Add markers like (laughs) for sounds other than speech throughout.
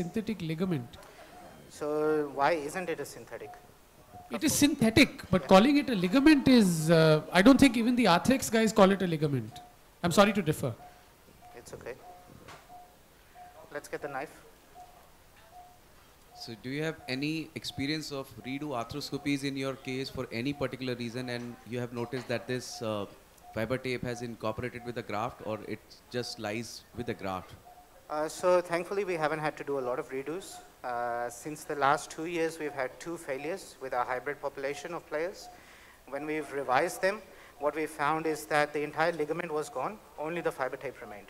synthetic ligament. So why isn't it a synthetic? It is synthetic, but calling it a ligament is, uh, I don't think even the Arthrex guys call it a ligament. I'm sorry to differ. It's okay. Let's get the knife. So do you have any experience of redo arthroscopies in your case for any particular reason and you have noticed that this uh, fiber tape has incorporated with the graft or it just lies with the graft? Uh, so thankfully we haven't had to do a lot of redos. Uh, since the last two years we've had two failures with our hybrid population of players. When we've revised them, what we found is that the entire ligament was gone, only the fiber tape remained.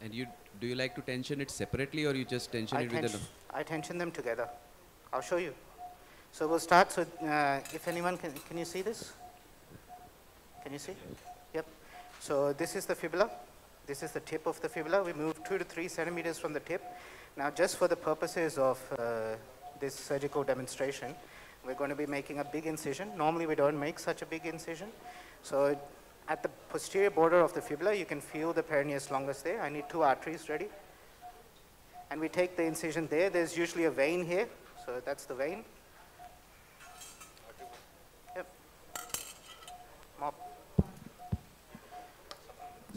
And you do you like to tension it separately or you just tension I, it with tension, I tension them together. I'll show you. So we'll start, so uh, if anyone can, can you see this? Can you see? Yep. So this is the fibula. This is the tip of the fibula. We move two to three centimeters from the tip. Now just for the purposes of uh, this surgical demonstration, we're going to be making a big incision. Normally we don't make such a big incision. So at the posterior border of the fibula, you can feel the peroneus longus there. I need two arteries ready. And we take the incision there. There's usually a vein here. So that's the vein.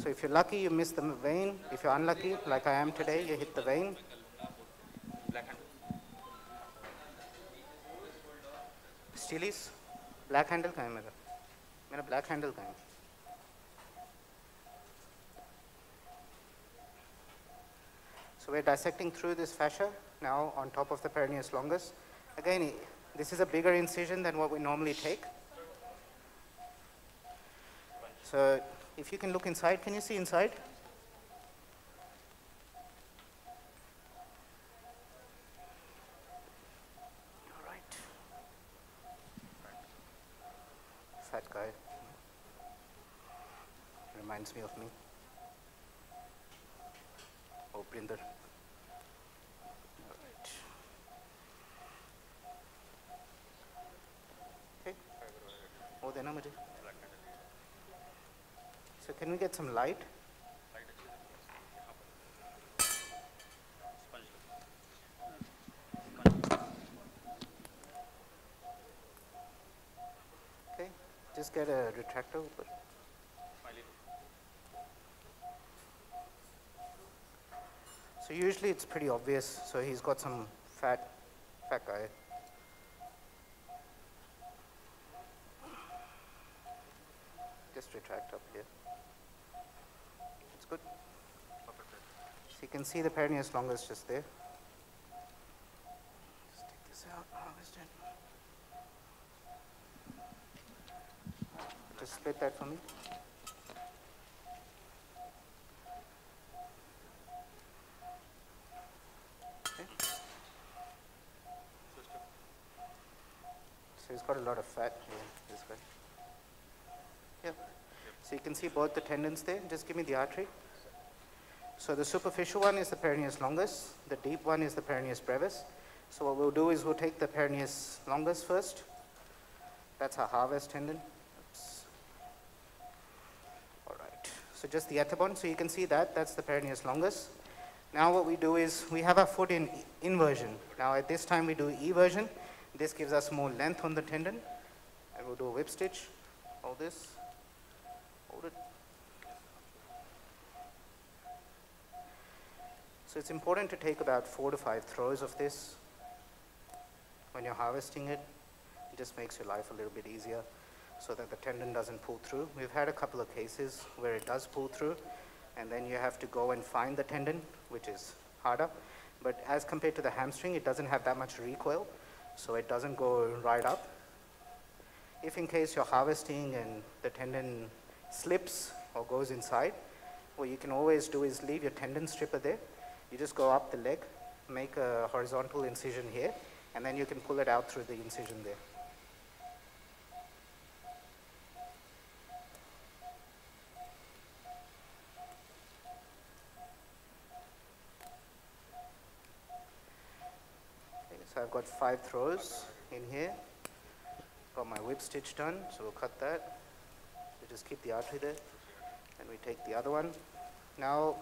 So if you're lucky, you miss the vein. If you're unlucky, like I am today, you hit the vein. स्टीलीस black handle कहाँ है मेरा मेरा black handle कहाँ है So we're dissecting through this fascia now on top of the peroneus longus. Again, i- this is a bigger incision than what we normally take. So if you can look inside, can you see inside? All right. Fat guy. Reminds me of me. Oh, Brinder. All right. Okay. Oh, then मुझे. So can we Okay, just get a retractor. So usually it's pretty obvious. So he's got some fat, fat guy. Just retract up here. It's good. So you can see the peroneus longus just there. Just take this out. Just split that for me. So he's got a lot of fat here, this guy. Yep. So you can see both the tendons there. Just give me the artery. So the superficial one is the peroneus longus. The deep one is the peroneus brevis. So what we'll do is we'll take the peroneus longus first. That's our harvest tendon. Oops. All right. So just the ethibond. So you can see that. That's the peroneus longus. Now what we do is we have our foot in inversion. Now at this time we do eversion. This gives us more length on the tendon. And we'll do a whip stitch. Hold this. Hold it. So it's important to take about four to five throws of this when you're harvesting it. It just makes your life a little bit easier so that the tendon doesn't pull through. We've had a couple of cases where it does pull through and then you have to go and find the tendon, which is harder. But as compared to the hamstring, it doesn't have that much recoil, so it doesn't go right up. If in case you're harvesting and the tendon slips or goes inside, what you can always do is leave your tendon stripper there. You just go up the leg, make a horizontal incision here, and then you can pull it out through the incision there. So I've got five throws in here. Got my whip stitch done, so we'll cut that. We just keep the artery there. And we take the other one. Now,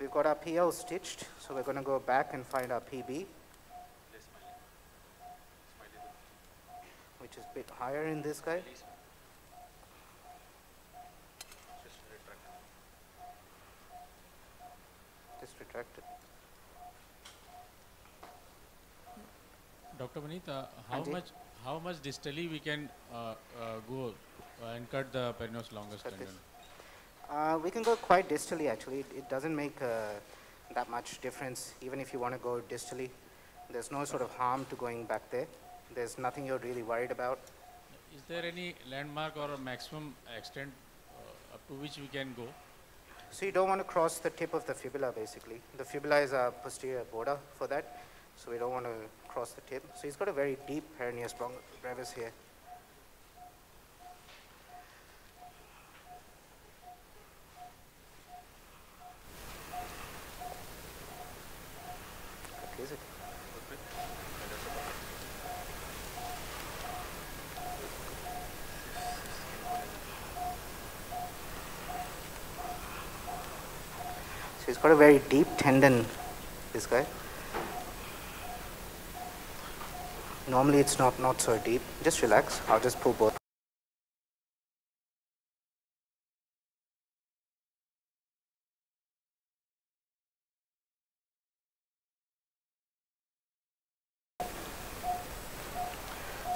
We've got our PL stitched, so we're going to go back and find our PB, which is a bit higher in this guy. Just retract it. Dr. Manita, uh, how Anji? much how much distally we can uh, uh, go and cut the peroneus longus tendon? Uh, we can go quite distally actually. It, it doesn't make uh, that much difference even if you want to go distally. There's no sort of harm to going back there. There's nothing you're really worried about. Is there any landmark or a maximum extent uh, up to which we can go? So you don't want to cross the tip of the fibula basically. The fibula is our posterior border for that. So we don't want to cross the tip. So he's got a very deep peroneus brevis here. Okay, is it? So he's got a very deep tendon, this guy. Normally it's not, not so deep. Just relax. I'll just pull both.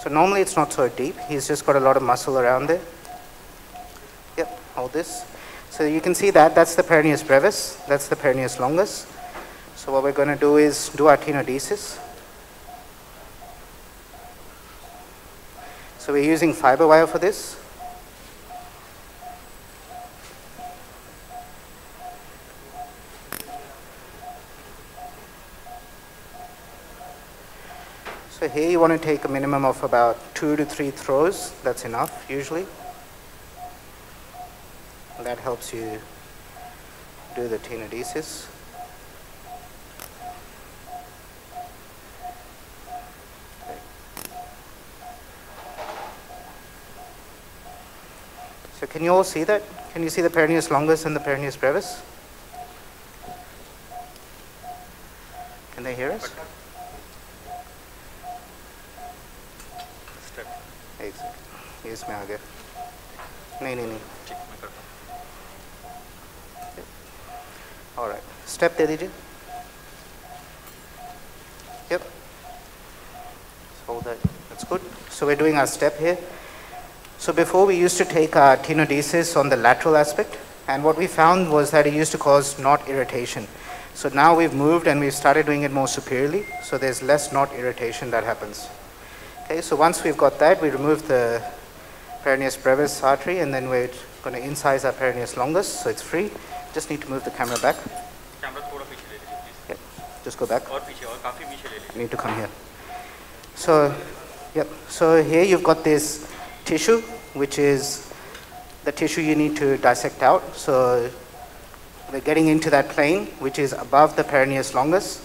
So normally it's not so deep. He's just got a lot of muscle around there. Yep, hold this. So you can see that, that's the peroneus brevis, that's the peroneus longus. So what we're going to do is do our tenodesis. So we're using fiber wire for this. So here you want to take a minimum of about two to three throws. That's enough usually that helps you do the tenodesis. So can you all see that? Can you see the peroneus longus and the peroneus brevis? Can they hear us? Exactly. yes, आ गया No, no, Alright. Step दे दीजिए Yep. Let's hold that. That's good. So we're doing our step here. So before we used to take our tenodesis on the lateral aspect, and what we found was that it used to cause knot irritation. So now we've moved and we've started doing it more superiorly, so there's less knot irritation that happens. Okay, so once we've got that, we remove the peroneus brevis artery and then we're going to incise our peroneus longus, so it's free. Just need to move the camera back. Camera थोड़ा पीछे ले लीजिए please Yep, just go back. और पीछे और काफ़ी पीछे ले लीजिए You need to come here. So, yep. So here you've got this tissue, which is the tissue you need to dissect out. So we're getting into that plane, which is above the peroneus longus.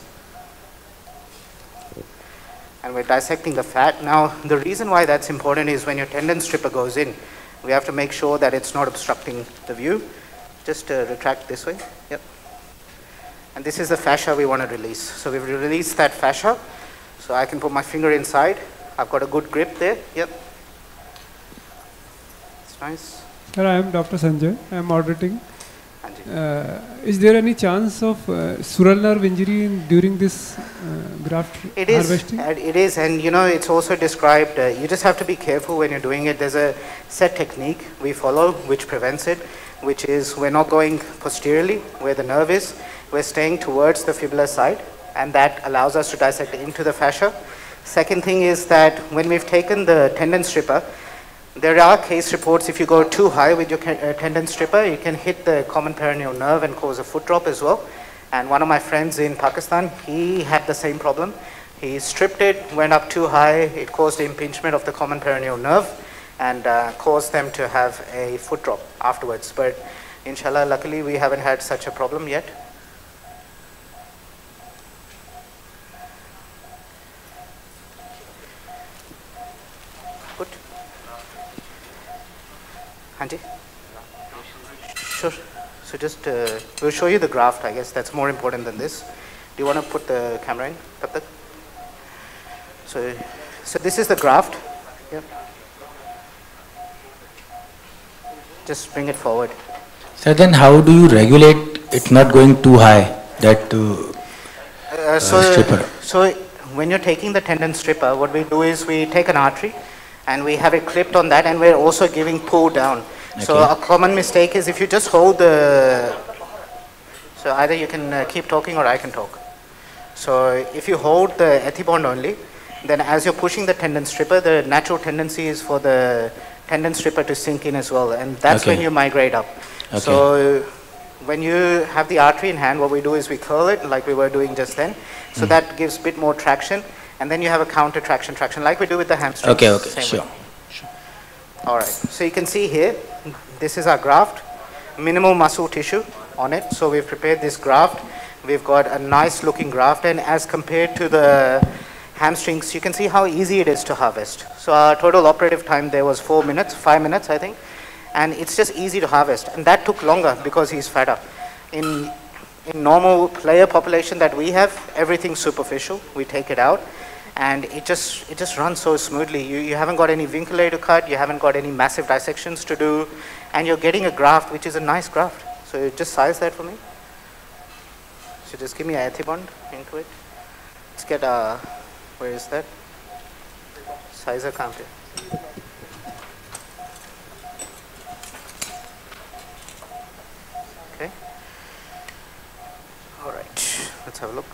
And we're dissecting the fat. Now, the reason why that's important is when your tendon stripper goes in, we have to make sure that it's not obstructing the view. Just uh, retract this way. Yep. And this is the fascia we want to release. So we've released that fascia. So I can put my finger inside. I've got a good grip there. Yep. It's nice. Sir, I am Dr. Sanjay. I am auditing. Uh, is there any chance of uh, sural nerve injury in, during this uh, graft It is, harvesting? and it is, and you know, it's also described, uh, you just have to be careful when you're doing it. There's a set technique we follow which prevents it, which is we're not going posteriorly where the nerve is, we're staying towards the fibular side, and that allows us to dissect into the fascia. Second thing is that when we've taken the tendon stripper, there are case reports if you go too high with your uh, tendon stripper, you can hit the common peroneal nerve and cause a foot drop as well. And one of my friends in Pakistan, he had the same problem. He stripped it, went up too high, it caused impingement of the common peroneal nerve and uh, caused them to have a foot drop afterwards. But inshallah, luckily, we haven't had such a problem yet. Good. Hanji? Sure. So just, uh, we'll show you the graft, I guess that's more important than this. Do you want to put the camera in, Taptak? So, so this is the graft. Yeah. Just bring it forward. So then how do you regulate it not going too high, that uh, Uh, so, stripper. so when you're taking the tendon stripper, what we do is we take an artery and we have it clipped on that and we're also giving pull down. So a common mistake is if you just hold the, so either you can uh, keep talking or I can talk. So if you hold the ethibond only, then as you're pushing the tendon stripper, the natural tendency is for the tendon stripper to sink in as well, and that's when you migrate up. Okay. So when you have the artery in hand, what we do is we curl it like we were doing just then, so mm-hmm. that gives a bit more traction, and then you have a counter traction traction like we do with the hamstring. Okay, okay, sure. way. All right, so you can see here, this is our graft, minimal muscle tissue on it. So we've prepared this graft. We've got a nice looking graft and as compared to the hamstrings, you can see how easy it is to harvest. So our total operative time there was four minutes, five minutes I think. And it's just easy to harvest. And that took longer because he's fatter. In, in normal player population that we have, everything's superficial. We take it out and it just it just runs so smoothly. You, you haven't got any vinculae to cut, you haven't got any massive dissections to do, and you're getting a graft which is a nice graft. So you just size that for me. So just give me a ethibond into it. Let's get a where is that? Sizer counter. Okay. All right. Let's have a look.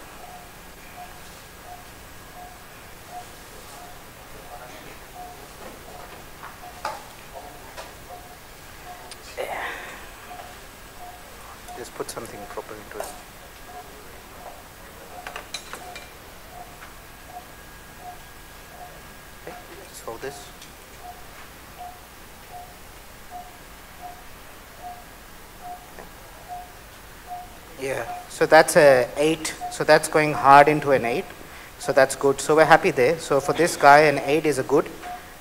Yeah. Just put something proper into it. Okay, this. Yeah, so that's a 8, so that's going hard into an 8, so that's good. So we're happy there. So for this guy, an 8 is a good,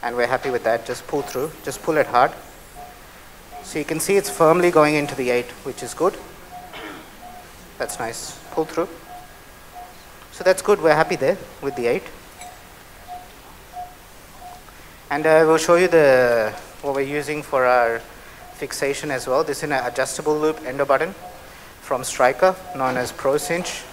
and we're happy with that. Just pull through, just pull it hard. So you can see it's firmly going into the 8, which is good. That's nice. Pull through. So that's good. We're happy there with the 8. And uh, we'll show you the what we're using for our fixation as well. This is an adjustable loop endo button from Stryker, known as ProCinch.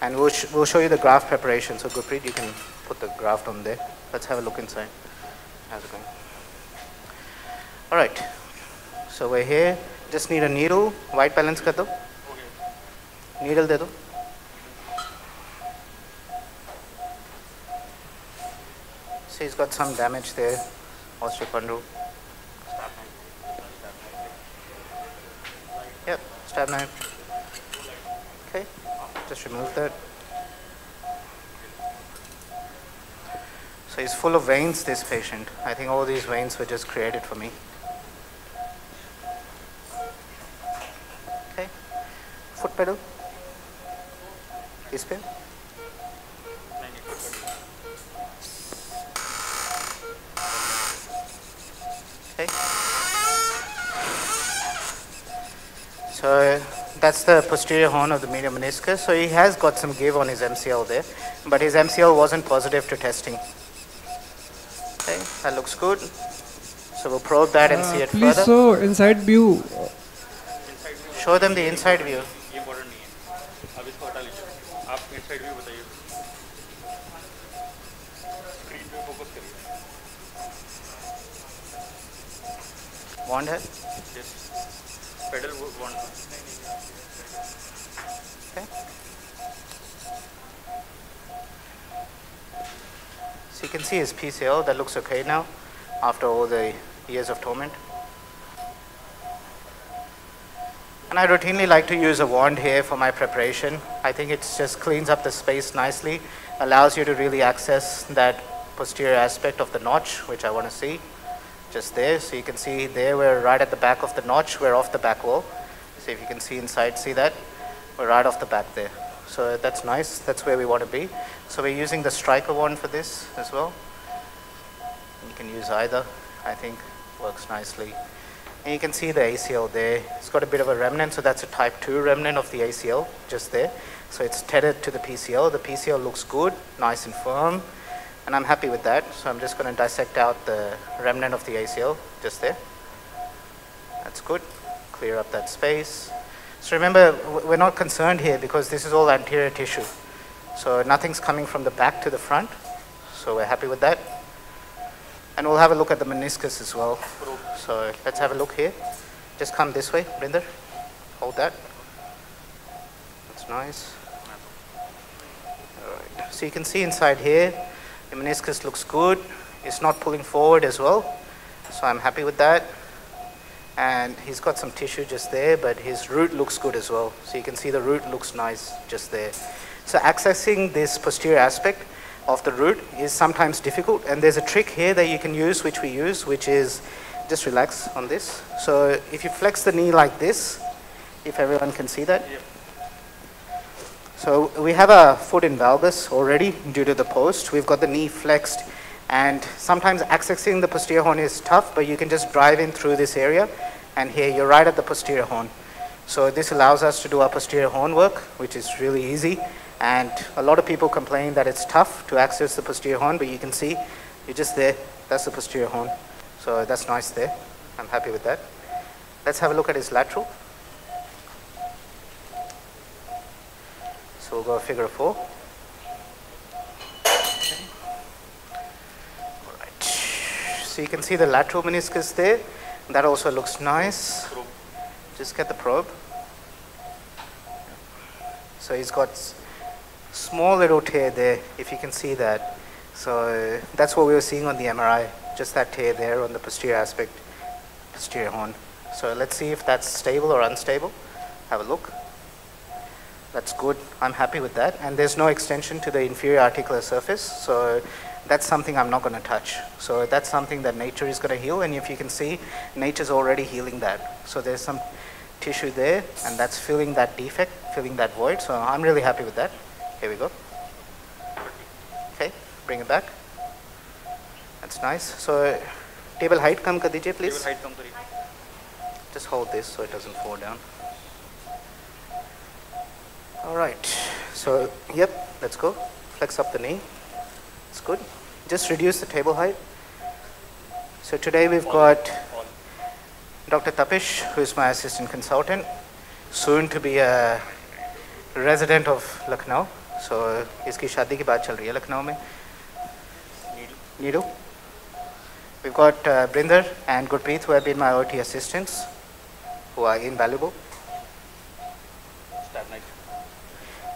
And we'll, sh- we'll show you the graft preparation. So Gurpreet, you can put the graft on there. Let's have a look inside. How's it going? All right. So we're here. Just need a needle. White balance kar do. Needle de do. So he's got some damage there, osteochondral. Yep, stab knife. Okay, just remove that. So he's full of veins, this patient. I think all these veins were just created for me. Okay, foot pedal, Ispin. Okay. So that's the posterior horn of the medial meniscus. So he has got some give on his MCL there, but his MCL wasn't positive to testing. Okay, that looks good. So we'll probe that and see Uh, it please further. show inside view. Show them the inside view. ये important नहीं है अब इसको हटा लीजिए आप inside view बताइए Wand है? Yes. Pedal one Okay. So you can see his PCL, that looks okay now after all the years of torment. And I routinely like to use a wand here for my preparation. I think it just cleans up the space nicely, allows you to really access that posterior aspect of the notch, which I want to see just there. So you can see there we're right at the back of the notch, we're off the back wall. So if you can see inside, see that? We're right off the back there. So that's nice, that's where we want to be. So we're using the Stryker wand for this as well. You can use either I think works nicely. And you can see the ACL there. It's got a bit of a remnant, so that's a type 2 remnant of the ACL just there. So it's tethered to the PCL. The PCL looks good, nice and firm, and I'm happy with that. So I'm just going to dissect out the remnant of the ACL just there. That's good. Clear up that space. So remember, we're not concerned here because this is all anterior tissue. So nothing's coming from the back to the front. So we're happy with that. And we'll have a look at the meniscus as well. So let's have a look here. Just come this way, Brinder. Hold that. That's nice. All right. So you can see inside here, the meniscus looks good. It's not pulling forward as well. So I'm happy with that. And he's got some tissue just there, but his root looks good as well. So you can see the root looks nice just there. So accessing this posterior aspect of the root is sometimes difficult. And there's a trick here that you can use, which we use, which is just relax on this. So if you flex the knee like this, if everyone can see that. So we have a foot in valgus already due to the post. We've got the knee flexed and sometimes accessing the posterior horn is tough, but you can just drive in through this area and here you're right at the posterior horn. So this allows us to do our posterior horn work, which is really easy. And a lot of people complain that it's tough to access the posterior horn, but you can see you're just there. That's the posterior horn. So that's nice there. I'm happy with that. Let's have a look at his lateral. So we'll go figure four. Alright. So you can see the lateral meniscus there. That also looks nice. Just get the probe. So he's got small little tear there, if you can see that. So that's what we were seeing on the MRI, just that tear there on the posterior aspect, posterior horn. So let's see if that's stable or unstable. Have a look that's good. I'm happy with that. And there's no extension to the inferior articular surface. So that's something I'm not going to touch. So that's something that nature is going to heal. And if you can see, nature's already healing that. So there's some tissue there and that's filling that defect, filling that void. So I'm really happy with that. Here we go. Okay, bring it back. That's nice. So table height come kadije, please. Table height come Just hold this so it doesn't fall down. All right, so yep, let's go. Flex up the knee. It's good. Just reduce the table height. So today we've got Dr. Tapish, who is my assistant consultant, soon to be a resident of Lucknow. So iski shadi ki baat chal rahi hai Lucknow mein. Needu. We've got uh, Brinder and Gurpreet, who have been my OT assistants, who are invaluable.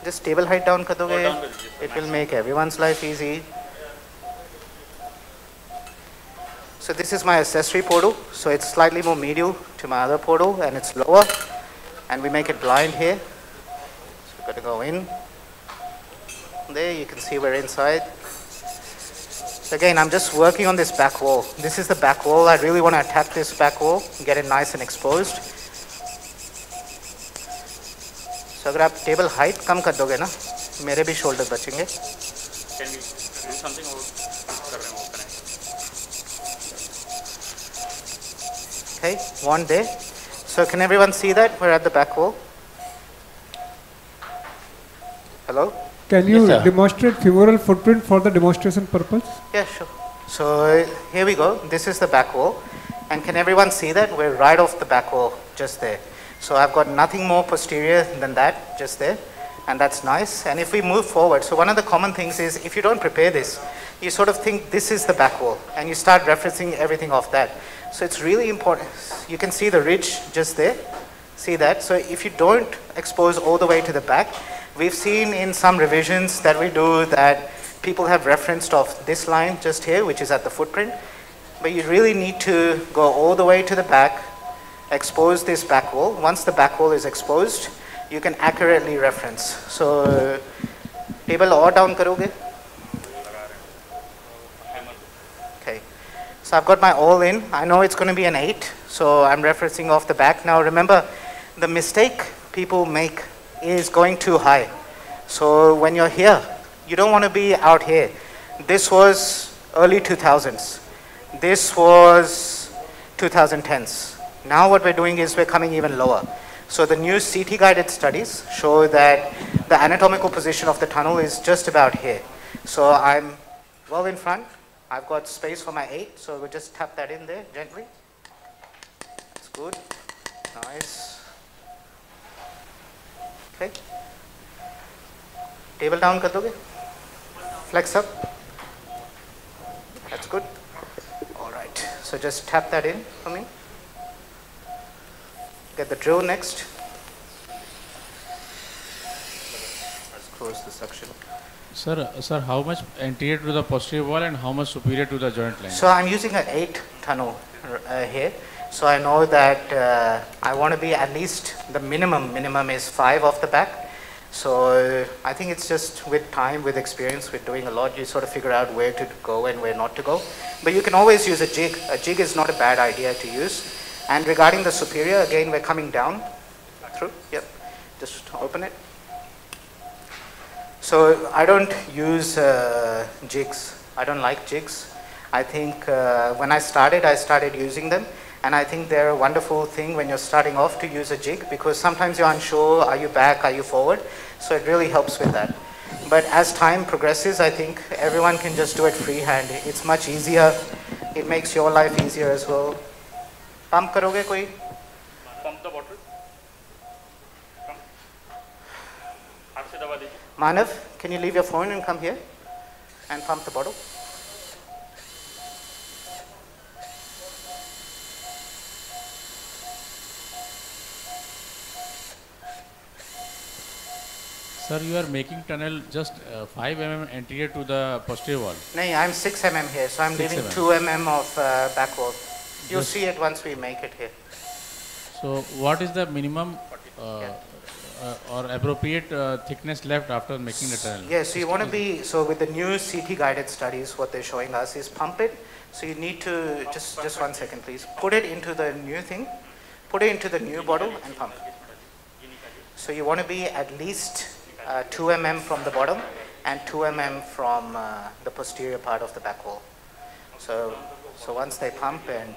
just table height down kar it will make everyone's life easy so this is my accessory portal so it's slightly more medial to my other portal and it's lower. And we make it blind here. So we've got to go in. There you can see we're inside. So again I'm just working on this back wall. This is the back wall. I really want to attack this back wall get it nice and exposed. So अगर आप table height कम कर दोगे ना मेरे भी shoulder बचेंगे can you do something और कर रहे हैं वो करें Okay, one day. So can everyone see that? We're at the back wall. Hello? Can you Yes, sir. demonstrate femoral footprint for the demonstration purpose? Yeah, sure. So uh, here we go. This is the back wall. And can everyone see that? We're right off the back wall, just there. So I've got nothing more posterior than that, just there. And that's nice. And if we move forward, so one of the common things is if you don't prepare this, you sort of think this is the back wall. And you start referencing everything off that. So it's really important. You can see the ridge just there. See that? So if you don't expose all the way to the back, we've seen in some revisions that we do that people have referenced off this line just here, which is at the footprint. But you really need to go all the way to the back, expose this back wall. Once the back wall is exposed, you can accurately reference. So table or down karoge? Okay. So I've got my all in. I know it's going to be an 8. So I'm referencing off the back. Now remember, the mistake people make is going too high. So when you're here, you don't want to be out here. This was early 2000s. This was 2010s. Now what we're doing is we're coming even lower. So the new CT-guided studies show that the anatomical position of the tunnel is just about here. So I'm well in front. I've got space for my 8, so we'll just tap that in there gently. That's good. Nice. Okay. Table down kadoge. Flex up. That's good. All right. So just tap that in for me. Get the drill next. Let's close the suction. Sir, sir, how much anterior to the posterior wall and how much superior to the joint line? So I'm using an 8 tunnel uh, here. So I know that uh, I want to be at least the minimum, minimum is 5 off the back. So I think it's just with time, with experience, with doing a lot, you sort of figure out where to go and where not to go. But you can always use a jig. A jig is not a bad idea to use. And regarding the superior, again, we're coming down through. Yep. Just open it. So I don't use uh, jigs. I don't like jigs. I think uh, when I started, I started using them. And I think they're a wonderful thing when you're starting off to use a jig because sometimes you're unsure, are you back, are you forward? So it really helps with that. But as time progresses, I think everyone can just do it freehand. It's much easier. It makes your life easier as well. Pump करोगे कोई? Pump the bottle हाथ से दबा दीजिए Manav, can you leave your phone and come here and pump the bottle? Sir, you are making tunnel just uh, 5 mm anterior to the posterior wall. No, I'm 6 mm here, so I'm 6 leaving mm. 2 mm of uh, back wall. You'll Yes. see it once we make it here. So what is the minimum uh, Yeah. uh, or appropriate uh, thickness left after making the tunnel? Yeah, so you want to be, so with the new CT guided studies, what they're showing us is pump it. So you need to, just, just one second please, put it into the new thing, put it into the new bottle and pump. So you want to be at least uh, 2 mm from the bottom and 2 mm from uh, the posterior part of the back wall. So, so once they pump and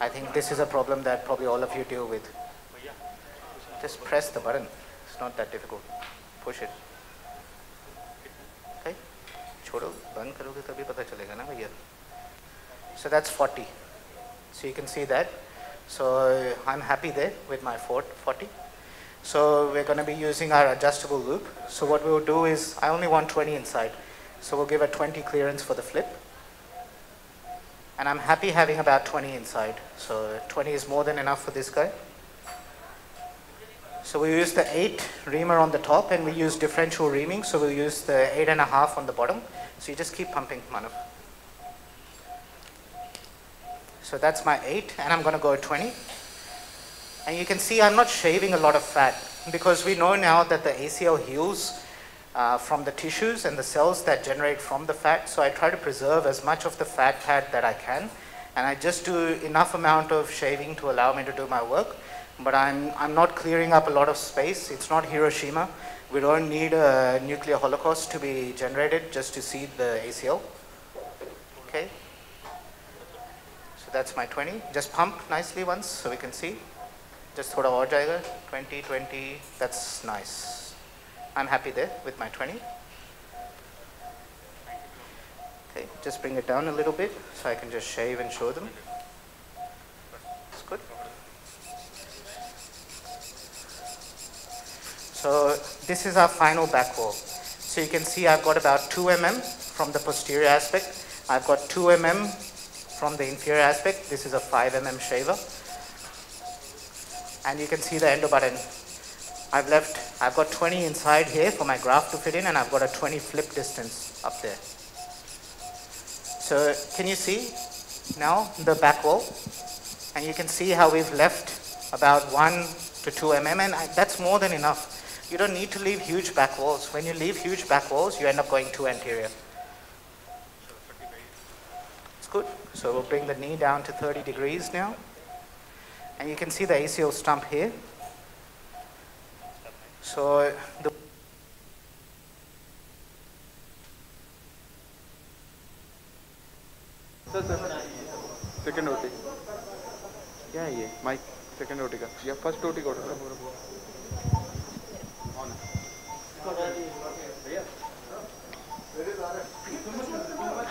I think this is a problem that probably all of you deal with. Just press the button. It's not that difficult. Push it. Okay? छोड़ो बंद करोगे तभी पता चलेगा ना भैया so that's 40 so you can see that so I'm happy there with my fort 40 so we're going to be using our adjustable loop so what we'll do is I only want 20 inside so we'll give a 20 clearance for the flip and I'm happy having about 20 inside so 20 is more than enough for this guy so we use the 8 reamer on the top and we use differential reaming. So we'll use the 8.5 on the bottom. So you just keep pumping, Manav. So that's my 8 and I'm going to go 20. And you can see I'm not shaving a lot of fat because we know now that the ACL heals uh, from the tissues and the cells that generate from the fat. So I try to preserve as much of the fat pad that I can. And I just do enough amount of shaving to allow me to do my work but I'm, I'm not clearing up a lot of space. It's not Hiroshima. We don't need a nuclear holocaust to be generated just to seed the ACL. Okay. So that's my 20. Just pump nicely once so we can see. Just aur jayega. 20, 20. That's nice. I'm happy there with my 20. Okay, just bring it down a little bit so I can just shave and show them. That's good. So this is our final back wall. So you can see I've got about 2 mm from the posterior aspect. I've got 2 mm from the inferior aspect. This is a 5 mm shaver. And you can see the endo button. I've left, I've got 20 inside here for my graft to fit in and I've got a 20 flip distance up there. So can you see now the back wall? And you can see how we've left about 1 to 2 mm and I- that's more than enough. You don't need to leave huge back walls. When you leave huge back walls, you end up going too anterior. It's good. So we'll bring the knee down to 30 degrees now. And you can see the ACL stump here. So the second क्या है ये? Mic second OT का. या first का order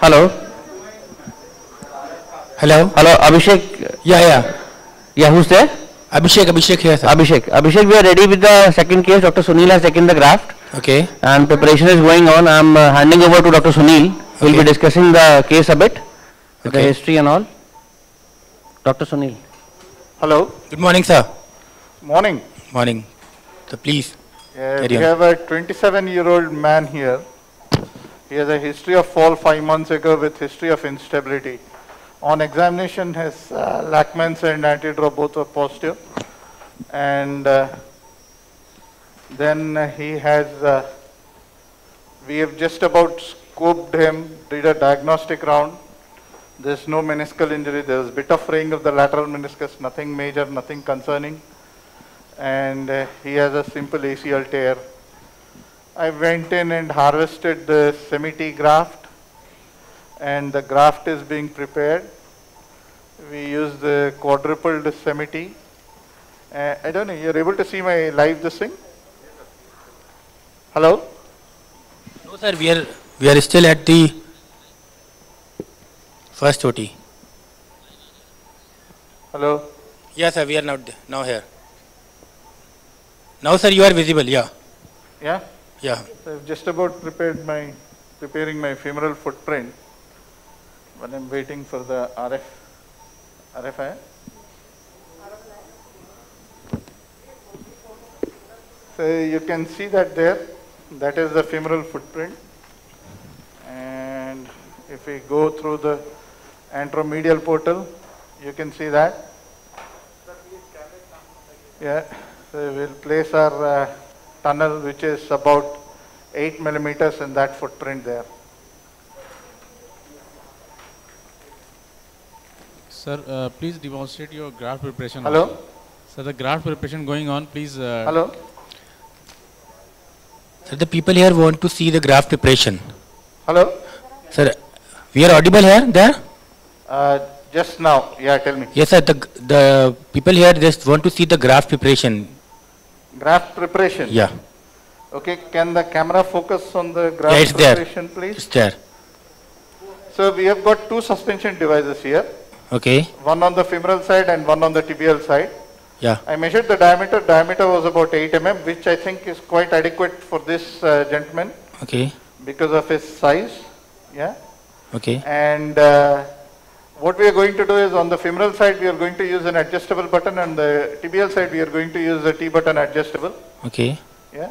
hello hello hello Abhishek या या या हूँ से Abhishek, Abhishek here, sir. Abhishek. Abhishek, we are ready with the second case. Dr. Sunil has taken the graft Okay. and preparation is going on. I am uh, handing over to Dr. Sunil. We'll be discussing the case a bit, the history and all. Dr. Sunil. Hello. Good morning, sir. Morning. Morning. So please. Uh, we on. have a 27-year-old man here. He has a history of fall five months ago with history of instability. On examination, his uh, Lachman's and anti-drop both were positive. And uh, then he has, uh, we have just about scoped him, did a diagnostic round. There's no meniscal injury. There's a bit of fraying of the lateral meniscus, nothing major, nothing concerning and uh, he has a simple ACL tear. I went in and harvested the semi-T graft and the graft is being prepared. We use the quadrupled semi-T. Uh, I don't know, you're able to see my live this thing? Hello? No, sir. We are we are still at the first OT. Hello? Yes, sir. We are now now here. Now, sir, you are visible. Yeah. Yeah? Yeah. So I've just about prepared my, preparing my femoral footprint, but I'm waiting for the RF, RFI. So you can see that there, that is the femoral footprint. And if we go through the anteromedial portal, you can see that. Yeah, so we'll place our uh, tunnel which is about 8 millimeters in that footprint there. Sir, uh, please demonstrate your graft preparation. Hello? also. Sir, the graft preparation going on, please. Uh, Hello? Sir, the people here want to see the graft preparation. Hello? Sir, we are audible here. There. Uh, just now, yeah, tell me. Yes, sir. The the people here just want to see the graft preparation. Graft preparation. Yeah. Okay, can the camera focus on the graft Yeah, it's there. preparation, please? It's there. So we have got two suspension devices here, Okay. one on the femoral side and one on the tibial side. Yeah. I measured the diameter. Diameter was about 8 mm, which I think is quite adequate for this uh, gentleman Okay. because of his size. Yeah. Okay. And uh, what we are going to do is on the femoral side, we are going to use an adjustable button, and the tibial side, we are going to use the T button adjustable. Okay. Yeah.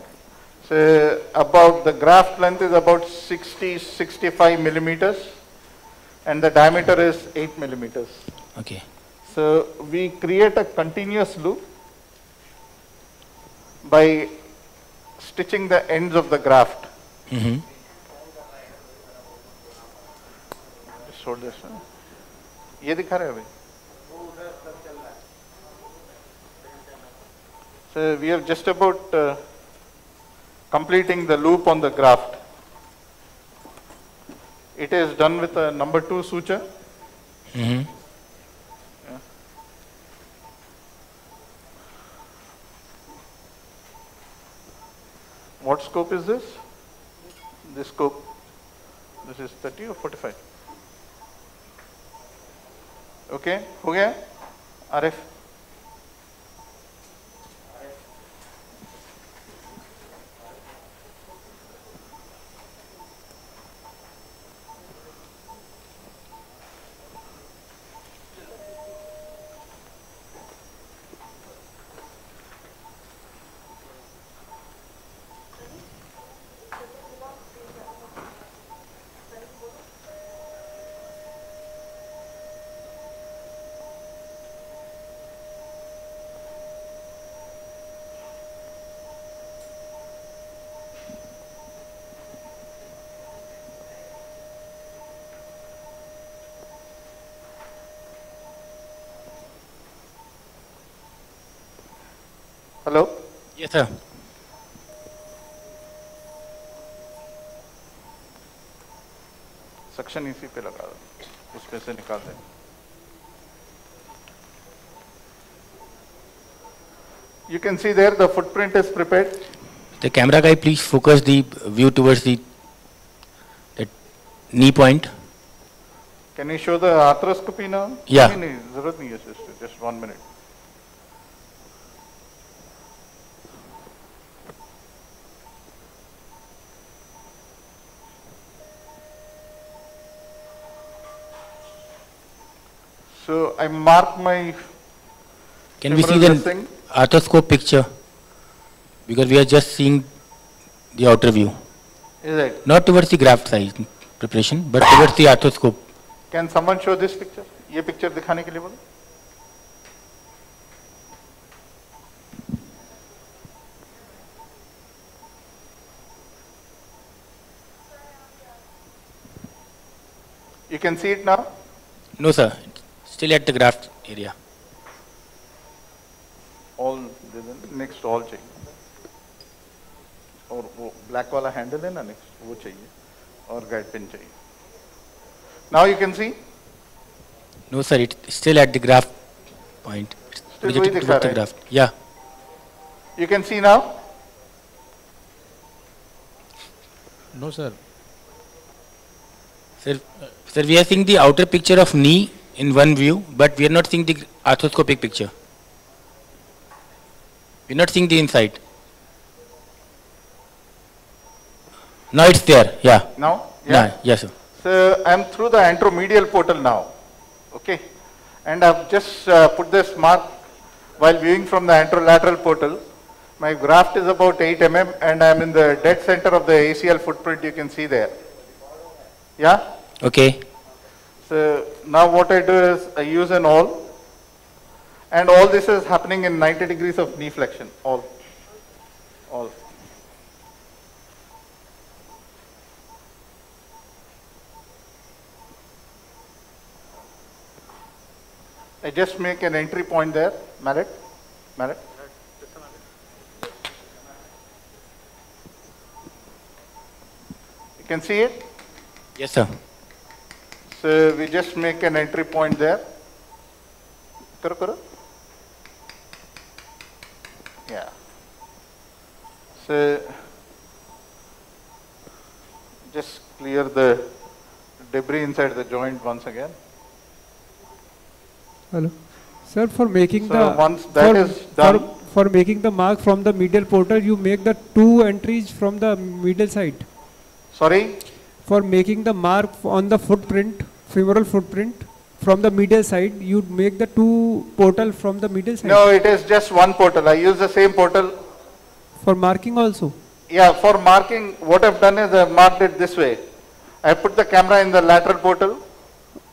So about the graft length is about 60, 65 millimeters, and the diameter is 8 millimeters. Okay. So we create a continuous loop by stitching the ends of the graft. Mm-hmm. Just hold this one. ये दिखा रहे हो अभी So we are just about uh, completing the loop on the graft. It is done with a number two suture. Mm-hmm. What scope is this? This scope. This is 30 or 45? Okay, हो गया? Arif Sir. Suction इसी पे लगा दो उसमें से निकाल दें You can see there the footprint is prepared. The camera guy, please focus the view towards the that knee point. Can you show the arthroscopy now? Yeah. नहीं नहीं ज़रूरत नहीं है sister. Just one minute. So I mark my Can we see the thing. arthroscope picture? Because we are just seeing the outer view. Is it? Not towards the graft size preparation, but towards the arthroscope. Can someone show this picture? ये picture दिखाने के लिए बोलो. You can see it now. No, sir. Still at the graft area. Awl, next awl चाहिए. और वो black वाला handle है ना next वो चाहिए. और guide pin चाहिए. Now you can see. No sir, it's still at the graft point. Still वही दिखा रहा है. Graft. Yeah. You can see now. No sir. Sir, sir, we are seeing the outer picture of knee in one view, but we are not seeing the arthroscopic picture. We are not seeing the inside. Now it's there. Yeah. Now? Yeah. Yes, sir. So I'm through the anteromedial portal now. Okay. And I've just uh, put this mark while viewing from the anterolateral portal. My graft is about 8 mm and I'm in the dead center of the ACL footprint you can see there. Yeah? Okay. So now what I do is I use an awl and all this is happening in 90 degrees of knee flexion. Awl. Awl. I just make an entry point there. Mallet? Mallet? You can see it? Yes, sir. So uh, we just make an entry point there. Karo, karo. Yeah. So just clear the debris inside the joint once again. Hello. Sir, for making So the once that for, is done- for, for making the mark from the medial portal, you make the two entries from the medial side. Sorry? For making the mark on the footprint, femoral footprint, from the medial side, you make the two portal from the medial side. No, it is just one portal. I use the same portal. For marking also. Yeah, for marking, what I've done is I've marked it this way. I put the camera in the lateral portal.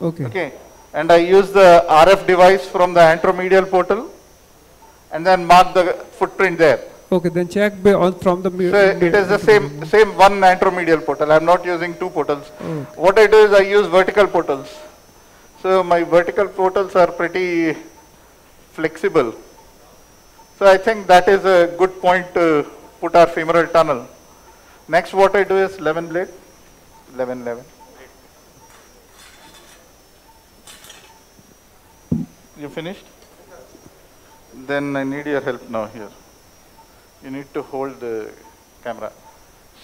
Okay. Okay. And I use the RF device from the anteromedial portal and then mark the footprint there. Okay, then check on from the So it is the same, same one anteromedial portal. I'm not using two portals. What I do is I use vertical portals. So my vertical portals are pretty flexible. So I think that is a good point to put our femoral tunnel. Next what I do is 11 blade, 11, 11. You finished? Then I need your help now here. You need to hold the camera.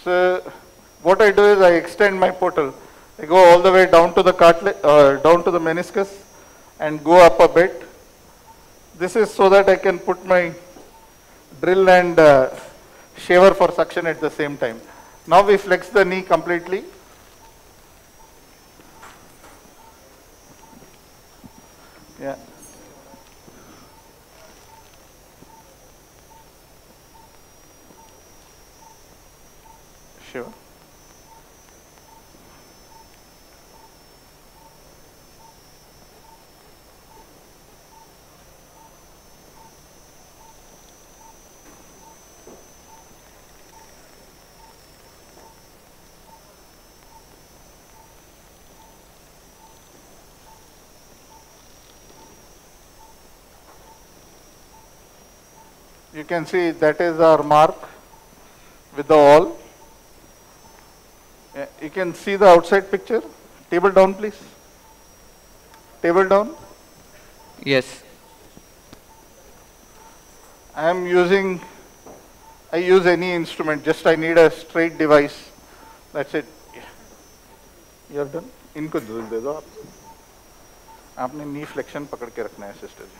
So what I do is I extend my portal. I go all the way down to the cartilage, uh, down to the meniscus and go up a bit. This is so that I can put my drill and uh, shaver for suction at the same time. Now we flex the knee completely. Yeah. Sure. You can see that is our mark with the awl. Yeah, you can see the outside picture. Table down, please. Table down. Yes. I am using, I use any instrument, just I need a straight device. That's it. You have done? इनको धूल दे दो आप आपने नी flexion पकड़ के रखना है sister ji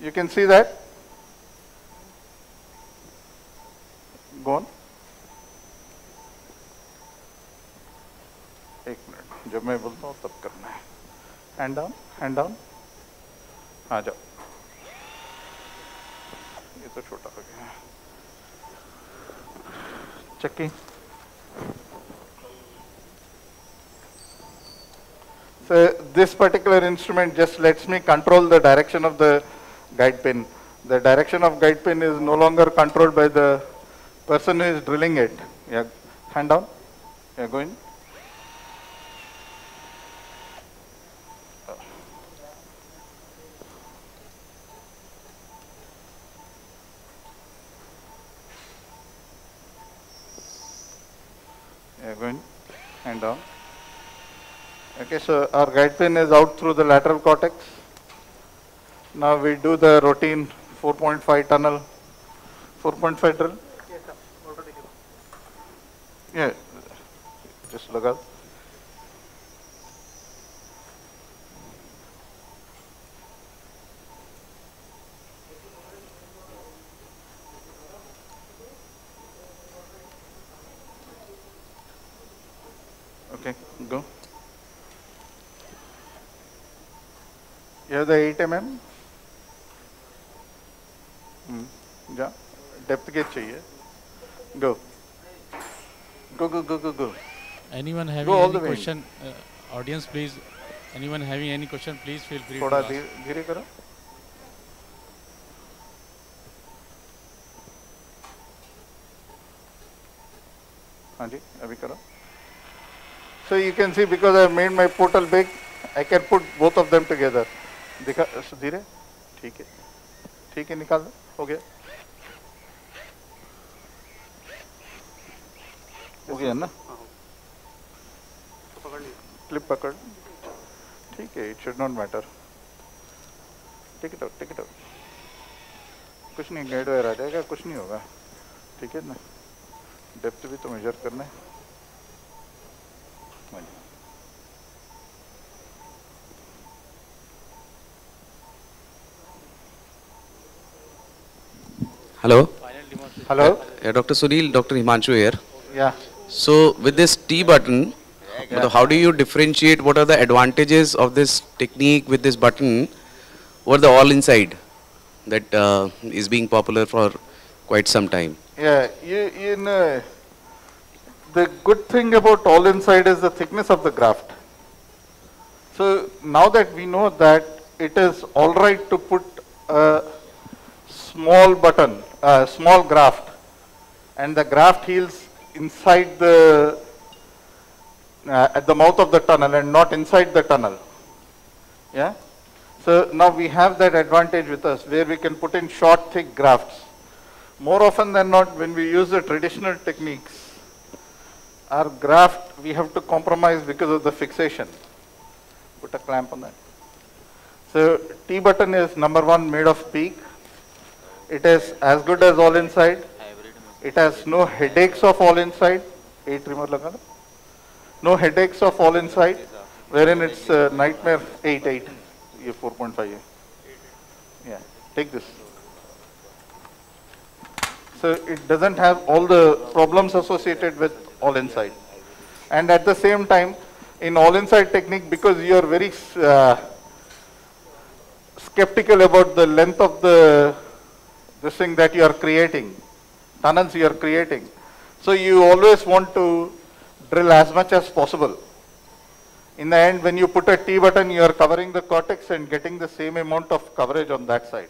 you can see that go on एक मिनट जब मैं बोलता हूँ तब करना है हैंड डाउन हैंड डाउन आ जाओ ये तो छोटा हो गया चक्की So this particular instrument just lets me control the direction of the guide pin. The direction of guide pin is no longer controlled by the person who is drilling it. Yeah, hand down. Yeah, go in. Yeah, go. Hand down. Okay, so our guide pin is out through the lateral cortex. Now we do the routine 4.5 tunnel, 4.5 drill. Yeah, just look up. Okay, go. You have the 8 mm? हम्म, जा। Depth gauge चाहिए। Go go go go go anyone having any question audience please anyone having any question please feel free थोड़ा धीरे धीरे करो। हाँ जी अभी करो। So you can see because I made my portal bag I can put both of them together दिखा धीरे। ठीक है। ठीक है निकाल दो। हो गया हो गया ना क्लिप पकड़. ठीक है it should not matter take it out take it out कुछ नहीं गाइड वायर आ जाएगा कुछ नहीं होगा. ठीक है ना डेप्थ भी तो मेजर करना है. Hello. Hello. Yeah, Dr. Sunil, Dr. Himanshu here. Yeah. So with this T button, Yeah. how do you differentiate what are the advantages of this technique with this button over the all inside that uh, is being popular for quite some time? Yeah, you, you know, the good thing about all inside is the thickness of the graft. So now that we know that it is all right to put a small button, small graft, and the graft heals inside the, uh, at the mouth of the tunnel and not inside the tunnel. Yeah? So now we have that advantage with us where we can put in short, thick grafts. More often than not, when we use the traditional techniques, our graft, we have to compromise because of the fixation. Put a clamp on that. So T button is number one made of PEEK. It is as good as all inside. It has no headaches of all inside. Eight remote. No headaches of all inside. Wherein it's uh, nightmare 8 8. Yeah, 4.5. Yeah. Take this. So it doesn't have all the problems associated with all inside. And at the same time, in all inside technique, because you are very uh, skeptical about the length of the this thing that you are creating, tunnels you are creating. So you always want to drill as much as possible. In the end, when you put a T button, you are covering the cortex and getting the same amount of coverage on that side.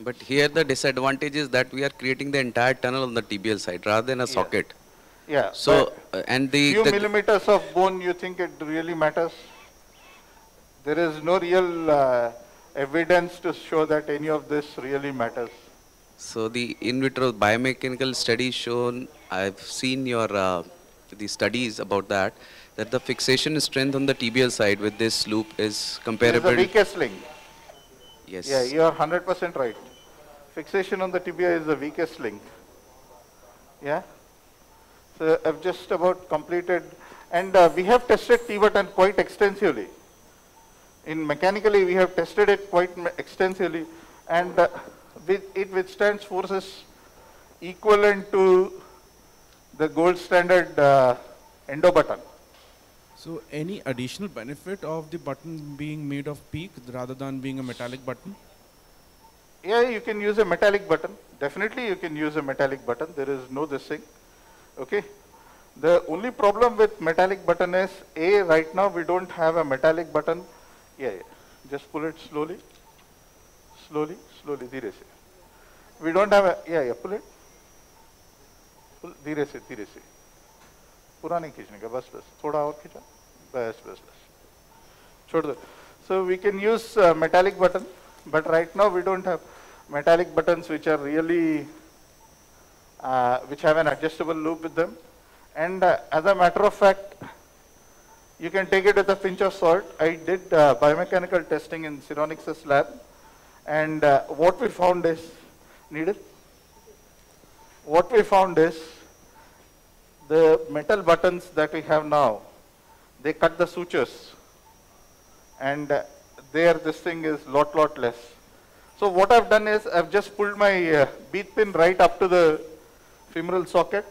But here the disadvantage is that we are creating the entire tunnel on the tibial side rather than a socket. Yeah. So, uh, and the, few the millimeters of bone, you think it really matters? There is no real uh, evidence to show that any of this really matters. So the in vitro biomechanical studies shown, I've seen your uh, the studies about that, that the fixation strength on the tibial side with this loop is It is comparable. the weakest link. Yes. Yeah, you are 100% right. Fixation on the tibia is the weakest link. Yeah? So I've just about completed, and uh, we have tested T button quite extensively. In mechanically, we have tested it quite extensively, and uh, with, it withstands forces equivalent to the gold standard uh, endo button. So any additional benefit of the button being made of PEEK rather than being a metallic button? Yeah, you can use a metallic button. Definitely you can use a metallic button. There is no this thing. Okay. The only problem with metallic button is, A, right now we don't have a metallic button. Yeah, yeah. just pull it slowly. Slowly, slowly, धीरे से. We don't have a, yeah, yeah, pull it. Pull, धीरे से, धीरे से. पूरा नहीं खींचने का, बस बस. थोड़ा और खींचा. बस बस बस. छोड़ दो. So we can use uh, metallic button, but right now we don't have metallic buttons which are really, uh, which have an adjustable loop with them. And uh, as a matter of fact, you can take it with a pinch of salt. I did uh, biomechanical testing in Sironix's lab, and uh, what we found is, needed? What we found is, the metal buttons that we have now, they cut the sutures and uh, there this thing is lot lot less. So what I've done is I've just pulled my uh, Beath pin right up to the femoral socket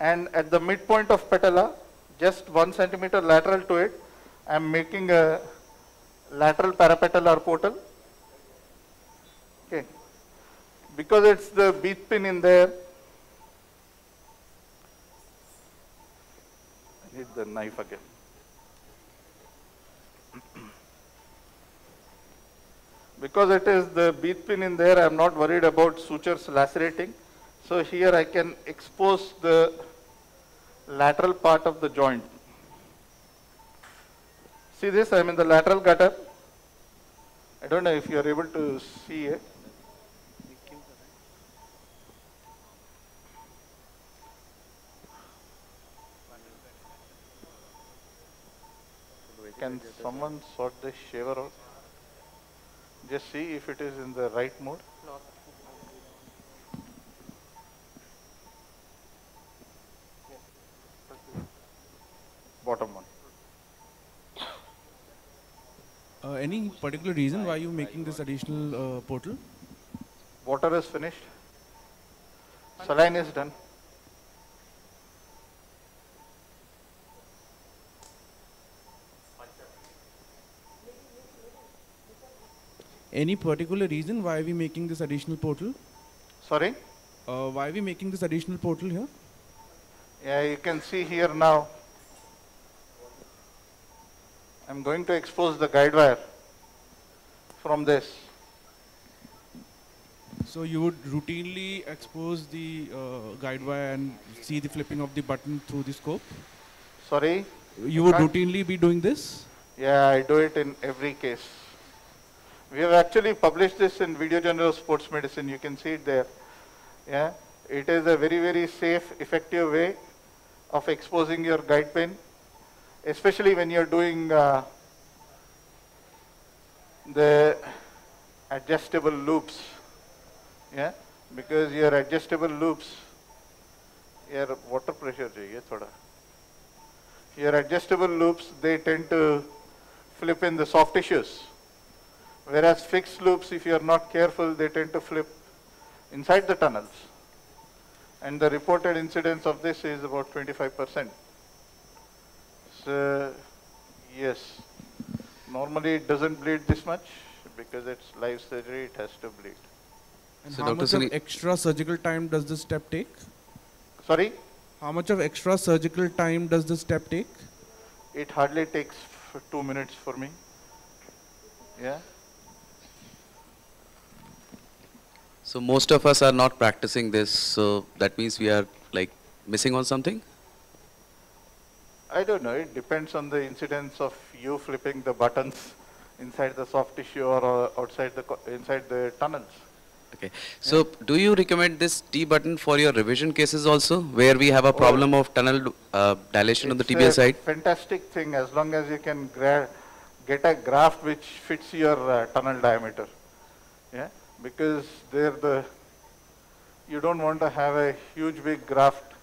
and at the midpoint of patella, just one centimeter lateral to it, I'm making a lateral parapatellar portal. Okay. Because it's the Beath pin in there, I need the knife again. (clears throat) because it is the Beath pin in there, I'm not worried about sutures lacerating. So here I can expose the lateral part of the joint. See this, I'm in the lateral gutter. I don't know if you are able to see it. Can someone sort this shaver out? Just see if it is in the right mode. Bottom one. Uh, any particular reason why you're making this additional uh, portal? Water is finished. Saline is done. Any particular reason why we making this additional portal? Sorry? Uh, why we making this additional portal here? Yeah, you can see here now. I'm going to expose the guide wire from this. So you would routinely expose the uh, guide wire and see the flipping of the button through the scope? Sorry? You would routinely be doing this? Yeah, I do it in every case. We have actually published this in Video Journal of Sports Medicine. You can see it there. Yeah, it is a very, very safe, effective way of exposing your guide pin, especially when you're doing uh, the adjustable loops. Yeah, because your adjustable loops, your water pressure चाहिए थोड़ा. Your adjustable loops, they tend to flip in the soft tissues. Whereas fixed loops, if you are not careful, they tend to flip inside the tunnels. And the reported incidence of this is about 25%. So, yes, normally it doesn't bleed this much because it's live surgery, it has to bleed. And So how Dr. much Sunil- of extra surgical time does this step take? Sorry? How much of extra surgical time does this step take? It hardly takes f- two minutes for me. Yeah? So most of us are not practicing this, so that means we are like missing on something? I don't know. It depends on the incidence of you flipping the buttons inside the soft tissue or uh, outside the co- inside the tunnels. Okay. So do you recommend this T button for your revision cases also, where we have a problem of tunnel uh, dilation on the a side? Fantastic thing as long as you can gra- get a graft which fits your uh, tunnel diameter. Yeah, because they're the, you don't want to have a huge big graft.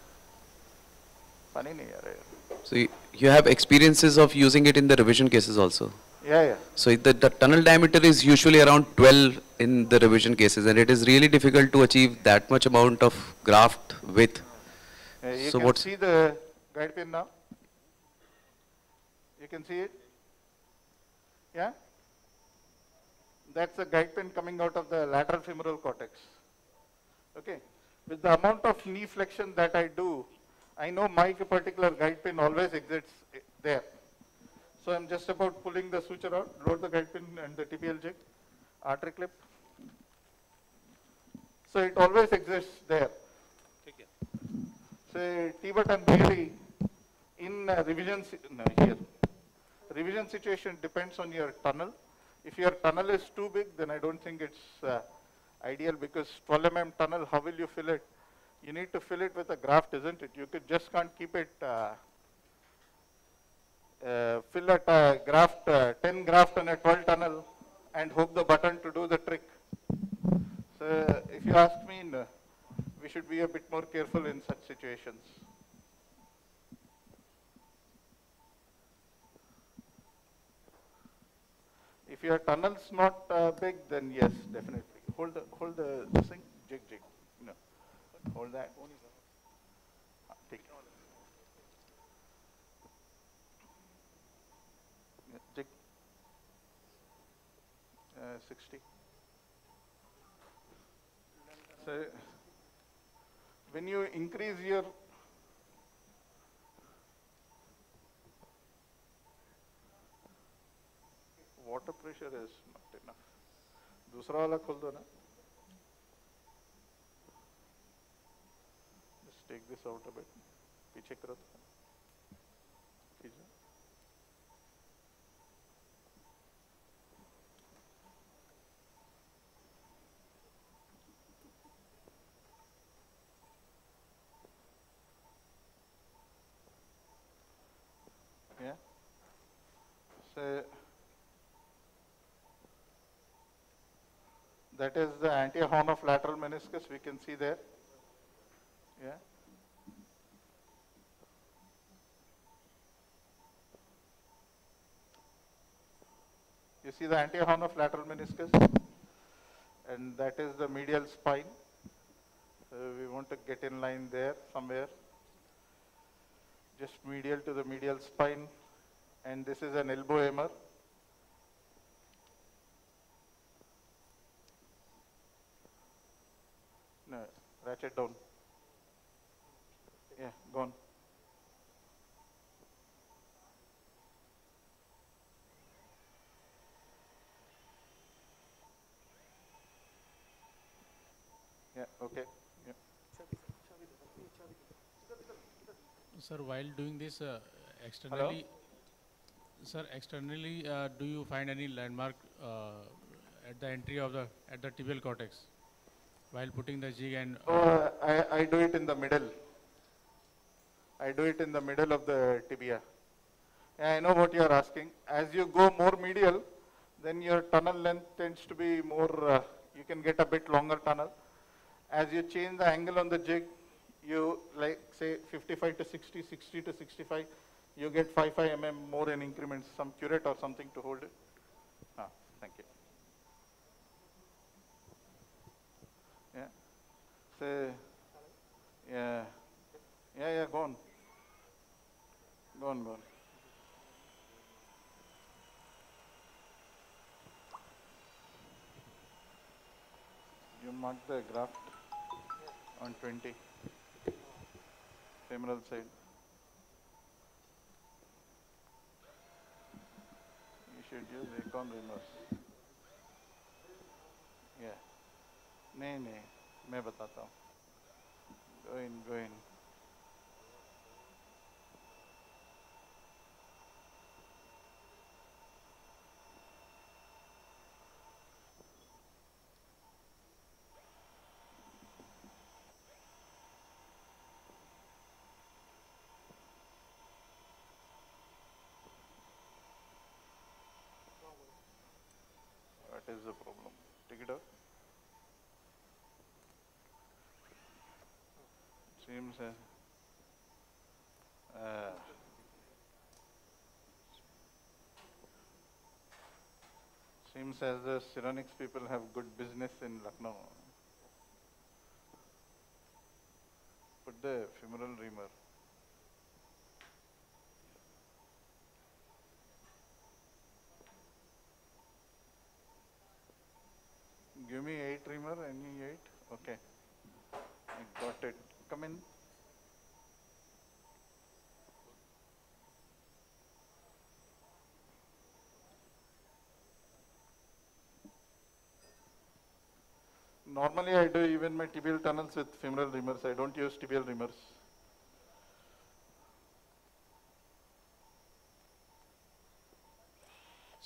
Funny nahi hai yaar. So you, you have experiences of using it in the revision cases also? Yeah, yeah. So the, the tunnel diameter is usually around 12 in the revision cases and it is really difficult to achieve that much amount of graft width. Yeah, you So can see the guide pin now. You can see it. Yeah. That's the guide pin coming out of the lateral femoral cortex. Okay. With the amount of knee flexion that I do, I know my particular guide pin always exits there. So I'm just about pulling the suture out, load the guide pin and the tibial jig, artery clip. So it always exists there. So T button really in uh, revision, no, here. Revision situation depends on your tunnel. If your tunnel is too big, then I don't think it's uh, ideal because 12 mm tunnel, how will you fill it? You need to fill it with a graft, isn't it? You could just can't keep it, uh, uh, fill a uh, graft, uh, 10 graft on a 12 tunnel and hope the button to do the trick. So if you ask me, no, we should be a bit more careful in such situations. If your tunnel's not uh, big, then yes, definitely. Hold the hold the thing, jig jig. No, hold that. Ah, take it. Yeah, Jig. Uh, 60. So when you increase your water pressure is not enough. दूसरा वाला खोल दो ना. take this out a bit. पीछे करो तो. पीछे. Yeah. So that is the anti-horn of lateral meniscus we can see there. Yeah. See the anti-horn of lateral meniscus? And that is the medial spine. We want to get in line there somewhere. Just medial to the medial spine. And this is an elbow hammer. No, ratchet down. Yeah, gone. Okay. Yeah. Sir, while doing this uh, externally, sir, externally, uh, do you find any landmark uh, at the entry of the at the tibial cortex while putting the jig and? Oh, I, I do it in the middle. I do it in the middle of the tibia. Yeah, I know what you are asking. As you go more medial, then your tunnel length tends to be more, uh, you can get a bit longer tunnel. As you change the angle on the jig, you like say 55 to 60, 60 to 65, you get 5, 5 mm more in increments, some curette or something to hold it. Ah, thank you. Yeah. So, yeah, yeah, yeah, go on. Go on, go on. You mark the graft on 20, femoral side. You should use recon reverse. Yeah. नहीं नहीं मैं बताता हूँ go in go in The problem? Take it up. Seems uh, uh, seems as the Ceronics people have good business in Lucknow. Put the femoral reamer. Give me eight reamer, any eight? Okay. I got it. Come in. Normally I do even my tibial tunnels with femoral reamers. I don't use tibial reamers.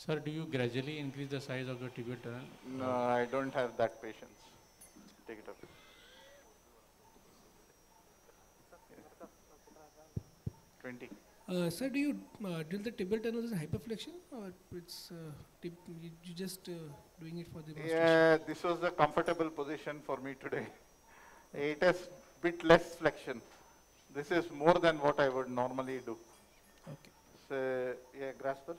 Sir, do you gradually increase the size of the tibial tunnel? No, I don't have that patience. Take it up. Twenty. Uh, sir, do you uh, drill the tibial tunnel as a hyperflexion or it's uh, tip, you, you just uh, doing it for the Yeah, this was the comfortable position for me today. It has bit less flexion. This is more than what I would normally do. Okay. So, yeah, grasper.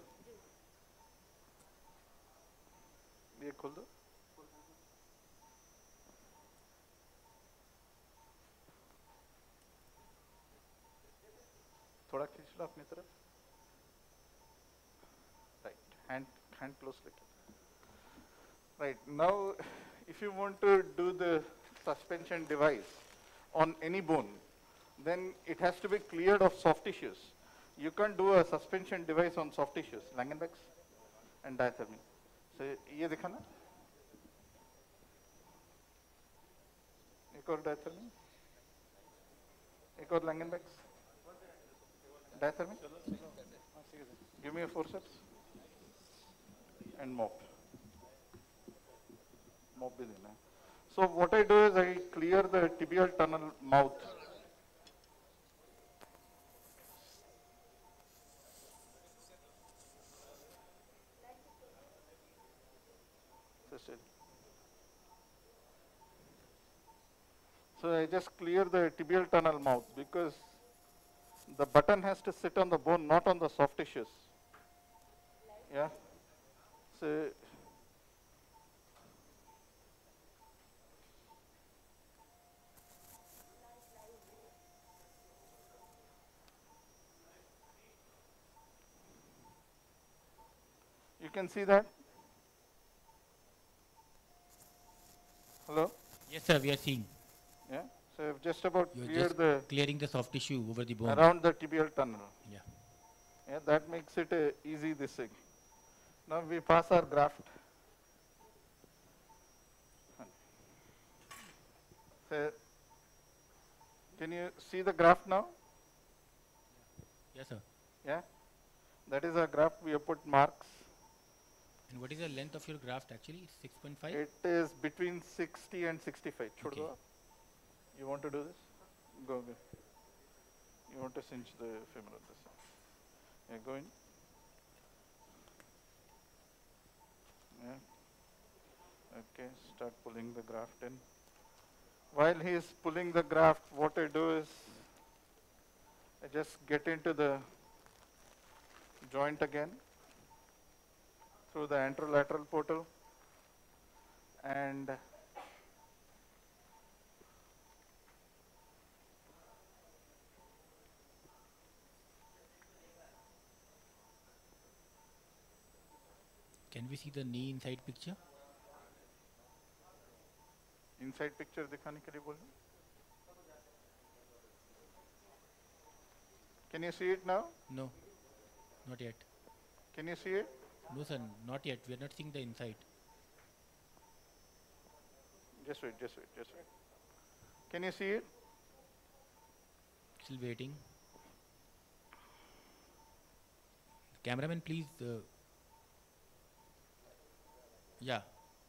ये खोल दो थोड़ा खींच लो अपनी तरफ right hand hand close like that right now if you want to do the suspension device on any bone then it has to be cleared of soft tissues you can't do a suspension device on soft tissues Langenbeck's and diathermy से ये देखा ना? एक और diathermy एक और Langen bags diathermy give me forceps and mop mop भी देना है। So what I do is I clear the tibial tunnel mouth So I just clear the tibial tunnel mouth because the button has to sit on the bone, not on the soft tissues. Yeah. So you can see that. Hello. Yes, sir, we are seeing. Yeah. So I've just about You're cleared just the clearing the soft tissue over the bone. around the tibial tunnel. Yeah. Yeah, that makes it uh, easy this thing. Now we pass our graft. So, can you see the graft now? Yes, sir. Yeah. That is a graft. We have put marks. And what is the length of your graft actually? 6.5? It is between 60 and 65. Okay. You want to do this? Go, go. You want to cinch the femoral this. Yeah, go in. Yeah. Okay, start pulling the graft in. While he is pulling the graft, what I do is I just get into the joint again through the anterolateral portal and Can we see the knee inside picture? inside picture दिखाने के लिए बोल रहा हूँ। Can you see it now? No, not yet. Can you see it? No, sir, not yet. We are not seeing the inside. Just wait, just wait, just wait. Can you see it? Still waiting. Cameraman, please. Uh, yeah,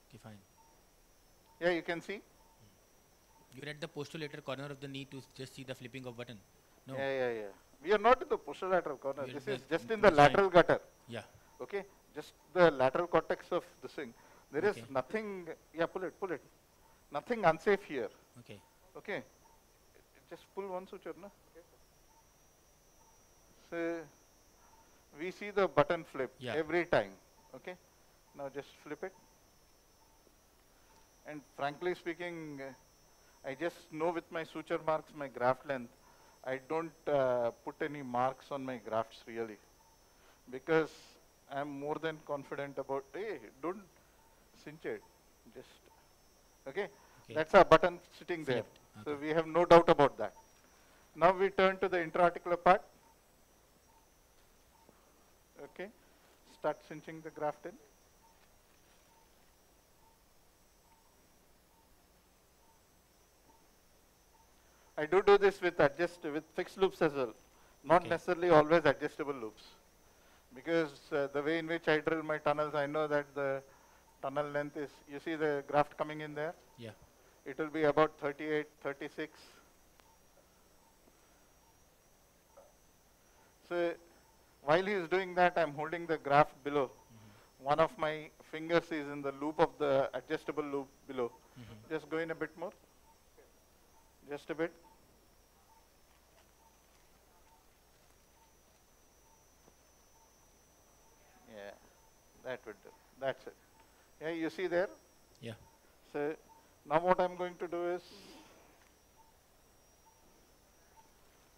okay, fine. Yeah, you can see. You're at the posterolateral corner of the knee to just see the flipping of button. No. Yeah, yeah, yeah. We are not in the posterolateral corner. This is just in the lateral gutter. Yeah. Okay, just the lateral cortex of this thing. There is Okay. nothing, yeah, pull it, pull it. Nothing unsafe here. Okay. Okay. Just pull one suture, na? So, we see the button flip Yeah. every time. Okay. Now just flip it. And frankly speaking, I just know with my suture marks my graft length. I don't uh, put any marks on my grafts really because I'm more than confident about, hey, don't cinch it. Just, okay? Okay. That's our button sitting there. Flipped. So we have no doubt about that. Now we turn to the intra-articular part. Okay. Start cinching the graft in. I do do this with adjust with fixed loops as well, not Okay. necessarily always adjustable loops, because uh, the way in which I drill my tunnels, I know that the tunnel length is. You see the graft coming in there. Yeah. It will be about 38, 36. So while he is doing that, I'm holding the graft below. One of my fingers is in the loop of the adjustable loop below. Just go in a bit more. Just a bit. Yeah, that would do. That's it. Yeah, you see there? Yeah. So now what I'm going to do is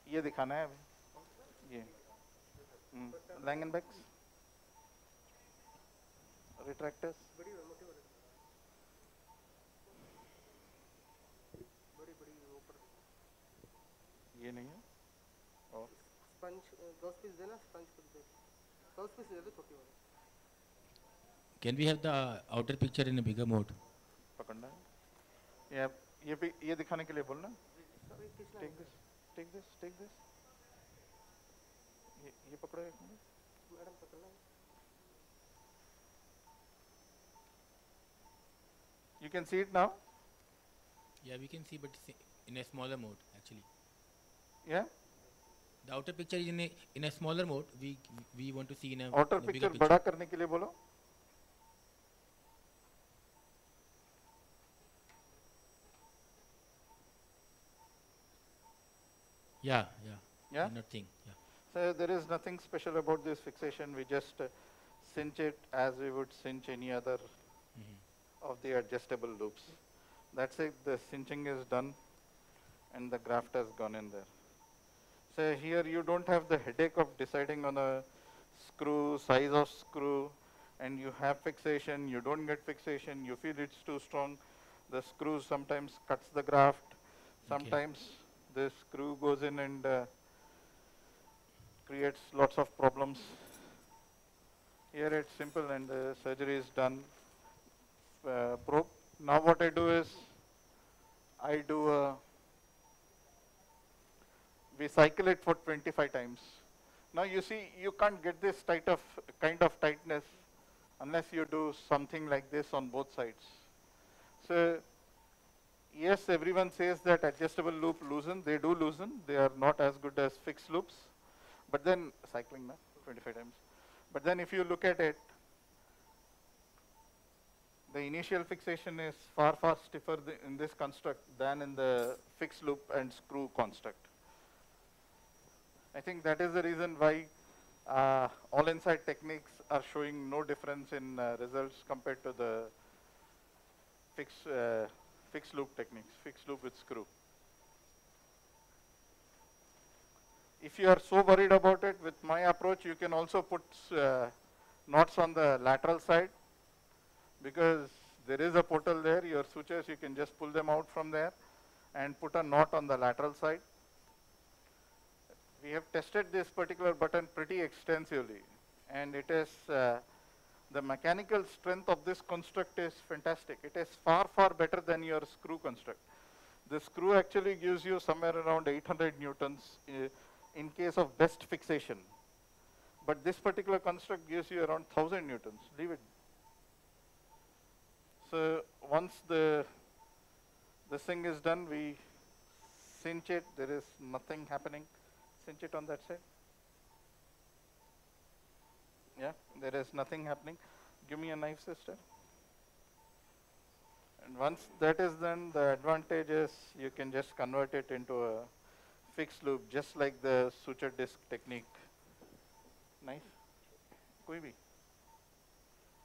ये दिखाना है अभी ये लैंगनबैक्स retractors ये नहीं है और sponge glass piece देना स्पंज पीस दे ग्लास पीस दे दो छोटी वाली Can we have the outer picture in a bigger mode? पकड़ना है ये ये ये दिखाने के लिए बोलना take this take this take this ये ये पकड़ो एक मिनट मैडम पकड़ना you can see it now Yeah, we can see, but in a smaller mode actually. yeah The outer picture is in a in a smaller mode. We we want to see in a, outer in a bigger picture बड़ा करने के लिए बोलो Yeah, yeah. Yeah? Nothing. Yeah. So there is nothing special about this fixation. We just uh, cinch it as we would cinch any other of the adjustable loops. That's it. The cinching is done and the graft has gone in there. So here you don't have the headache of deciding on a screw, size of screw, and you have fixation, you don't get fixation, you feel it's too strong. The screw sometimes cuts the graft. Okay. Sometimes crew goes in and uh, creates lots of problems. Here it's simple and the surgery is done. Uh, probe. Now what I do is, I do a, we cycle it for 25 times. Now you see, you can't get this tight of kind of tightness unless you do something like this on both sides. So yes, everyone says that adjustable loop loosen. They do loosen. They are not as good as fixed loops. But then cycling na 25 times. But then if you look at it, the initial fixation is far far stiffer th- in this construct than in the fixed loop and screw construct. I think that is the reason why uh, all inside techniques are showing no difference in uh, results compared to the fixed uh, fixed loop techniques, fixed loop with screw. If you are so worried about it, with my approach, you can also put uh, knots on the lateral side because there is a portal there. Your sutures, you can just pull them out from there and put a knot on the lateral side. We have tested this particular button pretty extensively and it is uh, the mechanical strength of this construct is fantastic. It is far, far better than your screw construct. The screw actually gives you somewhere around 800 newtons uh, in case of best fixation. But this particular construct gives you around 1000 newtons. Leave it. So once the this thing is done, we cinch it. There is nothing happening. Cinch it on that side. Yeah, there is nothing happening. Give me a knife, sister. And once that is done, the advantage is you can just convert it into a fixed loop, just like the suture disc technique. Knife? Koi bhi?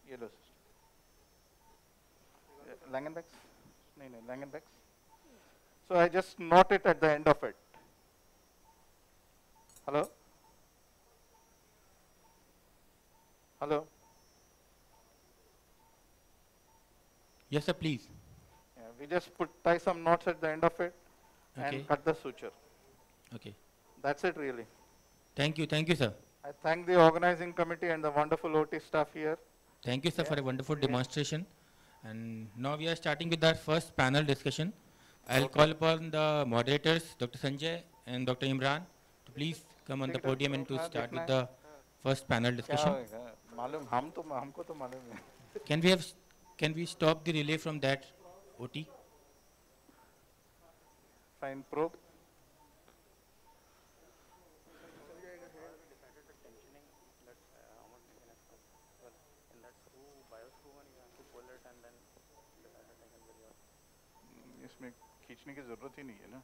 Yellow, sister. Uh, Langenbecks? No, no, Langenbecks. So I just knot it at the end of it. Hello? Hello. Yes, sir, please. Yeah, we just put tie some knots at the end of it okay. and cut the suture. Okay. That's it really. Thank you. Thank you, sir. I thank the organizing committee and the wonderful OT staff here. Thank you, sir, yes. for a wonderful yes. demonstration. And now we are starting with our first panel discussion. I'll okay. call upon the moderators, Dr. Sanjay and Dr. Imran, to please come on the podium and to start with the first panel discussion. मालूम हम तो हमको तो मालूम है। Can we have can we stop the relay from that OT fine pro इसमें खींचने की ज़रूरत ही नहीं है ना।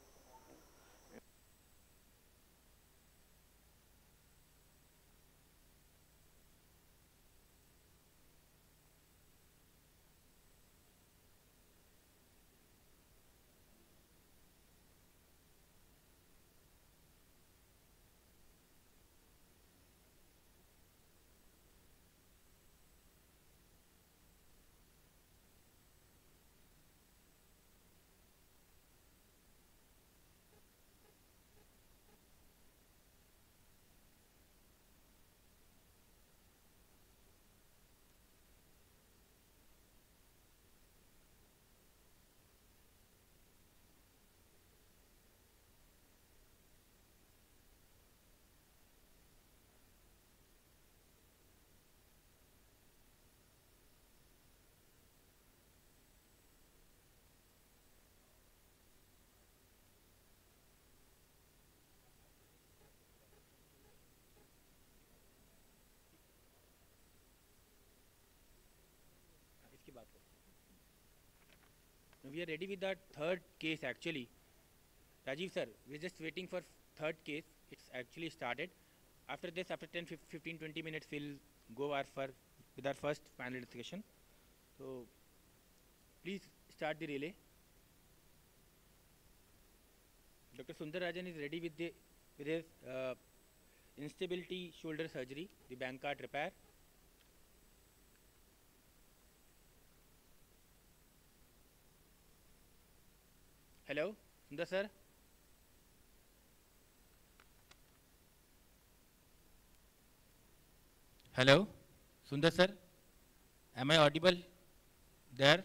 We are ready with the third case actually Rajeev sir we just waiting for third case it's actually started after this after ten fifteen twenty minutes will go are for with our first panel discussion so please start the relay doctor Sundar Rajan is ready with with instability shoulder surgery the Bankart repair Hello, Sundar sir. Hello, Sundar sir. Am I audible there?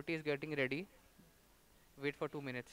OT is getting ready. Wait for two minutes.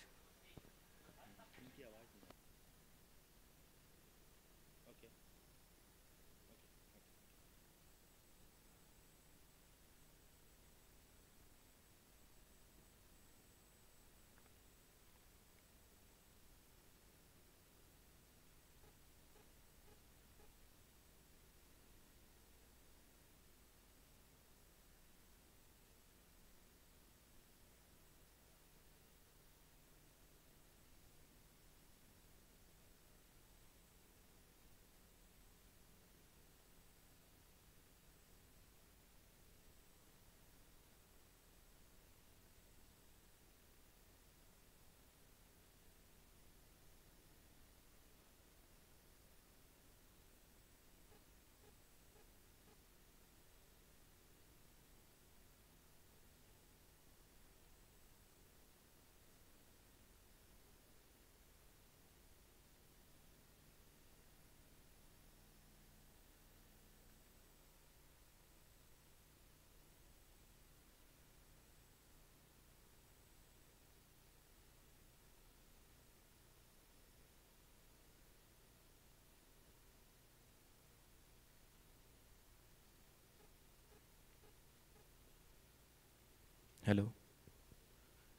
Hello.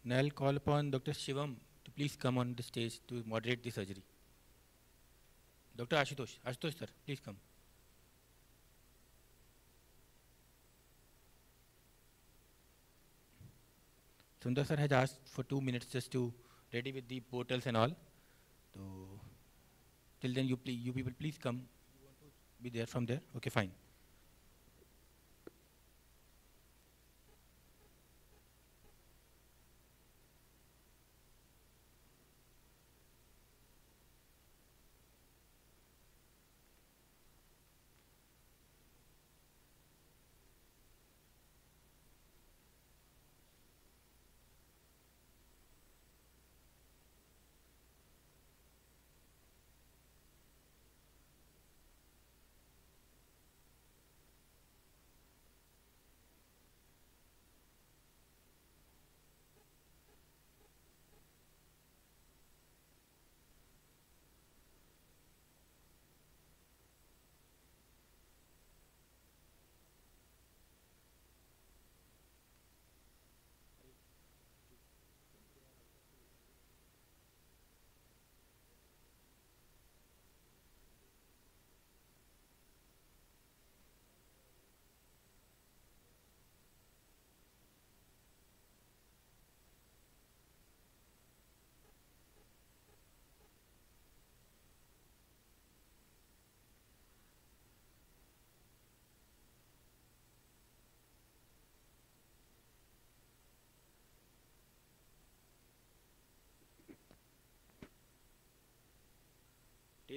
Now I'll call upon Dr. Shivam to please come on the stage to moderate the surgery. Dr. Ashutosh, Ashutosh sir, please come. Sundar sir has asked for two minutes just to ready with the portals and all. So till then you please, you people please come. Be there from there. Okay, fine.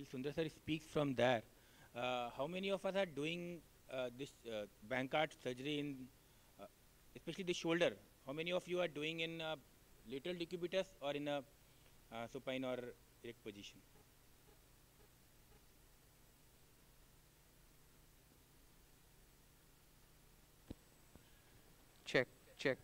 Till Sundar speaks from there, uh, how many of us are doing uh, this uh, Bankart surgery in, especially the shoulder? How many of you are doing in uh, lateral decubitus or in a supine or erect position? Check, check.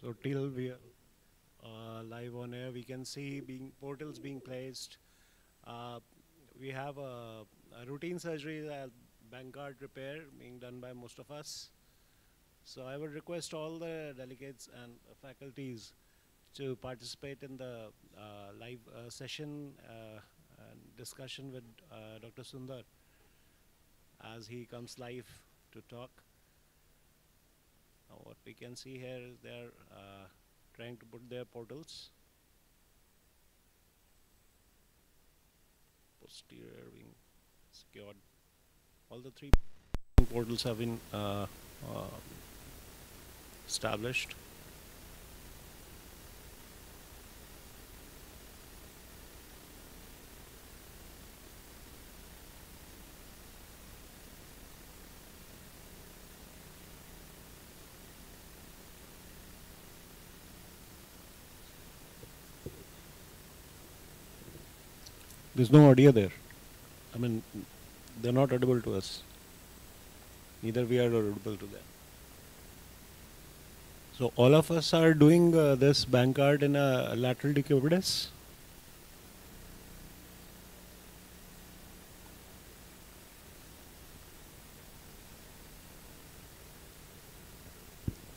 So till we are uh, live on air, we can see being portals being placed. Uh, we have a, a routine surgery, a Bankart repair being done by most of us. So I would request all the delegates and faculties to participate in the uh, live uh, session uh, and discussion with uh, Dr. Sundar as he comes live to talk. Now what we can see here is they're uh, trying to put their portals. Posterior being secured. All the three portals have been uh, uh, established. There's no audio there. I mean, they're not audible to us. Neither we are audible to them. So all of us are doing uh, this Bankart in a lateral decubitus.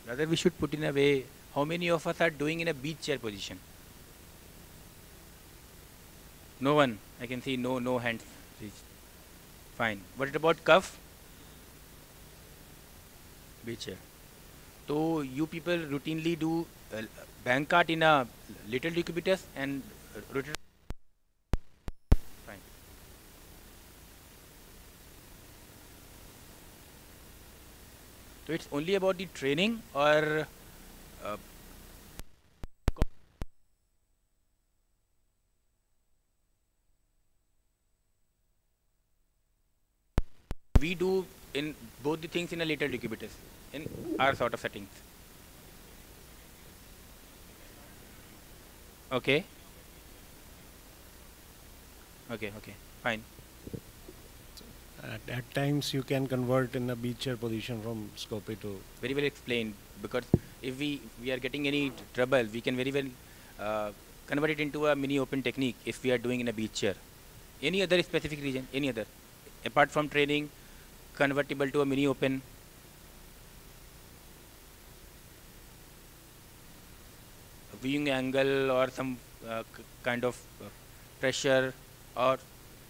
Rather, we should put in a way how many of us are doing in a beach chair position. No one. I can see no no hands reached. Fine. What about cuff? Beach chair. So you people routinely do uh, Bankart in a lateral decubitus and uh, rotate. Fine. So it's only about the training or uh, we do in both the things in a lateral decubitus in our sort of settings. Okay. Okay, okay, fine. At, at times you can convert in a beach chair position from scopy to Very well explained because if we we are getting any trouble, we can very well uh, convert it into a mini open technique if we are doing in a beach chair. Any other specific region? Any other? Apart from training, convertible to a mini open. viewing angle or some uh, kind of uh, pressure or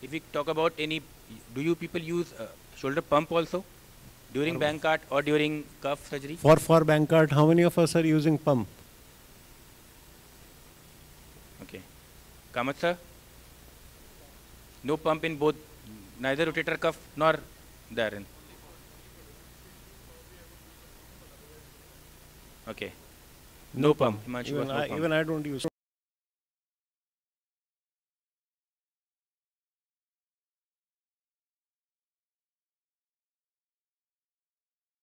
if we talk about any do you people use uh, shoulder pump also during Bankart or during cuff surgery For for Bankart, how many of us are using pump? okay Kamath sir no pump in both neither rotator cuff nor therein okay no, pump Himanshu Even no I, pump. even I don't use.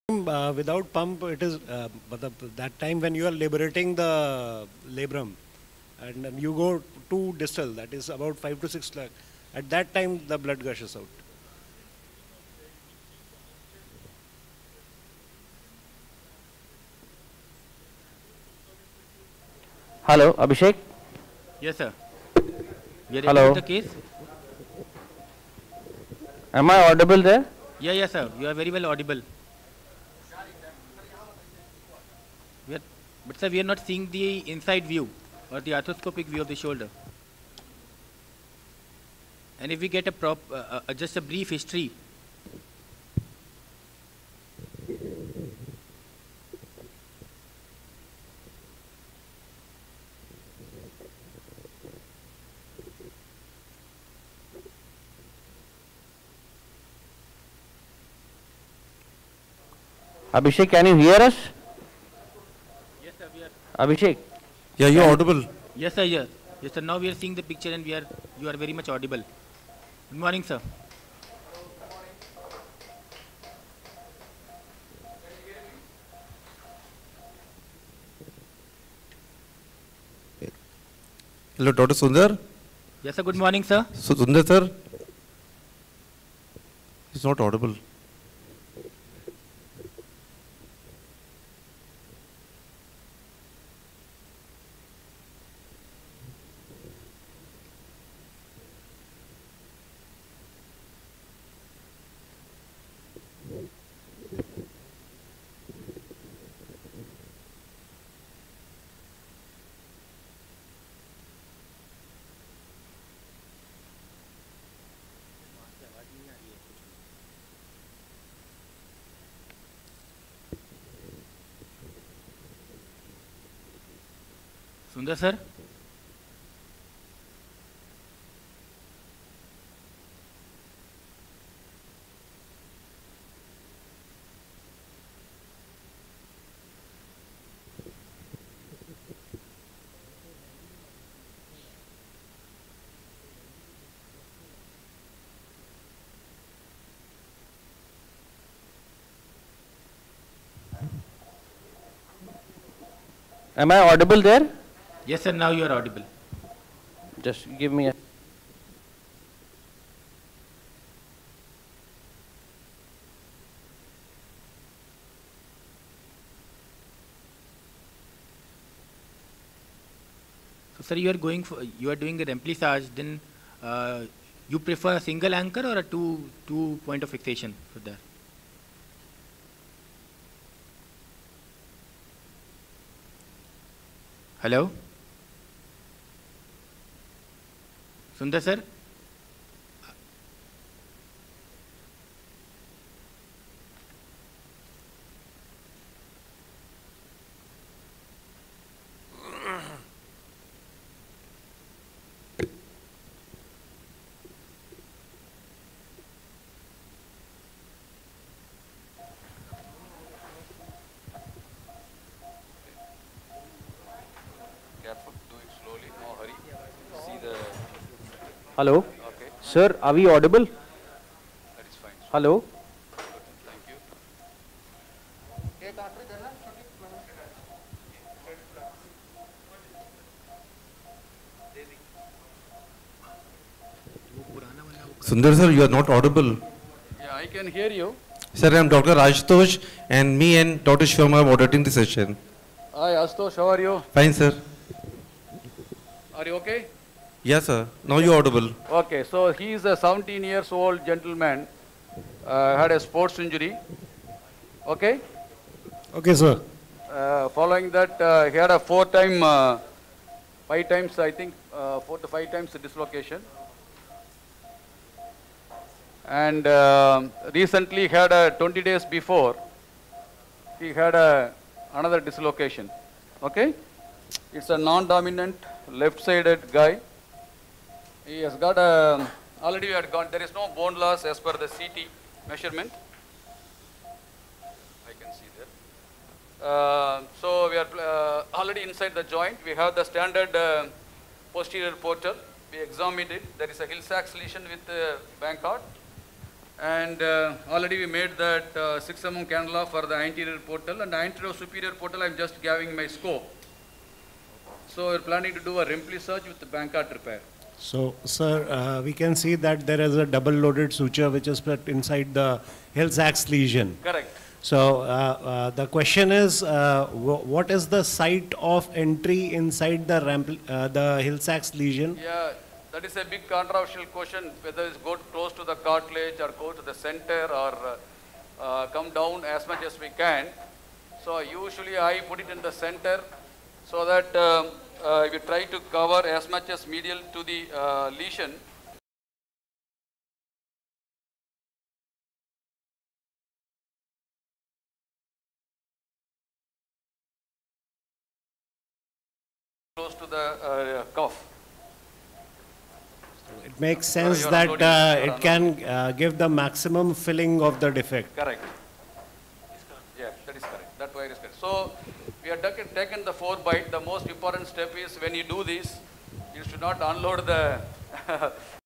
Uh, without pump, it is uh, but the, that time when you are liberating the labrum, and then you go too distal, that is about five to six lakh. At that time, the blood gushes out. Hello, Abhishek. yes sir we are Hello. the case Am I audible there? Yeah, yes, sir. You are very well audible. We are, but sir, we are not seeing the inside view or the arthroscopic view of the shoulder. And if we get a prop, uh, uh, just a brief history. Abhishek, can you hear us? Yes, sir. We are. Abhishek. Yeah, you're Can- audible. Yes, sir. Yes, yes, sir. Now we are seeing the picture and we are. You are very much audible. Good morning, sir. Hello, Dr. Sundar. Yes, sir. Good morning, sir. So, Sundar sir, he's not audible. Sundar, sir. Am I audible there? Yes, sir, now you are audible. Just give me a... So, sir, you are going for, you are doing a remplissage, then uh, you prefer a single anchor or a two, two point of fixation for that? Hello? Sundar sir? Hello? Okay. Sir, are we audible? That is fine. Hello? Thank you. Sundar sir, you are not audible. Yeah, I can hear you. Sir, I am Dr. Ashutosh and me and Dr. Shivama are moderating the session. Hi, Astosh, how are you? Fine, sir. Are you okay? Yes, sir. Now you are audible. Okay, so he is a 17 years old gentleman, uh, had a sports injury. Okay? Okay, sir. Uh, following that, uh, he had a four time, uh, five times, I think, uh, four to five times dislocation. And uh, recently had a 20 days before, he had a, another dislocation. Okay? It's a non-dominant left-sided guy. He has got a, already we had gone, there is no bone loss as per the CT measurement. I can see there. Uh, so we are uh, already inside the joint. We have the standard uh, posterior portal. We examined it. There is a Hill-Sachs lesion with uh, Bankart. And uh, already we made that uh, 6 mm cannula for the anterior portal and anterior superior portal I'm just giving my scope. So we're planning to do a remplissage with the Bankart repair. So, sir, uh, we can see that there is a double loaded suture which is put inside the Hill-Sachs lesion. Correct. So, uh, uh, the question is, uh, wh- what is the site of entry inside the, ramp, uh, the Hill-Sachs lesion? Yeah, that is a big controversial question, whether it's go close to the cartilage or go to the center or uh, come down as much as we can. So usually I put it in the center so that um, uh, we try to cover as much as medial to the uh, lesion. Close to the uh, cuff. It makes sense that uh, it can uh, give the maximum filling of the defect. Correct. Yeah, that is correct. That wire is correct. So we have taken, the four byte. The most important step is when you do this, you should not unload the (laughs)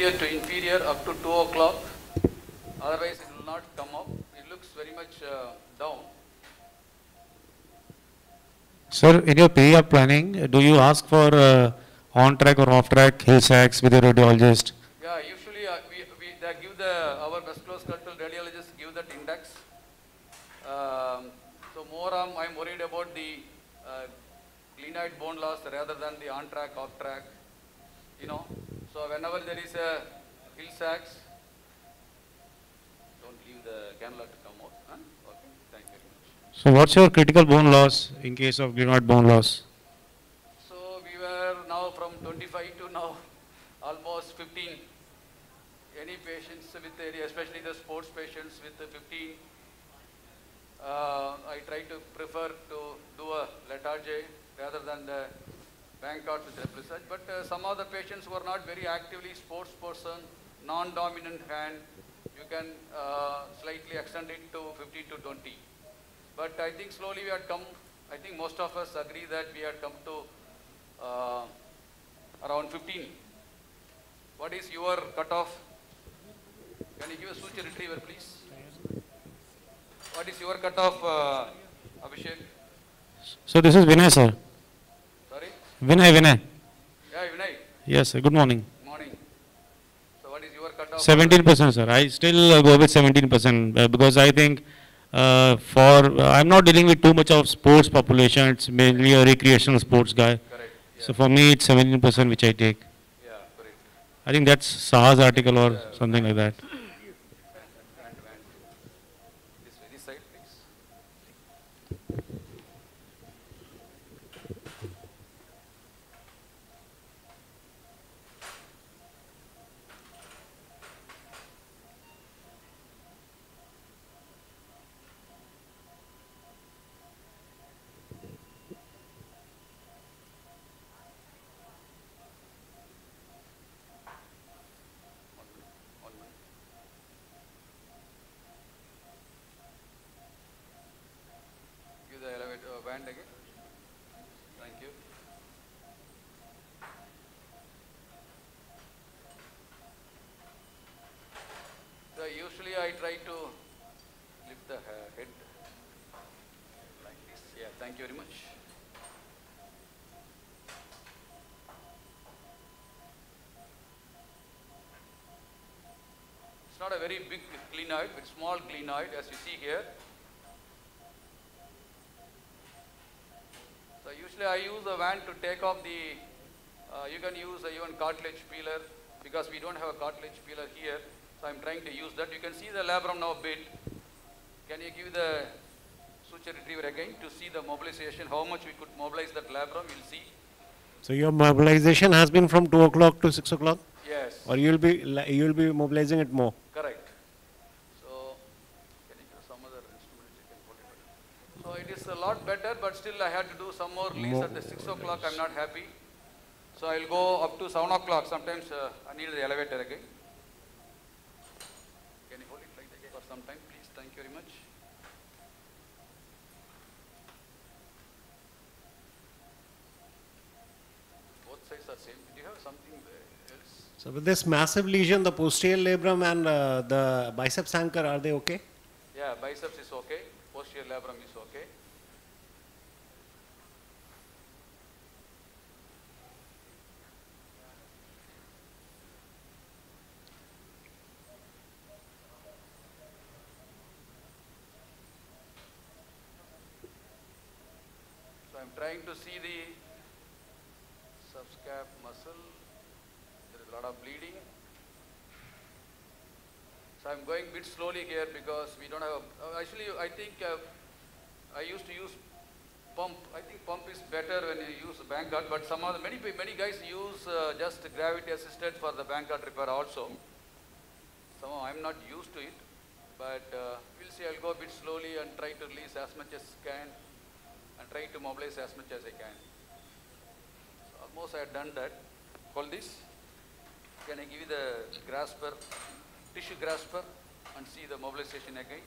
superior to inferior up to 2 o'clock. Otherwise, it will not come up. It looks very much uh, down. Sir, in your PER planning, do you ask for uh, on-track or off-track Hill-Sachs with your radiologist? Yeah, usually uh, we, we they give the our musculoskeletal radiologists give that index. Um, so more I'm, I'm worried about the uh, glenoid bone loss rather than the on-track, off-track. You know, so whenever there is a Hill-Sachs, don't leave the cannula to come out. Huh? Okay, thank you very much. So what's your critical bone loss in case of glenoid bone loss? So we were now from 25 to now almost 15. Any patients with area, especially the sports patients with the 15, uh, I try to prefer to do a Latarjet rather than the Bankart with research. But uh, some of the patients who are not very actively sports person, non-dominant hand, you can uh, slightly extend it to 15 to 20. But I think slowly we had come, I think most of us agree that we had come to uh, around 15. What is your cutoff? Can you give a suture retriever, please? What is your cutoff, uh, Abhishek? So this is Vinay, sir. Vinay, Vinay. Yeah, Vinay. Yes, sir. Good morning. Morning. So what is your cutoff? 17%, sir. I still go with 17% uh, because I think uh, for uh, I'm not dealing with too much of sports population. It's mainly a recreational sports guy. Correct. So for me, it's 17% which I take. Yeah, correct. I think that's Saha's article or something like that. This, this side, please. Give the elevator uh, band again. Thank you. So usually I try to lift the ha- head like this. Yeah, thank you very much. It's not a very big glenoid, but small glenoid as you see here. So usually I use a van to take off the, uh, you can use a even cartilage peeler because we don't have a cartilage peeler here. So I'm trying to use that. You can see the labrum now a bit. Can you give the suture retriever again to see the mobilization, how much we could mobilize that labrum, you'll see. So your mobilization has been from 2 o'clock to 6 o'clock? Yes. Or you'll be, you'll be mobilizing it more? Correct. So, can you give some other instrument you can put it? So it is a lot better, but still I had to do some more release at the 6 o'clock. I'm not happy. So I'll go up to 7 o'clock. Sometimes uh, I need the elevator again. Can you hold it like that for some time, please? Thank you very much. Both sides are same. Do you have something else? So with this massive lesion, the posterior labrum and uh, the biceps anchor, are they okay? Yeah, biceps is okay. Posterior labrum is okay. So I'm trying to see the subscap muscle. There is a lot of bleeding. So I'm going a bit slowly here because we don't have, a, uh, actually I think uh, I used to use pump. I think pump is better when you use bank Bankart, but some of the, many, many guys use uh, just gravity assisted for the bank Bankart repair also. Somehow I'm not used to it, but uh, we'll see, I'll go a bit slowly and try to release as much as can try to mobilize as much as I can. So almost I have done that. Hold this. Can I give you the grasper, tissue grasper and see the mobilization again?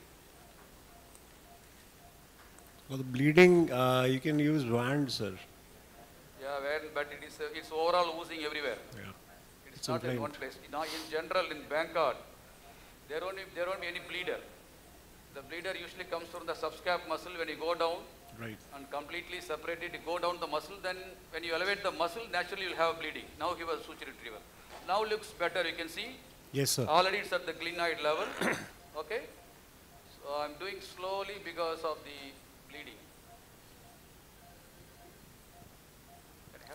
For the bleeding, uh, you can use wand, sir. Yeah, but it is, uh, it's overall oozing everywhere. Yeah. It's It's not in one place. Now, in general, in Bankart, there won't, be, there won't be any bleeder. The bleeder usually comes from the subscap muscle when you go down Right. and completely separate it, go down the muscle, then when you elevate the muscle, naturally you'll have bleeding. Now he was suture retriever. Now looks better, you can see. Yes, sir. Already it's at the glenoid level, (coughs) okay? So I'm doing slowly because of the bleeding.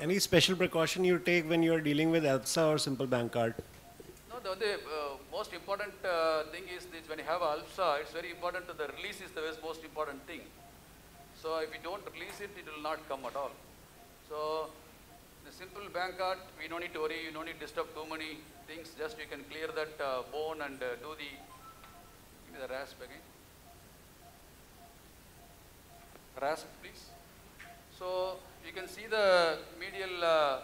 Any special precaution you take when you are dealing with ALPSA or simple Bankart? No, the, the uh, most important uh, thing is this, when you have ALPSA, it's very important that the release is the most important thing. So if you don't release it, it will not come at all. So the simple bank Bankart, we don't need to worry, you don't need to disturb too many things, just you can clear that uh, bone and uh, do the, give me the rasp again. Rasp, please. So you can see the medial uh,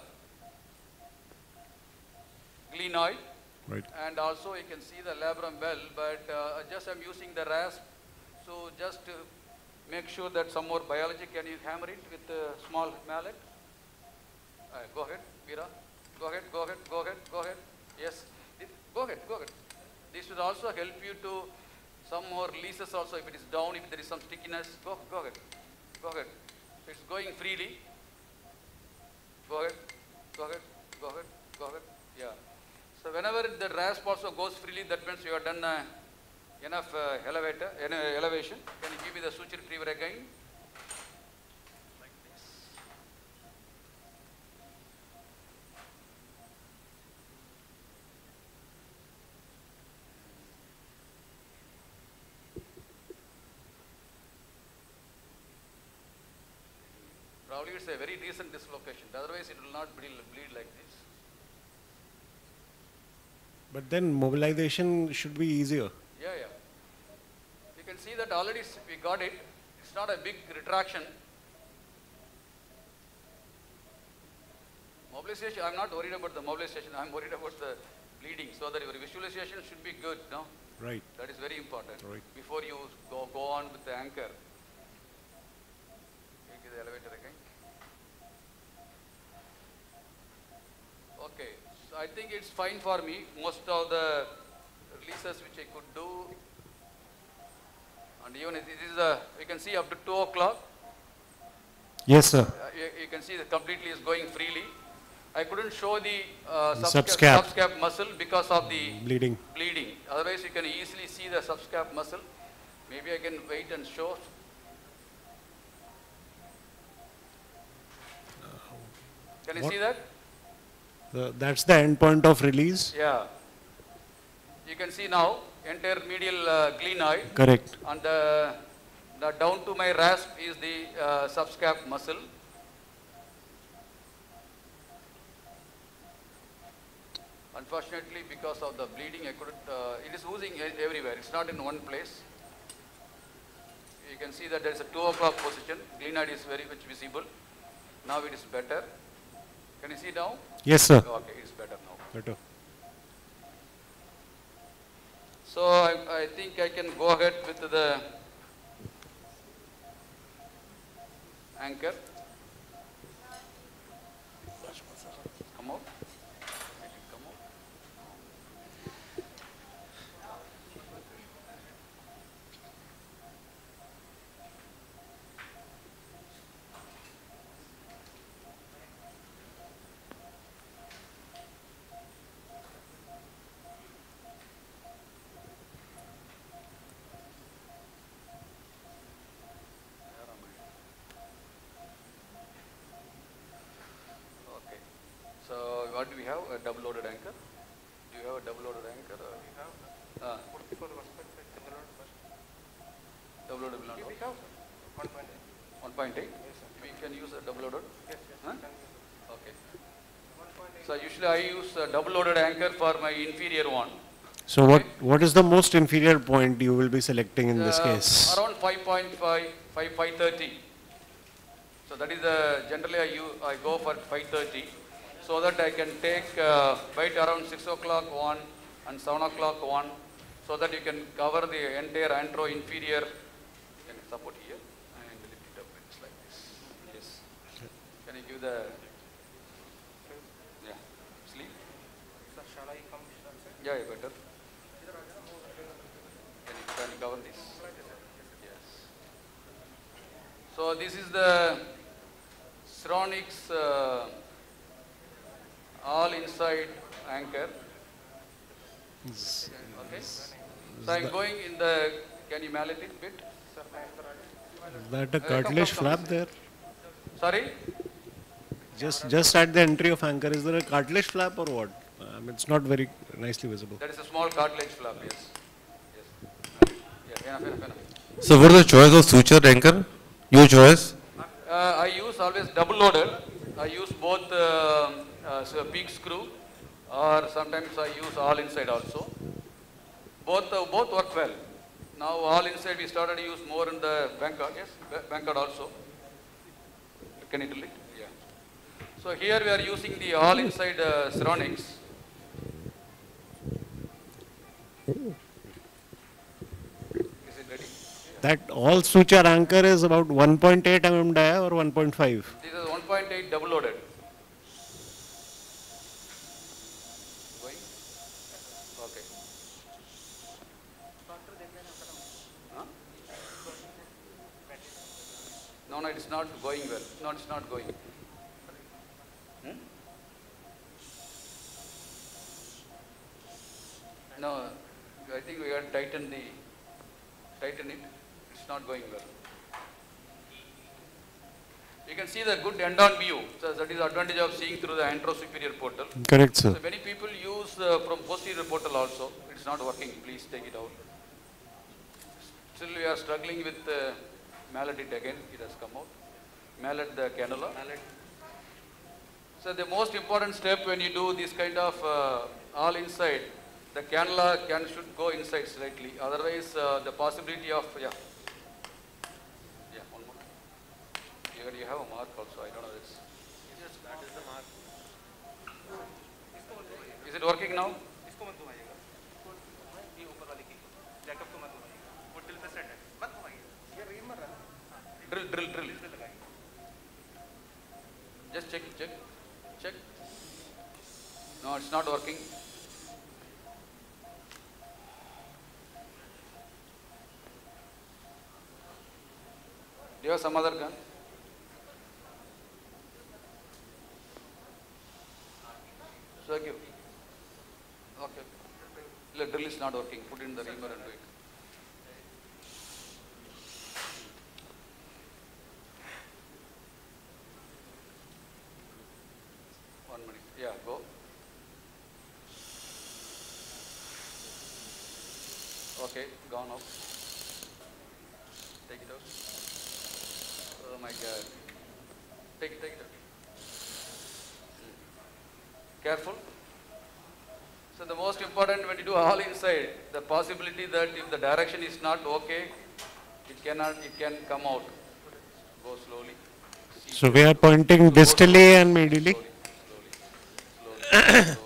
glenoid. Right. And also you can see the labrum well, but uh, just I'm using the rasp. So just to make sure that some more biology, can you hammer it with a small mallet? Uh, go ahead, Veera. Go ahead, go ahead, go ahead, go ahead. Yes, go ahead, go ahead. This will also help you to some more releases also. If it is down, if there is some stickiness, go, go ahead, go ahead. It's going freely. Go ahead, go ahead, go ahead, go ahead. Yeah. So whenever the rasp also goes freely, that means you have done uh, enough uh, elevator, elevation. Can you give me the suture retriever again? Like this. Probably it's a very recent dislocation. Otherwise, it will not bleed, bleed like this. But then mobilization should be easier. Yeah, yeah. You can see that already we got it. It's not a big retraction. Mobilization, I'm not worried about the mobilization. I'm worried about the bleeding. So that your visualization should be good, no? Right. That is very important. Right. Before you go, go on with the anchor. Take the elevator again. Okay, so I think it's fine for me. Most of the releases which I could do, and even if this is a, you can see up to 2 o'clock, Yes, sir. uh, you, you can see that completely is going freely. I couldn't show the uh, subscap, subscap. subscap muscle because of the Bleeding. bleeding. Otherwise, you can easily see the subscap muscle. Maybe I can wait and show. Can you What- see that? The, that's the end point of release. Yeah. You can see now entire medial uh, glenoid. Correct. And the, the down to my rasp is the uh, subscap muscle. Unfortunately, because of the bleeding, I couldn't, uh, it is oozing everywhere. It's not in one place. You can see that there is a 2 o'clock position. Glenoid is very much visible. Now it is better. Can you see now? Yes, sir. Okay, it's better now. Better. So I, I think I can go ahead with the anchor. Come out. Let it come out. Okay. So what do we have? A double loaded anchor? Do you have a double loaded anchor? Or? Uh, double loaded will not We work? Have 1.8. 1.8? We can use a double loaded? Huh? Okay. So usually I use a double loaded anchor for my inferior one. So what, what is the most inferior point you will be selecting in this Uh, case? Around 5.5, 5, 530. So that is the, generally I, use, I go for 530 so that I can take uh, bite around 6 o'clock one and 7 o'clock one so that you can cover the entire antro inferior. Can support here and lift it up it's like this. Yes. Can you give the, yeah, sleep? Yeah, yeah, better. Can you, can you cover this? Yes. So this is the Stronix uh, all inside anchor. Okay. So I'm going in the. Can you mallet it bit? Is that a Uh, cartilage come, come. flap there? Sorry. Just just at the entry of anchor, is there a cartilage flap or what? Um, it's not very nicely visible. That is a small cartilage flap. Yes. Yes. Yeah. Enough. Enough. Enough. So what is the choice of suture anchor? Your choice? Uh, I use always double loaded. I use both uh, uh, so PEEK screw or sometimes I use all inside also. Both uh, both work well. Now all inside we started to use more in the Bankart, yes, Ba- Bankart also. Can you delete? So here we are using the all inside uh, ceramics. Is it ready? That all suture anchor is about 1.8 mm dia or 1.5. This is 1.8 double loaded. Going? Okay. Huh? No, no, it's not going well. No, it's not going. No, I think we got to tighten the, tighten it. It's not going well. You can see the good end-on view. So that is the advantage of seeing through the antero-superior portal. Correct, sir. So many people use uh, from posterior portal also. It's not working. Please take it out. Still we are struggling with uh, mallet it again. It has come out. Mallet the cannula. Mallet. So the most important step when you do this kind of uh, all inside, the cannula can should go inside slightly. Otherwise, uh, the possibility of yeah. Yeah, one more. You, you have a mark also. I don't know this. Is it working now? Drill, drill, drill. Just check, check, check. No, it's not working. Do you have some other gun? So give. Okay. The drill is not working. Put in the reamer and do it. One minute. Yeah, go. Okay, gone out. Take it out. Oh my God. Take it, take it. Careful. So the most important when you do all inside, the possibility that if the direction is not okay, it cannot, it can come out. Go slowly. So we are pointing distally and medially. (coughs)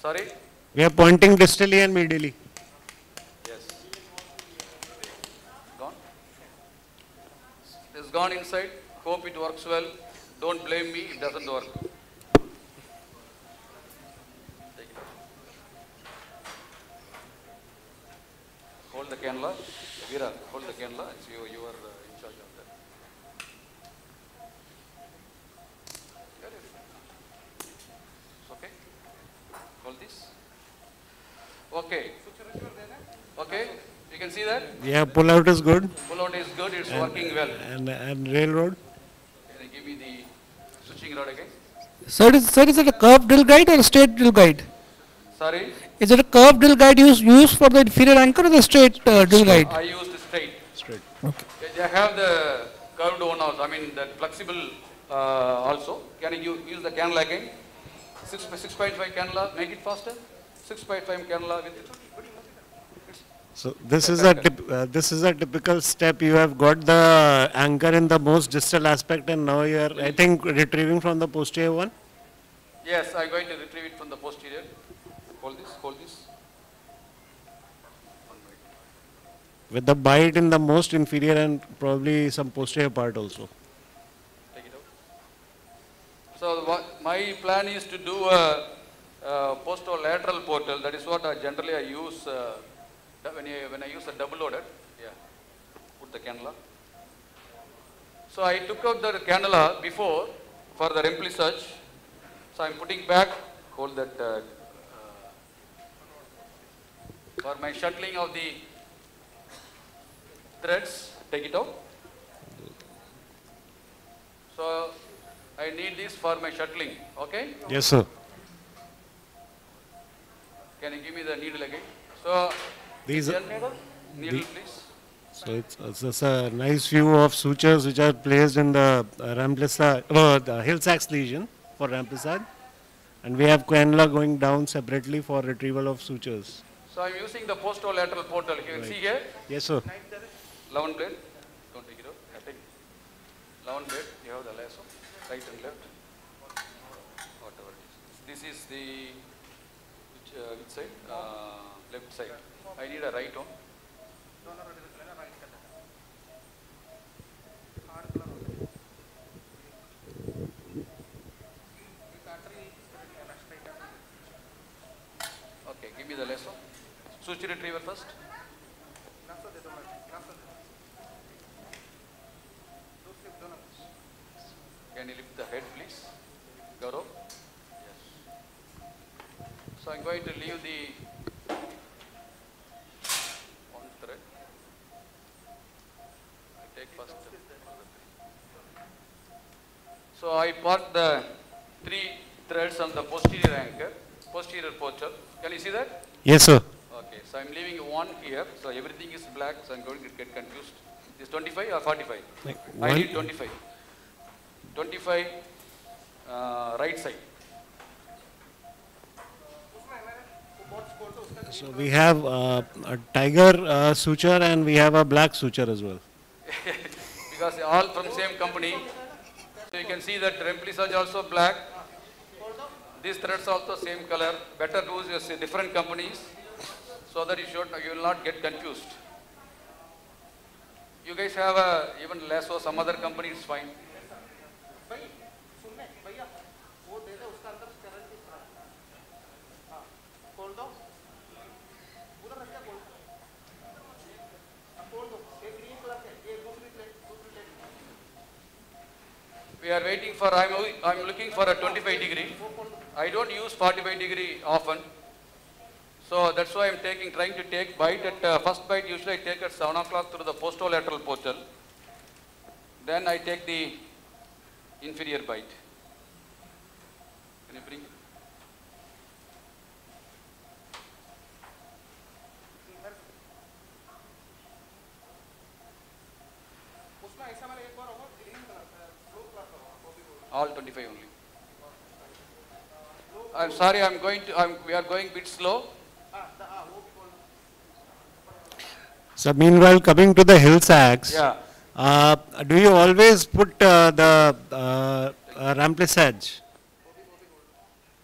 Sorry? We are pointing distally and medially. Yes. Gone? It's gone inside. Hope it works well. Don't blame me, it doesn't work. Hold the cannula. Veera, hold the cannula. It's you, you are uh, in charge of that. It's okay. Hold this. Okay. Okay. You can see that? Yeah, pull out is good. Pull out is good, it's And- working well. And, and railroad. Can you give me the switching rod again? Sir, is, sir, is it a curved drill guide or a straight drill guide? Sorry? Is it a curved drill guide used used for the inferior anchor or the straight uh, drill guide? I used straight. Straight. Okay. They have the curved one also, I mean the flexible uh, also. Can you use the cannula again? 6, 6.5 cannula, make it faster. 6.5 cannula with it. So this is a uh, this is a typical step. You have got the anchor in the most distal aspect, and now you are, I think, retrieving from the posterior one. Yes, I'm going to retrieve it from the posterior. Hold this, hold this. with the bite in the most inferior and probably some posterior part also. Take it out. So what, my plan is to do a, a posterolateral portal. That is what I generally I use uh, when, I, when I use a double loaded. Yeah, put the cannula. So I took out the cannula before for the remplissage. So I'm putting back, hold that uh, uh, for my shuttling of the threads, take it out. So I need this for my shuttling, okay? Yes, sir. Can you give me the needle again? So, These are- needle, needle the- please. So it's, it's just a nice view of sutures which are placed in the uh, remplissage, uh, the Hill-Sachs lesion for remplissage. And we have cannula going down separately for retrieval of sutures. So I'm using the posterolateral portal. You can Right. see here. Yes, sir. 11 blade. Don't take it out. Take 11 blade. You have the lasso, right and left. Whatever it is. This is the which, uh, which side? Uh, left side. I need a right one. Okay, give me the lasso. Suture retriever first. Can you lift the head, please? Gaurav? Yes. So I'm going to leave the one thread. I take first. So I put the three threads on the posterior anchor, posterior portal. Can you see that? Yes, sir. Okay, so I'm leaving one here, so everything is black, so I'm going to get confused. Is 25 or 45? Like I need 25. 25 uh, right side. So we have uh, a tiger uh, suture and we have a black suture as well. (laughs) because all from same company. So you can see that remplissage also black. These threads also same color. Better use your different companies so that you should you will not get confused. You guys have a even lasso, some other company is fine. We are waiting for, I'm, I'm looking for a 25 degree. I don't use 45 degree often. So that's why I'm taking, trying to take bite at, uh, first bite usually I take at 7 o'clock through the posterolateral portal. Then I take the inferior bite. Can you bring? All 25 only. I'm sorry, I'm going to, I'm, we are going a bit slow. So meanwhile, coming to the Hill-Sachs, Yeah. uh, do you always put uh, the uh, uh, remplissage?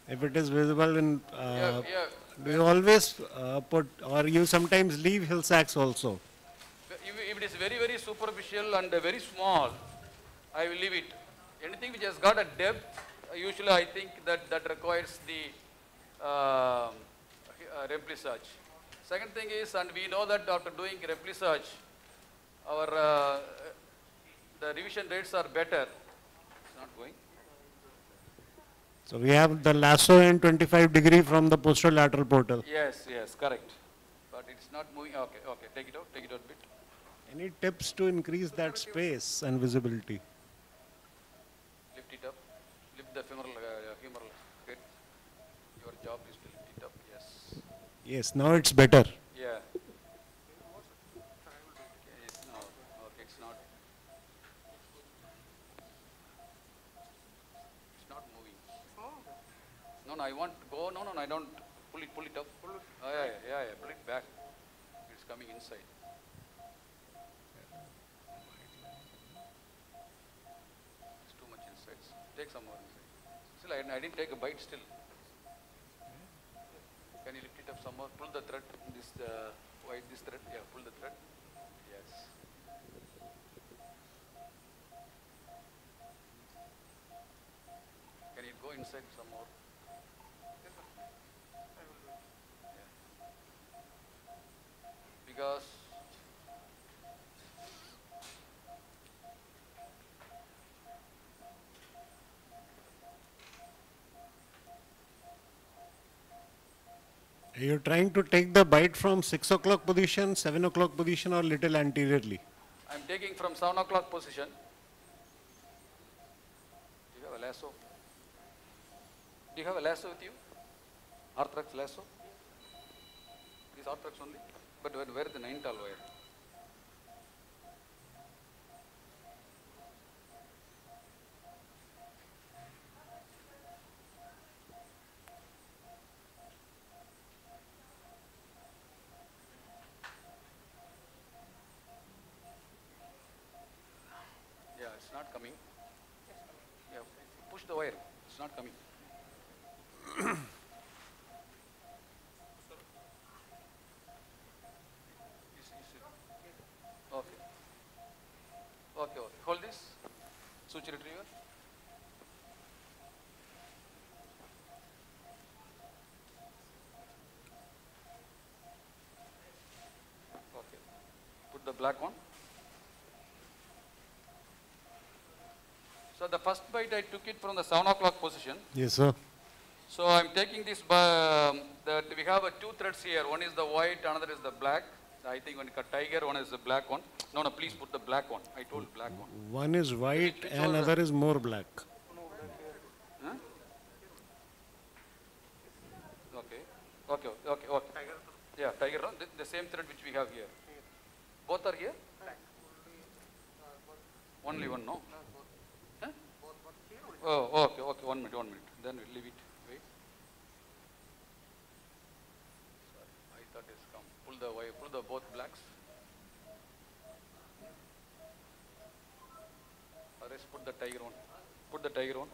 If it is visible in, uh, Yeah, yeah. do you always uh, put, or you sometimes leave Hill-Sachs also? If, if it is very, very superficial and very small, I will leave it. Anything which has got a depth, uh, usually I think that that requires the um, uh, remplissage. Second thing is, and we know that after doing remplissage, our uh, the revision rates are better. It's not going. So we have the lasso in 25 degree from the posterolateral portal. Yes, yes, correct. But it's not moving. Okay, okay. Take it out. Take it out a bit. Any tips to increase that space and visibility? Lift it up. Lift the femoral, uh, femoral head. Your job is to lift it up. Yes. Yes, now it's better. Yeah. It's not. It's not. It's not moving. No, no, I want to go. No, no, no, I don't. Pull it, pull it up. Pull it. Oh, yeah, yeah, yeah, yeah. Pull it back. It's coming inside. It's too much inside. Take some more inside. Still, I, I didn't take a bite still. Can you lift it up some more? Pull the thread. This uh, white, this thread. Yeah, pull the thread. Yes. Can you go inside some more. Because You're trying to take the bite from 6 o'clock position, 7 o'clock position or little anteriorly. I'm taking from 7 o'clock position. Do you have a lasso? Do you have a lasso with you? Orthodox lasso? This orthodox only? But where, the nitinol wire? Yeah, it's not coming. Yeah, push the wire. It's not coming. Is- is it- Okay. Okay, okay. Hold this. Suture retriever. Okay. Put the black one. So the first bite I took it from the 7 o'clock position. Yes, sir. So I'm taking this, um, that we have uh, two threads here. One is the white, another is the black. I think when you cut tiger, one is the black one. No, no, please put the black one. I told black one. One is white Which and was the- other is more black. Huh? Okay, okay, okay, okay. Yeah, tiger, no? the, the same thread which we have here. Both are here? Only one, no? Huh? Oh, okay, okay, one minute, one minute. Then we'll leave it. Wait. Sorry, I thought it's come. Pull the wire, pull the both blacks. Or else put the tiger on. Put the tiger on.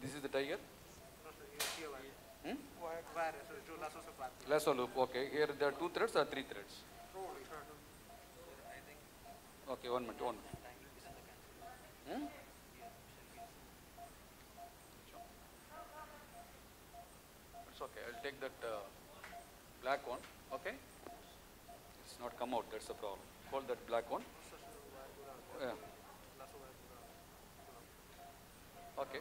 This is the tiger? Hmm? Lasso loop, okay. Here there are two threads or three threads? Okay, one minute, one minute. Hmm? It's okay, I'll take that uh, black one, okay? It's not come out, that's the problem. Hold that black one. Yeah. Okay.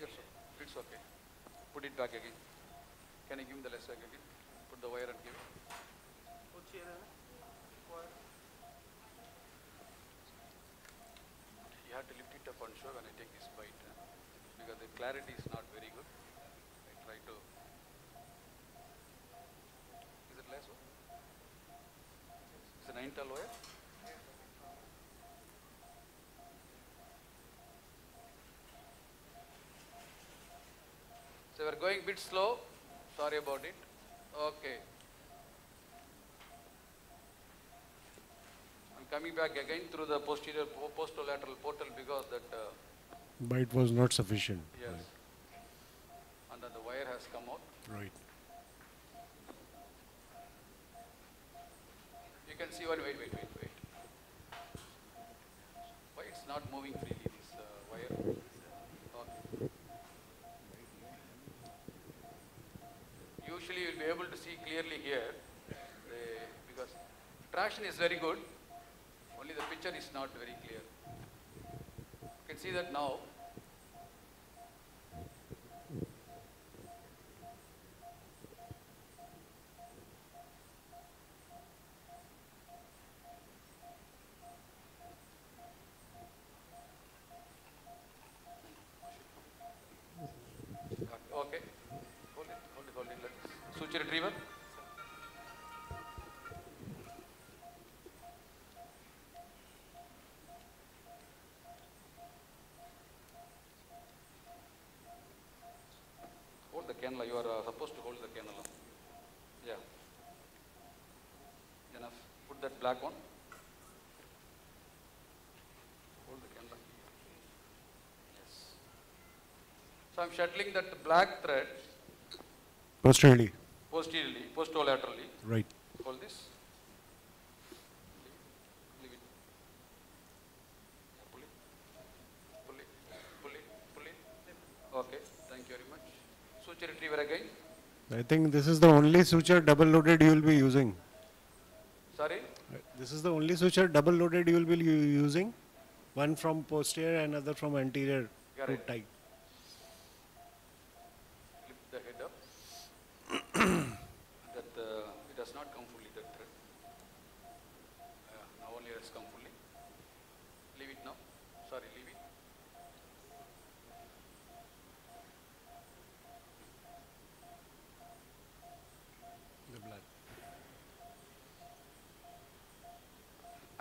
Yes, sir. It's okay. Put it back again. Can you give me the left again? Put the wire and give it. You have to lift it up and show when I take this bite, huh? because the clarity is not very good. I try to. Is it less? Is it nitinol wire? Going a bit slow. Sorry about it. Okay. I'm coming back again through the posterior po- postolateral portal because that uh, Bite was not sufficient. yes, and then the wire has come out. Right. You can see one. Wait, wait, wait, wait. Why it's not moving freely? This uh, wire. Usually you'll be able to see clearly here the, because traction is very good. Only the picture is not very clear. You can see that now. Cannula. You are uh, supposed to hold the cannula. Yeah. Enough. Put that black one. Hold the cannula. Yes. So I'm shuttling that black thread Posteriorly. posteriorly, postolaterally. Right. Hold this. Leave it. Pull it. Pull it. Pull it. Pull it. Okay. Thank you very much. Suture retriever again. I think this is the only suture double loaded you will be using. Sorry. This is the only suture double loaded you will be using. One from posterior, another from anterior to tight. Lift the head up. that uh, it does not come fully, that thread. Uh, now only it has come fully. Leave it now. Sorry, leave it. The black.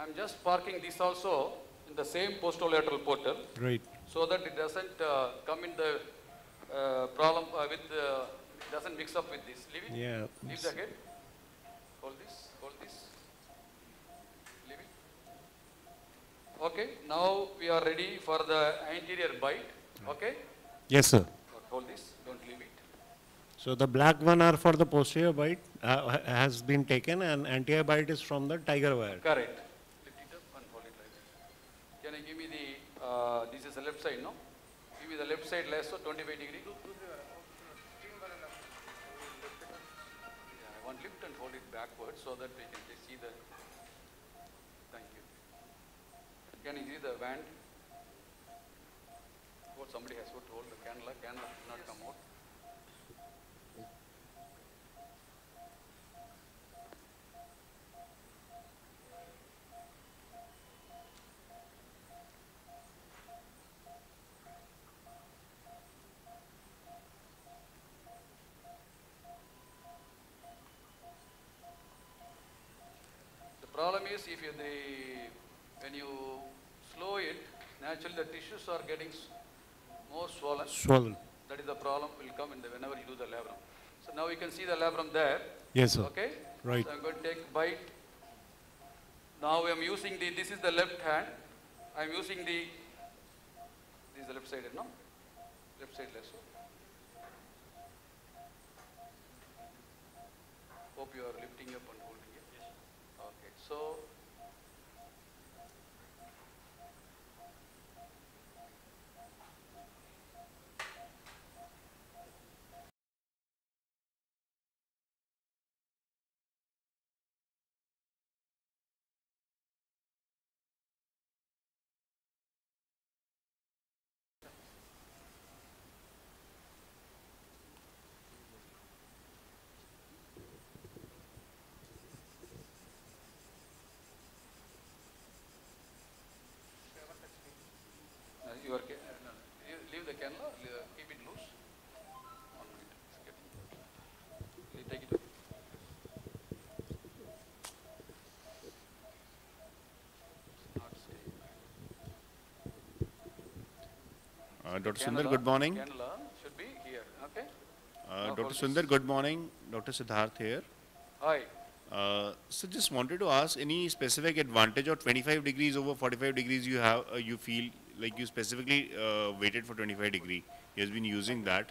I'm just parking this also in the same postolateral portal. Right. So that it doesn't uh, come in the uh, problem uh, with, uh, it doesn't mix up with this. Leave it. Yeah. Leave the head. Hold this, hold this. Leave it. Okay, now we are ready for the anterior bite. Okay? Yes, sir. Hold this, don't leave it. So the black one are for the posterior bite uh, has been taken and anterior bite is from the tiger wire. Correct. Lift it up and hold it like this. Give me the, uh, this is the left side, no? Give me the left side less, so 25 degree. Yeah, I want lift and hold it backwards so that we can see the, thank you. Can you see the band? Oh, somebody has to hold the candle, candle should not come out. The problem is if you, the, when you slow it, naturally the tissues are getting more swollen. Swollen. That is the problem will come in the, whenever you do the labrum. So now you can see the labrum there. Yes, sir. Okay? Right. So I'm going to take bite. Now I'm using the, this is the left hand. I'm using the, this is the left side, no? Left side lasso. Hope you are lifting up and holding it. Yes. Okay, so. Uh, you are, ca- uh, no, leave, leave the cannula, le- uh, keep it loose. One minute, it's getting, you take it up. It's not staying. Uh, Dr. Sundar, good morning. Should be here, okay? Uh, Dr. Sundar, good morning. Dr. Siddharth here. Hi. Uh, so just wanted to ask any specific advantage of 25 degrees over 45 degrees you have, uh, you feel like you specifically uh, waited for 25 degree. He has been using that.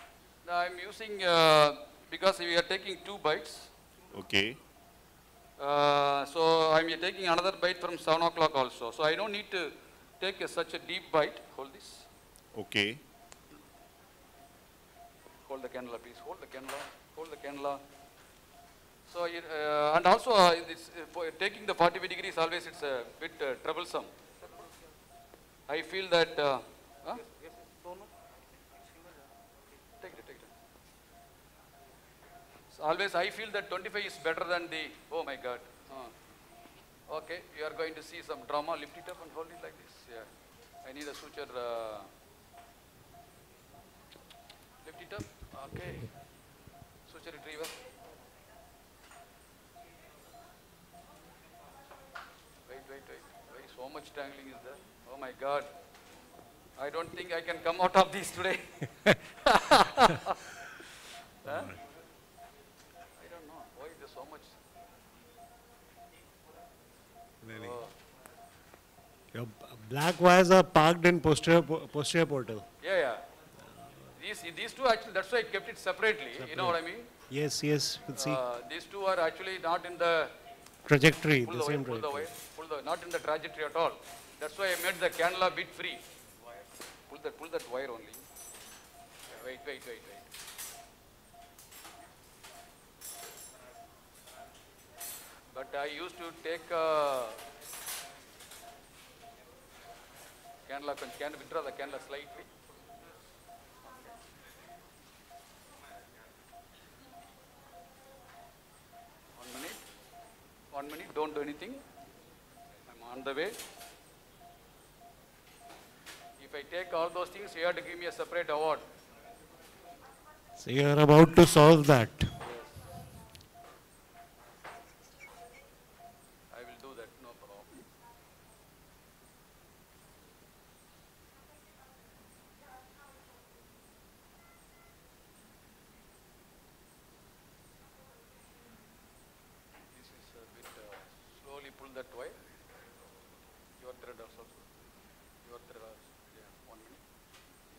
Now I'm using, uh, because we are taking two bites. Okay. Uh, so I'm taking another bite from 7 o'clock also. So I don't need to take a, such a deep bite. Hold this. Okay. Hold the cannula, please. Hold the cannula. Hold the cannula. So, it, uh, and also uh, this, uh, for taking the 45 degrees always it's a bit uh, troublesome. I feel that. Uh, huh? Take it, take it. So always I feel that 25 is better than the. Oh my God. Uh, okay, you are going to see some drama. Lift it up and hold it like this. Yeah. I need a suture. Lift it up. Okay. Suture retriever. Wait, wait, wait. Why so much tangling is there? Oh my God. I don't think I can come out of this today. (laughs) huh? I don't know. Why there's so much? Really? Oh, Your black wires are parked in posterior, po- posterior portal. yeah, yeah. These, these two actually, that's why I kept it separately. You know what I mean? Yes, yes, can see. Uh, these two are actually not in the trajectory, the the same the trajectory. wire, pull the, not in the trajectory at all. That's why I made the cannula bit free. Pull that, pull that wire only. Wait, wait, wait, wait. But I used to take uh, cannula, can, can withdraw the cannula slightly. One minute, don't do anything. I'm on the way. If I take all those things, you have to give me a separate award. So you are about to solve that. I will do that, no problem. This is a bit, uh, slowly pull that wire. Your thread also. Your thread also. Yeah, one minute.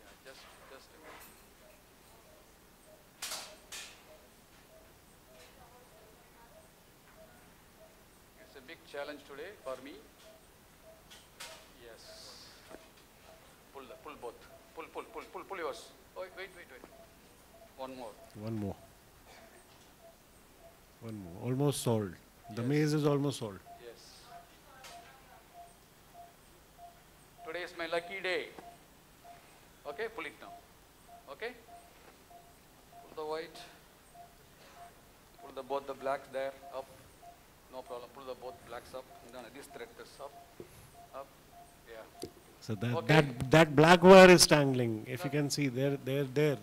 Yeah, just, just a minute. It's a big challenge today for me. Yes. Pull the, pull both. Pull, pull, pull, pull, pull yours. Oh, wait, wait, wait. One more. One more. One more. Almost solved. The maze is almost solved. Yes. Today is my lucky day. Okay, pull it now. Okay? Pull the white. Pull the both the blacks there up. No problem. Pull the both blacks up. No, no, this thread is up. Up. Yeah. So that, Okay. that, that black wire is tangling. If you can see, there, there, there.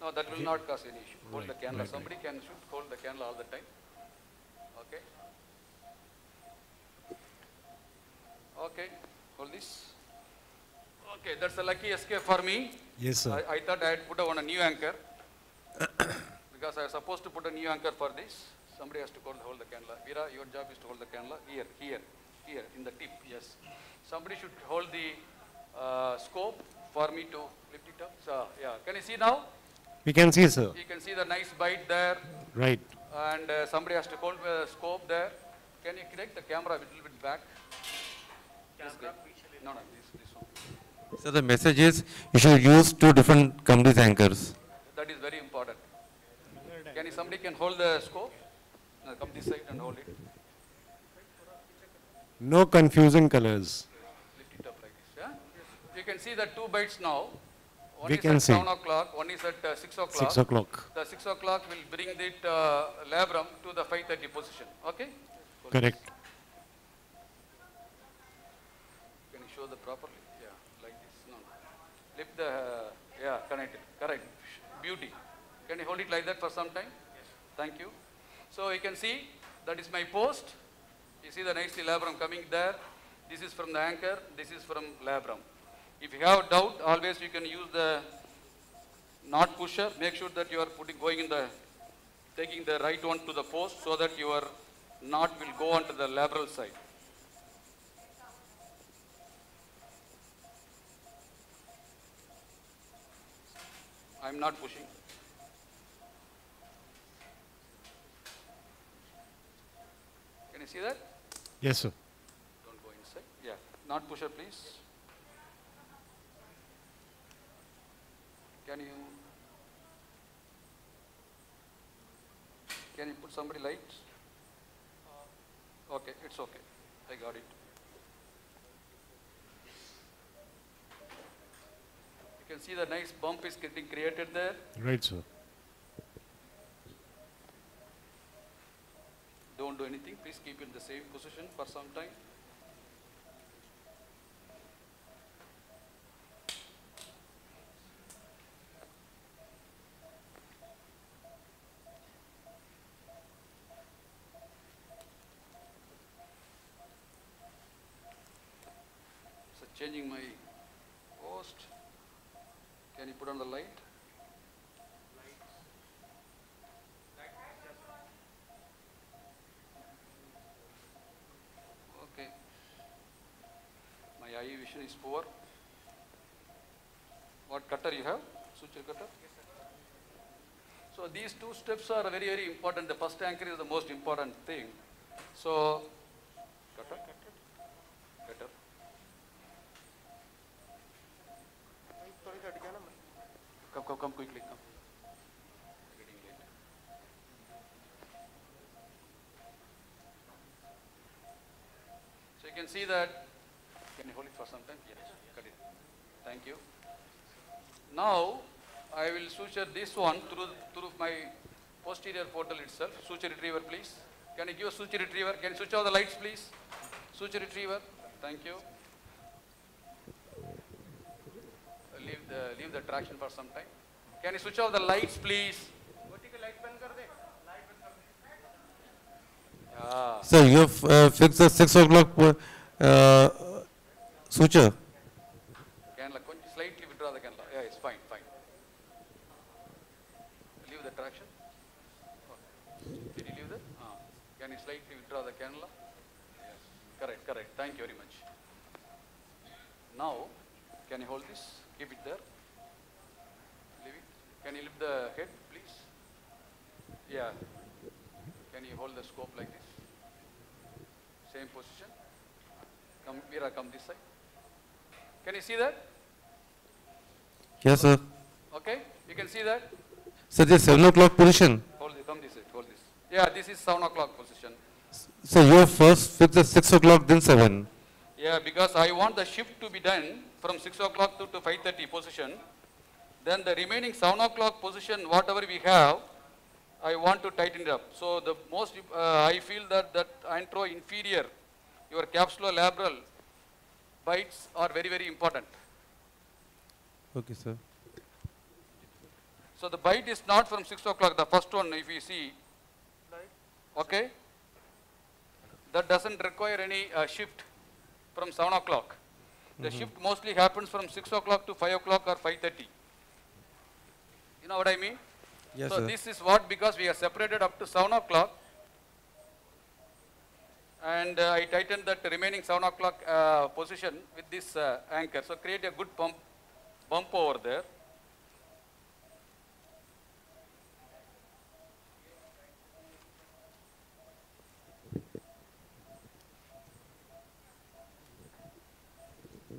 No, that will not cause any issue. Hold the Right, candle. right, Somebody can should hold the candle all the time. Okay. Okay. Hold this. Okay, that's a lucky escape for me. Yes, sir. I, I thought I had put on a new anchor (coughs) because I was supposed to put a new anchor for this. Somebody has to hold, hold the candle. Veera, your job is to hold the candle here, here, here, in the tip. Yes. Somebody should hold the uh, scope for me to lift it up. So, yeah. Can you see now? We can see, sir. You can see the nice bite there. Right. And uh, somebody has to hold the scope there. Can you correct the camera a little bit back? Guy. No, no, this, this one. So the message is you should use two different companies anchors. That is very important. Can you, somebody can hold the scope? No, come this side and hold it. No confusing colors. Lift it up like this. Yeah? You can see the two bites now. One We is can at see. 7 o'clock, one is at uh, 6 o'clock. Six o'clock. The 6 o'clock will bring the uh, labrum to the 530 position. Okay? Hold Correct. this. Can you show the properly? Yeah, like this. No, no. Lift the, uh, yeah, connect it. Correct. Beauty. Can you hold it like that for some time? Yes. Thank you. So you can see that is my post. You see the nicely labrum coming there. This is from the anchor. This is from labrum. If you have doubt, always you can use the knot pusher. Make sure that you are putting going in the taking the right one to the post so that your knot will go onto the lateral side. I am not pushing. Can you see that? Yes, sir. Don't go inside. Yeah. Not pusher, please. Can you can you put somebody light? Okay, it's okay. I got it. You can see the nice bump is getting created there. Right, sir. Don't do anything. Please keep in the same position for some time. So changing my post. Can you put on the light? Okay. My eye vision is poor. What cutter you have? Suture cutter? So these two steps are very, very important. The first anchor is the most important thing. So, cutter, cutter. Come, come, come quickly, come. So you can see that, hold it for some time? Yes, cut it. Thank you. Now, I will suture this one through, through my posterior portal itself. Suture retriever, please. Can you give a suture retriever? Can you switch off the lights, please? Suture retriever. Thank you. Leave the, leave the traction for some time. Can you switch off the lights, please? Yeah. Sir, you have uh, fixed the 6 o'clock uh, suture. Candle, కొంచెం slightly withdraw the candle. Yeah, it's fine, fine. Leave the traction. Did you leave the? Ah. Can you slightly withdraw the candle? Yes. Correct, correct. Thank you very much. Now, can you hold this? Keep it there. Leave it. Can you lift the head, please? Yeah. Can you hold the scope like this? Same position. Come, Veera, come this side. Can you see that? Yes, sir. Okay, you can see that. Sir, this 7 o'clock position. Hold this, come this hold this. Yeah, this is 7 o'clock position. So you have first fixed the 6 o'clock, then 7. Yeah, because I want the shift to be done from 6 o'clock to, to 5.30 position. Then the remaining 7 o'clock position, whatever we have, I want to tighten it up. So the most, uh, I feel that, that antro inferior, your capsulolabral bites are very, very important. Okay, sir. So the bite is not from 6 o'clock, the first one if you see, okay? That doesn't require any uh, shift from 7 o'clock. The Mhm. shift mostly happens from 6 o'clock to 5 o'clock or 5.30. You know what I mean? Yes, so sir. this is what, because we are separated up to 7 o'clock, and uh, I tightened that remaining 7 o'clock uh, position with this uh, anchor. So create a good bump, bump over there.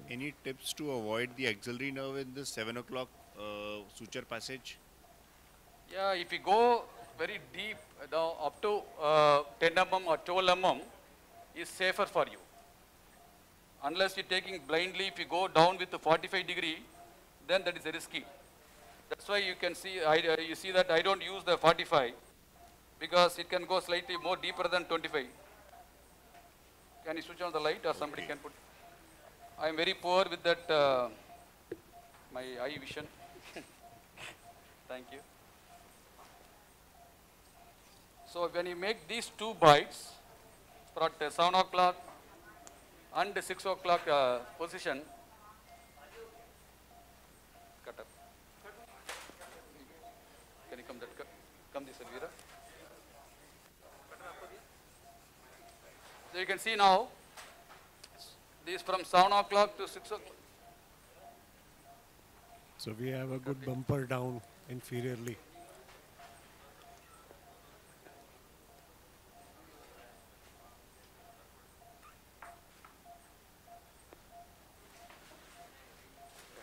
Any tips to avoid the axillary nerve in the 7 o'clock uh, suture passage? Yeah, if you go very deep, up to uh, 10 mm or 12 mm is safer for you. Unless you're taking blindly, if you go down with the 45 degree, then that is risky. That's why you can see, I, uh, you see that I don't use the 45 because it can go slightly more deeper than 25. Can you switch on the light or somebody can put? I am very poor with that, uh, my eye vision. (laughs) Thank you. So when you make these two bites for at uh, 7 o'clock and 6 o'clock uh, position, cutter. Can you come that, co- come this Elvira? So you can see now, this from 7 o'clock to 6 o'clock. So we have a good bumper down inferiorly.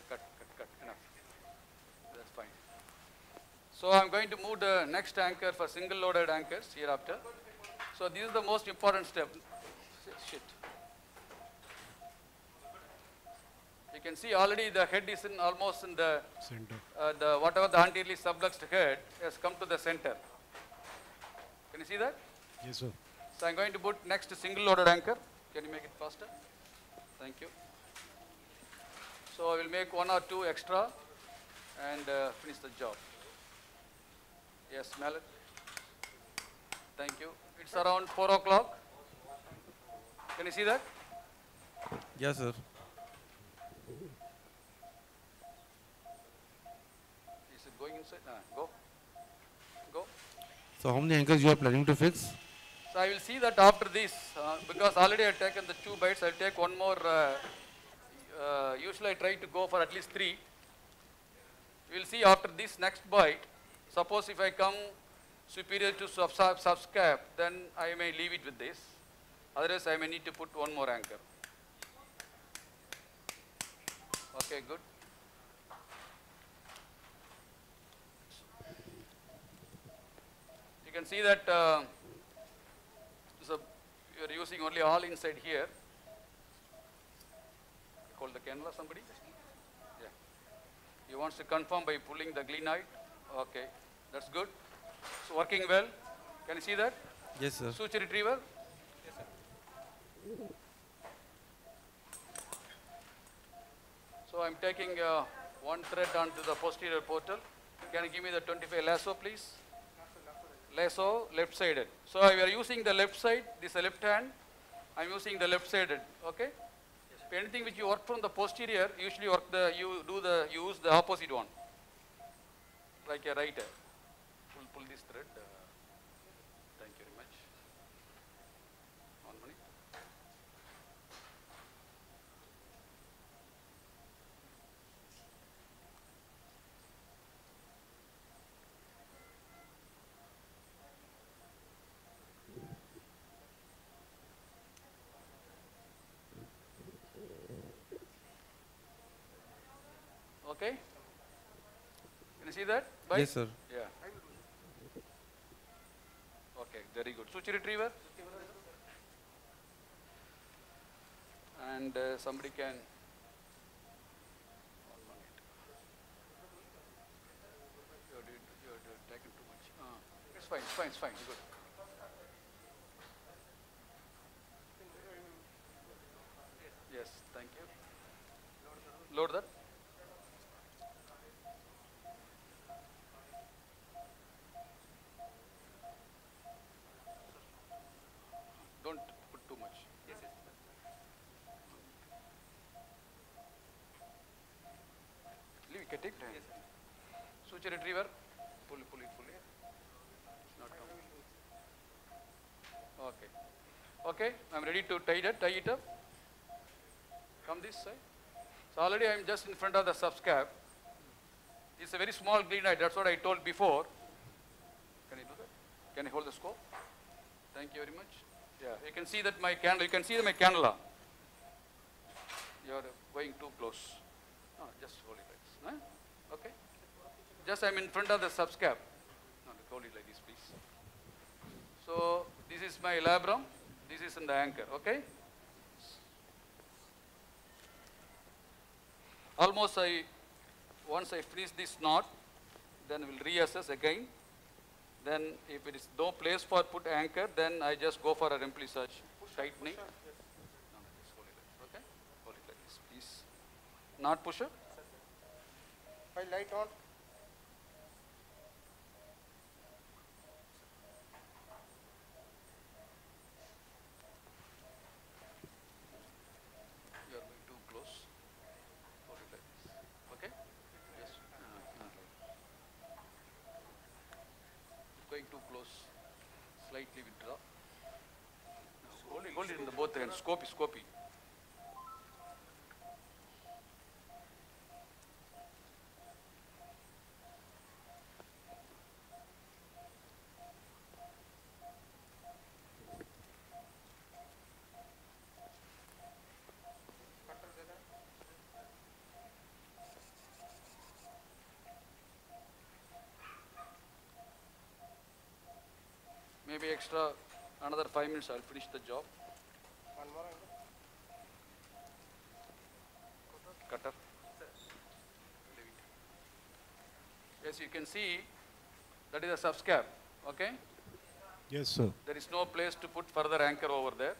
Cut, cut, cut, enough. That's fine. So I'm going to move the next anchor for single loaded anchors hereafter. So this is the most important step. Shit. You can see already the head is in almost in the Center. uh, the whatever the anteriorly subluxed head has come to the center. Can you see that? Yes, sir. So I'm going to put next single loaded anchor. Can you make it faster? Thank you. So I will make one or two extra and uh, finish the job. Yes, it. Thank you. It's around 4 o'clock. Can you see that? Yes, sir. Is it going inside? Ah, go. Go. So how many anchors you are planning to fix? So I will see that after this, uh, because already I have taken the two bites, I'll take one more. Uh, uh, usually I try to go for at least three. We will see after this next bite. Suppose if I come superior to sub, then I may leave it with this. Otherwise, I may need to put one more anchor. Okay, good. You can see that uh, so you are using only all inside here. Call the cannula somebody? Yeah. He wants to confirm by pulling the glenoid. Okay, that's good. It's working well. Can you see that? Yes, sir. Suture retriever. Yes, sir. So I'm taking uh, one thread onto the posterior portal. Can you give me the 25 lasso, please? Lasso, left-sided. So we are using the left side. This is left hand. I'm using the left-sided. Okay. If anything which you work from the posterior, usually work the you do the you use the opposite one, like a right. hand. Pull pull this thread. Uh, thank you very much. One minute. Okay. Can you see that? Bye? Yes, sir. Yeah. Okay, very good. Suture retriever. And uh, somebody can. You're, doing, you're, doing- taking too much. Uh, it's fine, it's fine, it's fine. Good. Yes, thank you. Load that. Don't put too much. Yes, yes. Time. Eh? Suture retriever. Pull pull it, pull it. Not. Okay. Okay, I'm ready to tie it, tie it up. Come this side. So already I'm just in front of the subscap. It's a very small glenoid, that's what I told before. Can you do that? Can you hold the scope? Thank you very much. Yeah, you can see that my candle, you can see my cannula. You are going too close. No, just hold it. Huh? Okay. Just I'm in front of the subscap. No, hold it like this, please. So this is my labrum. This is in the anchor. Okay. Almost I, once I finish this knot, then we'll reassess again. Then if it is no place for put anchor, then I just go for a remplissage tightening. No, no, just hold it like this, okay? Hold it like this, please. Not pusher. My light on. You are going too close. Okay? Yes. Going too close. Slightly withdraw. Hold it, hold it in the both hands. Scopy, scopy. Maybe extra another five minutes. I'll finish the job. One more angle. Cutter. Yes, you can see that is a subscap. Okay. Yes, sir. There is no place to put further anchor over there.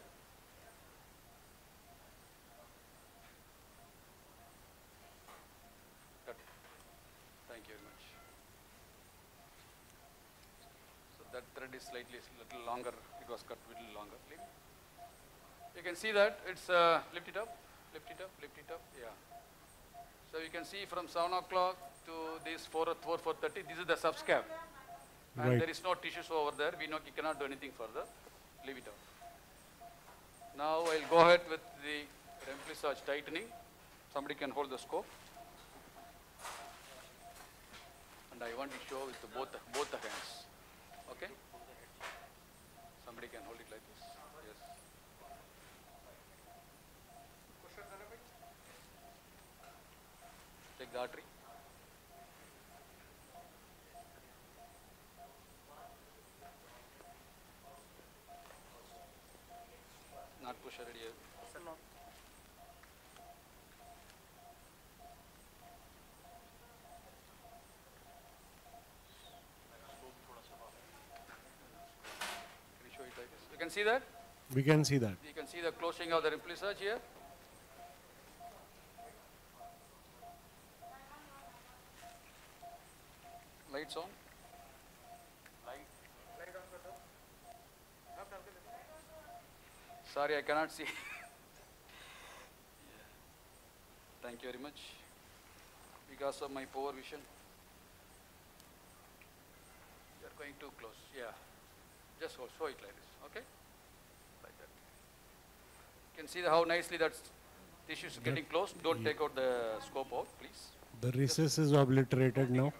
Cut. Thank you very much. So that thread is slightly little longer. It was cut little longer. Leave it. You can see that it's uh, lift it up, lift it up, lift it up. Yeah. So you can see from 7 o'clock to this 4 4 4:30. This is the subscap. And Right. there is no tissues over there. We know you cannot do anything further. Leave it out. Now I'll go ahead with the remplissage tightening. Somebody can hold the scope. And I want to show with the both, both the hands. Okay? Somebody can hold it like this. Yes. Artery. Not push already. here. Can you show it like this? You can see that? We can see that. You can see the closing of the remplissage here. Lights on. Sorry, I cannot see. (laughs) Thank you very much. Because of my poor vision. You are going too close. Yeah. Just hold, show it like this. Okay? Like that. You can see how nicely that tissue is getting close. Don't take out the scope out, please. The recess is obliterated now.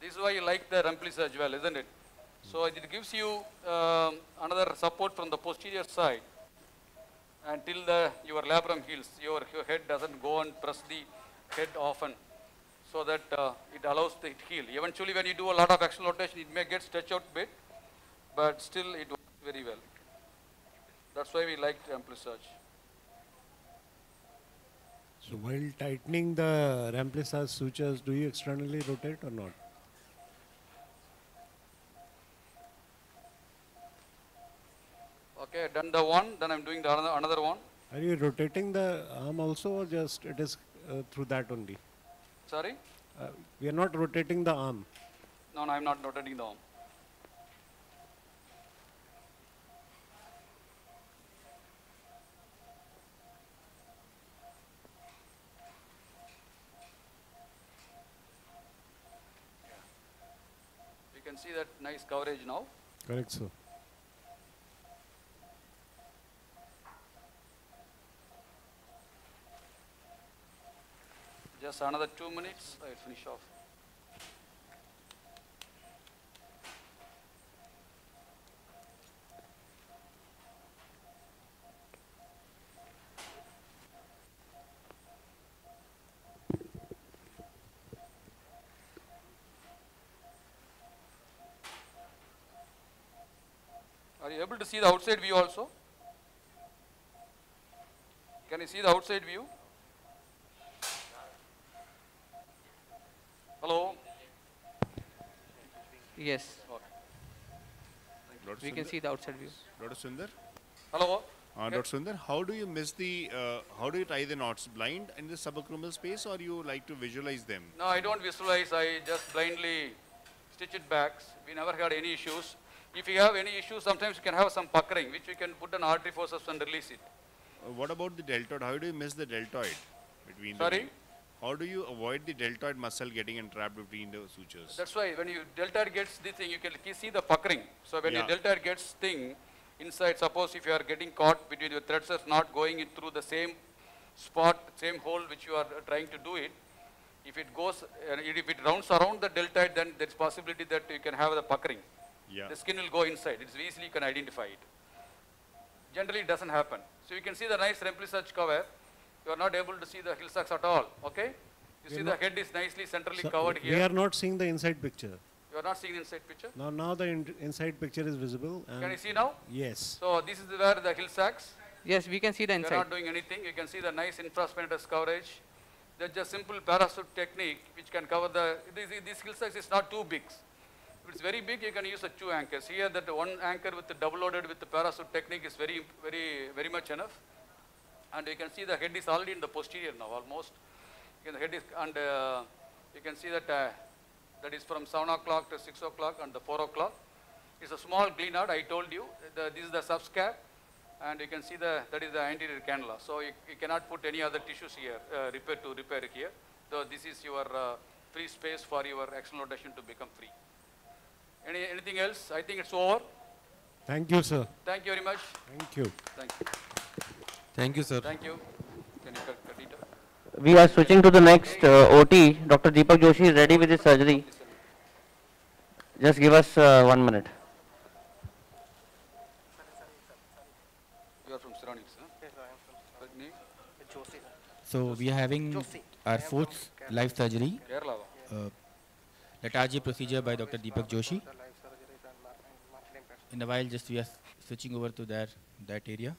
This is why you like the remplissage well, isn't it? So it gives you um, another support from the posterior side until the your labrum heals. Your, your head doesn't go and press the head often, so that uh, it allows the it heal. Eventually, when you do a lot of axial rotation, it may get stretched out a bit, but still it works very well. That's why we like remplissage. So while tightening the remplissage sutures, do you externally rotate or not? Okay, done the one, then I'm doing the another, another one. Are you rotating the arm also or just it is uh, through that only? Sorry? Uh, we are not rotating the arm. No, no, I'm not rotating the arm. You can see that nice coverage now. Correct, sir. Just another two minutes, I'll finish off. Are you able to see the outside view also? Can you see the outside view? Hello? Yes. Dr. We can see the outside view. Dr. Sundar? Hello? Uh, Dr. Sundar, how do you miss the, uh, how do you tie the knots? Blind in the subacromial space or you like to visualize them? No, I don't visualize. I just blindly stitch it back. We never had any issues. If you have any issues, sometimes you can have some puckering, which we can put an artery forceps and release it. Uh, what about the deltoid? How do you miss the deltoid between Sorry? the How do you avoid the deltoid muscle getting entrapped between the sutures? That's why when you deltoid gets the thing, you can see the puckering. So when Yeah. your deltoid gets thing inside, suppose if you are getting caught between your threads are not going in through the same spot, same hole which you are trying to do it, if it goes, uh, if it rounds around the deltoid, then there's possibility that you can have the puckering. Yeah. The skin will go inside. It's easily you can identify it. Generally, it doesn't happen. So you can see the nice remplissage cover. You are not able to see the Hill-Sachs at all. Okay? You We see the head is nicely centrally So covered here. we are not seeing the inside picture. You are not seeing the inside picture. Now, now the in inside picture is visible. Can you see now? Yes. So this is where the Hill-Sachs. Yes, we can see the inside. We are not doing anything. You can see the nice infraspinatus coverage. There's a simple parachute technique which can cover the, this, this Hill-Sachs is not too big. If it's very big, you can use the two anchors. Here that one anchor with the double loaded with the parachute technique is very, very, very much enough. And you can see the head is already in the posterior now almost. You the head is, and uh, you can see that uh, that is from 7 o'clock to 6 o'clock and the 4 o'clock. It's a small glenoid, I told you. The, this is the subscap and you can see the, that is the anterior cannula. So you, you cannot put any other tissues here, uh, repair to repair here. So this is your uh, free space for your axonal rotation to become free. Any, anything else? I think it's over. Thank you, sir. Thank you very much. Thank you. Thank you. Thank you, sir. Thank you. Can you cut, cut it up? We are switching to the next uh, OT. Dr. Deepak Joshi is ready with his surgery. Just give us uh, one minute. You are from Ceramics, huh? Yes, I am from What name? Joshi. So we are having our I am from fourth live surgery. Kerala. Uh, Latarjet procedure by Dr. Deepak Joshi. The live surgeries and ma- and marketing practice. In a while, just we are switching over to that that area.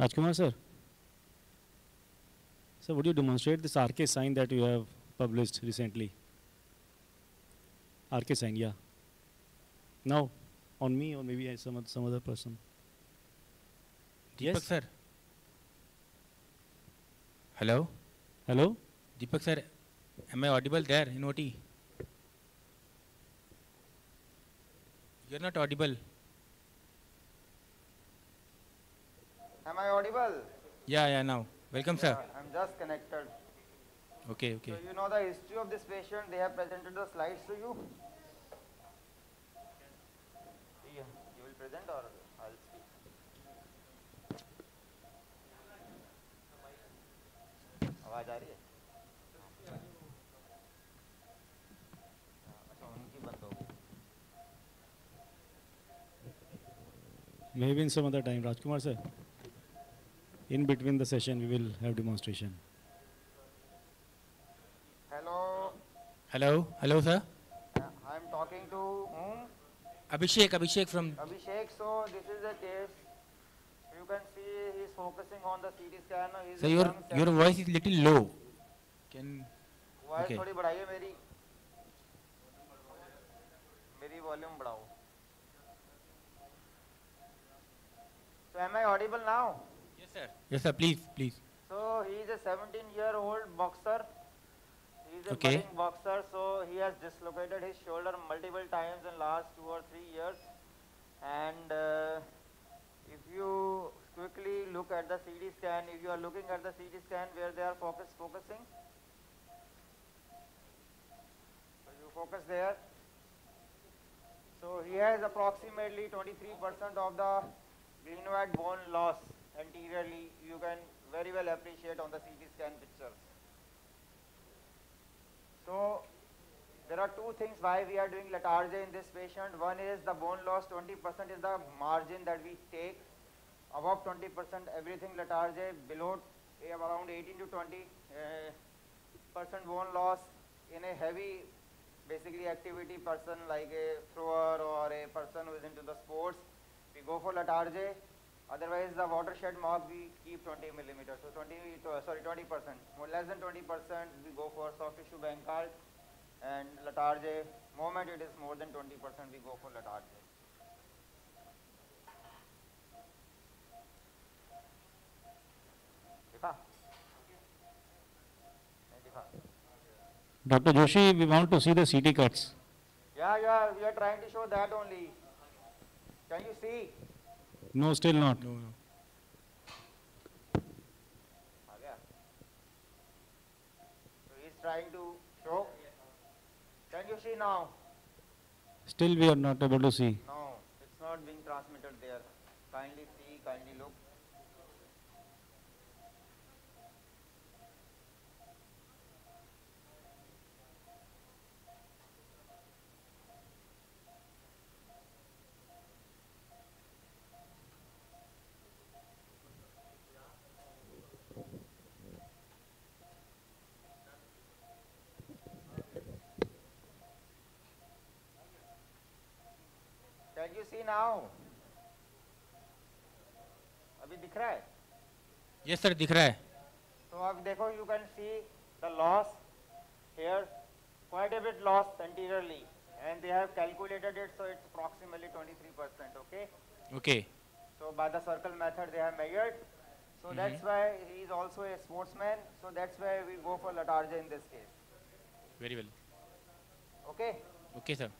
Rajkumar sir. Sir, would you demonstrate this RK sign that you have published recently. R.K. Singh, yeah. Now, on me or maybe some, some other person. Deepak sir. Hello? Hello? Deepak sir, am I audible there in OT? You're not audible. Am I audible? Yeah, yeah, now. Welcome, sir. Yeah, I'm just connected. Okay, okay. So you know the history of this patient. They have presented the slides to you. Yeah, you will present or I'll speak. आवाज आ रही है अच्छा उनकी बंद हो गई Maybe in some other time, Rajkumar sir. In between the session, we will have demonstration. Hello, Hello, hello, sir. I'm talking to whom? Abhishek, Abhishek from. Abhishek. So this is the case. You can see he's focusing on the CT scan. He's Sir, a your young your seven- voice is little low. Can voice okay. थोड़ी बढ़ाइए मेरी मेरी volume बढ़ाओ So am I audible now? Yes, sir. Yes, sir. Please, please. So he is a 17 year old boxer. He is a Okay. budding boxer. So he has dislocated his shoulder multiple times in last two or three years. And uh, if you quickly look at the CT scan, if you are looking at the CT scan where they are focus focusing, so you focus there. So he has approximately 23% of the glenoid bone loss anteriorly. You can very well appreciate on the CT scan pictures. So there are two things why we are doing Latarjet in this patient. One is the bone loss 20% is the margin that we take. Above 20% everything Latarjet, below eh, around 18 to 20 uh, percent bone loss in a heavy basically activity person like a thrower or a person who is into the sports, we go for Latarjet. Otherwise, the watershed mark we keep 20 millimeters. So 20, sorry, 20 percent. More less than 20 percent, we go for soft tissue Bankart and Latarjet. Moment it is more than 20 percent, we go for Latarjet. Dr. Joshi, we want to see the CT cuts. Yeah, yeah, we are trying to show that only. Can you see? No, still not. No, no. Trying to show. Can you see now? Still we are not able to see. No, it's not being transmitted there. Kindly see, kindly look. Now? अभी दिख रहा है Yes, sir. दिख रहा है. तो अब देखो you can see the loss here quite a bit loss anteriorly and they have calculated it so it's approximately 23 percent okay Okay. so by the circle method they have measured so that's why he is also a sportsman so that's why we go for letargia in this case Very well. okay Okay, sir.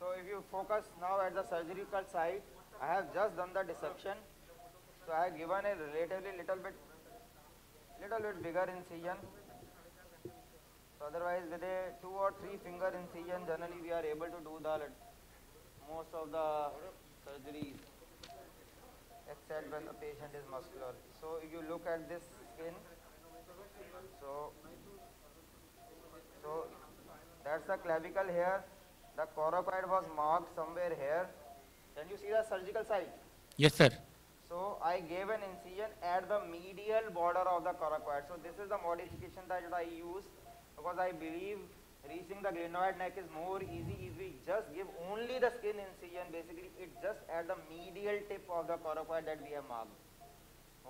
So if you focus now at the surgical side, I have just done the dissection. So I have given a relatively little bit, little bit bigger incision. So otherwise with a two or three finger incision, generally we are able to do the most of the surgeries, except when the patient is muscular. So if you look at this skin, so so that's the clavicle here. The coracoid was marked somewhere here. Can you see the surgical site? Yes, sir. So I gave an incision at the medial border of the coracoid. So this is the modification that I use because I believe reaching the glenoid neck is more easy if we just give only the skin incision. Basically, it's just at the medial tip of the coracoid that we have marked.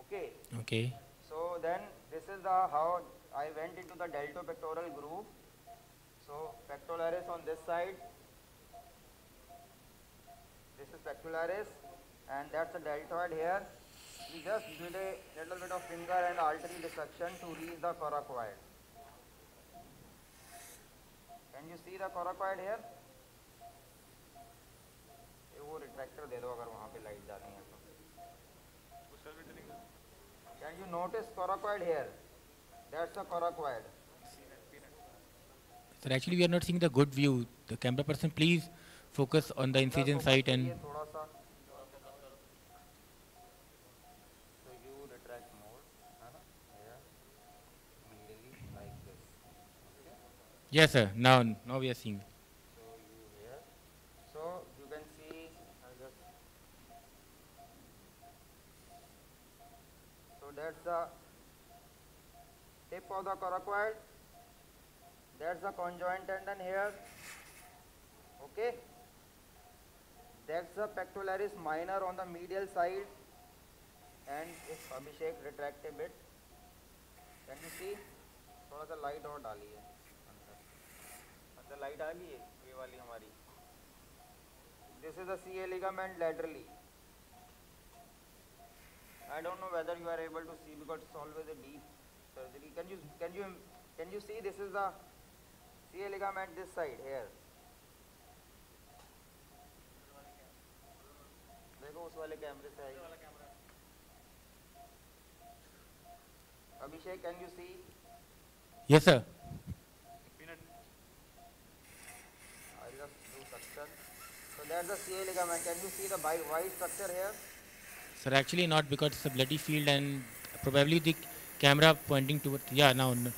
Okay. Okay. So then this is the how I went into the deltopectoral groove So pectoralis on this side. This is pectoralis and that's a deltoid here. We just did a little bit of finger and artery dissection to reach the coracoid. Can you see the coracoid here? ये वो retractor दे दो अगर वहाँ पे light जानी है तो Can you notice coracoid here? That's a coracoid. Sir, actually we are not seeing the good view. The camera person, please focus on the incision site and Yes, sir. Now, now we are seeing. that's the tip of the coracoid that's the conjoint tendon here okay That's the pectoralis minor on the medial side. And if Abhishek retract a bit, can you see? थोड़ा सा light और डालिए अंदर अंदर light आ गई है ये वाली हमारी this is the CA ligament laterally I don't know whether you are able to see because it's always a deep surgery can you can you can you see this is the CA ligament this side here देखो उस वाले कैमरे से आई Abhishek can you see Yes, sir. I'll just do suction. So that's the CA ligament. Can you see the bi- white structure here? Sir, actually not because it's a bloody field and probably the camera pointing toward. Yeah, now. no.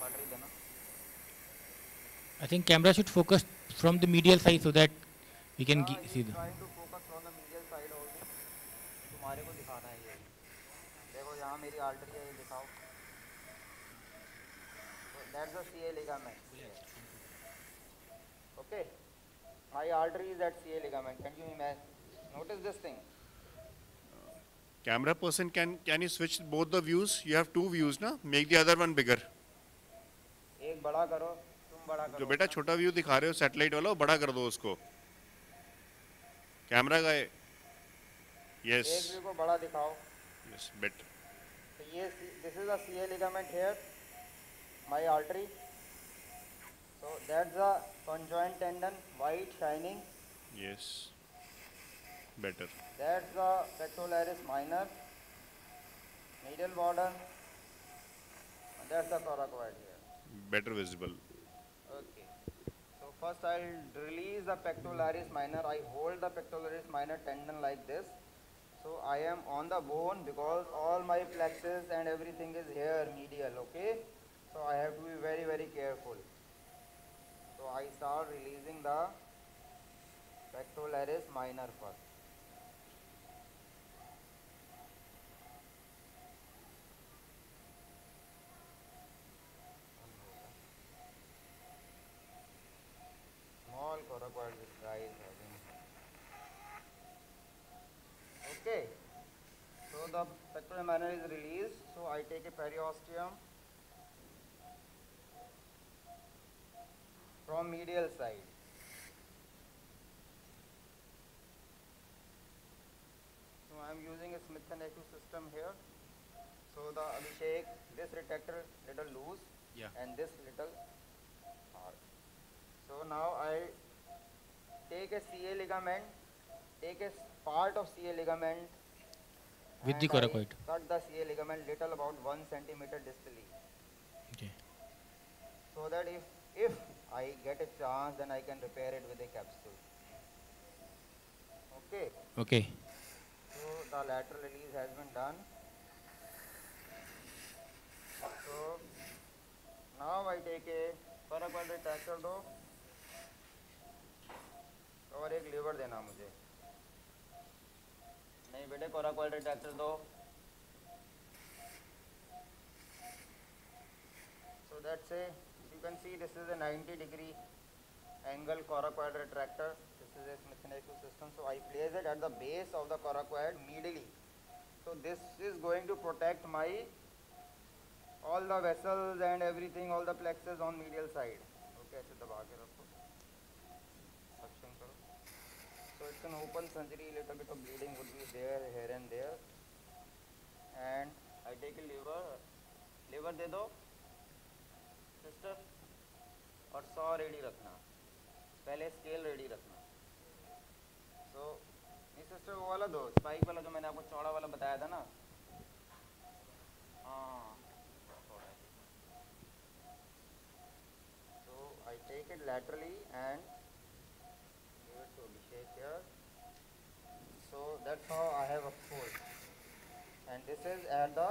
Battery देना. I think camera should focus from the medial side so that can see is the. trying to focus on the medial side only. तुम्हारे को दिखाना है ये. देखो यहाँ मेरी artery है ये दिखाओ. So that's the CA ligament. Okay. My artery is at CA ligament. Can you imagine? Notice this thing. Camera person, can can you switch both the views? You have two views, na? Make the other one bigger. एक बड़ा करो, तुम बड़ा जो करो. बेटा छोटा view दिखा रहे हो सैटेलाइट वाला वो बड़ा कर दो उसको कैमरा गए यस एक व्यू को बड़ा दिखाओ यस बेटर तो ये this is the CA ligament here my artery so that's the conjoint tendon white shining yes better that's the pectoralis minor medial border that's the coracoid here better visible first I'll release the pectoralis minor. I hold the pectoralis minor tendon like this. So I am on the bone because all my plexus and everything is here medial. Okay. So I have to be very very careful. So I start releasing the pectoralis minor first. Small coracoid this guy is having. Okay. So the pectoral minor is released. So I take a periosteum from medial side. So I am using a Smith and Nephew system here. So the Abhishek, this retractor little loose Yeah. and this little hard. So now I take a CA ligament, take a part of CA ligament With the coracoid. cut the CA ligament little about one centimeter distally. Okay. So that if if I get a chance, then I can repair it with a capsule. Okay. Okay. So the lateral release has been done. So now I take a retractor दो और एक liver देना मुझे नहीं बेटे coracoid retractor दो so that's a you can see this is a 90 degree angle coracoid retractor this is a Smith and Nephew system so I place it at the base of the coracoid medially so this is going to protect my all the vessels and everything, all the plexus on medial side. Okay, ऐसे दबा के it's an open surgery, little bit of bleeding would be there, here and there. And I take a lever, lever दे दो, sister. और सौ ready रखना पहले scale ready रखना सो नहीं सिस्टर वो वाला दो स्पाइक वाला जो मैंने आपको चौड़ा वाला बताया था ना हाँ so I take it laterally and give here so that's how I have a fold and this is at the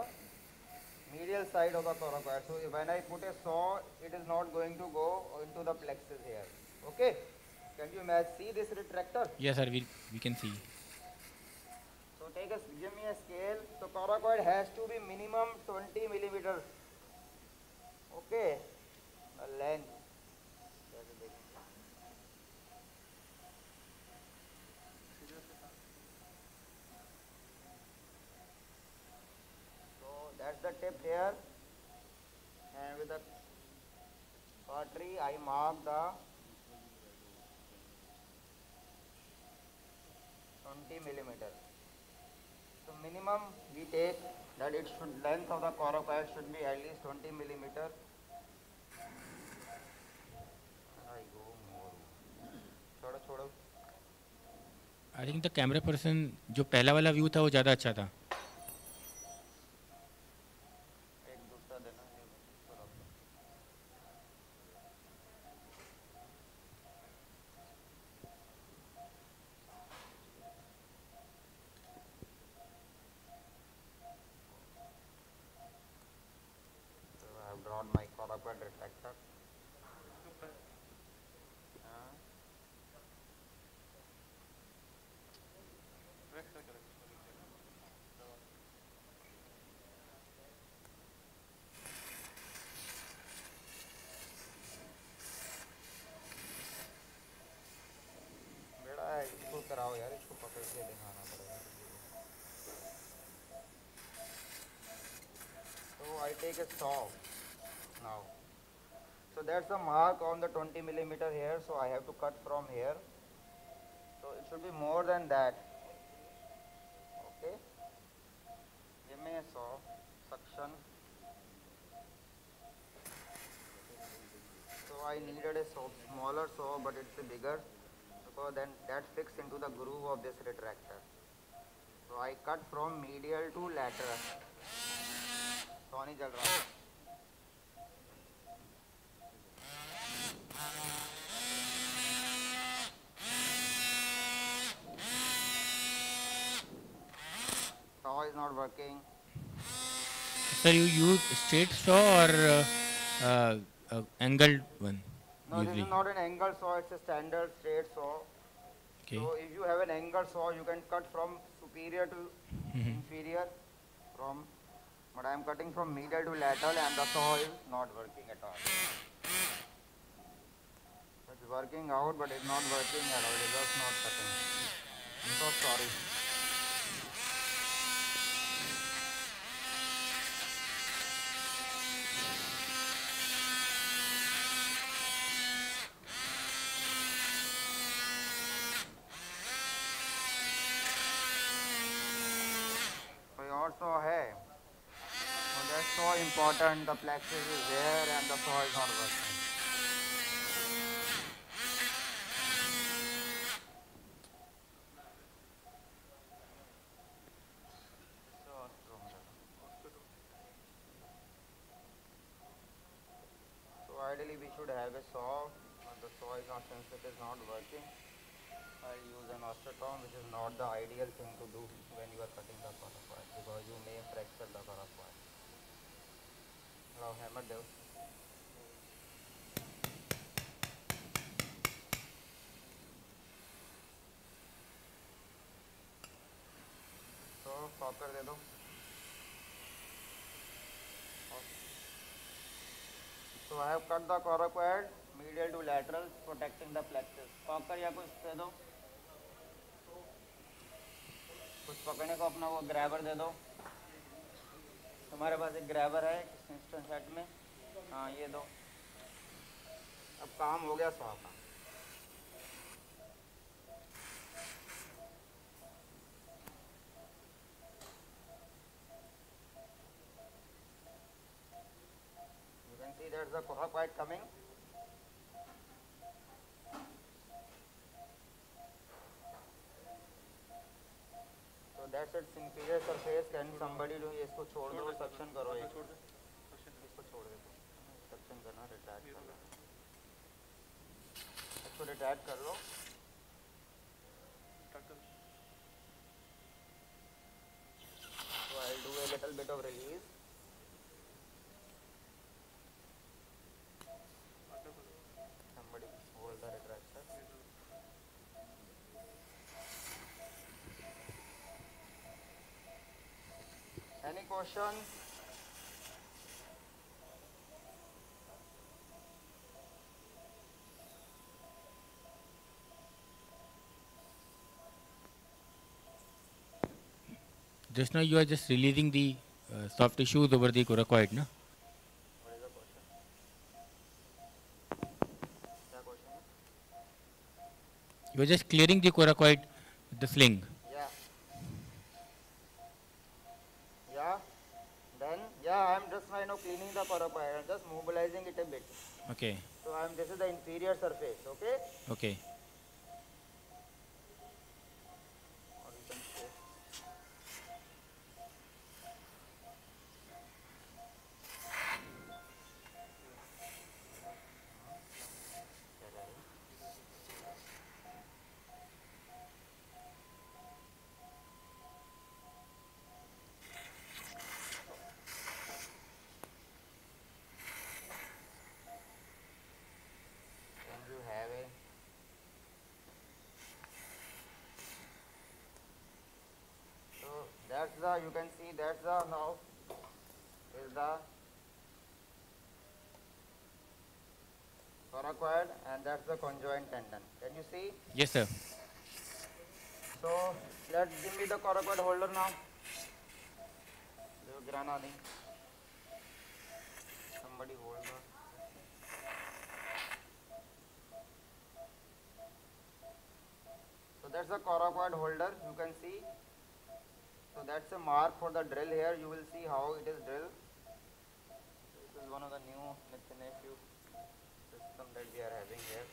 medial side of the coracoid so when I put a saw it is not going to go into the plexus here. Okay? Can you see this retractor? Yes, sir. We we can see. so take a give me a scale. So coracoid has to be minimum 20 millimeter. Okay? A length the tip here and with the artery I mark the 20 millimeter so minimum we take that it should length of the coracoid should be at least 20 millimeter. I go more. छोड़ो छोड़ो I think the camera person जो पहला वाला view था वो ज़्यादा अच्छा था take a saw. Now so that's the mark on the 20 millimeter here so I have to cut from here. So it should be more than that. Okay. Give me a saw. Suction. So I needed a saw, smaller saw but it's a bigger. So then that fits into the groove of this retractor. So I cut from medial to lateral. सौ नहीं चल रहा Saw is not working. Sir, you use straight saw or uh, uh, uh, angled one No, this usually? is not an angle saw, it's a standard straight saw. Okay. So if you have an angle saw, you can cut from superior to Mhm. inferior from, but I am cutting from medial to lateral and the saw is not working at all. It's working out, but it's not working at all, it's just not cutting. I'm so sorry. Important the plexus is there and the saw is not working so ideally we should have a saw but the saw is not since it is not working I use an osteotome which is not the ideal thing to do when you are cutting the coracoid because you may fracture the coracoid. Now hammer तो I have cut the. Coracoid medial to lateral protecting the plexus पकड़ या कुछ दे दो। कुछ पकड़ने को अपना वो ग्रैबर दे दो। तुम्हारे पास एक ग्रैबर है। इंस्टेंट सेट में हाँ ये दो अब काम हो गया सौ का see there's the Koha quite coming. So that's its inferior surface. Can somebody do इसको छोड़ दो सक्शन करो एक इसको छोड़ दे दो सक्शन करना रिट्रैक्ट करना इसको रिट्रैक्ट कर लो So I'll do a little bit of release. Somebody hold the retractor. Any questions? Just now you are just releasing the uh, soft tissues over the coracoid, no? You are just clearing the coracoid with the sling. Yeah. Yeah. Then, yeah, I am just right now cleaning the coracoid. I am just mobilizing it a bit. Okay. So, I am, this is the inferior surface, okay? Okay. That's than of is the coracoid and that's the conjoined tendon. Can you see? Yes, sir. So let's give me the coracoid holder now. Somebody hold on. So that's the coracoid holder. You can see So that's a mark for the drill here. You will see how it is drilled. This is one of the new Mitsubishi system that we are having here.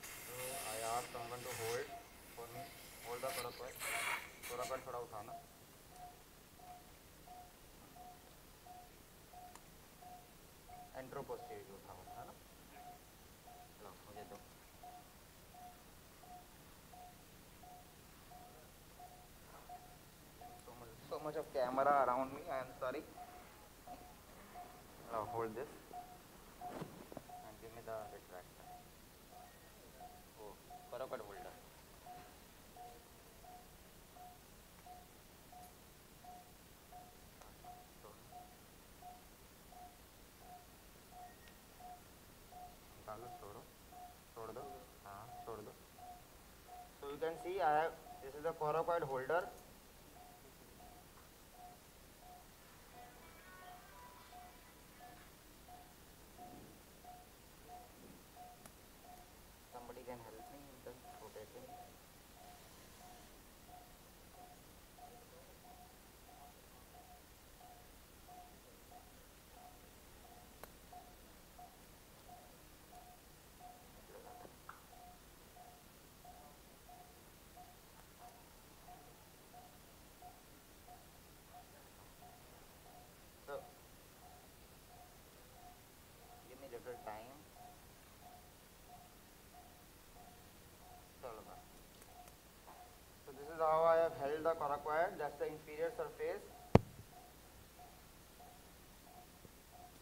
So I asked someone to hold for me. Hold the coracoid. Coracoid थोड़ा उठाना. Anteroposterior उठाओ है ना? लो मुझे दो. so much, so much of camera around me. I am sorry. Now hold this and give me the retractor. Oh, coracoid holder. निकालो छोड़ो छोड़ दो हाँ छोड़ दो so you can see I have this is the coracoid holder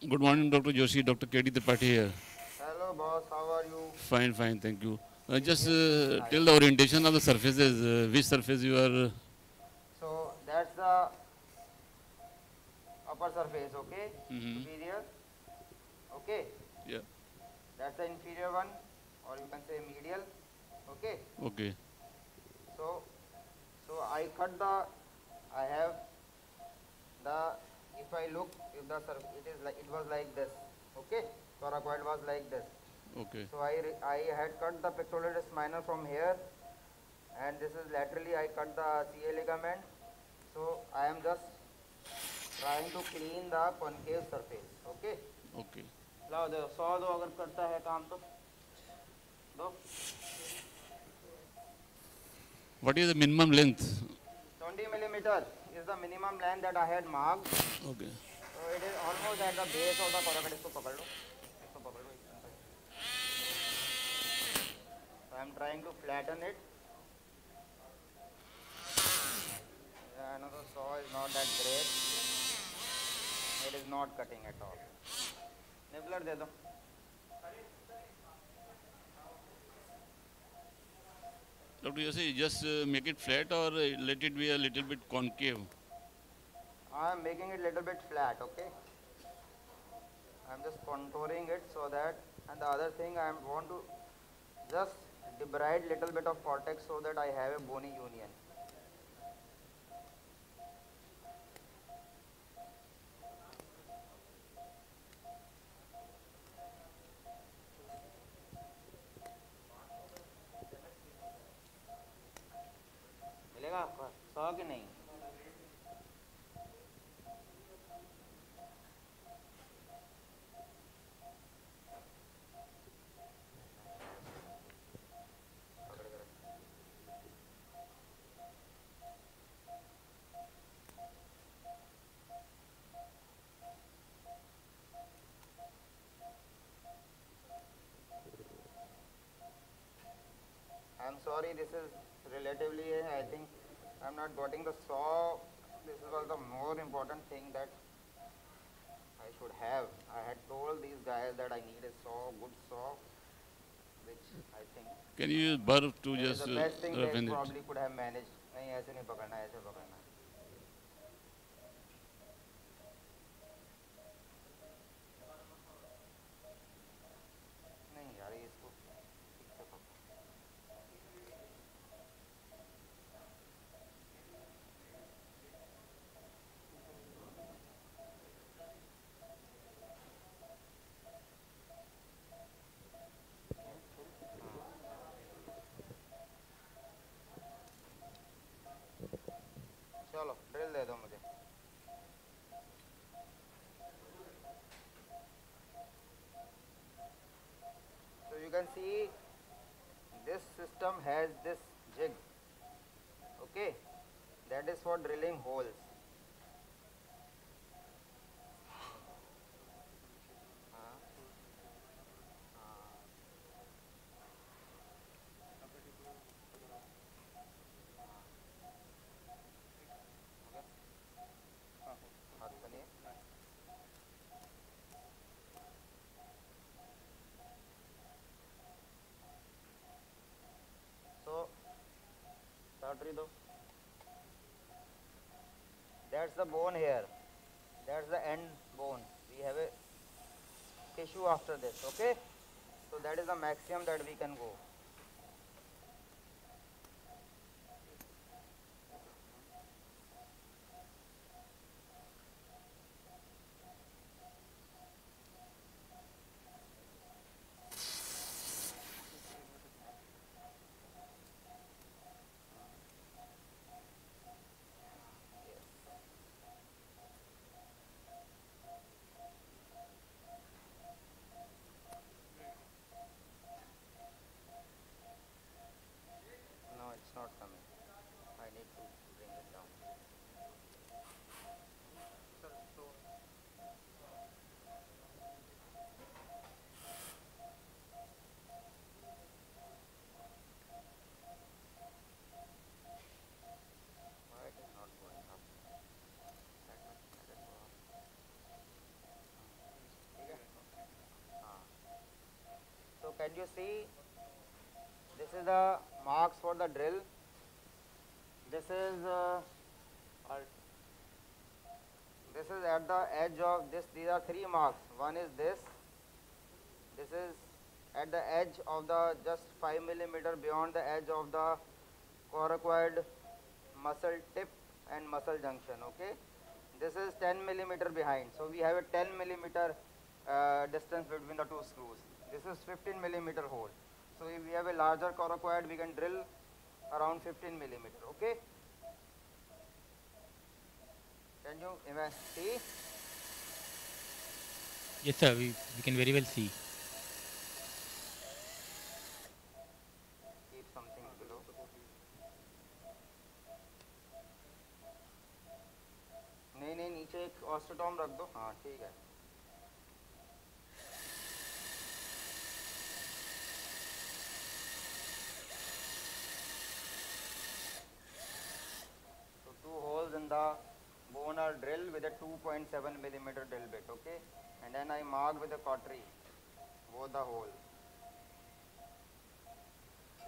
Good morning, Dr. Joshi. Dr. K.D. Tripathi here. Hello boss, how are you? Fine, fine, thank you. Uh, just uh, tell the orientation of the surfaces, uh, which surface you are. So that's the upper surface, okay? Mhm. Superior. Okay. yeah, That's the inferior one, or you can say medial. Okay. okay. So, so I cut the, I have the if I look, if the it is like, it was like this, okay? Coracoid was like this. Okay. So I, I had cut the pectoralis minor from here and this is laterally I cut the CA ligament. So I am just trying to clean the concave surface, okay? Okay. लाओ दो सौ दो अगर करता है काम तो दो What is the minimum length? 20 millimeter is the minimum length that I had marked. Okay. So it is almost at the base of the coracoid. इसको पकड़ लो इसको पकड़ लो So I am trying to flatten it. Yeah, another saw is not that great. It is not cutting at all. Nibbler दे दो Dr. You say just uh, make it flat or uh, let it be a little bit concave? I am making it little bit flat, okay? I am just contouring it so that, and the other thing I want to just debride little bit of cortex so that I have a bony union. bargaining. I'm sorry, this is relatively, I think, I'm not getting the saw. This was the more important thing that I should have. I had told these guys that I need a saw, good saw, which I think Can you use burr to is just the uh, best thing they roughen it? probably could have managed. नहीं ऐसे नहीं पकड़ना ऐसे पकड़ना Drilling holes that's the bone here. That's the end bone. We have a tissue after this okay? So that is the maximum that we can go you see this is the marks for the drill. This is uh, this is at the edge of this these are three marks. One is this. This is at the edge of the just 5 millimeter beyond the edge of the coracoid muscle tip and muscle junction okay? This is 10 millimeter behind. So we have a 10 millimeter uh, distance between the two screws. This is 15 millimeter hole. So if we have a larger coracoid, we can drill around 15 millimeter. Okay. Can you see? Yes, sir. We, we can very well see. Keep something below. नहीं नहीं नीचे एक ऑस्टोटॉम रख दो हाँ ठीक है the bone are drilled with a 2.7 millimeter drill bit, okay? And then I mark with a cautery both the hole.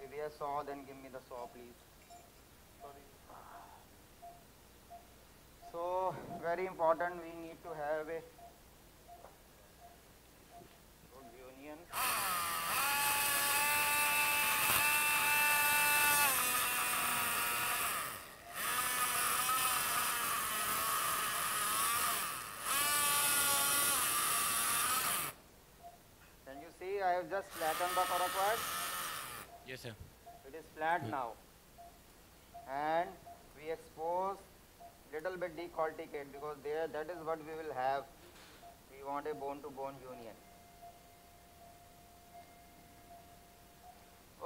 If you have saw, then give me the saw, please. Sorry. So very important, we need to have a good union. Can you see I have just flattened the coracoid? Yes, sir. It is flat mm. now. And we expose little bit decorticate because there that is what we will have. We want a bone to bone union.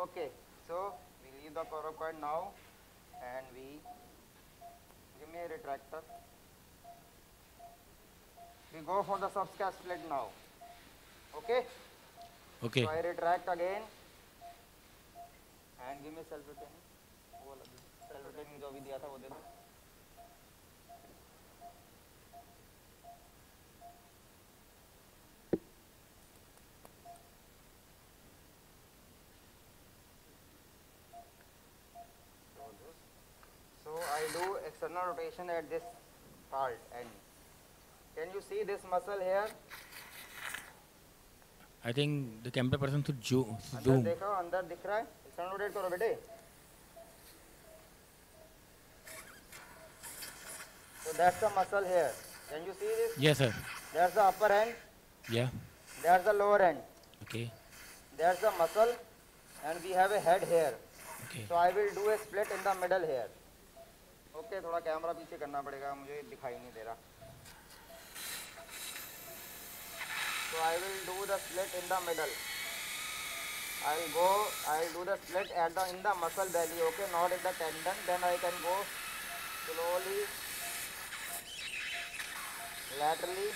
Okay, so we leave the coracoid now and we give me a retractor. We go for the subscap split now. Okay? Okay. So I retract again and give me self retaining. वो वाला दे self retaining जो भी दिया था वो दे दो So this. So I do external rotation at this part end. Can you see this muscle here? I think the camera person too जो देखो अंदर दिख रहा है। साउंड रेट करो बेटे। So that's the muscle here can you see this yes sir that's the upper hand या that's the lower hand okay that's the muscle and we have a head here okay so I will do a split in the middle here okay थोड़ा camera पीछे करना पड़ेगा मुझे दिखाई नहीं दे रहा। So I will do the split in the middle. I'll go, I'll do the split at the, in the muscle belly, okay, not in the tendon. Then I can go slowly, laterally.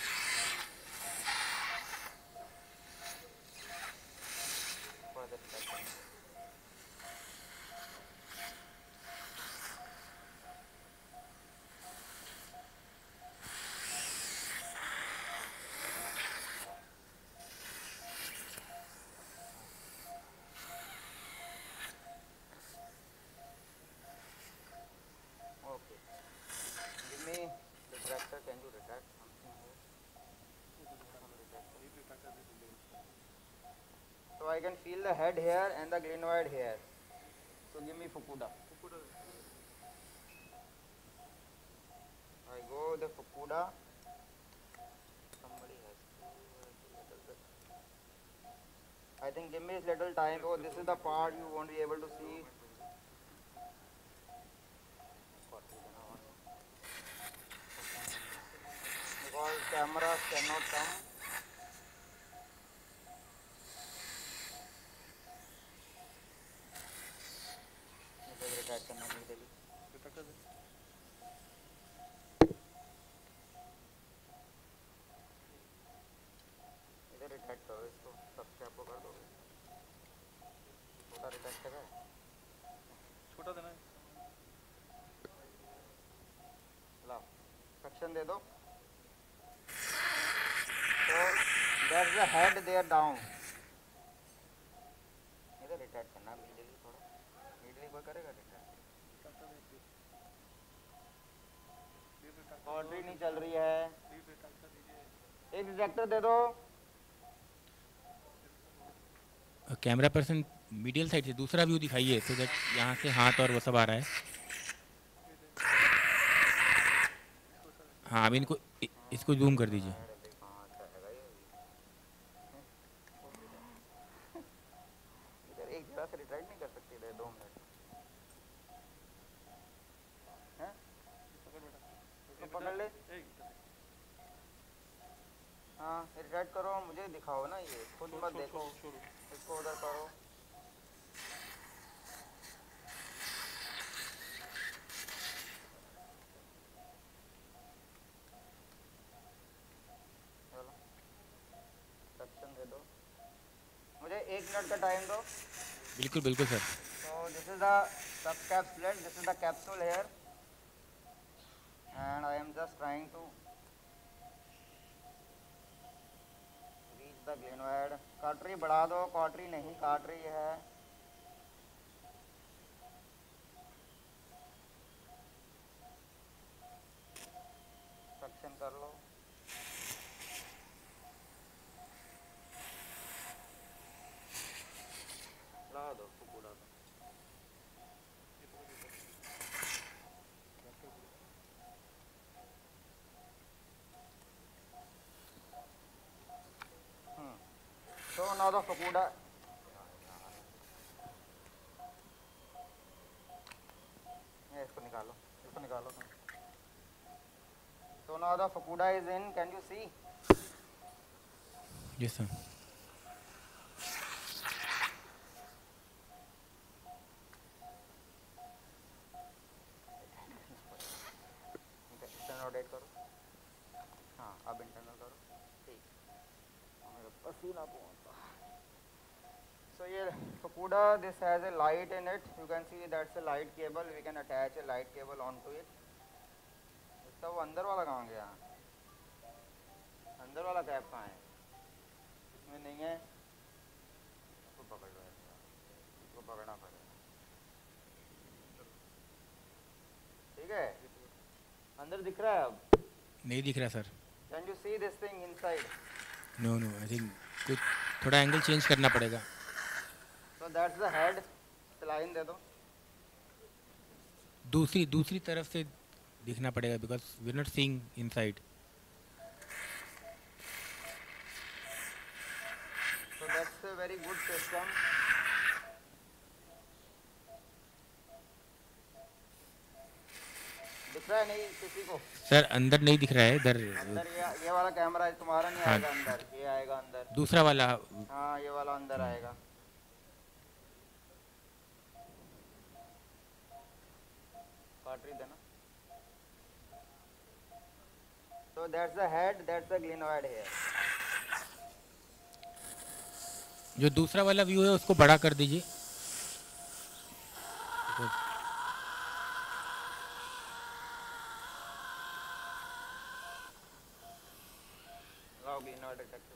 For the second. Okay. Give me retractor. Can you retract something here? Some retractor. Feel the head here and the glenoid here. So give me Fukuda. I go the Fukuda. Somebody has. I think give me a little time. Oh, this is the part you won't be able to see. Because cameras cannot come. दे दो So there's the head there down. इधर retract करना immediately थोड़ा। Immediately कोई करेगा retract कॉन्ट्री नहीं चल रही है। एक रिट्रैक्टर दे दो। कैमरा पर्सन मीडियल साइड से दूसरा व्यू दिखाइए तो दैट यहाँ से हाथ और वो सब आ रहा है। हाँ अब इनको इसको जूम कर दीजिए। हाँ? रिटायर्ड करो मुझे दिखाओ ना ये खुद मत दे मिनट का टाइम दो बिल्कुल बिल्कुल sir So this is the subcapsulate, this is the capsule here and I am just trying to reach the glenoid. Cautery बढ़ा दो कॉटरी नहीं काट रही है కూడా इसको निकालो इसको निकालो तो now the Fukuda is in can you see yes sir Fukuda this has a light in it. You can see that's a light cable. We can attach a light cable onto it. इसका वो अंदर वाला कहाँ गया? अंदर वाला cap कहाँ है? इसमें नहीं है। इसको पकड़ लो इसको पकड़ना पड़ेगा। ठीक है? अंदर दिख रहा है अब? नहीं दिख रहा sir. Can you see this thing inside no no I think कुछ थोड़ा एंगल चेंज करना पड़ेगा। So that's the head line दे दो. दूसरी दूसरी तरफ़ से दिखना पड़ेगा because we not seeing inside so that's a very good system. दिख रहा है नहीं किसी को? सर अंदर नहीं दिख रहा है इधर अंदर ये ये वाला कैमरा तुम्हारा नहीं हाँ। आएगा अंदर ये आएगा अंदर। दूसरा वाला हाँ ये वाला अंदर आएगा। कार्ट्री देना तो that's a head that's a glenoid here जो दूसरा वाला व्यू है उसको बड़ा कर दीजिए। Glenoid detector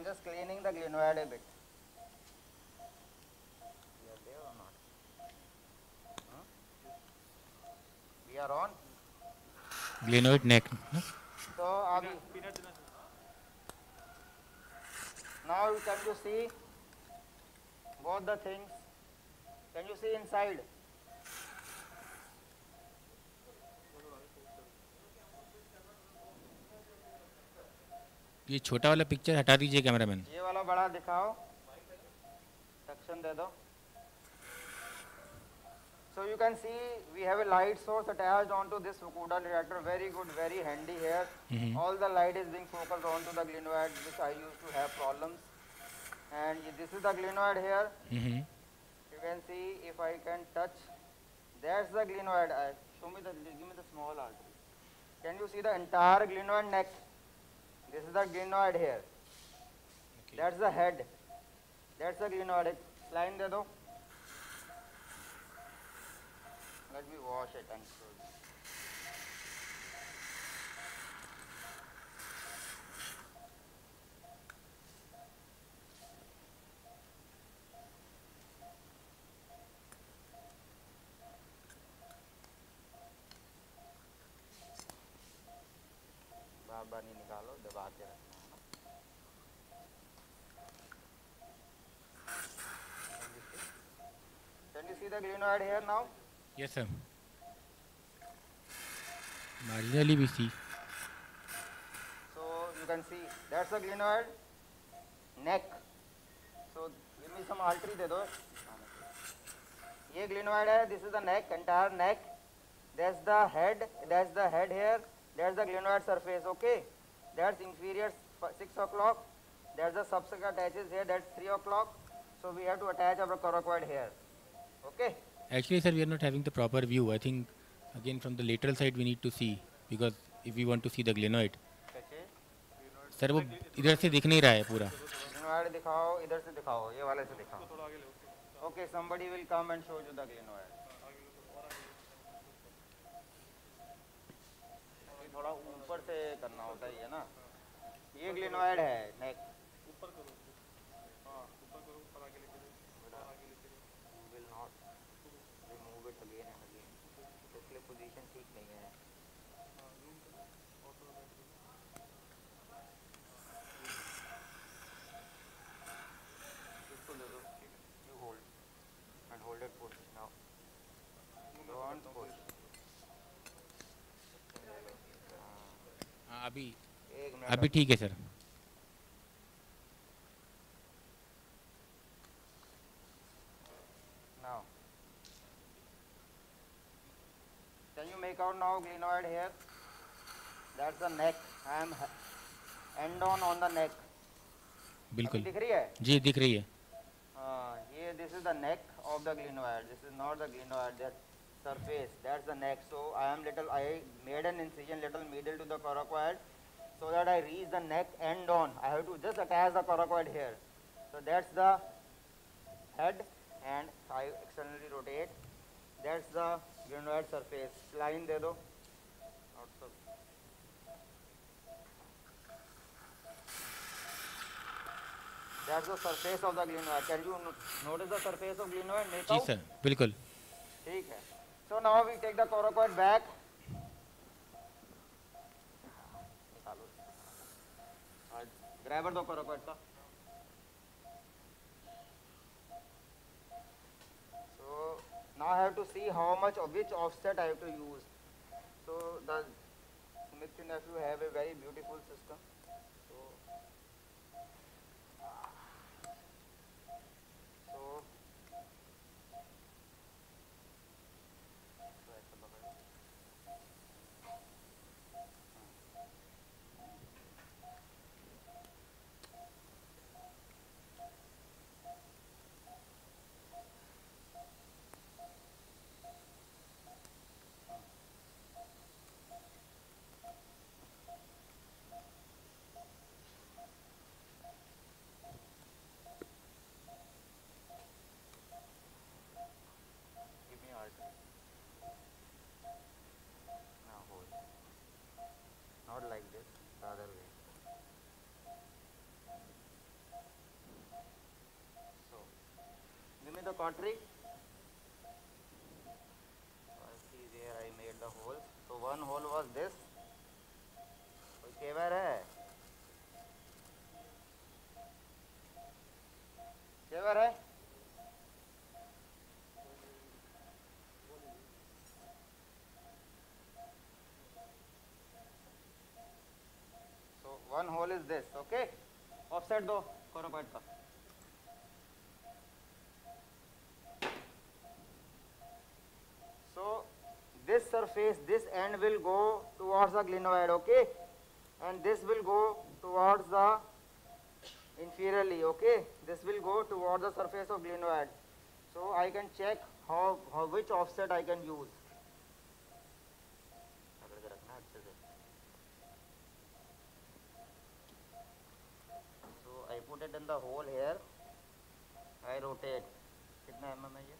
I'm just cleaning the glenoid a bit. We are there or not? Hmm? We are on? Glenoid neck. So, can you see both the things? Can you see inside? ये छोटा वाला picture हटा दीजिए cameraman ये वाला बड़ा दिखाओ section दे दो So you can see we have a light source attached onto this Fukuda reactor. Very good, very handy here. Mhm. All the light is being focused onto the glenoid, which I used to have problems. and y- this is the glenoid here. Mm-hmm. You can see if I can touch, that's the glenoid. Uh, show me the, give me the small artery. Can you see the entire glenoid neck? This is the glenoid here. Okay. That's the head. That's the glenoid. Line they though. Let me wash it and show you. के रखना है Can you see the glenoid here now? Yes, sir. Marginally we see. So you can see that's the glenoid neck. So give me some artery दे दो. ये glenoid है. This is the neck, entire neck. That's the head. That's the head here. That's the glenoid surface. Okay. That's inferior f- six o'clock. There's a subsequent attaches here. That's three o'clock. So we have to attach our coracoid here. Okay. Actually, sir, we are not having the proper view. I think again from the lateral side we need to see because if we want to see the glenoid. कैसे? Sir वो इधर से दिख नहीं रहा है पूरा glenoid दिखाओ इधर से दिखाओ ये वाले से दिखाओ okay somebody will come and show you the glenoid थोड़ा ऊपर से करना होता है ये ना ये glenoid है neck ऊपर करो हाँ ऊपर करो ऊपर आगे लेके will not remove it again and again इसलिए position ठीक नहीं है you hold and hold it push now don't push हाँ, अभी अभी ठीक है sir now can you make out now glenoid here that's the neck I am end on on the neck बिल्कुल दिख रही है जी दिख रही है हाँ ये this is the neck of the glenoid this is not the glenoid that surface that's the neck so I am little I made an incision little middle to the coracoid so that I reach the neck end on I have to just attach the coracoid here so that's the head and I externally rotate that's the glenoid surface line दे दो outside. That's the surface of the glenoid. Can you no- notice the surface of glenoid? जी sir बिल्कुल ठीक है. So now we take the coracoid back. grabber दो coracoid का. So now I have to see how much of which offset I have to use. So the Smith and nephew have a very beautiful system. So so so ऐसा पकड़ो. Give me artery. Now hold. Not like this, the other way. So, So one hole was this. कोई केवर है केवर है So one hole is this, okay? Offset दो coracoid का. this surface, this end will go towards the glenoid, okay? And this will go towards the inferiorly, okay? This will go toward the surface of glenoid. So I can check how, how which offset I can use. So I put it in the hole here. I rotate. कितना mm है ये?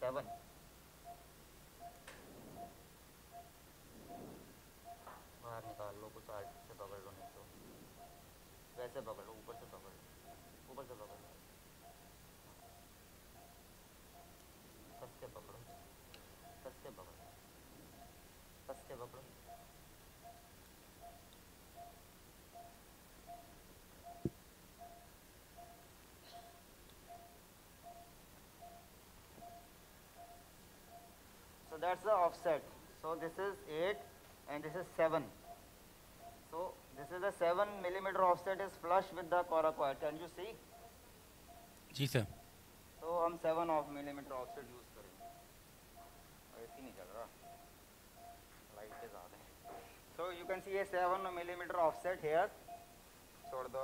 दिख वैसे पकड़ लो ऊपर से पकड़ लो ऊपर से पकड़ लो कस के पकड़ो कस के पकड़ो कस के पकड़ो So that's the offset. So this is 8 and this is 7. So this is the 7 millimeter offset is flush with the coracoid. Can you see? जी सर तो हम 7 ऑफ़ मिलीमीटर ऑफसेट यूज़ करेंगे ऐसे नहीं चल रहा लाइट के ज़्यादा है so you can see a 7 millimeter offset here छोड़ दो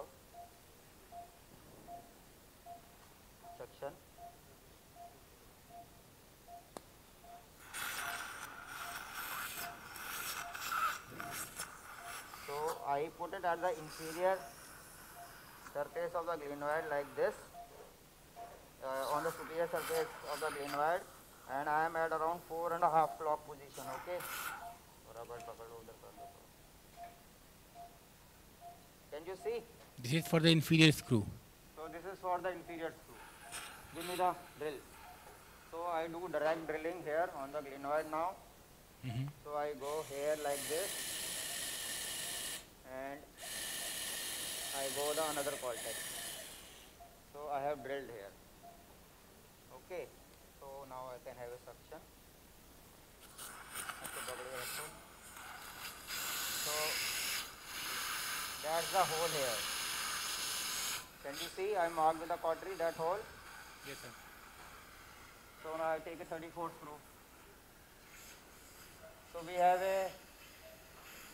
section I put it at the inferior surface of the glenoid wire like this. Uh, on the superior surface of the glenoid wire. And I am at around four and a half clock position okay? can you see? This is for the inferior screw. So this is for the inferior screw. Give me the drill. So I do direct drilling here on the glenoid now. Mm -hmm. so I go here like this and I go the another cortex so I have drilled here. Okay. So now I can have a suction. So that's the hole here. Can you see? I marked with a cautery that hole? Yes sir. So now I take a 34 screw so we have a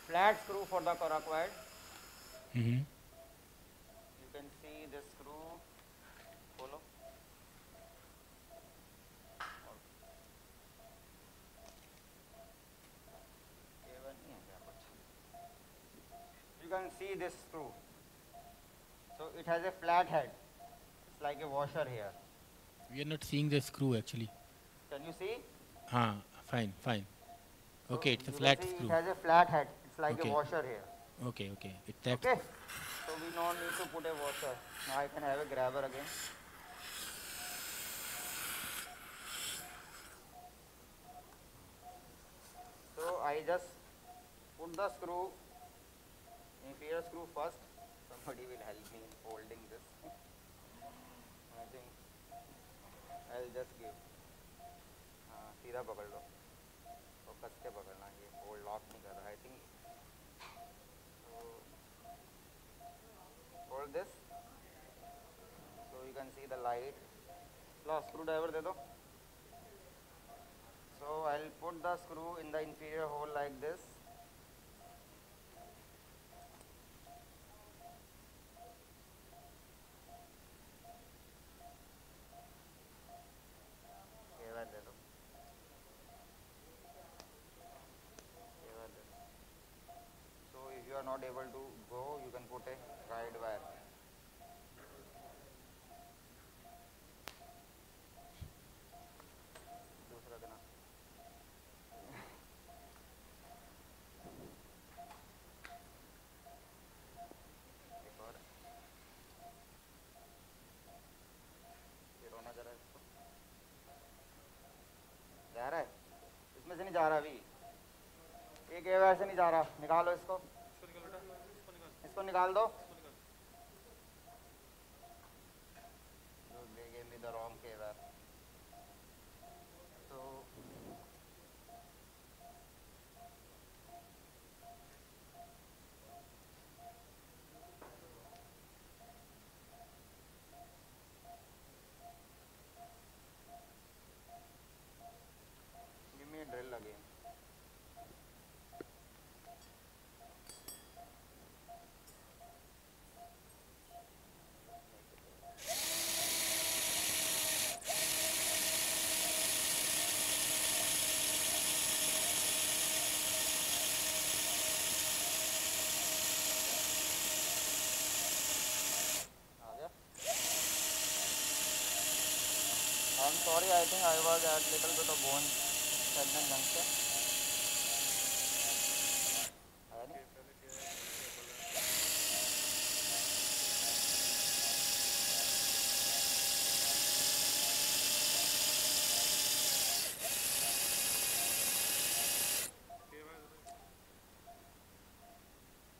flat screw for the coracoid. Mm-hmm. You can see this screw. Follow. You can see this screw. So it has a flat head. It's like a washer here. We are not seeing the screw actually. Can you see? Ah, fine, fine. So Okay, it's a flat screw. It has a flat head. It's like Okay. a washer here. Okay, okay. It acts. Okay. So we don't need to put a washer. Now I can have a grabber again. So I just put the screw, inferior screw first. Somebody will help me in holding this. I think I'll just give. हाँ सीधा पकड़ लो और कस के पकड़ना ये hold lock नहीं कर रहा I think hold this so you can see the light low screwdriver दे दो so I'll put the screw in the inferior hole like this जा रहा अभी। एक एयर से नहीं जा रहा। निकालो इसको। इसको निकाल दो They gave me the wrong K-wire. So give me a drill again. sorry, I think I was at little bit of bone segment junction.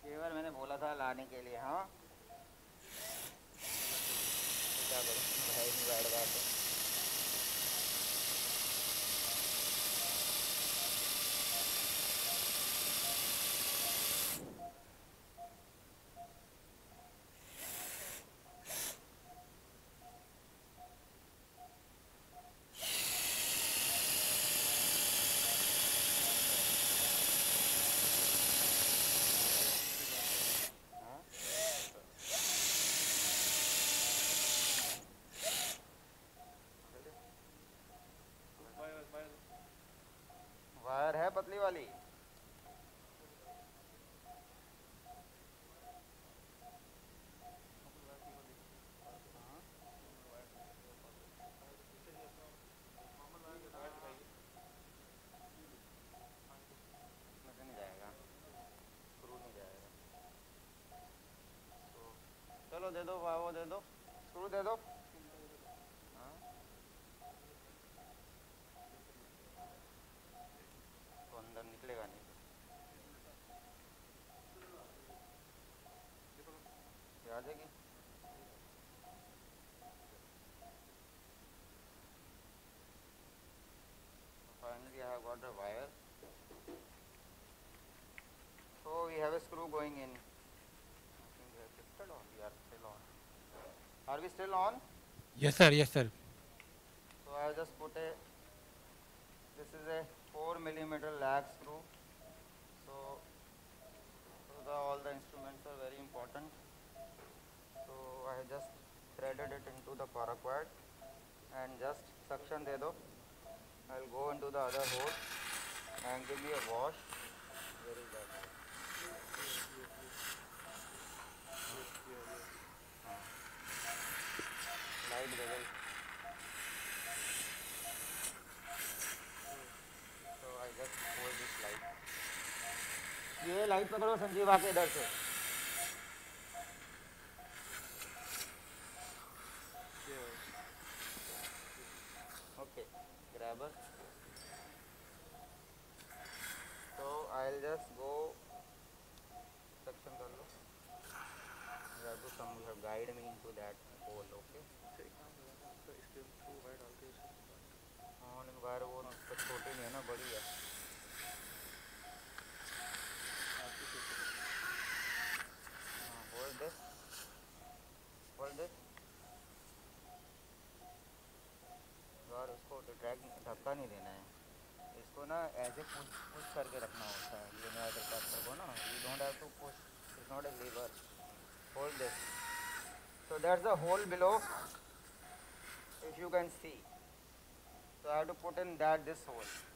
केवल मैंने बोला था लाने के लिए हाँ क्या करूँ है ही नहीं बैठ बात है वायर है पतली वाली इसमें से नहीं जाएगा स्क्रू नहीं जाएगा तो चलो दे दो वो दे दो स्क्रू दे दो हाँ तो अंदर निकलेगा नहीं आ जाएगी finally I have got the wire so we have a screw going in are we still on Yes, sir. Yes, sir. so I have just put a this is a 4 millimeter lag screw so, so the, all the instruments are very important so I just threaded it into the paraquat and just suction de do I'll go into the other hole and give me a wash side level तो I just hold this light ये light पकड़ो संजीव आके इधर से okay grabber तो I just go section kar lo you have to some you have guide me into that hole okay हाँ। Wire वो तो छोटी नहीं है ना, बड़ी है। हाँ ड्रैग धक्का नहीं देना है। इसको ना ऐसे पुश पुश करके रखना होता है। ये नया ट्रैक्टर को ना you don't have to push it's not a lever hold this so that's the hole below if you can see so I have to put in that this hole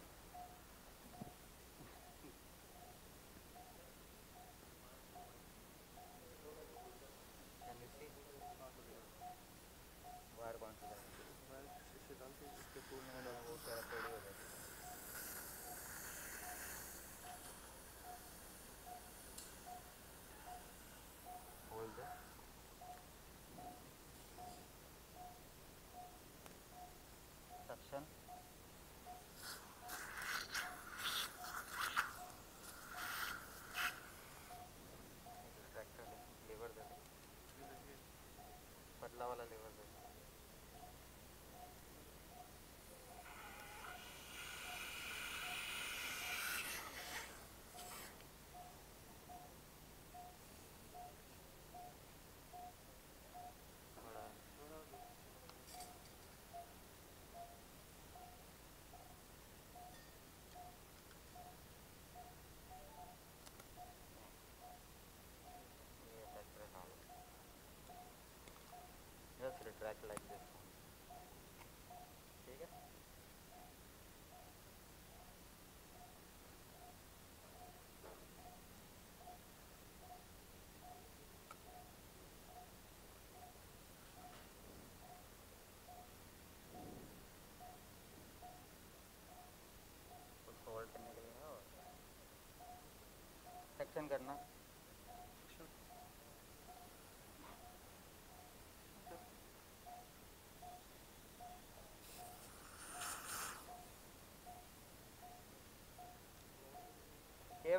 like this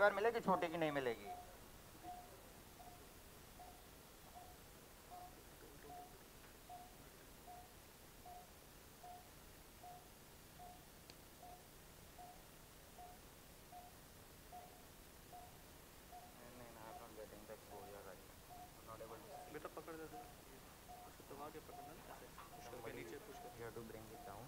बार मिलेगी छोटी की नहीं मिलेगी बेटा पकड़ दे दो उसको दबा के पकड़ना ऐसे पुश करके नीचे पुश करके You have to bring it down.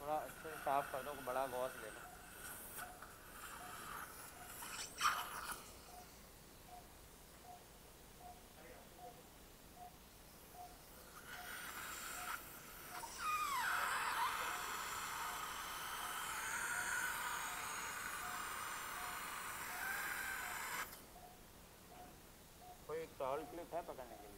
थोड़ा अच्छे से साफ़ कर दो बड़ा गौस ले लो कोई टॉल क्लिप है पकड़ने के लिए?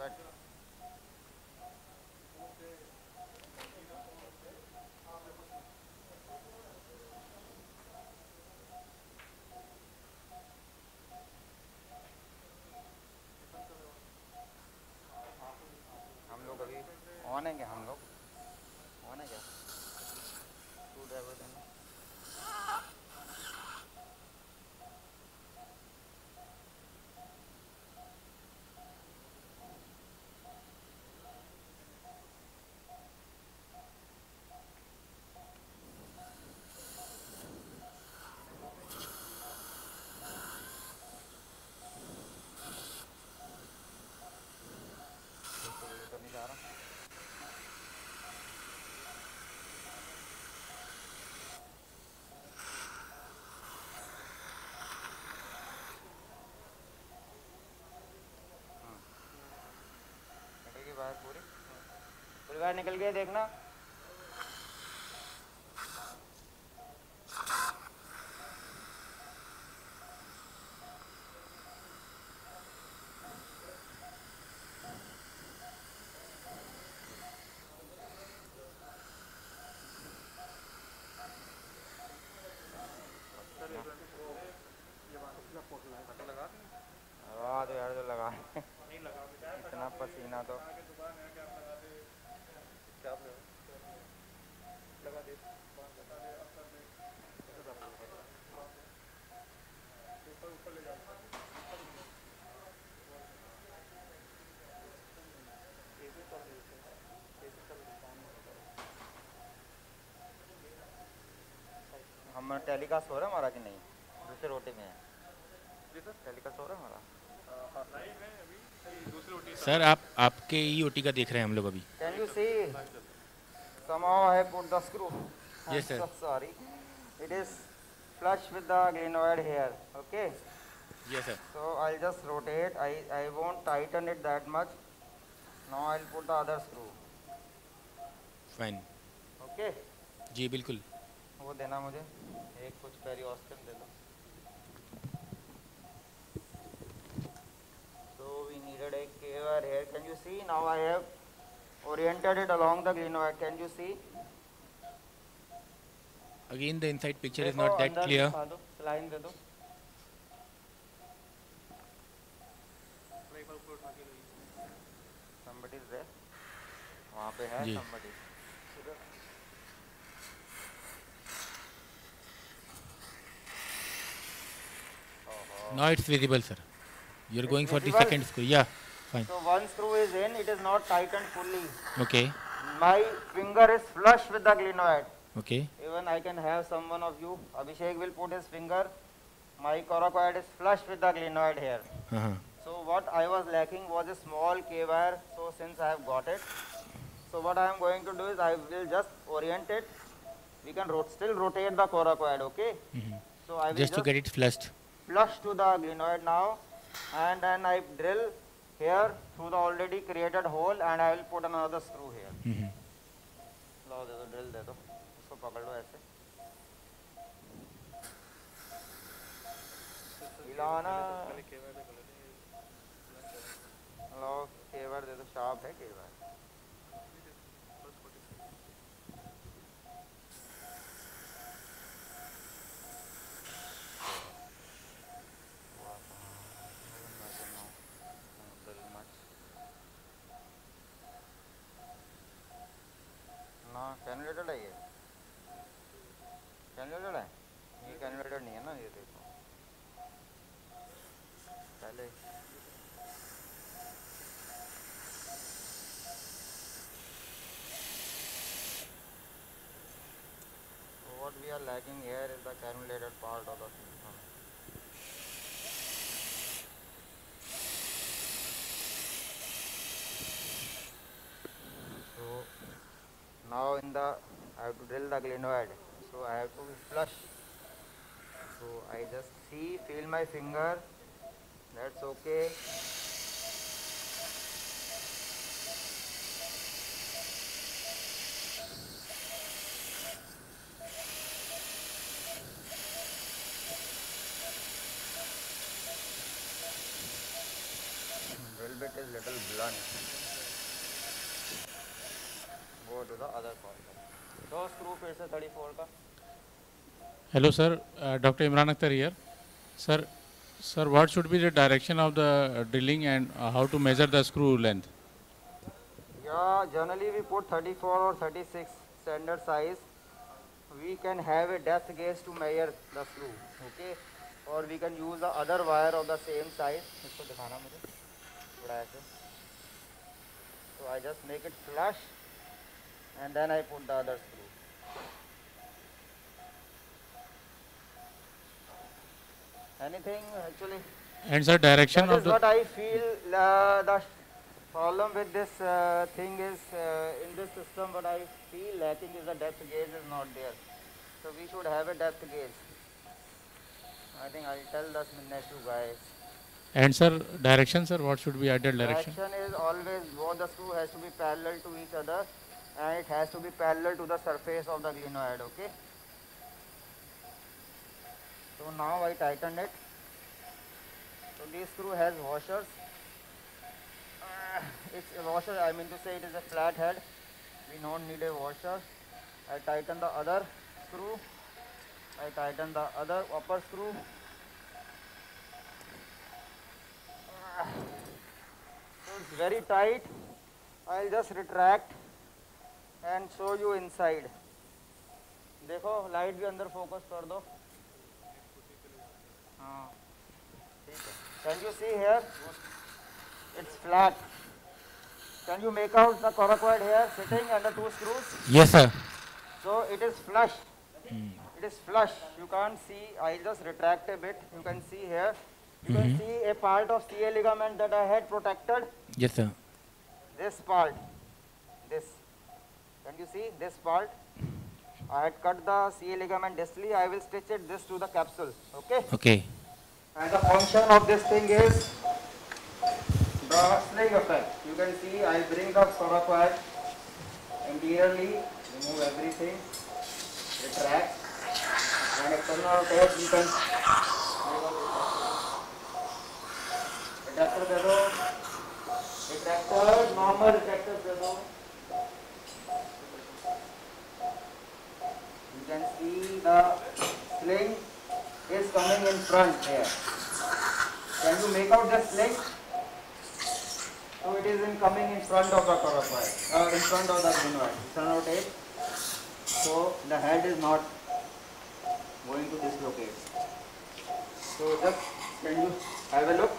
Sweat. निकल गए देखना लगा दो यार जो लगा इतना पसीना तो हम टेलीकास्ट हो रहा है हमारा कि नहीं? दूसरे रोटी में सर आप आपके ई ओटी का देख रहे हैं हम लोग अभी। कैन यू सी समाओ है good the screw yes sir sorry it is flush with the glenoid here okay yes sir so I will just rotate I I won't tighten it that much now I will put the other screw fine okay जी बिल्कुल। वो देना मुझे। एक कुछ पेरियोस्टम दे दो so we needed a cave here can you see now i have oriented it along the greenway can you see again the inside picture is not that clear line de do somebody is there wahan pe hai somebody Now it's visible, sir. You're it's going for visible. the second screw. Yeah, fine. So one screw is in, it is not tightened fully. Okay. My finger is flush with the glenoid. Okay. Even I can have someone of you, Abhishek will put his finger. My coracoid is flush with the glenoid here. Uh -huh. So what I was lacking was a small K-wire. So since I have got it, so what I am going to do is I will just orient it. We can still rotate the coracoid, okay? Mm -hmm. So I will just, just to get it flushed flush to the glenoid now and then I drill here through the already created hole and I will put another screw here. लो दे दो drill दे दो उसको पकड़ लो ऐसे हिलाना लो केवर दे दो sharp है केवर calculator है ये कैलकुलेटर है ये कैलकुलेटर नहीं है ना ये देखो पहले what we are lacking here is the cannulated part of the now in the I have to drill the glenoid. So I have to flush. So I just see, feel my finger. That's okay. 134 का hello sir uh, dr imran akhtar here sir sir what should be the direction of the drilling and uh, how to measure the screw length yeah generally we put 34 or 36 standard size we can have a depth gauge to measure the screw okay or we can use the other wire of the same size इसको दिखाना मुझे थोड़ा ऐसे so I just make it flush and then I put the other screw Anything actually? And sir, direction That of is the what I feel uh, the problem with this uh, thing is uh, in this system what I feel lacking is the depth gauge is not there. So we should have a depth gauge. I think I'll tell the next two guys. and sir direction, sir. What should be added direction? Direction is always both the screw has to be parallel to each other and it has to be parallel to the surface of the glenoid, okay? So now I tighten it. So this screw has washers. Uh, it's a washer, I mean to say it is a flat head. We don't need a washer. I tighten the other screw. I tighten the other upper screw. Uh, so it's very tight. I'll just retract and show you inside. देखो light भी अंदर focus कर दो हाँ ठीक है Can you see here? It's flat. Can you make out the coracoid here sitting under two screws? Yes, sir. So it is flush. It is flush. You can't see. I just retract a bit. You can see here. You can Mhm. see a part of CA ligament that I had protected. Yes, sir. This part. This. Can you see this part? I had cut the CA ligament distally. I will stitch it this to the capsule. Okay. Okay. And the function of this thing is the sling effect. You can see I bring the coracoid interiorly, remove everything, retract, and external tape you can retractor retractor, normal retractor can see the sling is coming in front here. Can you make out the sling? So it is in coming in front of the coracoid, uh, in front of the green external. Eh? So the head is not going to dislocate. So just can you have a look?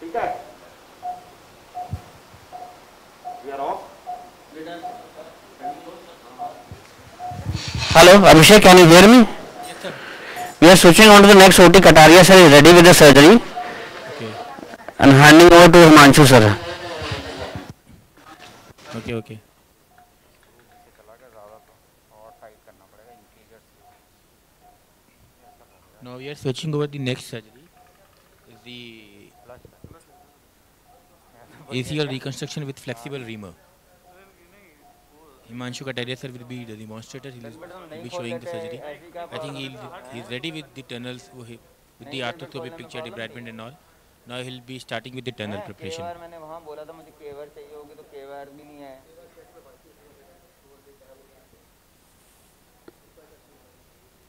ठीक we are off. We done. Hello, Abhishek, can you hear me? Yes, sir. We are switching on to the next OT. Kataria sir is ready with the surgery. Okay. And handing over to Himanshu sir. Okay, okay. Now we are switching over the next surgery. Is the ACL reconstruction with flexible reamer. Himanshu Kataria sir will be the demonstrator. He will be showing the surgery. I think he'll, he's ready with the tunnels, with the arthroscopic picture debridement and all. Now he'll be starting with the tunnel preparation. तो है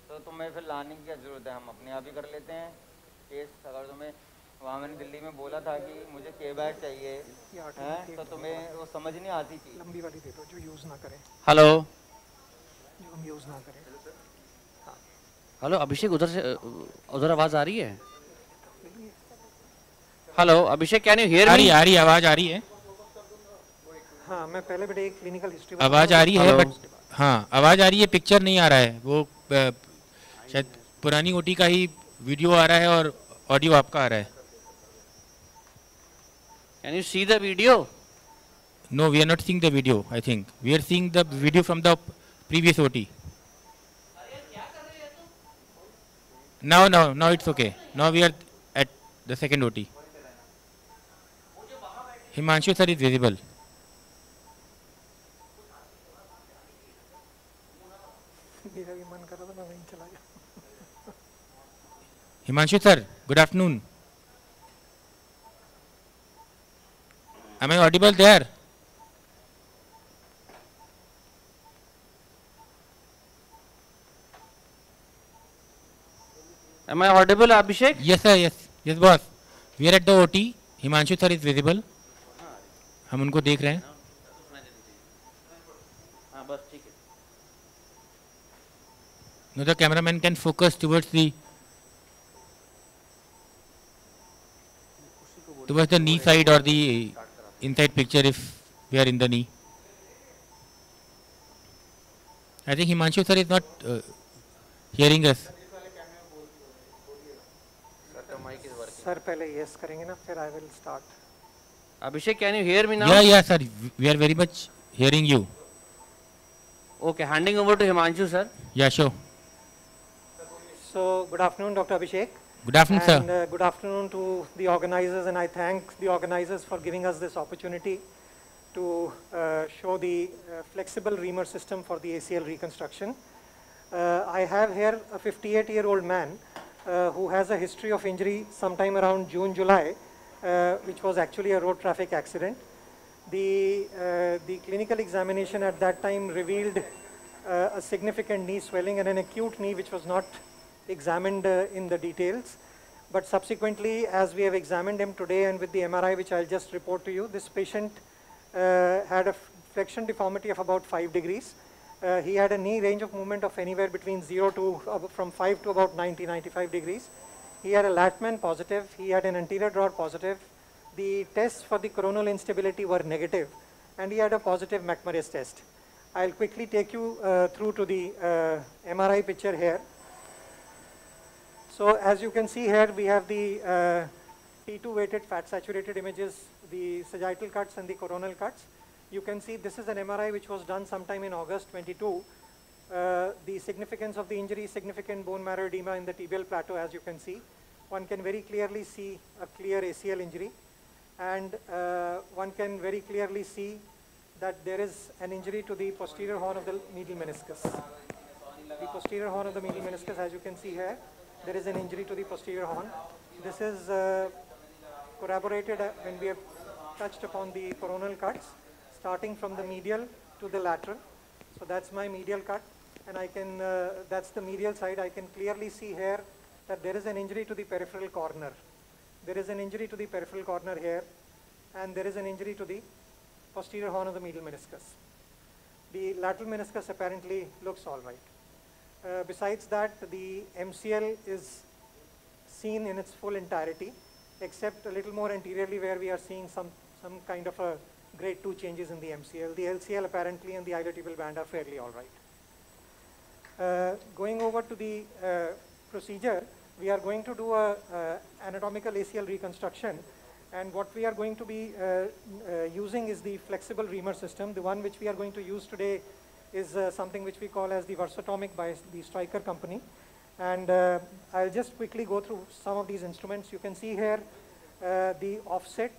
तो तुम्हें फिर लाने की क्या ज़रूरत है हम अपने आप ही कर लेते हैं केस अगर तुम्हें वहाँ मैंने दिल्ली में बोला था कि मुझे के बैग चाहिए हैं? तो तुम्हें वो समझ नहीं आती थी। लंबी वाली दे दो जो यूज़ ना करें। हेलो जो हम यूज़ ना करें। हेलो अभिषेक उधर से उधर आवाज़ आ रही है? Hello Abhishek can you hear आ रही है, आ रही आवाज़ आ रही है। हाँ मैं पहले बेटे एक क्लिनिकल हिस्ट्री आवाज़ आ रही है बट हाँ आवाज़ आ रही है पिक्चर नहीं आ रहा है। वो शायद पुरानी ओटी का ही वीडियो आ रहा है और ऑडियो आपका आ रहा है। Can you see the video? No, we are not seeing the video, I think. We are seeing the video from the previous OT. Now, now, now it's okay. Now we are at the second OT. Himanshu sir is visible. Himanshu sir, good afternoon. Am i audible there Am I audible, Abhishek? Yes, sir. Yes, yes, boss. We are at the OT. Himanshu sir is visible. हम उनको देख रहे हैं हाँ बस ठीक है Now the cameraman can focus towards the towards the knee side or the inside picture if we are in the knee. I think Himanshu sir is not uh, hearing us. Sir पहले yes करेंगे ना फिर I will start Abhishek, can you hear me now? Yeah, yeah, sir. We are very much hearing you. Okay, handing over to Himanshu, sir. Yeah, sure. So good afternoon, Dr. Abhishek. Good afternoon, sir. uh, good afternoon to the organizers, and I thank the organizers for giving us this opportunity to uh, show the uh, flexible reamer system for the ACL reconstruction. Uh, I have here a 58-year-old man uh, who has a history of injury sometime around June, July, uh, which was actually a road traffic accident. The, the clinical examination at that time revealed a significant knee swelling and an acute knee which was not examined uh, in the details. But subsequently, as we have examined him today and with the MRI, which I'll just report to you, this patient uh, had a flexion deformity of about 5 degrees. Uh, he had a knee range of movement of anywhere between 0 to, uh, from 5 to about 90, 95 degrees. He had a Lachman positive, he had an anterior drawer positive. The tests for the coronal instability were negative, and he had a positive McMurray's test. I'll quickly take you uh, through to the uh, MRI picture here. So as you can see here, we have the uh, T2 weighted fat saturated images, the sagittal cuts and the coronal cuts. You can see this is an MRI which was done sometime in August 22. uh, the significance of the injury, significant bone marrow edema in the tibial plateau, as you can see. One can very clearly see a clear ACL injury, and uh, one can very clearly see that there is an injury to the posterior horn of the medial meniscus. The posterior horn of the medial meniscus, as you can see here, there is an injury to the posterior horn. This is uh, corroborated uh, when we have touched upon the coronal cuts, starting from the medial to the lateral. So that's my medial cut, and I can, uh, that's the medial side. I can clearly see here that there is an injury to the peripheral corner. There is an injury to the peripheral corner here, and there is an injury to the posterior horn of the medial meniscus. The lateral meniscus apparently looks all right. Uh, besides that, the MCL is seen in its full entirety, except a little more anteriorly where we are seeing some, some kind of a grade 2 changes in the MCL. The LCL apparently and the iliotibial band are fairly all right. Uh, going over to the uh, procedure, we are going to do a, anatomical ACL reconstruction and what we are going to be uh, uh, using is the flexible reamer system. The one which we are going to use today is uh, something which we call as the VersiTomic by the Stryker company. And uh, I'll just quickly go through some of these instruments. You can see here uh, the offset.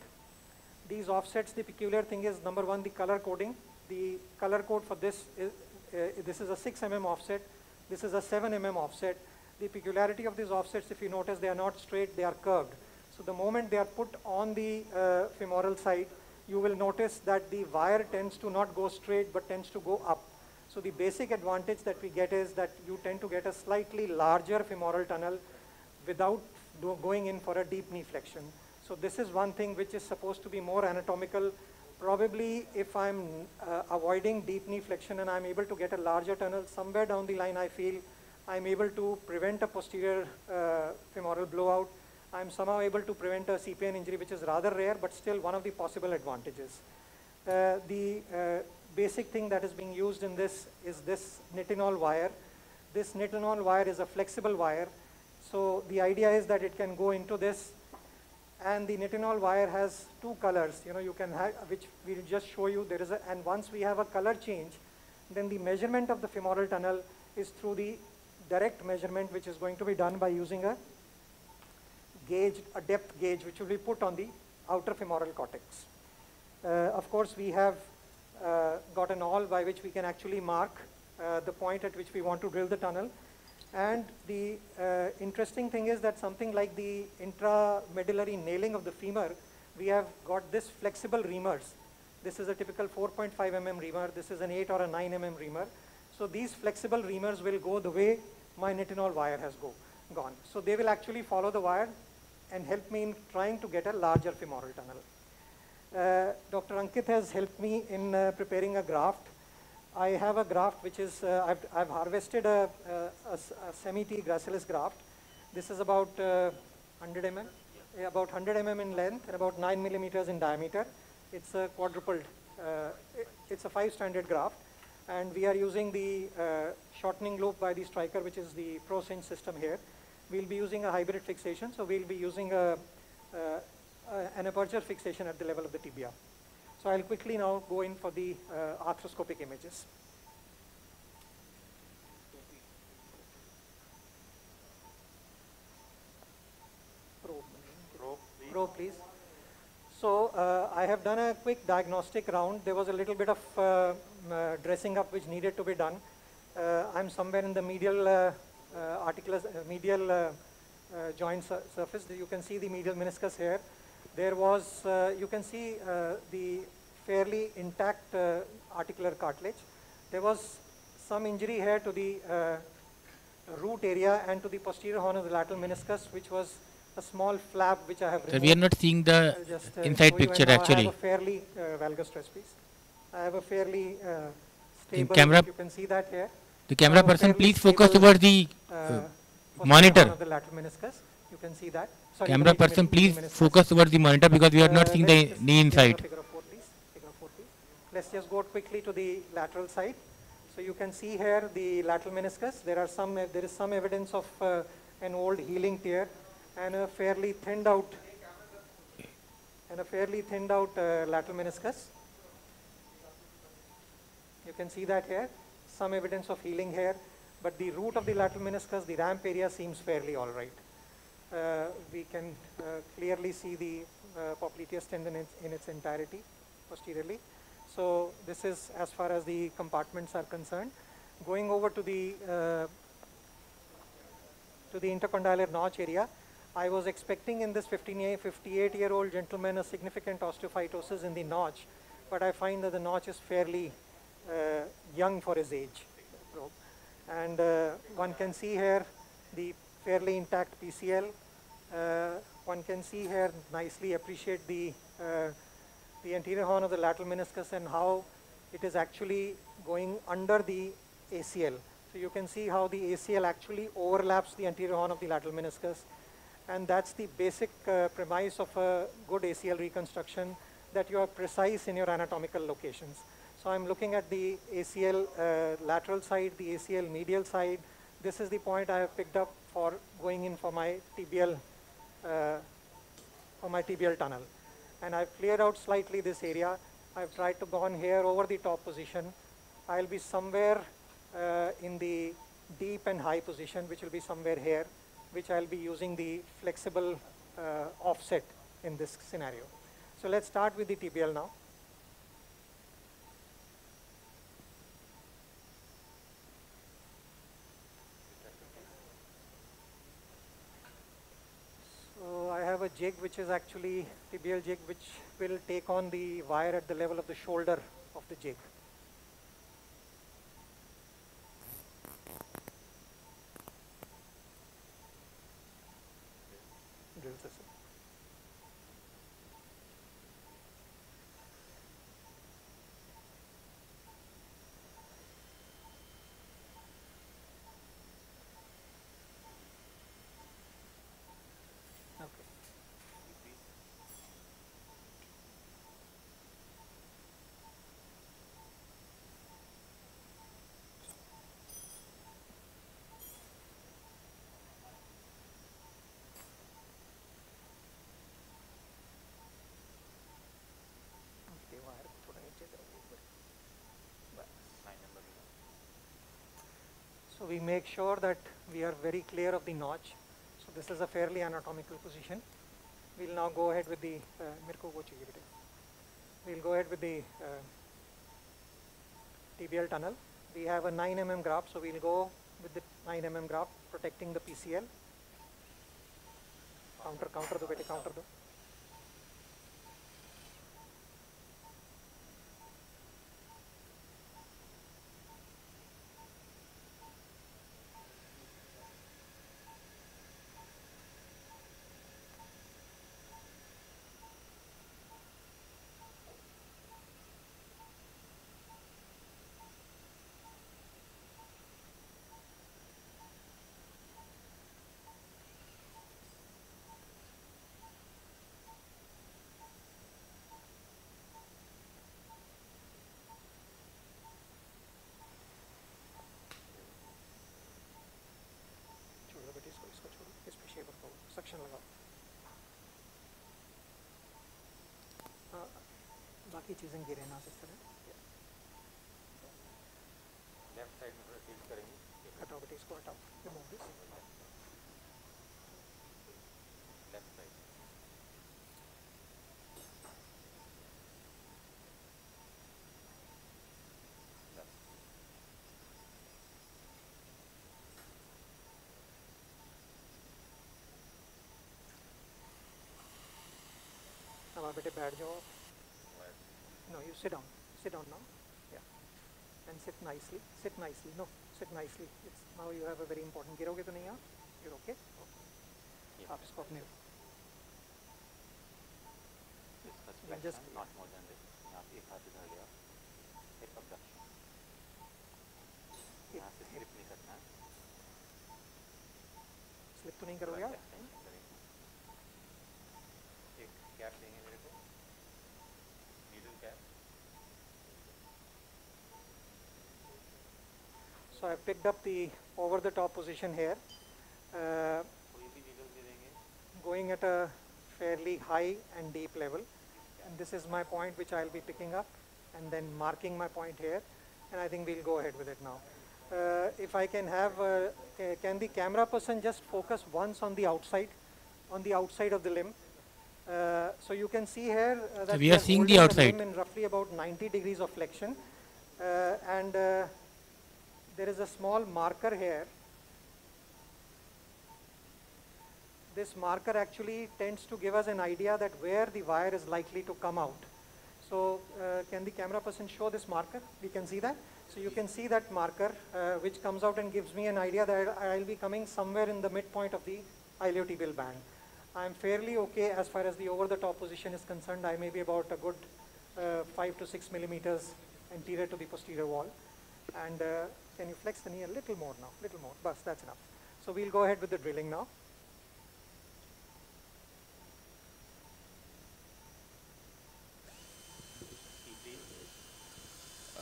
These offsets, the peculiar thing is number one, the color coding. The color code for this is, uh, this is a 6 mm offset. This is a 7 mm offset. The peculiarity of these offsets, if you notice, they are not straight, they are curved. So the moment they are put on the uh, femoral side, you will notice that the wire tends to not go straight, but tends to go up. So the basic advantage that we get is that you tend to get a slightly larger femoral tunnel without going in for a deep knee flexion. So this is one thing which is supposed to be more anatomical. Probably if I'm uh, avoiding deep knee flexion and I'm able to get a larger tunnel, somewhere down the line I feel I'm able to prevent a posterior uh, femoral blowout. I'm somehow able to prevent a CPN injury, which is rather rare, but still one of the possible advantages. Uh, the uh, basic thing that is being used in this is this nitinol wire. This nitinol wire is a flexible wire. So the idea is that it can go into this and the nitinol wire has two colors, you know, you can have, which we'll just show you. There is a, and once we have a color change, then the measurement of the femoral tunnel is through the direct measurement, which is going to be done by using a gauge, a depth gauge, which will be put on the outer femoral cortex. Uh, of course, we have got an awl by which we can actually mark uh, the point at which we want to drill the tunnel. And the uh, interesting thing is that something like the intramedullary nailing of the femur, we have got this flexible reamers. This is a typical 4.5 mm reamer. This is an 8 or a 9 mm reamer. So these flexible reamers will go the way my nitinol wire has go, gone. So they will actually follow the wire and help me in trying to get a larger femoral tunnel. Uh, Dr. Ankit has helped me in uh, preparing a graft. I have a graft which is, uh, I've, I've harvested a semi-T gracilis graft. This is about uh, 100 mm, yeah, about 100 mm in length and about 9 millimeters in diameter. It's a quadrupled, uh, it- it's a five standard graft. And we are using the uh, shortening loop by the Stryker, which is the ProCinch system here. We'll be using a hybrid fixation, so we'll be using a, uh, an aperture fixation at the level of the tibia. So I'll quickly now go in for the uh, arthroscopic images. Pro, please. So uh, I have done a quick diagnostic round. There was a little bit of uh, uh, dressing up which needed to be done. Uh, I'm somewhere in the medial uh, uh, articular, uh, medial uh, uh, joint sur- surface. You can see the medial meniscus here. There was, uh, you can see uh, the fairly intact uh, articular cartilage. There was some injury here to the uh, root area and to the posterior horn of the lateral meniscus, which was a small flap which I have Sir, we are not seeing the just, uh, inside show you, and picture now I actually. have a fairly uh, valgus stress piece. I have a fairly uh, stable, camera- you can see that here. The camera person, please focus towards the uh, monitor. the lateral meniscus. You can see that. Sorry, Camera person, please focus towards the monitor because we are not Uh, seeing the knee inside. figure four, please. Figure four, please. Let's just go quickly to the lateral side. So you can see here the lateral meniscus. There are some, there is some evidence of uh, an old healing tear and a fairly thinned out, and a fairly thinned out uh, lateral meniscus. You can see that here. some evidence of healing here, but the root of the lateral meniscus, the ramp area seems fairly all right. Uh, we can uh, clearly see the uh, popliteus tendon in, in its entirety posteriorly. So this is as far as the compartments are concerned. Going over to the uh, to the intercondylar notch area, I was expecting in this 58 year old gentleman a significant osteophytosis in the notch, but I find that the notch is fairly uh, young for his age. And uh, one can see here the fairly intact PCL. Uh, one can see here nicely appreciate the, uh, the anterior horn of the lateral meniscus and how it is actually going under the ACL. So you can see how the ACL actually overlaps the anterior horn of the lateral meniscus. And that's the basic uh, premise of a good ACL reconstruction that you are precise in your anatomical locations. So I'm looking at the ACL uh, lateral side, the ACL medial side. This is the point I have picked up for going in for my tibial, uh, for my tibial tunnel. And I've cleared out slightly this area. I've tried to go on here over the top position. I'll be somewhere uh, in the deep and high position, which will be somewhere here, which I'll be using the flexible uh, offset in this scenario. So let's start with the tibial now. So I have a jig which is actually tibial jig which will take on the wire at the level of the shoulder of the jig. make sure that we are very clear of the notch. So this is a fairly anatomical position. We'll now go ahead with the uh, We'll go ahead with the uh, tibial tunnel. We have a 9 mm graft, so we'll go with the 9 mm graft protecting the PCL. Counter, counter, do, counter, do. बाकी चीज़ें गिरे ना इस तरह? Left side में थोड़ा tilt करेंगे। हटाओ बेटे इसको हटाओ रिमूव दिस लेफ़्ट साइड अब आप बेटे बैठ जाओ। sit down. Sit down now. Yeah. And sit nicely. Sit nicely. No, sit nicely. It's now you have a very important. गिरोगे तो नहीं आप? You're okay? आप इसको अपने Discuss You flexion, just- not more than this. आप एक हाथ इधर ले आओ hip abduction यहाँ से slip नहीं करना है स्लिप तो नहीं करोगे आप? extension करेंगे एक कैप देंगे So I picked up the over the top position here. Uh, going at a fairly high and deep level. And this is my point which I'll be picking up and then marking my point here. And I think we'll go ahead with it now. Uh, if I can have, uh, can the camera person just focus once on the outside, on the outside of the limb. Uh, so you can see here uh, that so we are seeing the outside the in roughly about 90 degrees of flexion. Uh, and uh, there is a small marker here. This marker actually tends to give us an idea that where the wire is likely to come out. So uh, can the camera person show this marker? We can see that. So you can see that marker uh, which comes out and gives me an idea that I'll be coming somewhere in the midpoint of the iliotibial band. I'm fairly okay as far as the over-the-top position is concerned. I may be about a good uh, 5 to 6 millimeters anterior to the posterior wall. And uh, can you flex the knee a little more now? Little more. Bus, that's enough. So we'll go ahead with the drilling now.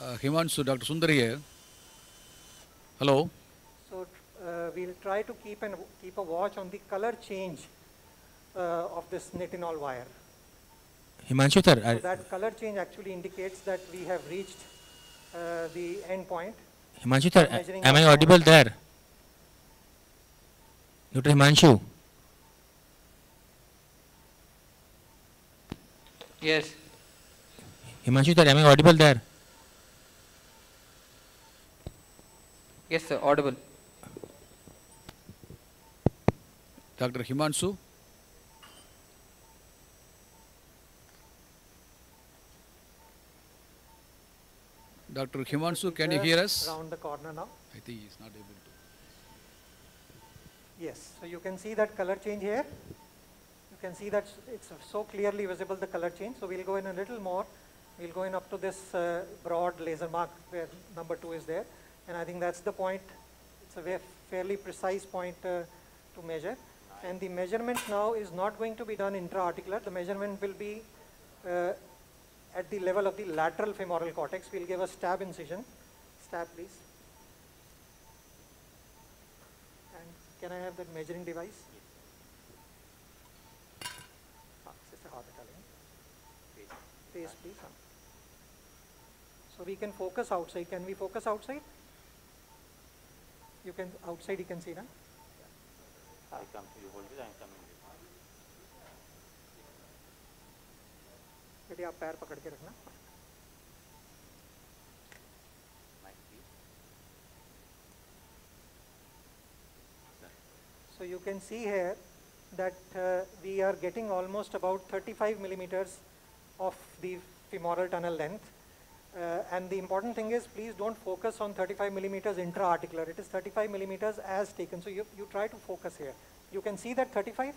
Uh, Himanshu, Dr. Sundar here. Hello. So uh, we'll try to keep an keep a watch on the color change uh, of this nitinol wire. Himanshu sir, So that color change actually indicates that we have reached uh, the end point. Himanshu sir, am I audible there? Dr. Himanshu, Yes. Himanshu sir, am I audible there? Yes, sir. Audible. Dr. Himanshu. Dr. Himanshu, can you hear us? Around the corner now. I think he's not able to. Yes. So you can see that color change here. You can see that it's so clearly visible the color change. So we'll go in a little more. We'll go in up to this uh, broad laser mark where number two is there. And I think that's the point. It's a fairly precise point uh, to measure. And the measurement now is not going to be done intra-articular. The measurement will be uh, at the level of the lateral femoral cortex. We'll give a stab incision. Stab, please. And can I have that measuring device? Yes. Ah, Face. Please. So we can focus outside. Can we focus outside? You can outside. You can see, now. I come. You hold it. I am coming. बेटी आप पैर पकड़ के रखना So you can see here that uh, we are getting almost about 35 millimeters of the femoral tunnel length. Uh, and the important thing is please don't focus on 35 millimeters intra-articular. It is 35 millimeters as taken. So you, you try to focus here. You can see that 35?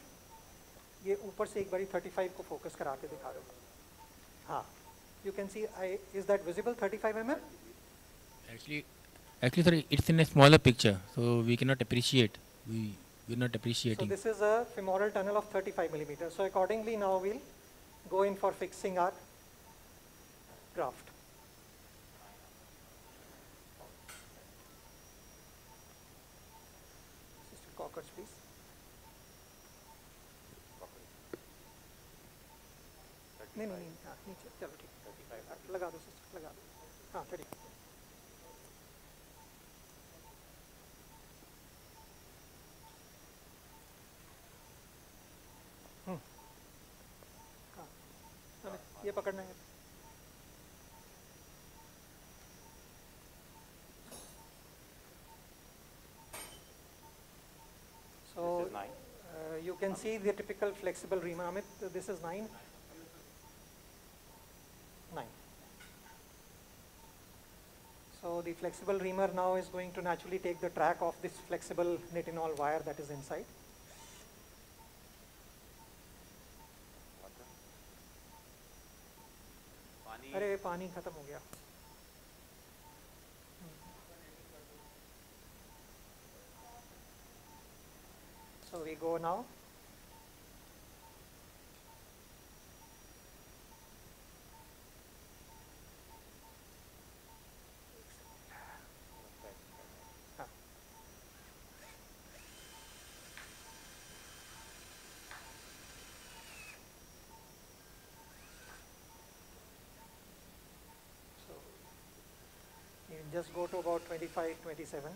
ये ऊपर से एक बारी 35 को focus करा के दिखा दो हाँ Ah, you can see, I, is that visible 35 mm? Actually, actually sir, it's in a smaller picture, so we cannot appreciate. We, we're not appreciating. So this is a femoral tunnel of 35 millimeters. So accordingly now we'll go in for fixing our graft. Please. No, no, no. नीचे चलो ठीक thirty five आठ लगा दो sister लगा दो हाँ thirty हाँ ये पकड़ना है So uh, you can see the typical flexible ream. Amit, this is 9. So the flexible reamer now is going to naturally take the track of this flexible nitinol wire that is inside. अरे पानी खत्म हो गया So we go now. just go to about 25, 27. Gone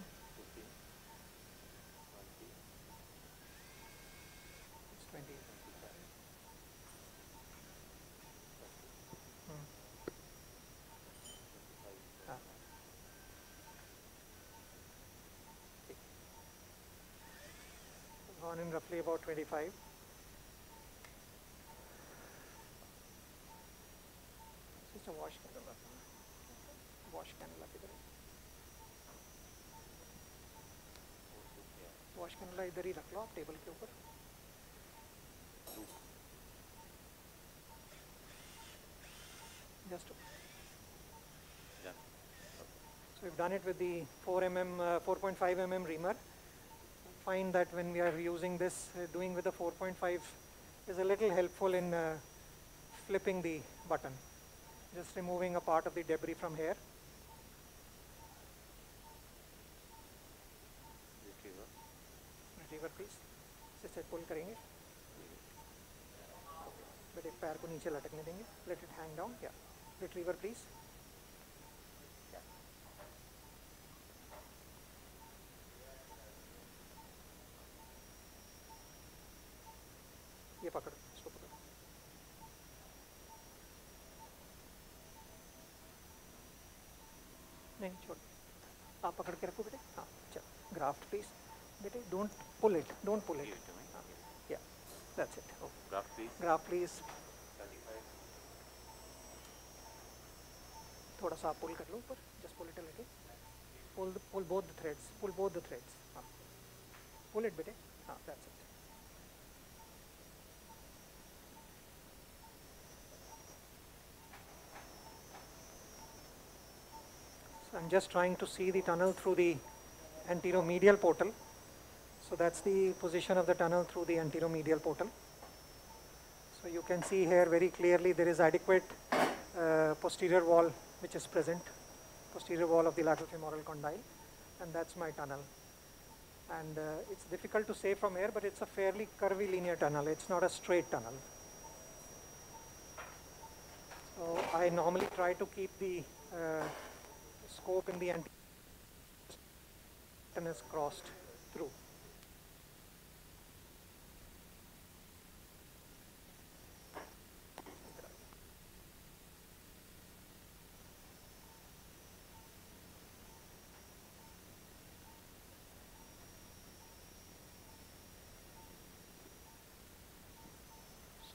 hmm. ah. in roughly about 25. Just a wash wash candle किधर है wash candle इधर ही रख लो आप टेबल के ऊपर just so we've done it with the 4 mm uh, 4.5 mm reamer find that when we are using this uh, doing with the 4.5 is a little helpful in uh, flipping the button just removing a part of the debris from here पुल करेंगे। बेटे पैर को नीचे लटकने देंगे। Let it hang down या retriever please ये पकड़ो, इसको पकड़ो। नहीं, छोड़। आप पकड़ के रखो बेटे। हाँ चलो। ग्राफ्ट प्लीज़ बेटे don't pull it don't pull it That's it. Oh, graft please. Graft please. थोड़ा सा आप पुल कर लो ऊपर जस्ट पुल इट लेके pull pull both the threads pull both the threads हाँ पुल इट बेटे हाँ that's it I'm just trying to see the tunnel through the anteromedial portal. So that's the position of the tunnel through the anteromedial portal. So you can see here very clearly there is adequate uh, posterior wall which is present, posterior wall of the lateral femoral condyle, and that's my tunnel. And uh, it's difficult to say from here, but it's a fairly curvilinear tunnel. It's not a straight tunnel. So I normally try to keep the uh, scope in the anterior is crossed through.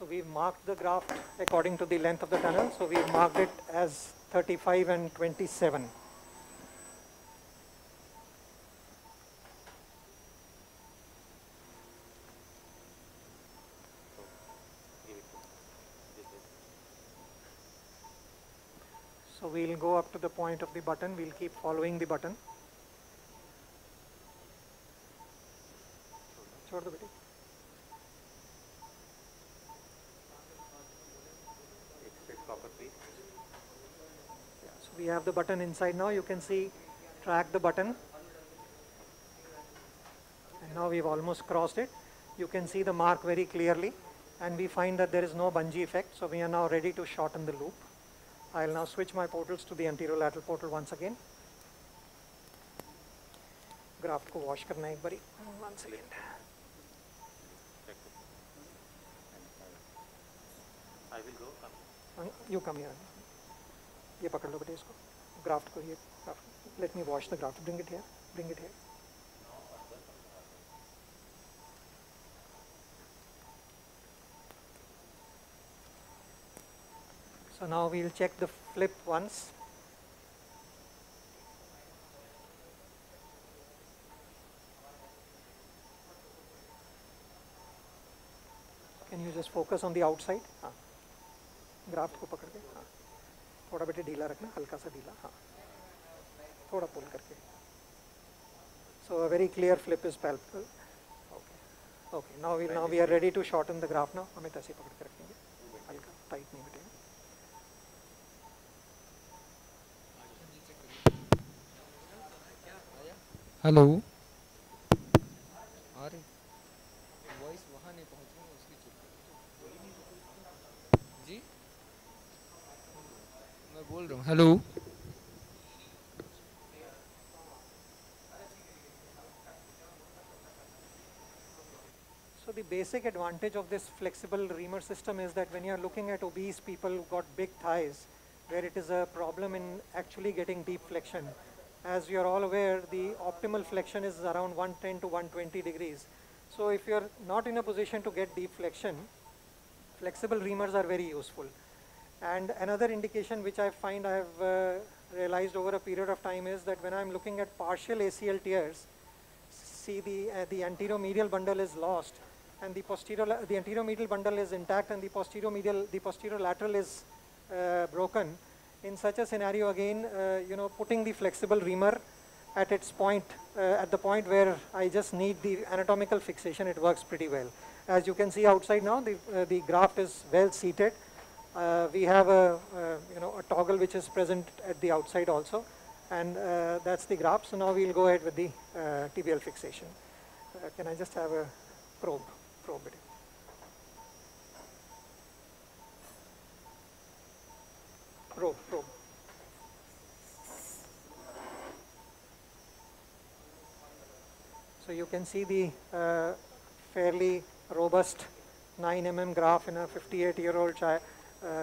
So we've marked the graft according to the length of the tunnel. So we've marked it as 35 and 27. So we'll go up to the point of the button, we'll keep following the button. have the button inside now. You can see, track the button. And now we've almost crossed it. You can see the mark very clearly. And we find that there is no bungee effect. So we are now ready to shorten the loop. I'll now switch my portals to the anterolateral portal once again. Graft को wash करना है एक बारी one second I will go. Come. You come here ये पकड़ लो बेटे इसको graft को ये graft let me wash the graft bring it here bring it here So now we'll check the flip once. Can you just focus on the outside? हाँ graft को पकड़ के हाँ थोड़ा बेटे ढीला रखना हल्का सा ढीला हाँ। थोड़ा पुल करके। So a very clear flip is palpable okay okay now we now we are ready to short in the graft ना हमें तो तैसे पकड़ के रखेंगे। हल्का टाइट नहीं बेटे। हेलो अरे वॉइस वहाँ नहीं पहुँचा Hold. Hello. So the basic advantage of this flexible reamer system is that when you're looking at obese people who got big thighs, where it is a problem in actually getting deep flexion. As you're all aware, the optimal flexion is around 110 to 120 degrees. So if you're not in a position to get deep flexion, flexible reamers are very useful. And another indication which I find I have uh, realized over a period of time is that when I'm looking at partial ACL tears, see the, uh, the anterior medial bundle is lost and the posterior, the anterior medial bundle is intact and the posterior medial, the posterior lateral is uh, broken. In such a scenario again, uh, you know, putting the flexible reamer at its point, uh, at the point where I just need the anatomical fixation, it works pretty well. As you can see outside now, the, uh, the graft is well seated. Uh, we have a, uh, you know, a toggle which is present at the outside also. And uh, that's the graft. So now we'll go ahead with the uh, tibial fixation. Can I just have a probe, probe it? Probe, probe. So you can see the uh, fairly robust 9 mm graft in a 58 year old chi- uh,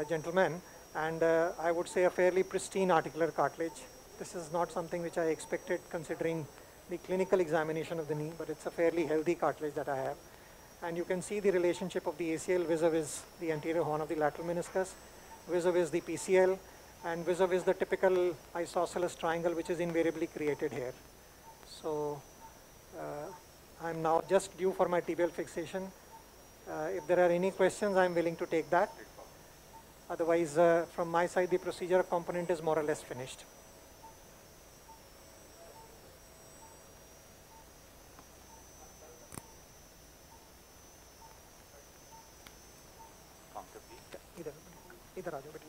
gentleman and uh, I would say a fairly pristine articular cartilage. This is not something which I expected considering the clinical examination of the knee, but it's a fairly healthy cartilage that I have. And you can see the relationship of the ACL vis-a-vis the anterior horn of the lateral meniscus, vis-a-vis the PCL, and vis-a-vis the typical isosceles triangle which is invariably created here. So uh, I'm now just due for my tibial fixation. Uh, if there are any questions, I'm willing to take that. Otherwise, uh, from my side, the procedure component is more or less finished. आ जाओ बेटे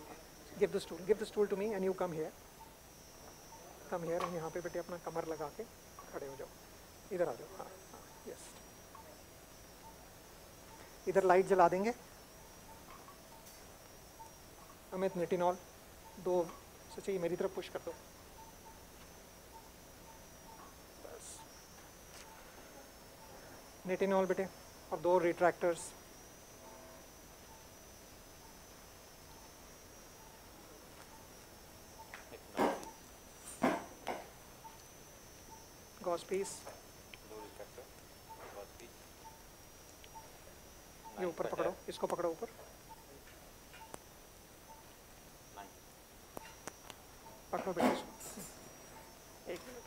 give the stool give the stool to me and you come here come here यहाँ पे बेटे अपना कमर लगा के खड़े हो जाओ। इधर आ जाओ। हाँ हाँ यस इधर लाइट जला अमित निटिनॉल दो सची मेरी तरफ़ पुश कर दो। बस। निटिनॉल बेटे और दो रिट्रैक्टर्स गॉस पीस ये ऊपर पकड़ो इसको पकड़ो ऊपर। पकड़ो बेटे इसको एक मिनट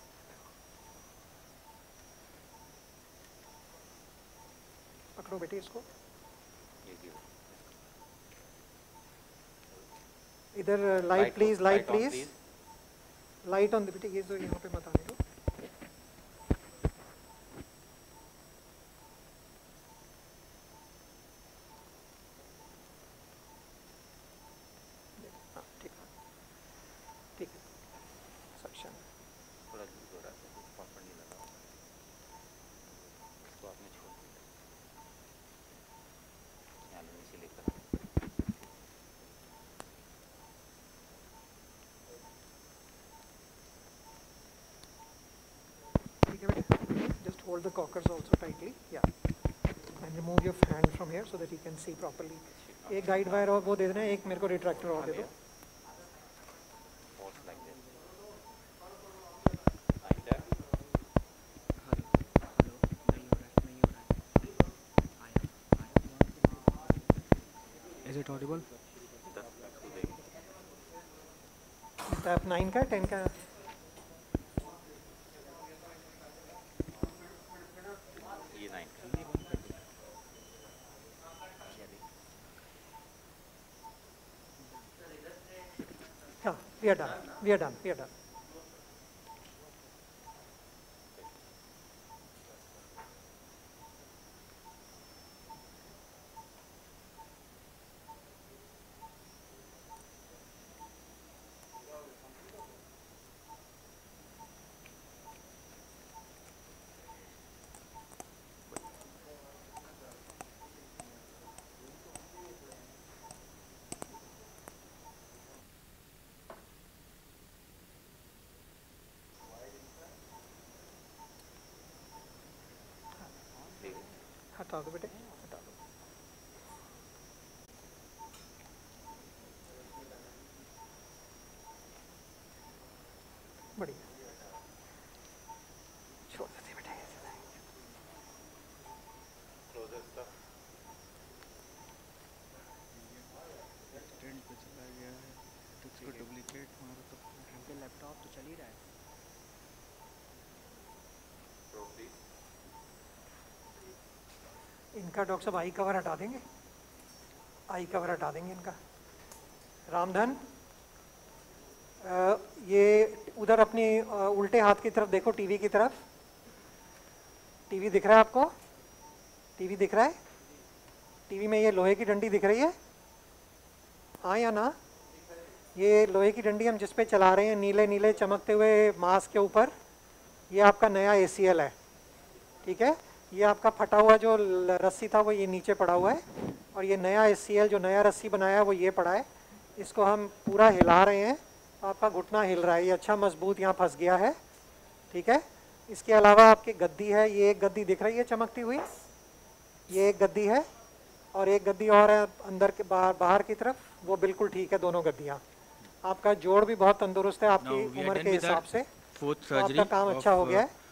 पकड़ो बेटी इसको इधर light please light please light on बेटी ये जो यहाँ पे बता आने दो हाँ, ठीक है ठीक है सक्षम थोड़ा लूज हो रहा है प्रॉपर नहीं लगा इसको आपने छोड़ दिया यहाँ लेने से लेकर ठीक है बेटे just hold the cockers also tightly yeah and remove your hand from here so that you can see properly एक गाइड वायर और वो दे देना एक मेरे को रिट्रैक्टर और दे दो Is it audible? Tap nine का टेन का we are done. We are done. We are done हटा बेटे। बढ़िया। इनका डॉक्टर साहब आई कवर हटा देंगे। आई कवर हटा देंगे इनका। रामधन ये उधर अपनी उल्टे हाथ की तरफ़ देखो, टीवी की तरफ़। टीवी दिख रहा है आपको? टीवी दिख रहा है? टीवी में ये लोहे की डंडी दिख रही है? हाँ या ना? ये लोहे की डंडी हम जिस पे चला रहे हैं, नीले नीले, चमकते हुए मास्क के ऊपर, ये आपका नया एसीएल है। ठीक है? ये आपका फटा हुआ जो रस्सी था वो ये नीचे पड़ा हुआ है। और ये नया एस जो नया रस्सी बनाया है वो ये पड़ा है। इसको हम पूरा हिला रहे हैं। तो आपका घुटना हिल रहा है। ये अच्छा मज़बूत यहाँ फंस गया है। ठीक है? इसके अलावा आपकी गद्दी है। ये एक गद्दी दिख रही है चमकती हुई। ये एक गद्दी है। और एक गद्दी और है अंदर के बाहर बाहर की तरफ़। वो बिल्कुल ठीक है दोनों गद्दियाँ। आपका जोड़ भी बहुत तंदुरुस्त है आपकी उम्र के हिसाब से। तो आपका काम अच्छा हो गया है।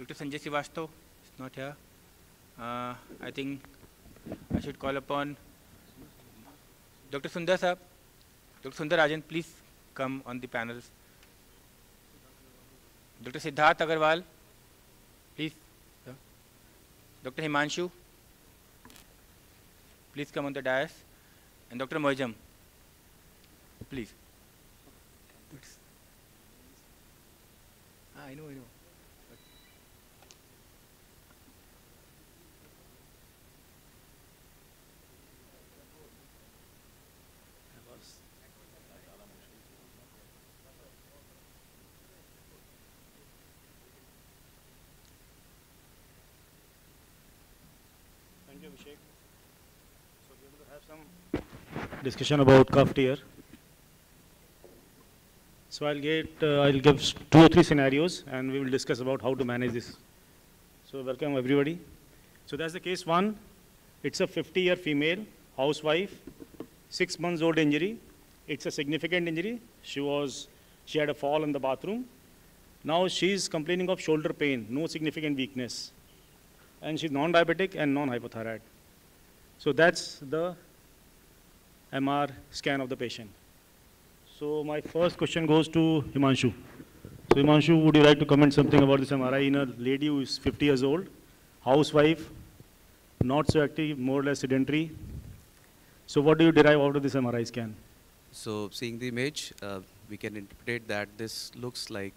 Dr. Sanjay Srivastav is not here. Uh, I think I should call upon Dr. Sundar Saab. Dr. Sundar Rajan, please come on the panels. Dr. Siddharth Agarwal, please. sir. Dr. Himanshu, please come on the dais. And Dr. Mojam, please. Ah, I know, I know. Discussion about cuff tear. So I'll get, uh, I'll give two or three scenarios and we will discuss about how to manage this. So welcome everybody. So that's the case one. It's a 50-year female, housewife, six months old injury. It's a significant injury. She was, she had a fall in the bathroom. Now she's complaining of shoulder pain, no significant weakness. And she's non-diabetic and non-hypothyroid. So that's the MR scan of the patient. So my first question goes to Himanshu. So Himanshu, would you like to comment something about this MRI in a lady who is 50 years old, housewife, not so active, more or less sedentary? So what do you derive out of this MRI scan? So seeing the image, uh, we can interpret that this looks like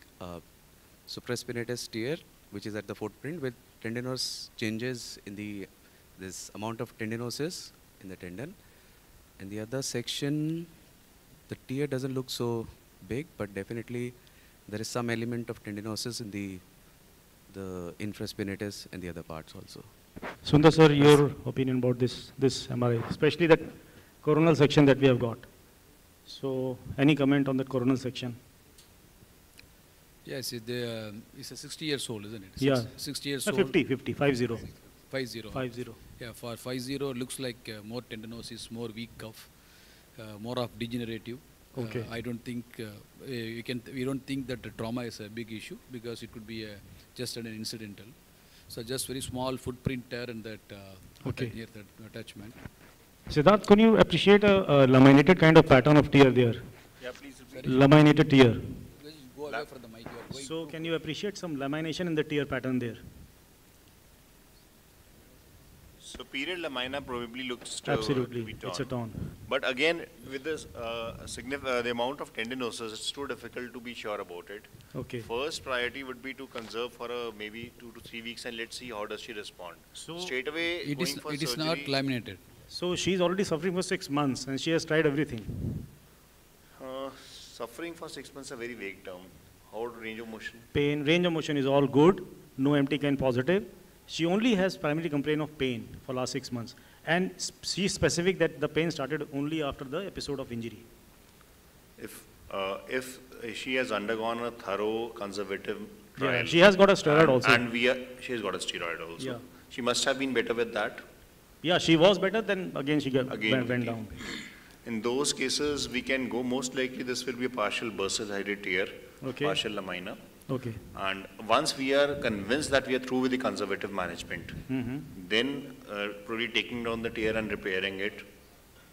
supraspinatus tear, which is at the footprint with tendinous changes in the this amount of tendinosis in the tendon. And the other section, the tear doesn't look so big, but definitely there is some element of tendinosis in the the infraspinatus and the other parts also. Sundar sir, your opinion about this, this MRI, especially that coronal section that we have got. So any comment on that coronal section? Yes, it, uh, it's a 60 years old, isn't it? Yeah. 60 years Uh, old. 50, 50, 50. 50. 50. Yeah, for 50 looks like uh, more tendinosis, more weak cuff, uh, more of degenerative. Uh, Okay. I don't think uh, uh, you can. we don't think that the trauma is a big issue because it could be a, just an incidental. So just very small footprint tear in that uh, Okay. atta- near that attachment. Siddharth, can you appreciate a, a laminated kind of pattern of tear there? Yeah, please. Laminated tear. Just go away from the mic. You are going So can you appreciate some lamination in the tear pattern there? Superior lamina probably looks to, Absolutely, to be torn. it's a torn. But again, with this uh, signif- uh, the amount of tendinosis, it's too difficult to be sure about it. Okay. First priority would be to conserve for a maybe two to three weeks, and let's see how does she respond. So straight away, It is, going for it is surgery, not laminated. So she's already suffering for six months and she has tried everything. Uh, Suffering for six months is a very vague term. How about range of motion? Pain, range of motion is all good, no MTKN positive. She only has primarily complaint of pain for last six months. And she is specific that the pain started only after the episode of injury. If, uh, if she has undergone a thorough conservative Yeah, trial. she has got a steroid and- also. And we are, she has got a steroid also. Yeah. She must have been better with that. Yeah, she was better, then again she got, Again, went, went down. In those cases, we can go, most likely this will be a partial bursitis tear, Okay. partial lamina. Okay. And once we are convinced that we are through with the conservative management, Mhm. then uh, probably taking down the tear and repairing it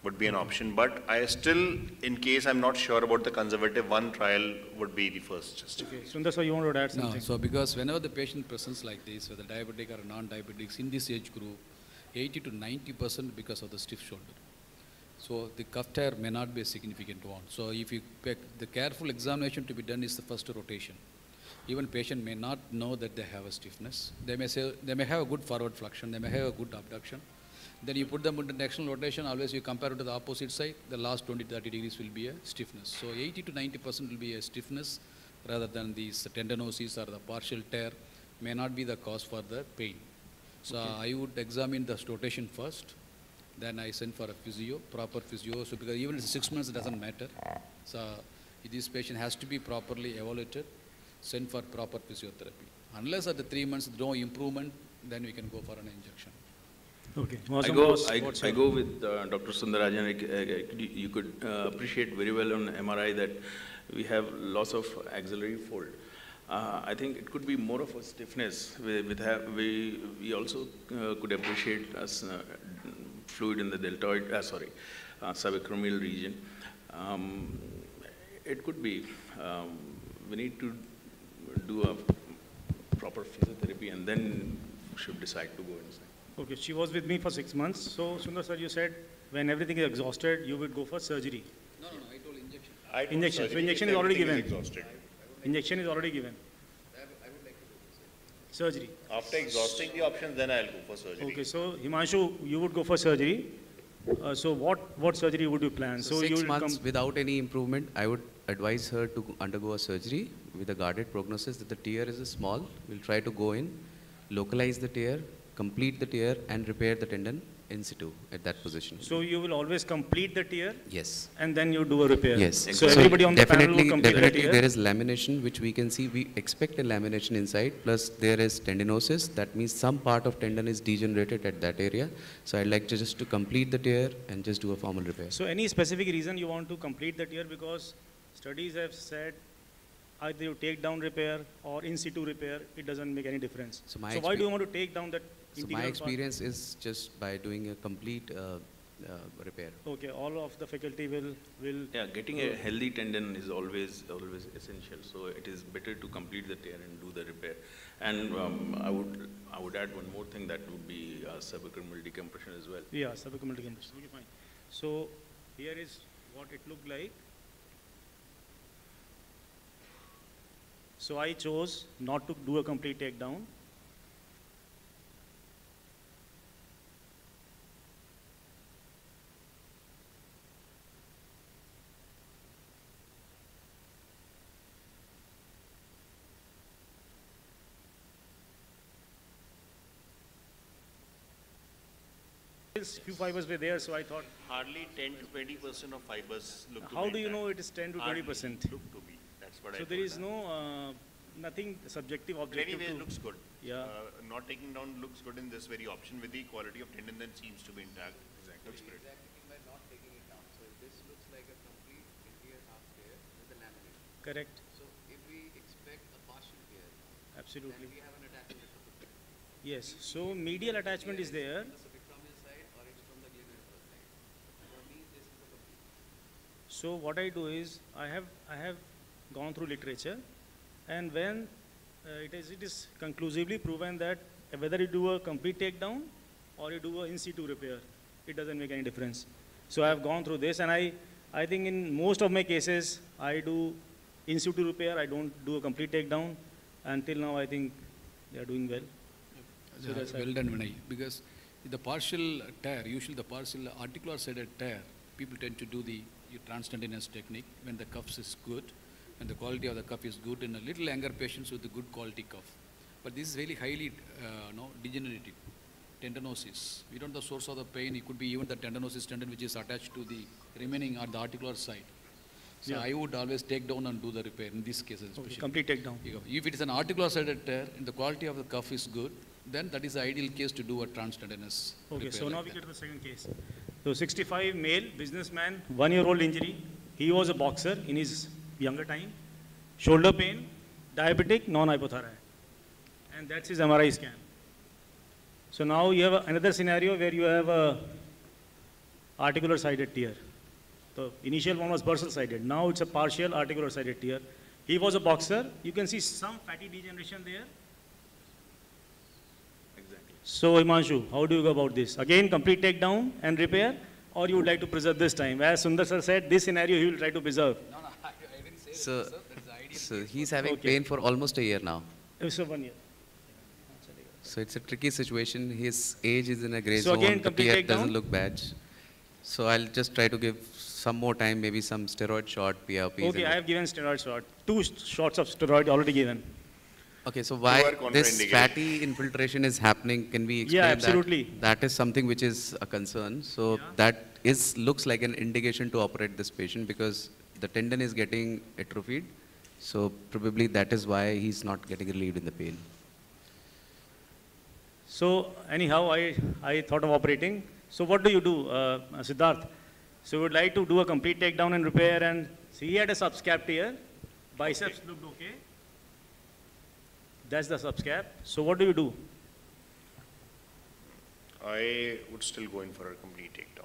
would be an option. But I still, in case I'm not sure about the conservative, one trial would be the first just. Okay, Sundar, sir, you wanted to add something? No, so because whenever the patient presents like this, whether diabetic or non-diabetics in this age group, 80 to 90 percent because of the stiff shoulder. So the cuff tear may not be a significant one. So if you pick, the careful examination to be done is the first rotation. Even patient may not know that they have a stiffness. They may say they may have a good forward flexion. They may have a good abduction. Then you put them into the external rotation. Always you compare it to the opposite side. The last 20 30 degrees will be a stiffness. So 80 to 90 percent will be a stiffness rather than these tendinosis or the partial tear may not be the cause for the pain. So Okay. I would examine the rotation first, then I send for a physio, proper physio. So because even six months, it doesn't matter. So this patient has to be properly evaluated, send for proper physiotherapy. Unless at the three months no improvement, then we can go for an injection. Okay. I go, I, I go with uh, Dr. Sundarajan. I c- I- I- You you could uh, appreciate very well on MRI that we have loss of axillary fold. Uh, I think it could be more of a stiffness. We, with have, we, we also uh, could appreciate as uh, fluid in the deltoid, uh, sorry, uh, subacromial region. Um, it could be. Um, we need to do a proper physiotherapy and then should decide to go inside. Okay, she was with me for six months. So Sundar, sir, you said when everything is exhausted, you would go for surgery. No, no, no, I told injection. I told Injection. So injection if is already given. is exhausted. Injection is already given. Surgery. After exhausting the options, then I'll go for surgery. Okay, so Himanshu, you would go for surgery. Uh, so what, what surgery would you plan? So, you six will months come- without any improvement, I would advise her to undergo a surgery with a guarded prognosis that the tear is small. We'll try to go in, localize the tear, complete the tear, and repair the tendon in situ at that position. So you will always complete the tear? Yes. And then you do a repair? Yes. So everybody on the panel will definitely, complete the definitely tear? there is lamination which we can see. We expect a lamination inside. Plus there is tendinosis. That means some part of tendon is degenerated at that area. So I'd like to just to complete the tear and just do a formal repair. So any specific reason you want to complete the tear? Because studies have said either you take down repair or in situ repair, it doesn't make any difference. So my why do you want to take down that So integral my part? experience is just by doing a complete uh, uh, repair. Okay, all of the faculty will, will. Yeah, getting a healthy tendon is always, always essential. So it is better to complete the tear and do the repair. And um, I would, I would add one more thing that would be uh, subacromial decompression as well. Yeah, subacromial decompression. Okay, fine. So here is what it looked like. So I chose not to do a complete takedown. Few fibers were there, so I thought, Hardly 10 to 20 percent of fibers look how be do you know it is 10 to 20 percent? Look to be. That's what I So there is told her. no, uh, nothing subjective, But objective anyway, to. it looks good. Yeah. Uh, not taking down looks good in this very option with the quality of tendon then seems to be intact. Exactly. Looks great. So this looks like a complete interior half tear with a lamination. Correct. So if we expect a partial tear, Absolutely. then we have an attachment at the foot. Yes, so medial attachment is there. The subacromial side or it's from the glenohumeral side. For me, this is a complete. So what I do is, I have, I have gone through literature, and when uh, it is, it is conclusively proven that whether you do a complete takedown or you do a in situ repair, it doesn't make any difference. So I have gone through this, and I, I think in most of my cases, I do in situ repair, I don't do a complete takedown. Until now, I think they are doing well. So Yeah, well done, Vinay. Because the partial tear, usually the partial articular sided tear, people tend to do the transtendinous technique when the cuff is good, when the quality of the cuff is good in a little younger patients with a good quality cuff. But this is really highly uh, no, degenerative tendinosis. We don't know the source of the pain. It could be even the tendinosis tendon which is attached to the remaining or the articular side. So Yeah. I would always take down and do the repair in these cases especially. complete takedown. If it is an articular sided tear and the quality of the cuff is good, then that is the ideal case to do a transtendinous Okay, repair so like now we that. get to the second case. So 65 male businessman, one-year-old injury. He was a boxer in his younger time. Shoulder pain, diabetic, non-hypothyroid. And that's his MRI scan. So now you have another scenario where you have a articular sided tear. The initial one was bursal sided. Now it's a partial articular sided tear. He was a boxer. You can see some fatty degeneration there. Exactly. So Himanshu, how do you go about this? Again, complete takedown and repair, or you would like to preserve this time? As Sundar sir said, this scenario he will try to preserve. So, so he's having Okay. pain for almost a year now. So one year. So it's a tricky situation. His age is in a gray So zone. again, the complete tear doesn't look bad. So I'll just try to give some more time, maybe some steroid shot, PRP. Okay, I have given steroid shot. Two shots of steroid already given. Okay, so why this fatty infiltration is happening? Can we explain Yeah, that? absolutely. That is something which is a concern. So that is looks like an indication to operate this patient because the tendon is getting atrophied. So probably that is why he's not getting relieved in the pain. So anyhow, I, I thought of operating. So what do you do, uh, Siddharth? So you would like to do a complete takedown and repair and see he had a subscap tear. Biceps looked okay. That's the subscap. So what do you do? I would still go in for a complete takedown.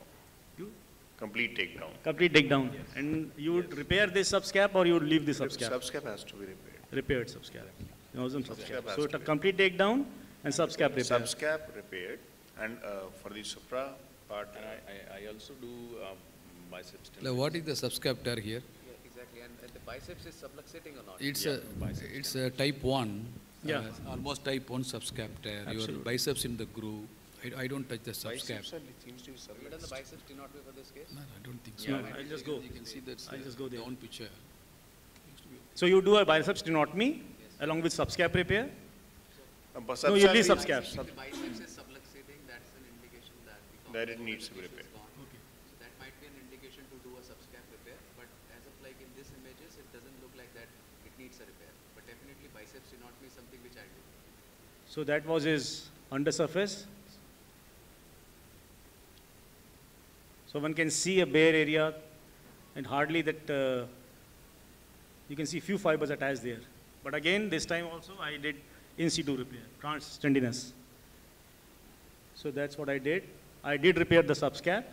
You? Complete takedown. Complete takedown. And you would repair this subscap or you would leave this subscap? Subscap has to be repaired. Repaired subscap. Thousand Subscap subscap. So to it's a be complete takedown and subscap repair. Subscap repaired, and uh, for the supra part. And I, I, I also do um, biceps Like, what is the subscap tear here? exactly. And, the biceps is subluxating or not? It's a it's a type one. Yeah. uh, almost type one subscap tear. Your biceps in the groove. I, I don't touch the subscap. Biceps are, it seems to be Have you done the subluxed. biceps denote for this case? No, I don't think so. No, I'll just go. You can see that's I'll just go there. down picture. So you do a biceps tenotomy along with subscap repair? Uh, No, you subscap leave is- subscap. sub- The biceps is subluxating, that's an indication that the That it needs to be repaired. gone. So that might be an indication to do a subscap repair, but as of like in this images, it doesn't look like that it needs a repair. But definitely biceps tenotomy is something which I do. So that was his undersurface. So one can see a bare area and hardly that, uh, you can see few fibers attached there. But again, this time also I did in situ repair, trans tendinous. So that's what I did. I did repair the subscap.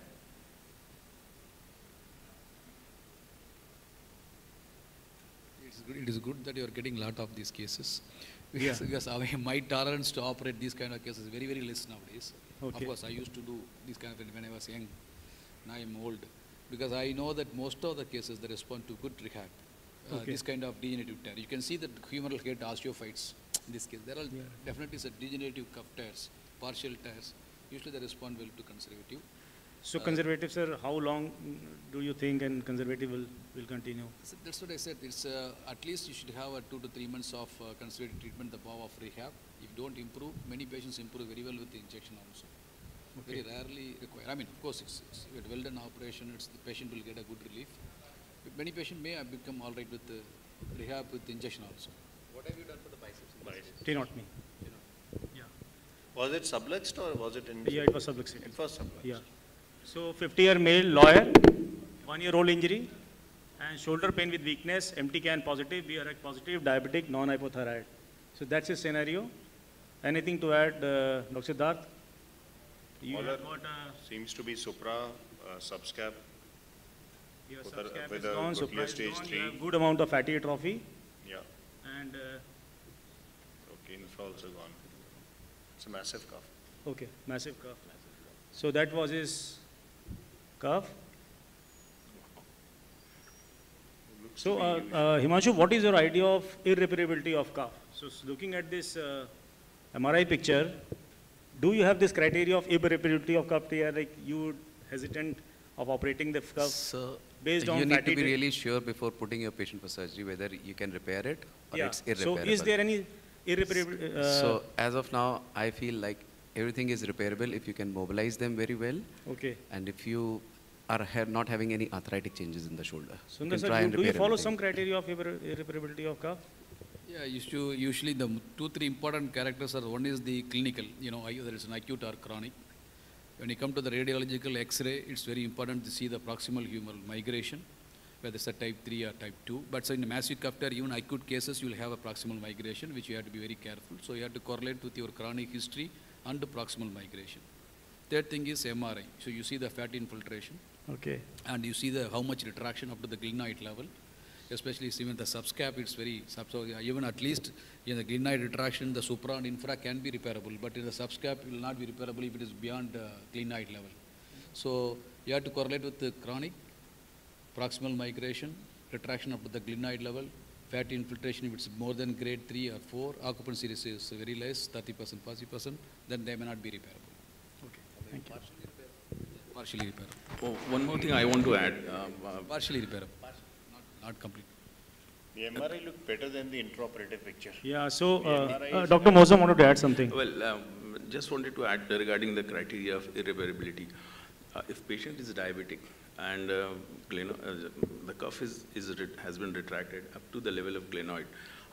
It's good, it is good that you are getting a lot of these cases. Yeah. Because, because I- my tolerance to operate these kind of cases is very, very less nowadays. Okay. Of course, I used to do these kind of things when I was young. Now I'm old. Because I know that most of the cases, they respond to good rehab. Uh, Okay. This kind of degenerative tear. You can see that humeral head osteophytes in this case. There are definitely some degenerative cuff tears, partial tears. Usually they respond well to conservative. So Uh, conservative, sir, how long do you think and conservative will, will continue? That's what I said. It's uh, at least you should have a two to three months of uh, conservative treatment above of rehab. If you don't improve, many patients improve very well with the injection also. Very rarely require. I mean, of course, it's, it's a well done operation. It's the patient will get a good relief. But many patients may have become all right with the rehab with the injection also. What have you done for the biceps? in this not me. Yeah. Was it subluxed or was it in? Yeah, it was subluxated. It was subluxed. Yeah. So 50-year male lawyer, one-year-old injury, and shoulder pain with weakness, empty can positive, BRX positive, diabetic, non-hypothyroid. So that's his scenario. Anything to add, uh, Dr. Siddharth? You All have got a Seems to be supra, uh, subscap. your subscap with is a gone, supra is gone, you have good amount of fatty atrophy, Yeah. and, uh, Okay, infra also gone. It's a massive cuff. okay, massive cuff. So that was his cuff. So, uh, uh, Himanshu, what is your idea of irreparability of cuff? So, looking at this uh, MRI picture, do you have this criteria of irreparability of cuff tear? Like you would hesitant of operating the cuff So based on you need to be really sure before putting your patient for surgery whether you can repair it or Yeah. it's So irreparable. is there any irreparable? Uh, so as of now, I feel like everything is repairable if you can mobilize them very well. Okay. And if you are ha not having any arthritic changes in the shoulder, Sundar sir, try do, and do you follow everything. some criteria of irreparability of cuff? Yeah, usually the two, three important characters are, one is the clinical, you know, either it's an acute or chronic. When you come to the radiological X-ray, it's very important to see the proximal humeral migration, whether it's a type 3 or type 2. But so in a massive cuff even acute cases, you will have a proximal migration, which you have to be very careful. So you have to correlate with your chronic history and the proximal migration. Third thing is MRI. So you see the fat infiltration. Okay. And you see the how much retraction up to the glenoid level especially even the subscap, it's very, sub, so even at least in the glenoid retraction, the supra and infra can be repairable, but in the subscap, it will not be repairable if it is beyond uh, glenoid level. So you have to correlate with the chronic, proximal migration, retraction up to the glenoid level, fat infiltration if it's more than grade 3 or 4, occupancy risk is very less, 30%, 40%, then they may not be repairable. Okay, thank you. Partially repairable. Oh, one more thing I want to add. um, uh, Partially repairable, not, not complete. The MRI looked better than the intraoperative picture. Yeah, so uh, uh, Dr. Mosam wanted to add something. Well, um, just wanted to add regarding the criteria of irreparability. Uh, if patient is diabetic and uh, gleno- uh, the cuff is, is has been retracted up to the level of glenoid,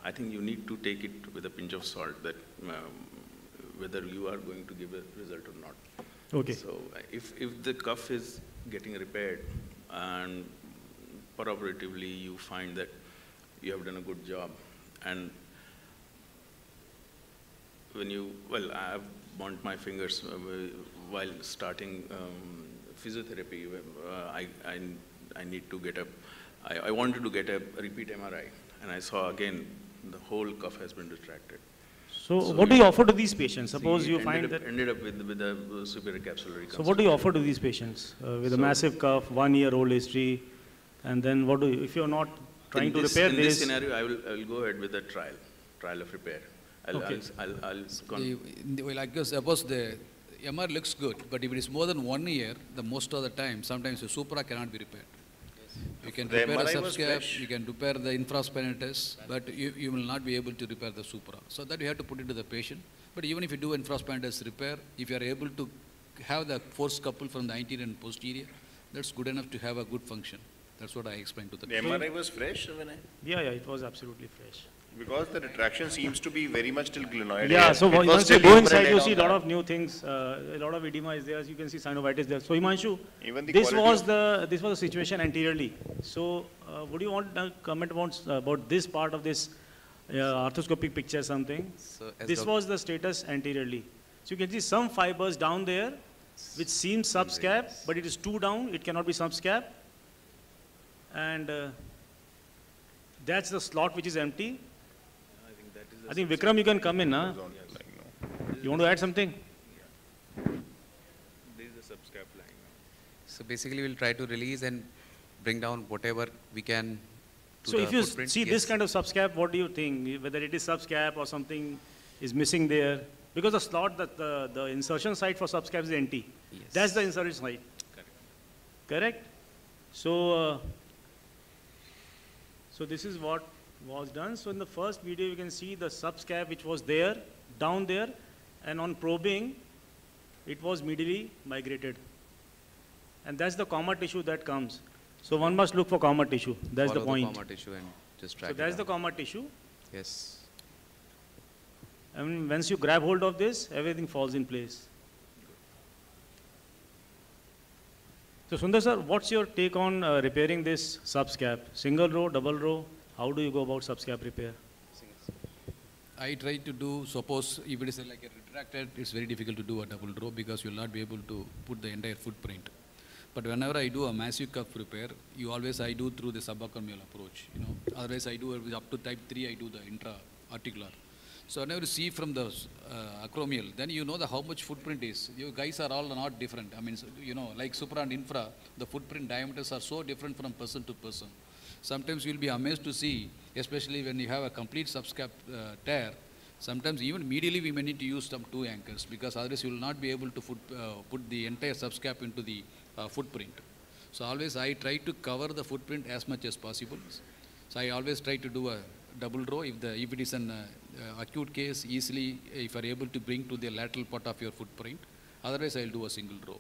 I think you need to take it with a pinch of salt that um, whether you are going to give a result or not. Okay. So if, if the cuff is getting repaired and peroperatively you find that you have done a good job and when you, well, I have burnt my fingers uh, while starting um, physiotherapy. Uh, I, I, I need to get a, I, I wanted to get a repeat MRI, and I saw again the whole cuff has been retracted. So, what do you offer to these patients? Suppose you find up, that. ended up with with a superior capsular So, what do you offer to these patients uh, with a massive cuff, one year old history, and then what do you, if you're not trying in to this, repair in this? this scenario, I will, I will go ahead with a trial, trial of repair. I'll, Okay. I'll, I'll, I'll con- The, the- well, I guess suppose the MR looks good, but if it is more than one year, the most of the time, sometimes the supra cannot be repaired. You can The repair a MRI was subscap, you can repair the infraspinatus, but you, you will not be able to repair the supra. So that you have to put it to the patient. But even if you do infraspinatus repair, if you are able to have the force couple from the anterior and posterior, that's good enough to have a good function. That's what I explained to the The patient. MRI was fresh, Vinay? Yeah, yeah, it was absolutely fresh. Because the retraction seems to be very much till glenoid. Yeah, so once you go inside, you see a lot of new things. Uh, a lot of edema is there. As you can see, synovitis there. So Himanshu, Even the this was the this was the situation anteriorly. So, uh, would you want to comment about about this part of this uh, arthroscopic picture? Something. So this was the status anteriorly. So you can see some fibers down there, which seems subscap, but it is too down. It cannot be subscap. And uh, that's the slot which is empty. I think Vikram, you can come in, huh? You want to add something? There is a subscap line. So basically, we'll try to release and bring down whatever we can. To So the if you footprint. see this kind of subscap, what do you think? Whether it is subscap or something is missing there? Because the slot, that the, the insertion site for subscap is empty. Yes. That's the insertion site. Correct? So, uh, so this is what was done. So in the first video, you can see the subscap which was there, down there, and on probing, it was medially migrated. And that's the comma tissue that comes. So one must look for comma tissue. That's follow the point. The comma tissue and just drag So that's the comma tissue. Yes. And once you grab hold of this, everything falls in place. So Sundar sir, what's your take on uh, repairing this subscap? Single row, double row? How do you go about subscap repair? I try to do, suppose if it is like a retracted, it's very difficult to do a double row because you'll not be able to put the entire footprint. But whenever I do a massive cuff repair, you always, I do through the subacromial approach, you know. Otherwise, I do up to type 3, I do the intra-articular. So whenever you see from the uh, acromial, then you know the how much footprint is. You guys are all not different. I mean, you know, like supra and infra, the footprint diameters are so different from person to person. Sometimes you'll be amazed to see, especially when you have a complete subscap uh, tear, sometimes even medially we may need to use some two anchors because otherwise you will not be able to foot, uh, put the entire subscap into the uh, footprint. So always I try to cover the footprint as much as possible. So I always try to do a double row. If, the, if it is an uh, uh, acute case, easily if you are able to bring to the lateral part of your footprint. Otherwise, I will do a single row.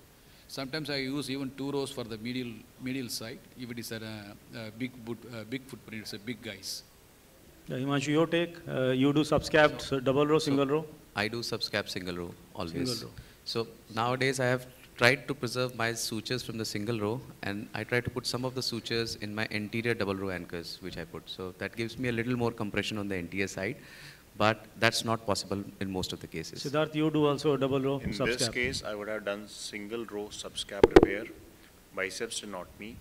Sometimes I use even two rows for the medial, medial side. If it is a, uh, big, boot, uh, big footprint, it's a big guys. Yeah, Himanshu, your take, uh, you do subscap, so double row, single row? I do subscap single row always. Single row. So nowadays I have tried to preserve my sutures from the single row and I try to put some of the sutures in my anterior double row anchors which I put. So that gives me a little more compression on the anterior side but that's not possible in most of the cases. Siddharth, you do also a double row In subscap. this case, I would have done single row subscap repair, biceps tenotomy,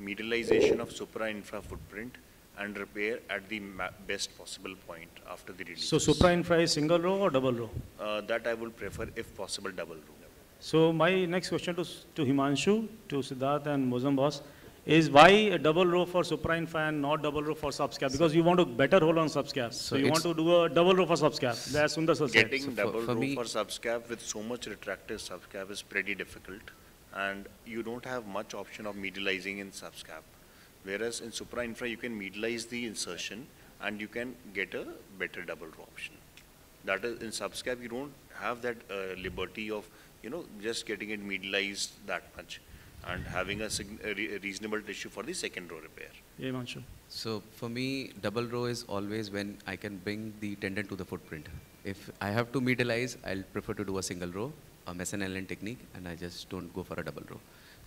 medialization of supra-infra footprint, and repair at the best possible point after the release. So supra-infra is single row or double row? Uh, that I would prefer, if possible, double row. So my next question to, to Himanshu, to Siddharth and Mozam boss is why a double row for supra-infra and not double row for subscap? Because you want a better hold on subscap. So, So you want to do a double row for subscap. That's Sundar sir said. Getting So for- double for row me- for subscap with so much retractive subscap is pretty difficult, and you don't have much option of medializing in subscap. Whereas in supra-infra, you can medialize the insertion, and you can get a better double row option. That is, in subscap, you don't have that uh, liberty of, you know, just getting it medialized that much, and having a sign- a re- a reasonable tissue for the second row repair. Yeah, Himanshu. So for me, double row is always when I can bring the tendon to the footprint. If I have to medialize, I'll prefer to do a single row, a Mason-Allen technique, and I just don't go for a double row.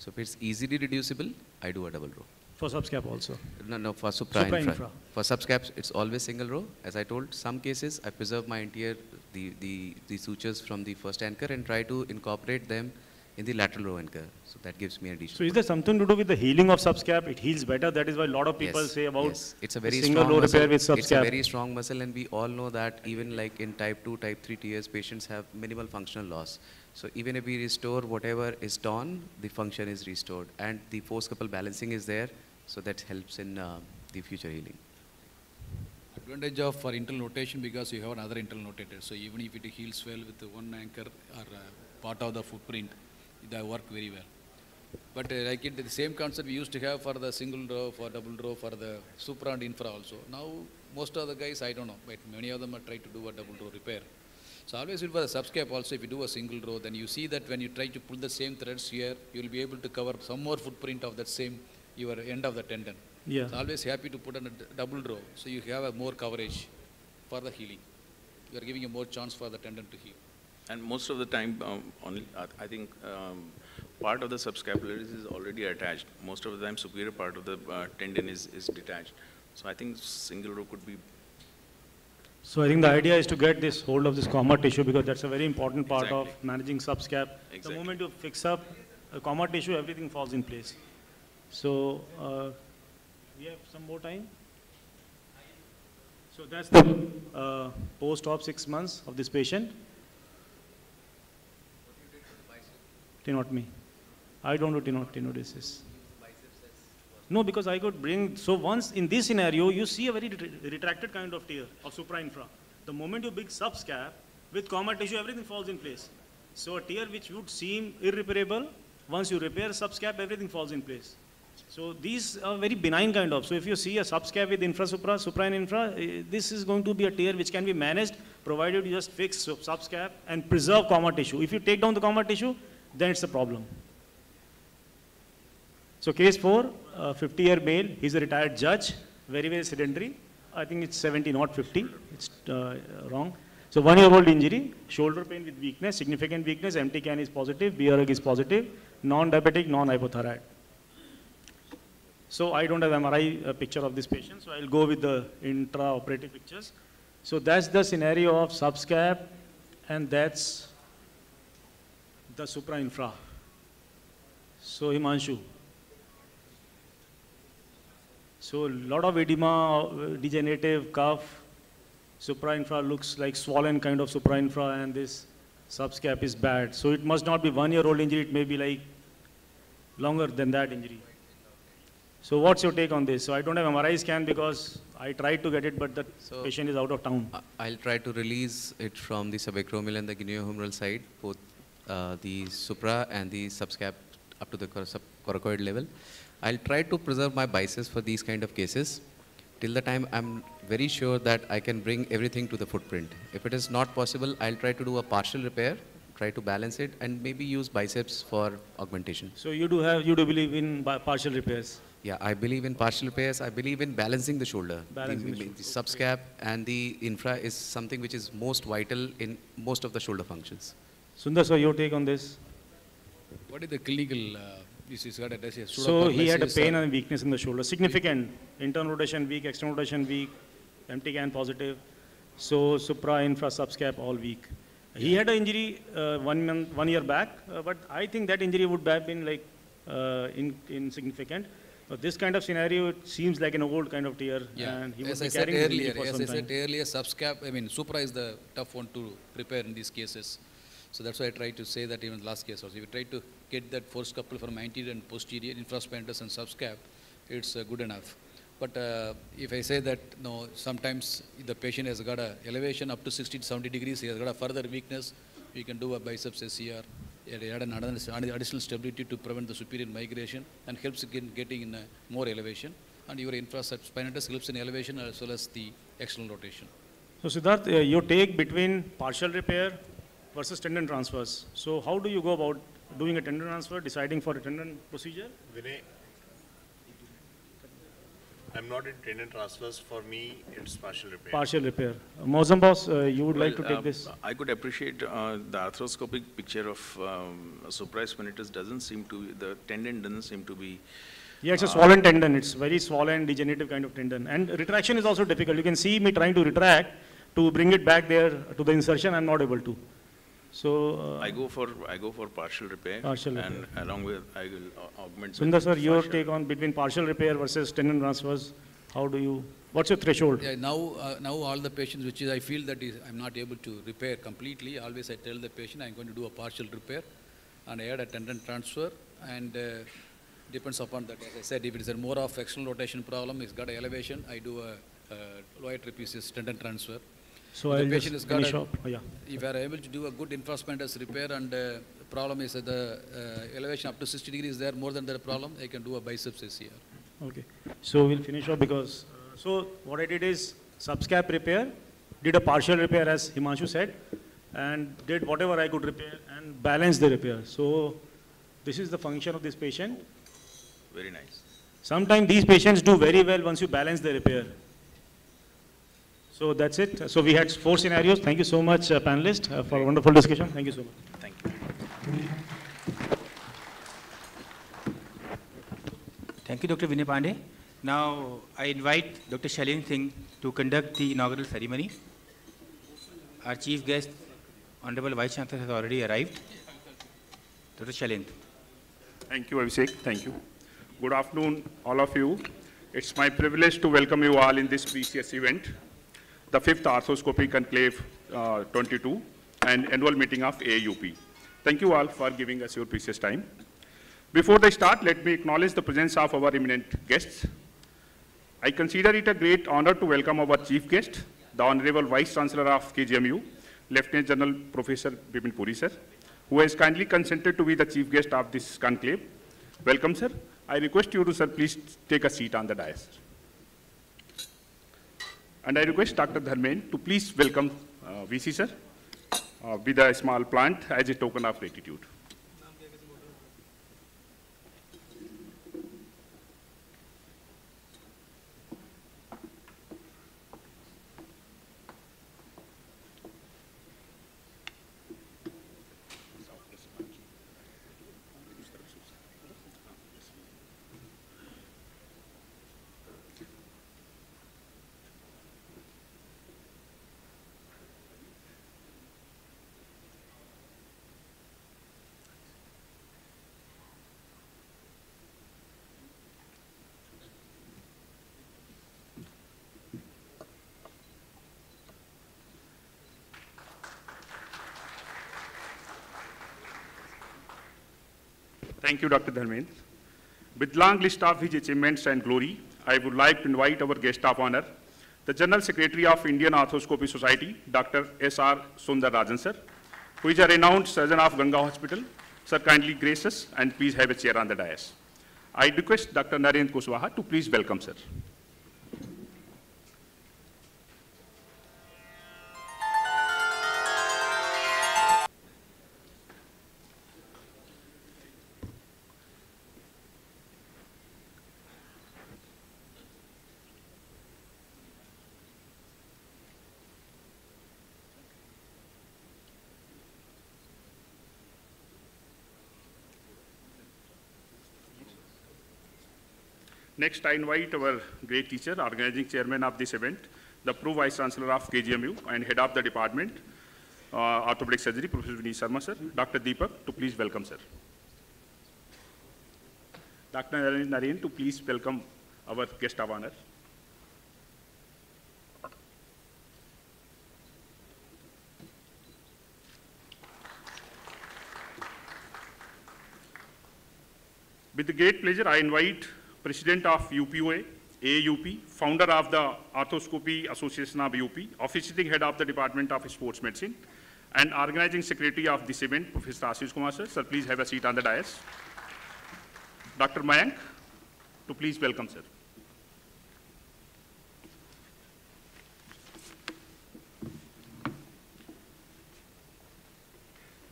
So if it's easily reducible, I do a double row. For subscap also. No, no, for supra, infra. Supra-infra. For subscaps, it's always single row. As I told, some cases I preserve my interior, the, the, the sutures from the first anchor and try to incorporate them in the lateral row anchor. So that gives me additional. So is there something to do with the healing of subscap? It heals better. That is why a lot of people Yes, say about yes. it's a very single strong row muscle. repair with subscap. It's a very strong muscle, and we all know that even like in type 2, type 3 TS, patients have minimal functional loss. So even if we restore whatever is torn, the function is restored, and the force couple balancing is there, so that helps in uh, the future healing. Advantage of for internal rotation because you have another internal rotator. So even if it heals well with one anchor or uh, part of the footprint, they work very well. But uh, like it, the same concept we used to have for the single row, for double row, for the supra and infra also. Now most of the guys, I don't know, but many of them are trying to do a double row repair. So always with the subscap also, if you do a single row, then you see that when you try to pull the same threads here, you will be able to cover some more footprint of that same, your end of the tendon. Yeah. So always happy to put on a double row, so you have a more coverage for the healing. You are giving a more chance for the tendon to heal. And most of the time, um, only, I I think um, part of the subscapularis is already attached. Most of the time, superior part of the uh, tendon is, is detached. So I think single row could be So I think the idea is to get this hold of this comma tissue because that's a very important part Exactly. of managing subscap. Exactly. The moment you fix up a comma tissue, everything falls in place. So uh, we have some more time. So that's the uh, post-op six months of this patient. Tenotomy. I don't do teno- tenodesis. No, because I could bring, so once in this scenario, you see a very retracted kind of tear of supra-infra. The moment you big subscap, with comma tissue, everything falls in place. So a tear which would seem irreparable, once you repair subscap, everything falls in place. So these are very benign kind of. So if you see a subscap with infra-supra, supra and infra, this is going to be a tear which can be managed provided you just fix sub- subscap and preserve comma tissue. If you take down the comma tissue, then it's a problem. So case four, 50-year male, he's a retired judge, very, very sedentary. I think it's 70, not 50, it's uh, wrong. So one-year-old injury, shoulder pain with weakness, significant weakness, empty can is positive, BRG is positive, non-diabetic, non-hypothyroid. So I don't have MRI uh, picture of this patient, so I'll go with the intra-operative pictures. So that's the scenario of subscap, and that's the supra-infra. So Himanshu. So a lot of edema, uh, degenerative cuff, supra-infra looks like swollen kind of supra-infra and this subscap is bad. So it must not be one-year-old injury, it may be like longer than that injury. So what's your take on this? So I don't have MRI scan because I tried to get it, but the So- patient is out of town. I'll try to release it from the subacromial and the glenohumeral side, both uh, the supra and the subscap up to the coracoid level. I'll try to preserve my biceps for these kind of cases till the time I'm very sure that I can bring everything to the footprint. If it is not possible, I'll try to do a partial repair, try to balance it, and maybe use biceps for augmentation. So you do have, you do believe in partial repairs? Yeah, I believe in partial repairs. I believe in balancing the shoulder. Balancing the, the the subscap and the infra is something which is most vital in most of the shoulder functions. Sundar, so your take on this? What is the clinical, uh, this got a disease, So he had a pain or- and weakness in the shoulder, significant. Internal rotation weak, external rotation weak, empty can positive. So supra, infra, subscap all weak. He had an injury uh, one month, one year back, uh, but I think that injury would have been like uh, in, insignificant. But this kind of scenario, it seems like an old kind of tear, Yeah, and he as I said carrying the injury earlier, for as some I said earlier, subscap, I mean, supra is the tough one to prepare in these cases. So that's why I tried to say that even the last case also. If you try to get that force couple from anterior and posterior, infraspinatus and subscap, it's uh, good enough. But uh, if I say that, no, sometimes the patient has got a elevation up to 60 to 70 degrees, he has got a further weakness, we can do a biceps SCR, add add an additional stability to prevent the superior migration and helps in getting in uh, more elevation. And your infraspinatus helps in elevation as well as the external rotation. So Siddharth, uh, your take between partial repair versus tendon transfers. So how do you go about doing a tendon transfer, deciding for a tendon procedure? Vinay, I'm not in tendon transfers. For me, it's partial repair. Partial repair. Uh, Mozam boss, uh, you would like to take um, this? I could appreciate uh, the arthroscopic picture of um, supraspinatus doesn't seem to, the tendon doesn't seem to be. Yeah, it's a uh, swollen tendon. It's very swollen, degenerative kind of tendon. And retraction is also difficult. You can see me trying to retract to bring it back there to the insertion. I'm not able to. So, uh, I go for, I go for partial repair. Partial And along with, I will augment. with Sundar sir, your fascia. take on between partial repair versus tendon transfers. How do you, what's your threshold? Yeah, now, uh, now all the patients which is I feel that is, I'm not able to repair completely, always I tell the patient I'm going to do a partial repair and I add a tendon transfer and uh, depends upon that. As I said, if it is a more of external rotation problem, it's got a elevation, I do a, a lower trapezius tendon transfer. So If I'll the just patient has got finish a- up. Oh, yeah. If you are able to do a good infraspinatus repair and uh, the problem is that the uh, elevation up to 60 degrees there, more than the problem, I can do a biceps SCR. Okay. So we'll finish up because, uh, so what I did is subscap repair, did a partial repair as Himanshu said, and did whatever I could repair and balance the repair. So this is the function of this patient. Very nice. Sometimes these patients do very well once you balance the repair. So that's it. So we had four scenarios. Thank you so much, uh, panelists, uh, for a wonderful discussion. Thank you so much. Thank you. Thank you, Dr. Vinay Pandey. Now, I invite Dr. Shalin Singh to conduct the inaugural ceremony. Our chief guest, Honorable Vice Chancellor, has already arrived. Dr. Shalin. Thank you, Abhishek. Thank you. Good afternoon, all of you. It's my privilege to welcome you all in this precious event, the fifth Arthroscopy Conclave uh, 22 and annual meeting of AUP. Thank you all for giving us your precious time. Before they start, let me acknowledge the presence of our eminent guests. I consider it a great honor to welcome our chief guest, the Honorable Vice Chancellor of KGMU, Lieutenant General Professor Bipin Puri, sir, who has kindly consented to be the chief guest of this conclave. Welcome, sir. I request you to, sir, please take a seat on the dais. And I request Dr. Dharmen to please welcome uh, VC, sir, uh, with a small plant as a token of gratitude. Thank you, Dr. Dharmendra. With long list of his achievements and glory, I would like to invite our guest of honor, the General Secretary of Indian Arthroscopy Society, Dr. S.R. Sundar Rajan, sir, who is a renowned surgeon of Ganga Hospital. Sir, kindly grace us and please have a chair on the dais. I request Dr. Narendra Kushwaha to please welcome, sir. Next, I invite our great teacher, organizing chairman of this event, the Pro Vice Chancellor of KGMU and head of the department, uh, orthopedic surgery, Professor Vineet Sharma, sir, Dr. Deepak, to please welcome, sir. Dr. Naren to please welcome our guest of honor. With great pleasure, I invite President of UPOA, AUP, founder of the Arthroscopy Association of UP, officiating head of the Department of Sports Medicine, and organizing secretary of this event, Professor Ashish Kumar, sir. Sir, please have a seat on the dais. Dr. Mayank, to please welcome, sir.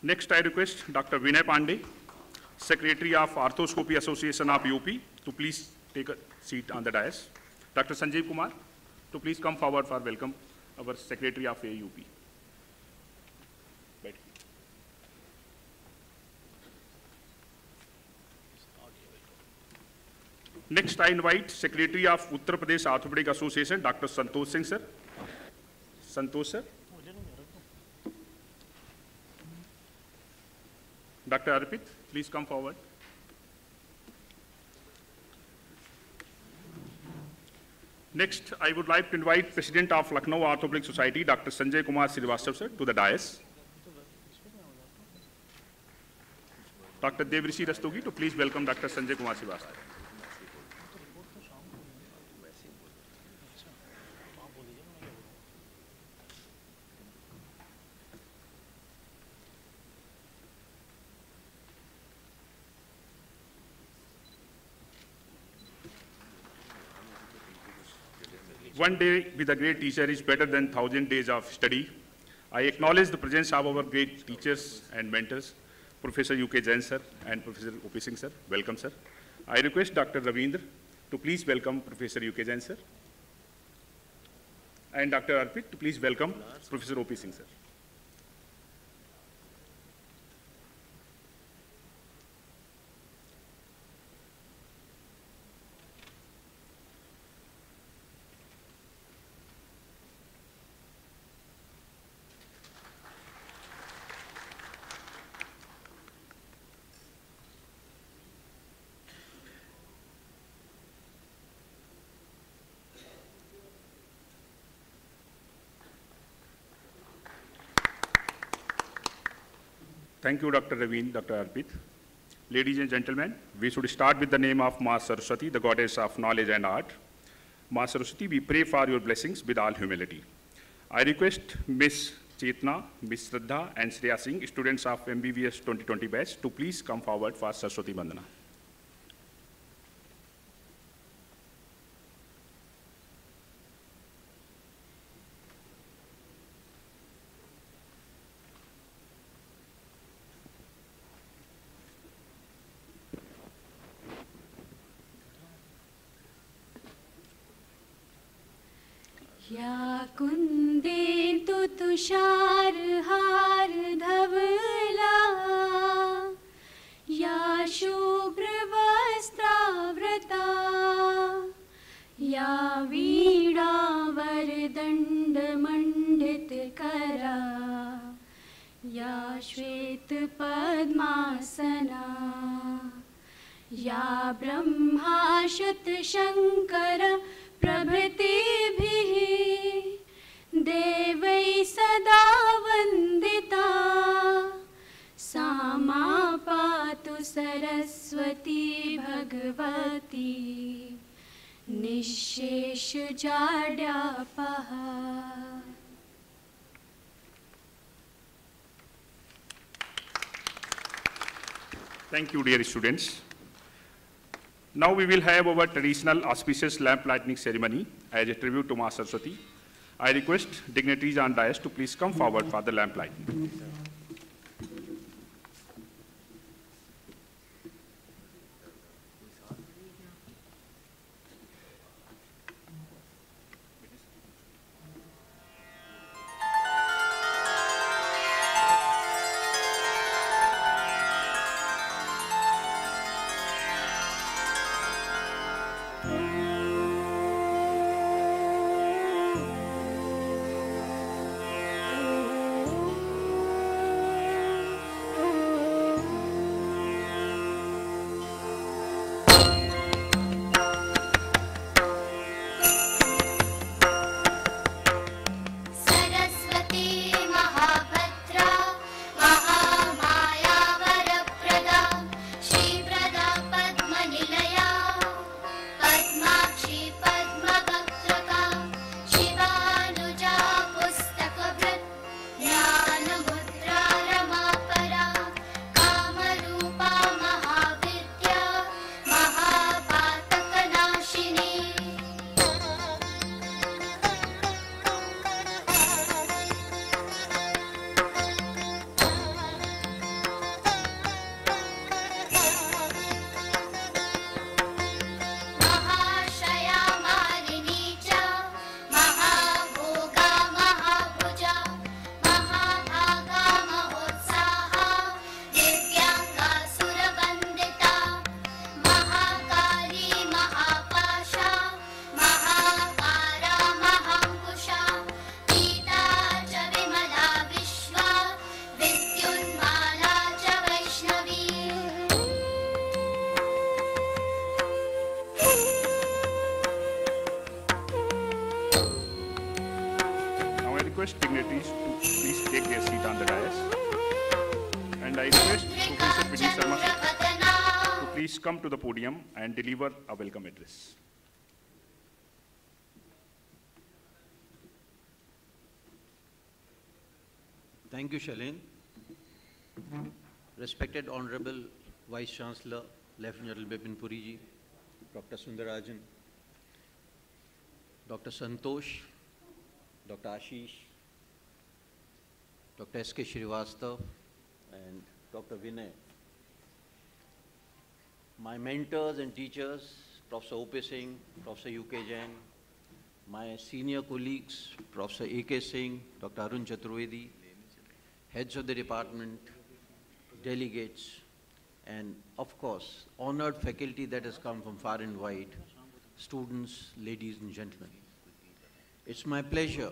Next, I request Dr. Vinay Pandey, Secretary of Arthroscopy Association of UP, to please take a seat on the dais. Dr. Sanjeev Kumar, to please come forward for welcome our Secretary of AUP. Next, I invite Secretary of Uttar Pradesh Orthopedic Association, Dr. Santosh Singh, sir. Santosh, sir. Dr. Arpit, please come forward. Next, I would like to invite President of Lucknow Orthopedic Society, Dr. Sanjay Kumar Srivastav, sir, to the dais. Dr. Devrishi Rastogi to please welcome Dr. Sanjay Kumar Srivastav. One day with a great teacher is better than thousand days of study. I acknowledge the presence of our great teachers and mentors, Professor U.K. Jain sir and Professor O.P. Singh sir. Welcome, sir. I request Dr. Ravindra to please welcome Professor U.K. Jain sir. And Dr. Arpit to please welcome Professor O.P. Singh sir. Thank you, Dr. Raveen, Dr. Arpit. Ladies and gentlemen, we should start with the name of Ma Saraswati, the goddess of knowledge and art. Ma Saraswati, we pray for your blessings with all humility. I request Ms. Chetna, Ms. Shraddha, and Shreya Singh, students of MBBS 2020 batch, to please come forward for Saraswati Vandana. या ब्रह्माशतशङ्कर प्रभृतिभिः देवै सदा वन्दिता। सा मा पातु Saraswati Bhagwati. निःशेषजाड्यापः Thank you, dear students. Now we will have our traditional auspicious lamp lighting ceremony as a tribute to Ma Saraswati. I request dignitaries and dais to please come forward for the lamp lighting. And deliver a welcome address. Thank you, Shalin. Respected Honorable Vice Chancellor, Lieutenant General Bipin Puri ji, Dr. Sundarajan, Dr. Santosh, Dr. Ashish, Dr. S.K. Srivastav, and Dr. Vinay. My mentors and teachers, Professor O.P. Singh, Professor U.K. Jain, my senior colleagues, Professor A.K. Singh, Dr. Arun Chaturvedi, heads of the department, delegates, and of course, honored faculty that has come from far and wide, students, ladies and gentlemen. It's my pleasure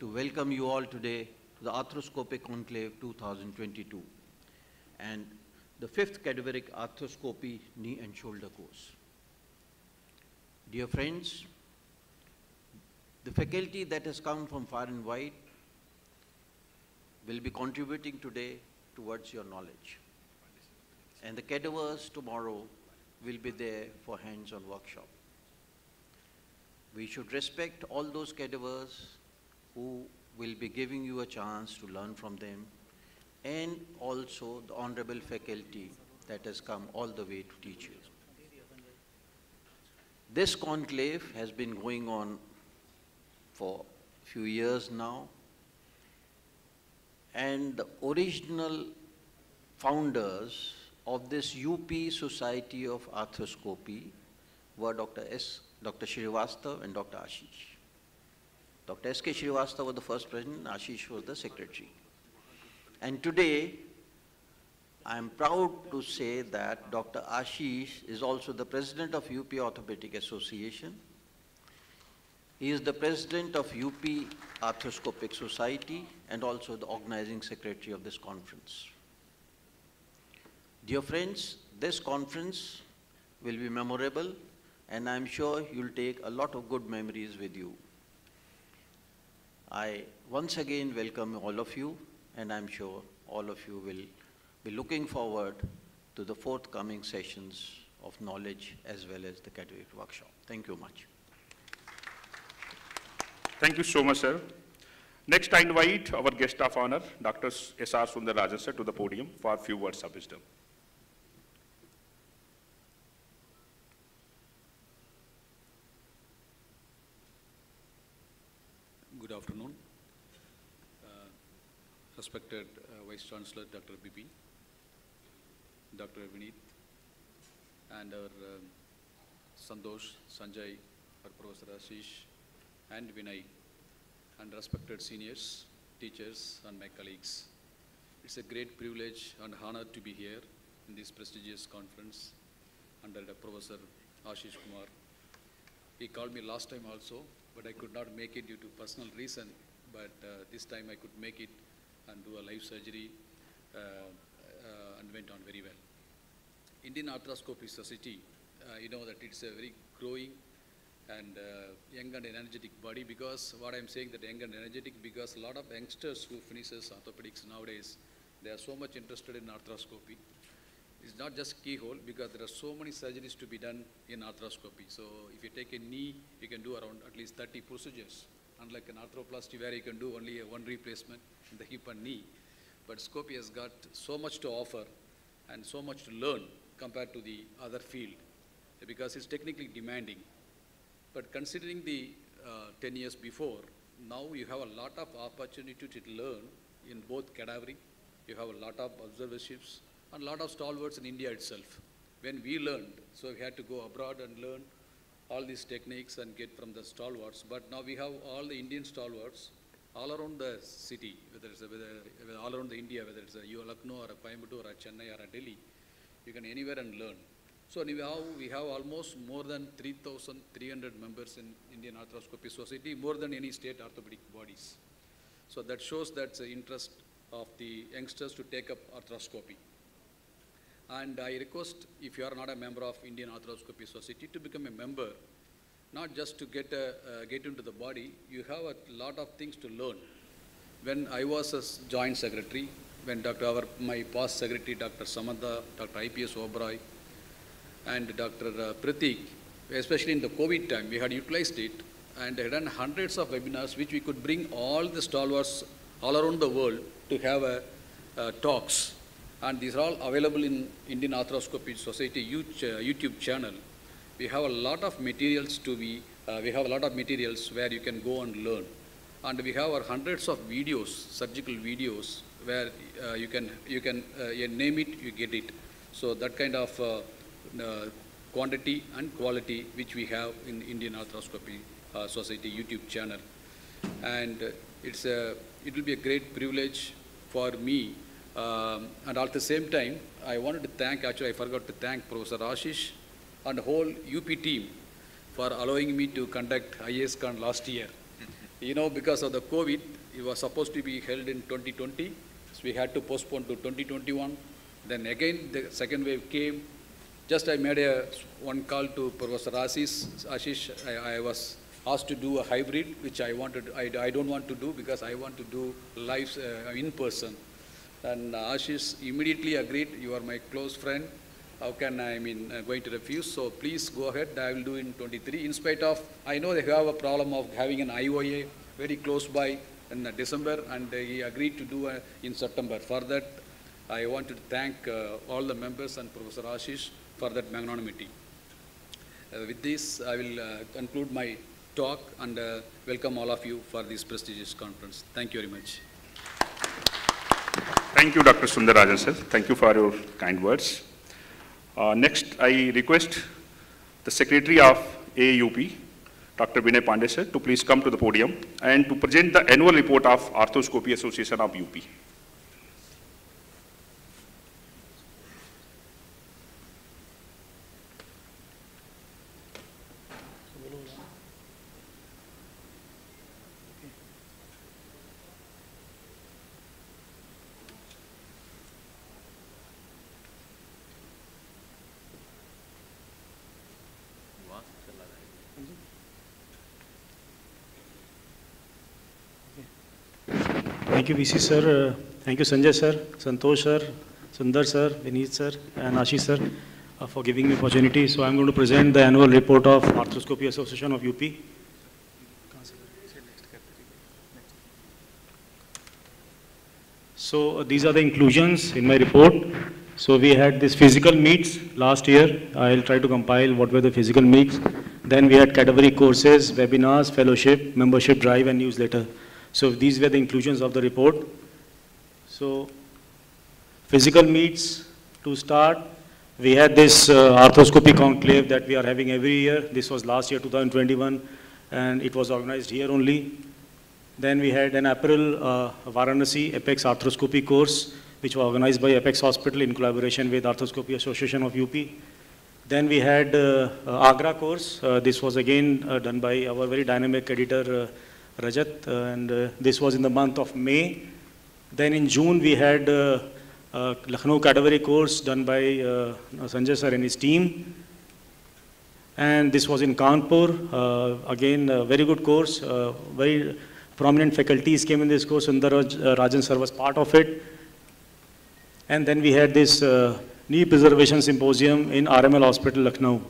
to welcome you all today to the Arthroscopic Conclave 2022 and the fifth cadaveric arthroscopy knee and shoulder course. Dear friends, the faculty that has come from far and wide will be contributing today towards your knowledge. And the cadavers tomorrow will be there for hands-on workshop. We should respect all those cadavers who will be giving you a chance to learn from them and also the honorable faculty that has come all the way to teach you. This conclave has been going on for a few years now and the original founders of this UP Society of Arthroscopy were Dr. S. Dr. Srivastav and Dr. Ashish. Dr. S.K. Srivastav was the first president, Ashish was the secretary. And today, I am proud to say that Dr. Ashish is also the president of UP Orthopedic Association. He is the president of UP Arthroscopic Society and also the organizing secretary of this conference. Dear friends, this conference will be memorable and I'm sure you'll take a lot of good memories with you. I once again welcome all of you and I'm sure all of you will be looking forward to the forthcoming sessions of knowledge as well as the cadaveric workshop. Thank you much. Thank you so much, sir. Next, I invite our guest of honor, Dr. S.R. Sundararajan, sir, to the podium for a few words of wisdom. Good afternoon. Uh, Respected uh, Vice Chancellor Dr. Bipin, Dr. Vineet, and our um, Santosh, Sanjay, our Professor Ashish, and Vinay, and respected seniors, teachers, and my colleagues. It's a great privilege and honor to be here in this prestigious conference under the Professor Ashish Kumar. He called me last time also, but I could not make it due to personal reason. But uh, this time I could make it and do a live surgery uh, uh, and went on very well. Indian Arthroscopy Society, uh, you know that it's a very growing and young and energetic body because what I'm saying that young and energetic because a lot of youngsters who finishes orthopedics nowadays, they are so much interested in arthroscopy. It's not just keyhole because there are so many surgeries to be done in arthroscopy. So if you take a knee, you can do around at least 30 procedures. Unlike an arthroplasty where you can do only a one replacement in the hip and knee. But Scopy has got so much to offer and so much to learn compared to the other field because it's technically demanding. But considering the uh, 10 years before, now you have a lot of opportunity to learn in both cadavering, you have a lot of observerships, and a lot of stalwarts in India itself. When we learned, so we had to go abroad and learn all these techniques and get from the stalwarts. But now we have all the Indian stalwarts all around the city, whether it's whether, all around the India, whether it's a Lucknow or a Coimbatore or a Chennai or a Delhi, you can anywhere and learn. So we have, we have almost more than 3,300 members in Indian Arthroscopy Society, more than any state orthopedic bodies. So that shows that's the interest of the youngsters to take up arthroscopy. And I request, if you are not a member of Indian Arthroscopy Society, to become a member, not just to get, a, uh, get into the body, you have a lot of things to learn. When I was a joint secretary, when Dr. Our, my past secretary, Dr. Samantha, Dr. IPS Oberoi, and Dr. uh, Pratik, especially in the COVID time, we had utilized it and had done hundreds of webinars which we could bring all the stalwarts all around the world to have a, uh, talks. And these are all available in Indian Arthroscopy Society YouTube channel. We have a lot of materials to be, uh, we have a lot of materials where you can go and learn. And we have our hundreds of videos, surgical videos, where uh, you can, you can uh, you name it, you get it. So that kind of uh, uh, quantity and quality which we have in Indian Arthroscopy uh, Society YouTube channel. And it's a, it will be a great privilege for me. Um, and at the same time, I wanted to thank, actually I forgot to thank Professor Ashish and the whole UP team for allowing me to conduct ISCON last year. You know, because of the COVID, it was supposed to be held in 2020, so we had to postpone to 2021. Then again, the second wave came. Just I made a one call to Professor Ashish. Ashish, I, I was asked to do a hybrid, which I wanted. I, I don't want to do because I want to do live uh, in person. And Ashish immediately agreed. You are my close friend. How can I, I mean, uh, going to refuse? So please go ahead. I will do in 23. In spite of, I know they have a problem of having an IOA very close by in uh, December, and uh, he agreed to do uh, in September. For that, I want to thank uh, all the members and Professor Ashish for that magnanimity. Uh, with this, I will uh, conclude my talk and uh, welcome all of you for this prestigious conference. Thank you very much. Thank you, Dr. Sundararajan, sir. Thank you for your kind words. Uh, next, I request the Secretary of AUP, Dr. Vinay Pandey, sir, to please come to the podium and to present the annual report of Arthroscopy Association of UP. Thank you, VC sir. Uh, Thank you, Sanjay sir, Santosh sir, Sundar sir, Vineet sir, and Ashish sir uh, for giving me opportunity. So I'm going to present the annual report of Arthroscopy Association of UP. So uh, these are the inclusions in my report. So we had this physical meets last year. I'll try to compile what were the physical meets. Then we had cadaveric courses, webinars, fellowship, membership drive, and newsletter. So these were the inclusions of the report. So physical meets to start. We had this uh, arthroscopy conclave that we are having every year. This was last year, 2021, and it was organized here only. Then we had an April uh, Varanasi Apex Arthroscopy course, which was organized by Apex Hospital in collaboration with Arthroscopy Association of UP. Then we had uh, uh, Agra course. Uh, this was again uh, done by our very dynamic editor uh, Rajat, uh, and uh, this was in the month of May. Then in June we had uh, uh, Lucknow cadaveric course done by uh, Sanjay sir and his team. And this was in Kanpur. Uh, again, a very good course. Very prominent faculties came in this course. Sundar Raj- Rajan sir was part of it. And then we had this knee preservation symposium in RML Hospital, Lucknow.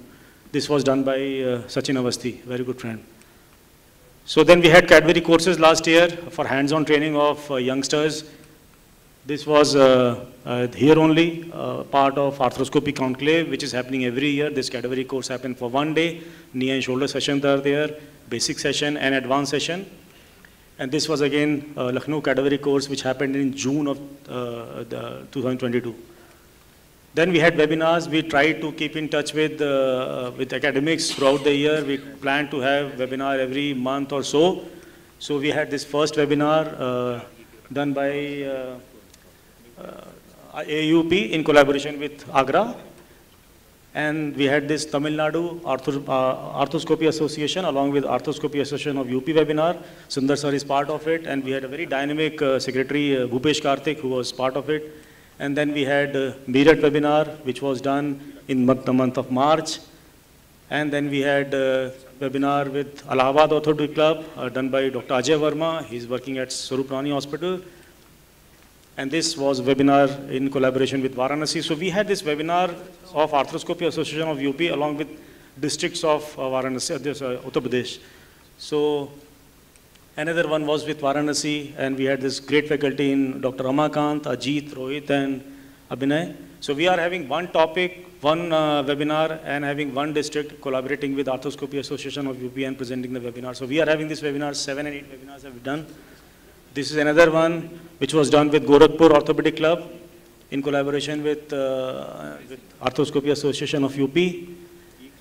This was done by Sachin Avasthi, very good friend. So then we had Cadaveric courses last year for hands-on training of uh, youngsters. This was uh, uh, here only, uh, part of arthroscopy conclave, which is happening every year. This cadaveric course happened for one day. Knee and shoulder sessions are there, basic session and advanced session. And this was again uh, Lucknow cadaveric course, which happened in June of uh, the 2022. Then we had webinars. We tried to keep in touch with, uh, with academics throughout the year. We planned to have webinar every month or so. So we had this first webinar uh, done by uh, uh, AUP in collaboration with Agra. And we had this Tamil Nadu Arthro, uh, Arthroscopy Association along with Arthroscopy Association of UP webinar. Sundar sir is part of it. And we had a very dynamic uh, secretary, uh, Bhupesh Karthik, who was part of it. And then we had uh, Meerut webinar, which was done in the month of March. And then we had uh, webinar with Allahabad Authority Club, uh, done by Dr. Ajay Verma. He's working at Sarup Rani Hospital. And this was webinar in collaboration with Varanasi. So we had this webinar of Arthroscopy Association of UP along with districts of uh, Varanasi, uh, uh, Uttar Pradesh. So another one was with Varanasi, and we had this great faculty in Dr. Ramakant, Ajit, Rohit, and Abhinay. So we are having one topic, one uh, webinar, and having one district collaborating with Arthroscopy Association of UP and presenting the webinar. So we are having this webinar, seven and eight webinars have been done. This is another one which was done with Gorakhpur Orthopedic Club in collaboration with, uh, with Arthroscopy Association of UP.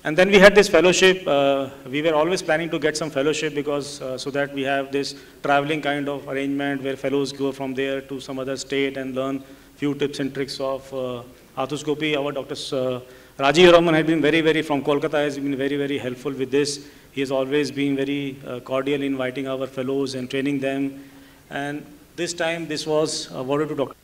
And then we had this fellowship. Uh, we were always planning to get some fellowship because uh, so that we have this traveling kind of arrangement where fellows go from there to some other state and learn few tips and tricks of uh, arthroscopy. Our Dr. Uh, Rajeev Raman been very, very, from Kolkata, has been very, very helpful with this. He has always been very uh, cordial in inviting our fellows and training them. And this time, this was awarded to Dr.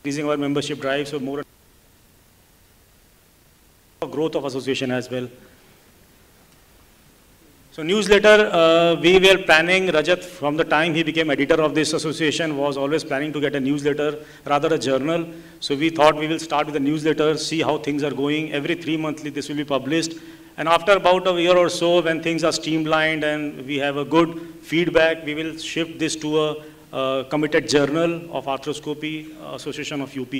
increasing our membership drive, so more growth of association as well. So newsletter, uh, we were planning, Rajat, from the time he became editor of this association, was always planning to get a newsletter, rather a journal. So we thought we will start with a newsletter, see how things are going. Every three monthly this will be published. And after about a year or so, when things are streamlined and we have a good feedback, we will shift this to a committed journal of arthroscopy uh, association of UP.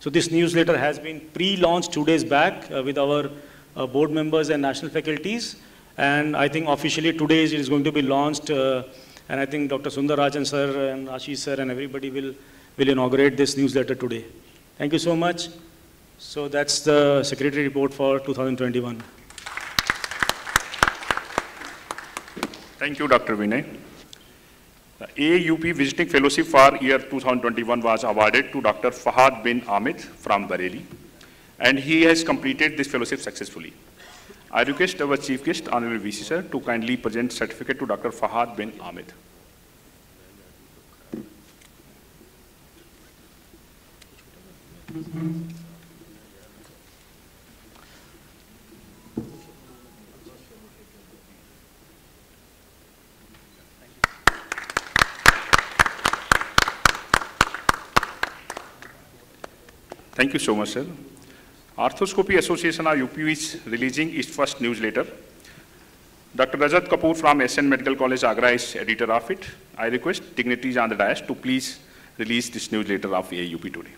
So this newsletter has been pre-launched two days back uh, with our uh, board members and national faculties. And I think officially today it is going to be launched uh, And I think Dr. Sundararajan sir and Ashish sir and everybody will, will inaugurate this newsletter today. Thank you so much. So that's the secretary report for 2021. Thank you, Dr. Vinay. The AUP Visiting Fellowship for year 2021 was awarded to Dr. Fahad bin Ahmed from Bareilly, and he has completed this fellowship successfully. I request our Chief Guest, Honorable VC Sir, to kindly present certificate to Dr. Fahad bin Ahmed. Mm-hmm. Thank you so much, sir. Arthroscopy Association of UP is releasing its first newsletter. Dr. Rajat Kapoor from SN Medical College, Agra is editor of it. I request dignitaries on the dais to please release this newsletter of AUP today.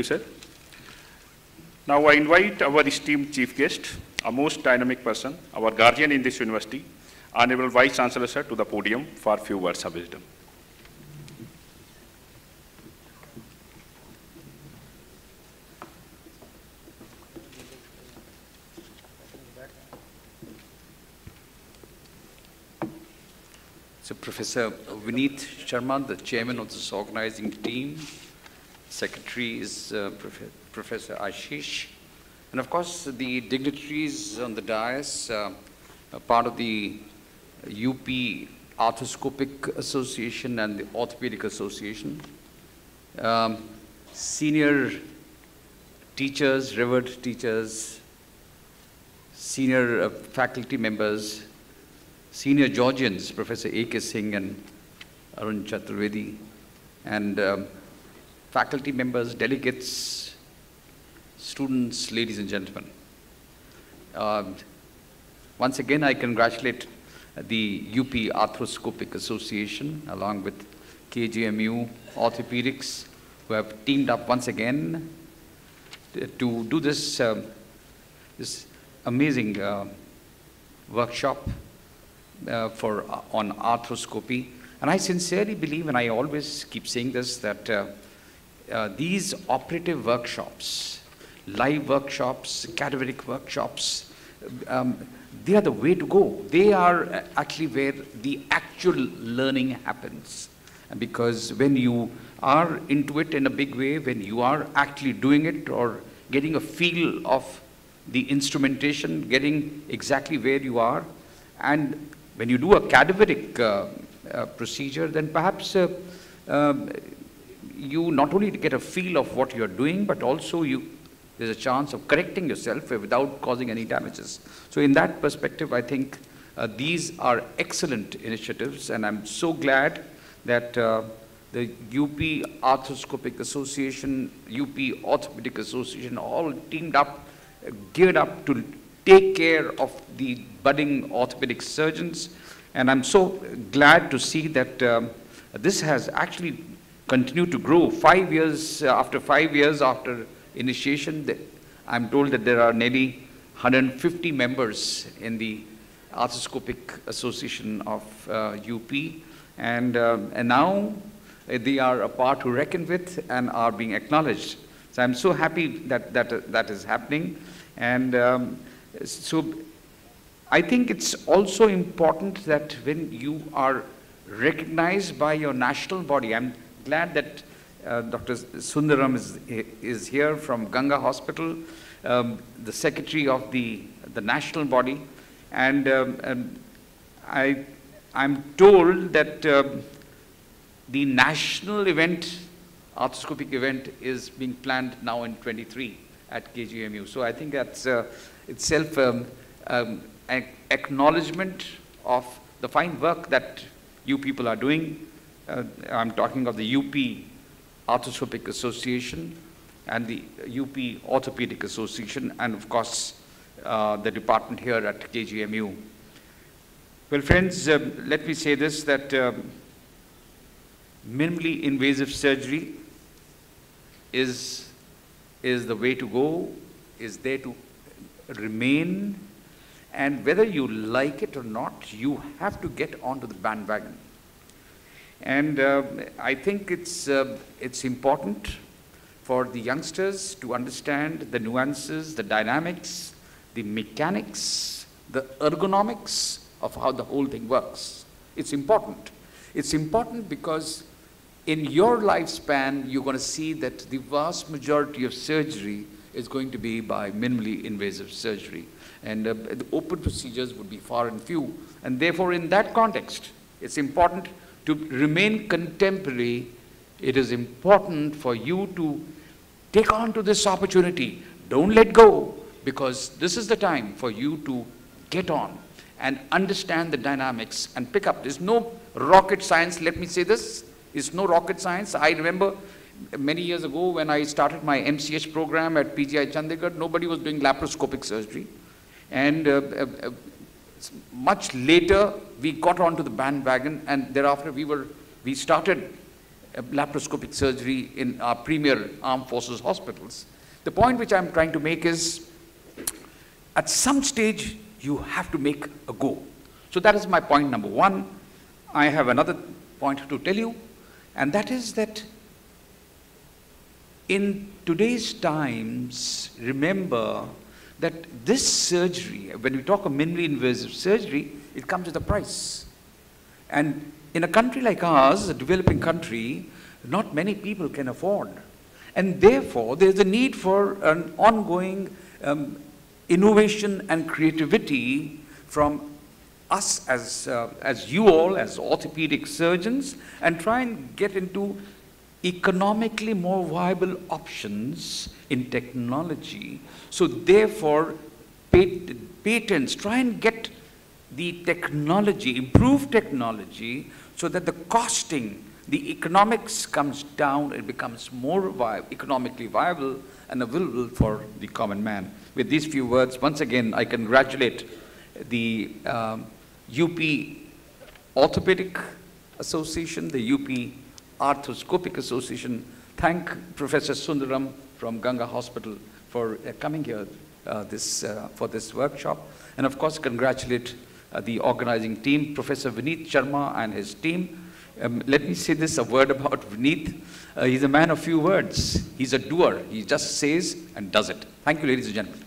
You, sir. Now I invite our esteemed chief guest, a most dynamic person, our guardian in this university, Honorable Vice Chancellor, sir, to the podium for a few words of wisdom. So Professor Vineet Sharma, the chairman of this organizing team, secretary is uh, Prof- Professor Ashish, and of course the dignitaries on the dais, uh, part of the UP Arthroscopic Association and the Orthopedic Association, um, senior teachers, revered teachers, senior uh, faculty members, senior Georgians, Professor A.K. Singh and Arun Chaturvedi, and um, faculty members, delegates, students, ladies and gentlemen. Um, once again, I congratulate the UP Arthroscopic Association along with KGMU Orthopedics who have teamed up once again to do this, um, this amazing uh, workshop uh, for, uh, on arthroscopy. And I sincerely believe, and I always keep saying this, that uh, these operative workshops, live workshops, cadaveric workshops, um, they are the way to go. They are uh, actually where the actual learning happens. Because when you are into it in a big way, when you are actually doing it or getting a feel of the instrumentation, getting exactly where you are, and when you do a cadaveric uh, uh, procedure, then perhaps uh, um, you not only get a feel of what you're doing, but also you there's a chance of correcting yourself without causing any damages. So in that perspective, I think uh, these are excellent initiatives, and I'm so glad that uh, the UP Arthroscopic Association, UP Orthopedic Association, all teamed up, geared up to take care of the budding orthopedic surgeons. And I'm so glad to see that um, this has actually continued to grow. Five years, uh, after five years after initiation, I'm told that there are nearly 150 members in the Arthroscopic Association of uh, UP. And, um, and now uh, they are a part to reckon with and are being acknowledged. So I'm so happy that that, that is happening. And um, so I think it's also important that when you are recognized by your national body, I'm glad that uh, Dr. Sundaram is, is here from Ganga Hospital, um, the secretary of the, the national body. And, um, and I I'm told that um, the national event, arthroscopic event, is being planned now in 23 at KGMU. So I think that's uh, itself um, um, an acknowledgement of the fine work that you people are doing. Uh, I'm talking of the UP Arthroscopic Association and the UP Orthopedic Association, and of course, uh, the department here at KGMU. Well, friends, um, let me say this that um, minimally invasive surgery is, is the way to go, is there to remain, and whether you like it or not, you have to get onto the bandwagon. And uh, I think it's, uh, it's important for the youngsters to understand the nuances, the dynamics, the mechanics, the ergonomics of how the whole thing works. It's important. It's important because in your lifespan, you're going to see that the vast majority of surgery is going to be by minimally invasive surgery. And uh, the open procedures would be far and few. And therefore, in that context, it's important to remain contemporary. It is important for you to take on to this opportunity. Don't let go because this is the time for you to get on and understand the dynamics and pick up. There's no rocket science. Let me say this. It's no rocket science. I remember many years ago when I started my MCH program at PGI Chandigarh, nobody was doing laparoscopic surgery. And uh, uh, much later, we got onto the bandwagon and thereafter we were, we started laparoscopic surgery in our premier armed forces hospitals. The point which I'm trying to make is, at some stage, you have to make a go. So that is my point number one. I have another point to tell you, and that is that in today's times, remember that this surgery, when we talk of minimally invasive surgery, it comes with a price. And in a country like ours, a developing country, not many people can afford. And therefore, there's a need for an ongoing um, innovation and creativity from us as, uh, as you all, as orthopedic surgeons, and try and get into economically more viable options in technology. So therefore, pat patents, try and get the technology, improve technology, so that the costing, the economics comes down, it becomes more vi economically viable and available for the common man. With these few words, once again, I congratulate the um, UP Orthopedic Association, the UP Arthroscopic Association. Thank Professor Sundaram from Ganga Hospital for uh, coming here uh, this, uh, for this workshop. And of course, congratulate uh, the organizing team, Professor Vineet Sharma and his team. Um, let me say this, a word about Vineet. Uh, he's a man of few words. He's a doer. He just says and does it. Thank you, ladies and gentlemen.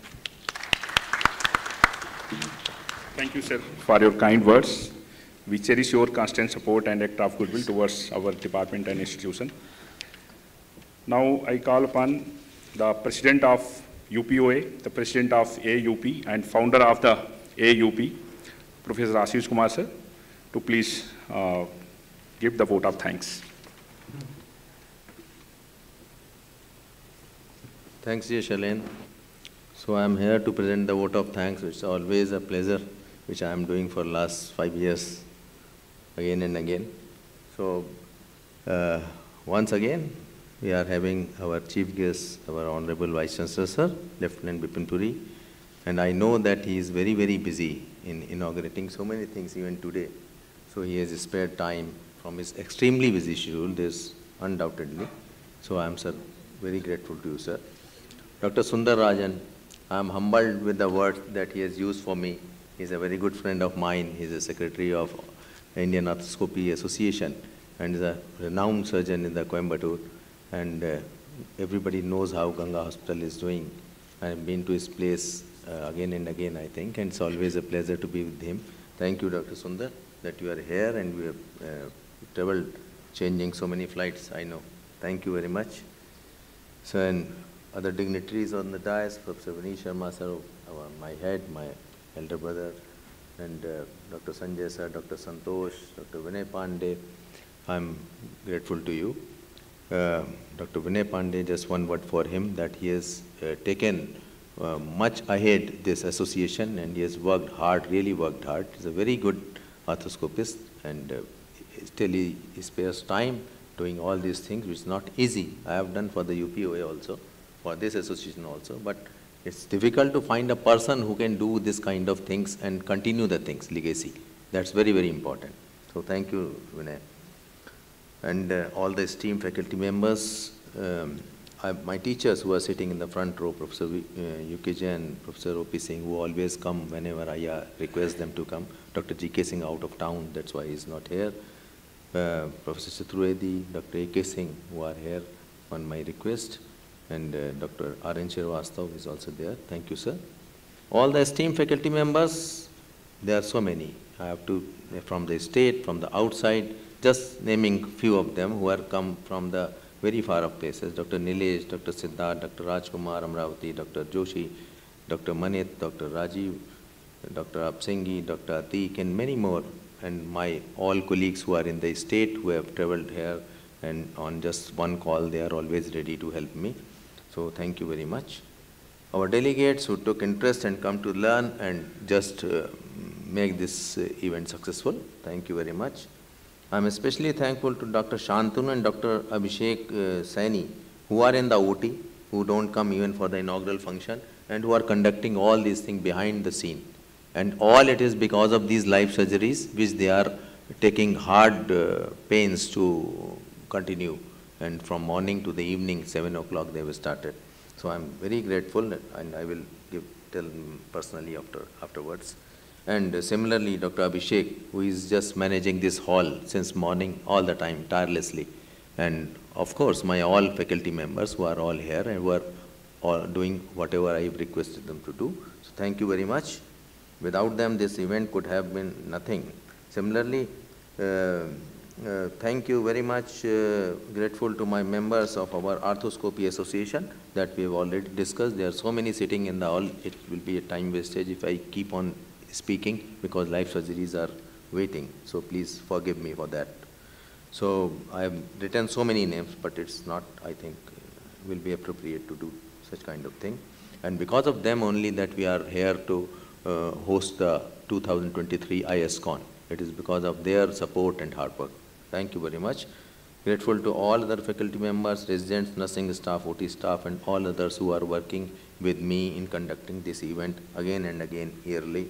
Thank you, sir, for your kind words. We cherish your constant support and act of goodwill towards our department and institution. Now I call upon the president of UPOA, the president of AUP, and founder of the AUP, Professor Ashish Kumar, sir, to please uh, give the vote of thanks. Thanks, dear Shalen. So I am here to present the vote of thanks. It's always a pleasure, which I am doing for last five years, again and again. So uh, once again, we are having our chief guest, our Honorable Vice Chancellor, Sir, Lieutenant Bipin Puri. And I know that he is very, very busy in inaugurating so many things even today. So he has spared time from his extremely busy schedule, this undoubtedly. So I am, sir, very grateful to you, sir. Dr. Sundar Rajan, I am humbled with the words that he has used for me. He is a very good friend of mine. He is a secretary of Indian Arthroscopy Association and is a renowned surgeon in the Coimbatore. And uh, everybody knows how Ganga Hospital is doing. I have been to his place uh, again and again, I think, and it's always a pleasure to be with him. Thank you, Dr. Sundar, that you are here and we have uh, traveled, changing so many flights, I know. Thank you very much. So, and other dignitaries on the dais, Professor Vineet Sharma, sir, my head, my elder brother, and uh, Dr. Sanjay sir, Dr. Santosh, Dr. Vinay Pandey, I'm grateful to you. Uh, Dr. Vinay Pandey, just one word for him, that he has uh, taken uh, much ahead this association and he has worked hard, really worked hard. He's a very good arthroscopist and uh, still he, he spares time doing all these things, which is not easy. I have done for the UPOA also, for this association also, but it's difficult to find a person who can do this kind of things and continue the things, legacy. That's very, very important. So thank you, Vinay. And uh, all the esteemed faculty members, um, I, my teachers who are sitting in the front row, Professor v, uh, Jain, Professor O.P. Singh, who always come whenever I uh, request them to come. Dr. G.K. Singh out of town, that's why he's not here. Uh, Professor Chaturvedi, Dr. A.K. Singh, who are here on my request, and uh, Dr. R.N. Srivastava is also there. Thank you, sir. All the esteemed faculty members, there are so many. I have to, from the state, from the outside, just naming few of them who are come from the very far off places. Dr. Nilesh, Dr. Siddharth, Dr. Rajkumar Amaravathi, Dr. Joshi, Dr. Manit, Dr. Rajeev, Dr. Apsingi, Dr. Attique, and many more, and my all colleagues who are in the state who have traveled here and on just one call they are always ready to help me. So thank you very much. Our delegates who took interest and come to learn and just uh, make this uh, event successful, thank you very much. I'm especially thankful to Dr. Shantanu and Dr. Abhishek uh, Saini who are in the OT, who don't come even for the inaugural function and who are conducting all these things behind the scene. And all it is because of these life surgeries which they are taking hard uh, pains to continue. And from morning to the evening, 7 o'clock they were started. So I'm very grateful and I will give, tell them personally after, afterwards. And similarly, Dr. Abhishek, who is just managing this hall since morning all the time, tirelessly. And of course, my all faculty members who are all here and who are all doing whatever I have requested them to do. So thank you very much. Without them, this event could have been nothing. Similarly, uh, uh, thank you very much, uh, grateful to my members of our Arthroscopy Association that we have already discussed. There are so many sitting in the hall, it will be a time wastage if I keep on speaking because life surgeries are waiting. So please forgive me for that. So I have written so many names, but it's not, I think, will be appropriate to do such kind of thing. And because of them only that we are here to uh, host the 2023 ISCON. It is because of their support and hard work. Thank you very much. Grateful to all other faculty members, residents, nursing staff, OT staff, and all others who are working with me in conducting this event again and again yearly.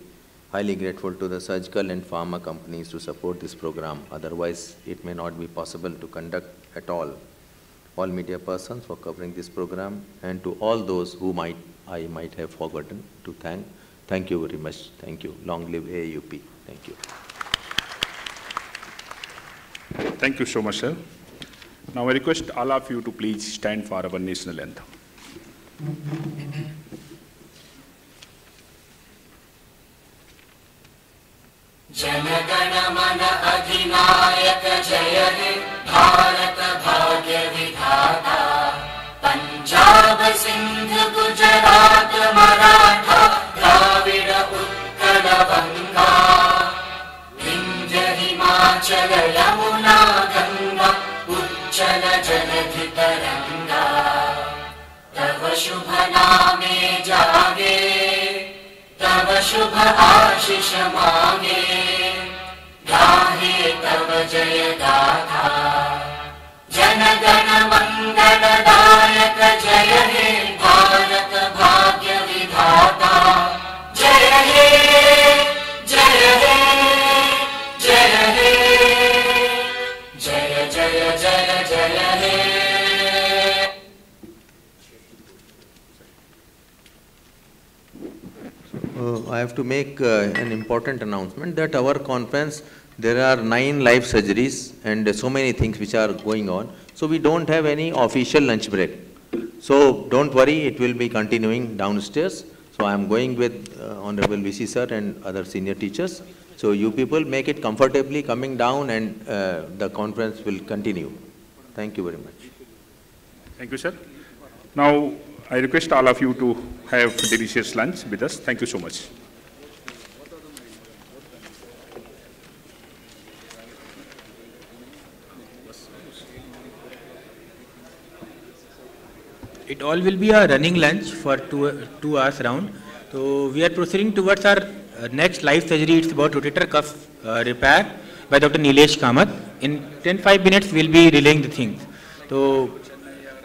Highly grateful to the surgical and pharma companies to support this program. Otherwise, it may not be possible to conduct at all. All media persons for covering this program, and to all those who might I might have forgotten to thank. Thank you very much. Thank you. Long live AUP. Thank you. Thank you so much, sir. Now I request all of you to please stand for our national anthem. जनगणमन अधिनायक जय हे भारत भाग्य विधाता पंजाब सिंध गुजरात मराठा द्राविड उत्कल बंगा हिमाचल यमुना गंगा उच्चल जलधि तरंगा तव शुभ नामे जागे तव शुभ आशीष मांगे। गाहे तव जय गाथा जन गण मंगल दायक जय हे भारत भाग्य I have to make uh, an important announcement that our conference, there are nine live surgeries and so many things which are going on. So we don't have any official lunch break. So don't worry, it will be continuing downstairs. So I am going with uh, Honorable VC sir and other senior teachers. So you people make it comfortably coming down and uh, the conference will continue. Thank you very much. Thank you, sir. Now, I request all of you to have delicious lunch with us. Thank you so much. It all will be a running lunch for two, two hours round. So we are proceeding towards our uh, next live surgery. It's about rotator cuff uh, repair by Dr. Nilesh Kamat. In 10-5 minutes, we'll be relaying the things. So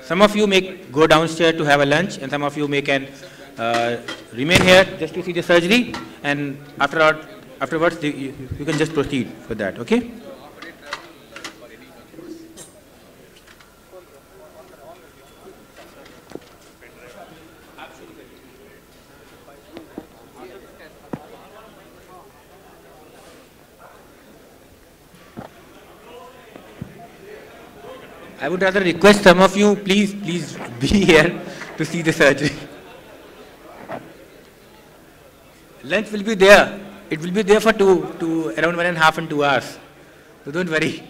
some of you may go downstairs to have a lunch and some of you may can uh, remain here just to see the surgery and after afterwards you, you can just proceed with that, okay? I would rather request some of you, please, please be here to see the surgery. Lunch will be there. It will be there for two, two, around one and a half and two hours. So don't worry.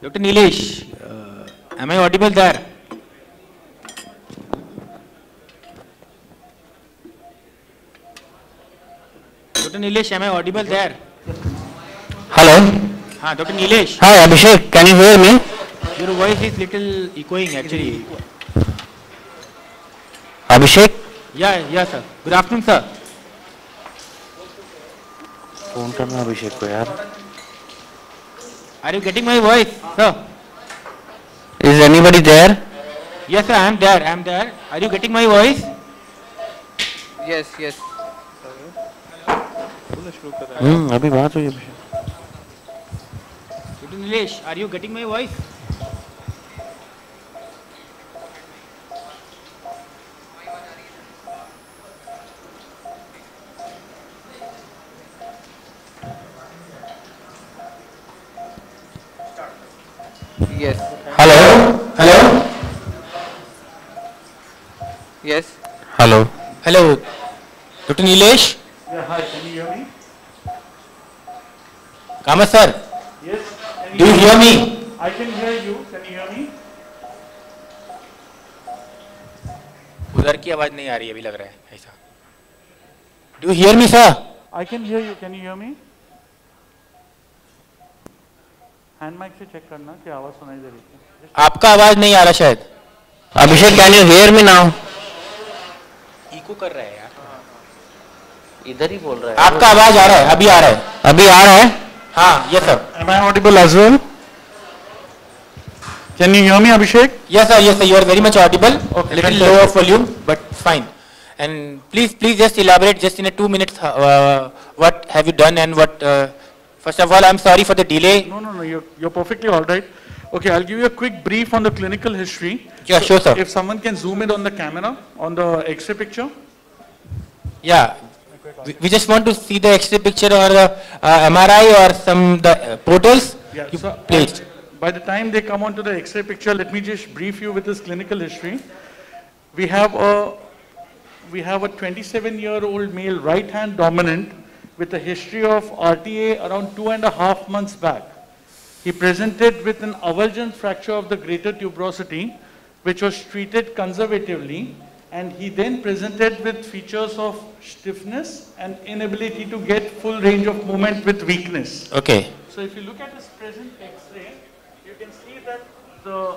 Dr. Nilesh, uh, am I audible there? Dr. Nilesh, am I audible there? Hello. Ah, Dr. Nilesh. Hi, Abhishek. Can you hear me? Your voice is little echoing actually. Abhishek. Yeah, yeah, sir. Good afternoon, sir. Phone करना अभिषेक को यार are you getting my voice sir is anybody there yes I am there I am there are you getting my voice yes yes hmm, अभी बात हुई अभी Nilesh are you getting my voice hello hello yes hello hello doctor Nilesh Yeah, hi, can you hear? Kamath sir. Yes. can Do you hear me? I can hear you. Can you hear me? उधर की आवाज़ नहीं आ रही अभी लग रहा है ऐसा do you hear me sir I can hear you. Can you hear me? Hand mic से चेक करना कि आवाज़ सुनाई दे रही है आपका आवाज़ नहीं आ रहा शायद Abhishek can you hear me now echo कर रहा है यार इधर ही बोल रहा है आपका आवाज़ आ रहा है अभी आ रहा है अभी आ रहा है Ah, yes sir. Am I audible as well? Can you hear me Abhishek? Yes sir, yes sir, you are very much audible. Okay. Little low of volume but fine. And please, please just elaborate just in a two minutes uh, uh, what have you done and what, uh, first of all I'm sorry for the delay. No, no, no, you're, you're perfectly alright. Okay, I'll give you a quick brief on the clinical history. Yeah, so sure sir. If someone can zoom in on the camera, on the X-ray picture. Yeah, we, we just want to see the X-ray picture or the uh, MRI or some the uh, portals. Yeah, you so placed. By the time they come onto the X-ray picture, let me just brief you with this clinical history. We have a we have a 27-year-old male right-hand dominant with a history of RTA around two and a half months back. He presented with an avulsion fracture of the greater tuberosity, which was treated conservatively, and he then presented with features of stiffness and inability to get full range of movement with weakness. Okay. So if you look at his present X-ray, you can see that the,